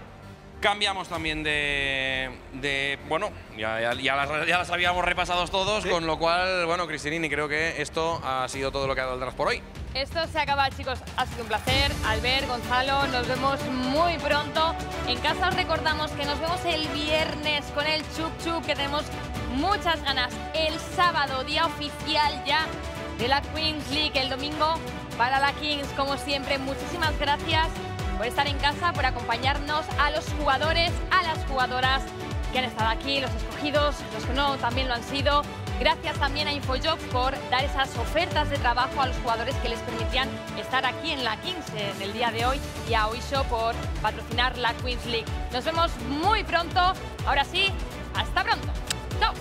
Cambiamos también de. de- bueno, ya, ya- ya las, ya las habíamos repasado todos, con lo cual, bueno, Cristinini, creo que esto ha sido todo lo que ha dado el draft por hoy. Esto se acaba, chicos. Ha sido un placer. Albert, Gonzalo, nos vemos muy pronto. En casa os recordamos que nos vemos el viernes con el Chup Chup, que tenemos muchas ganas. El sábado, día oficial ya de la Queens League. El domingo para la Kings, como siempre. Muchísimas gracias por estar en casa, por acompañarnos a los jugadores, a las jugadoras que han estado aquí, los escogidos, los que no también lo han sido. Gracias también a Infojobs por dar esas ofertas de trabajo a los jugadores que les permitían estar aquí en la Kings en el día de hoy y a Oisho por patrocinar la Queens League. Nos vemos muy pronto. Ahora sí, hasta pronto. Chao.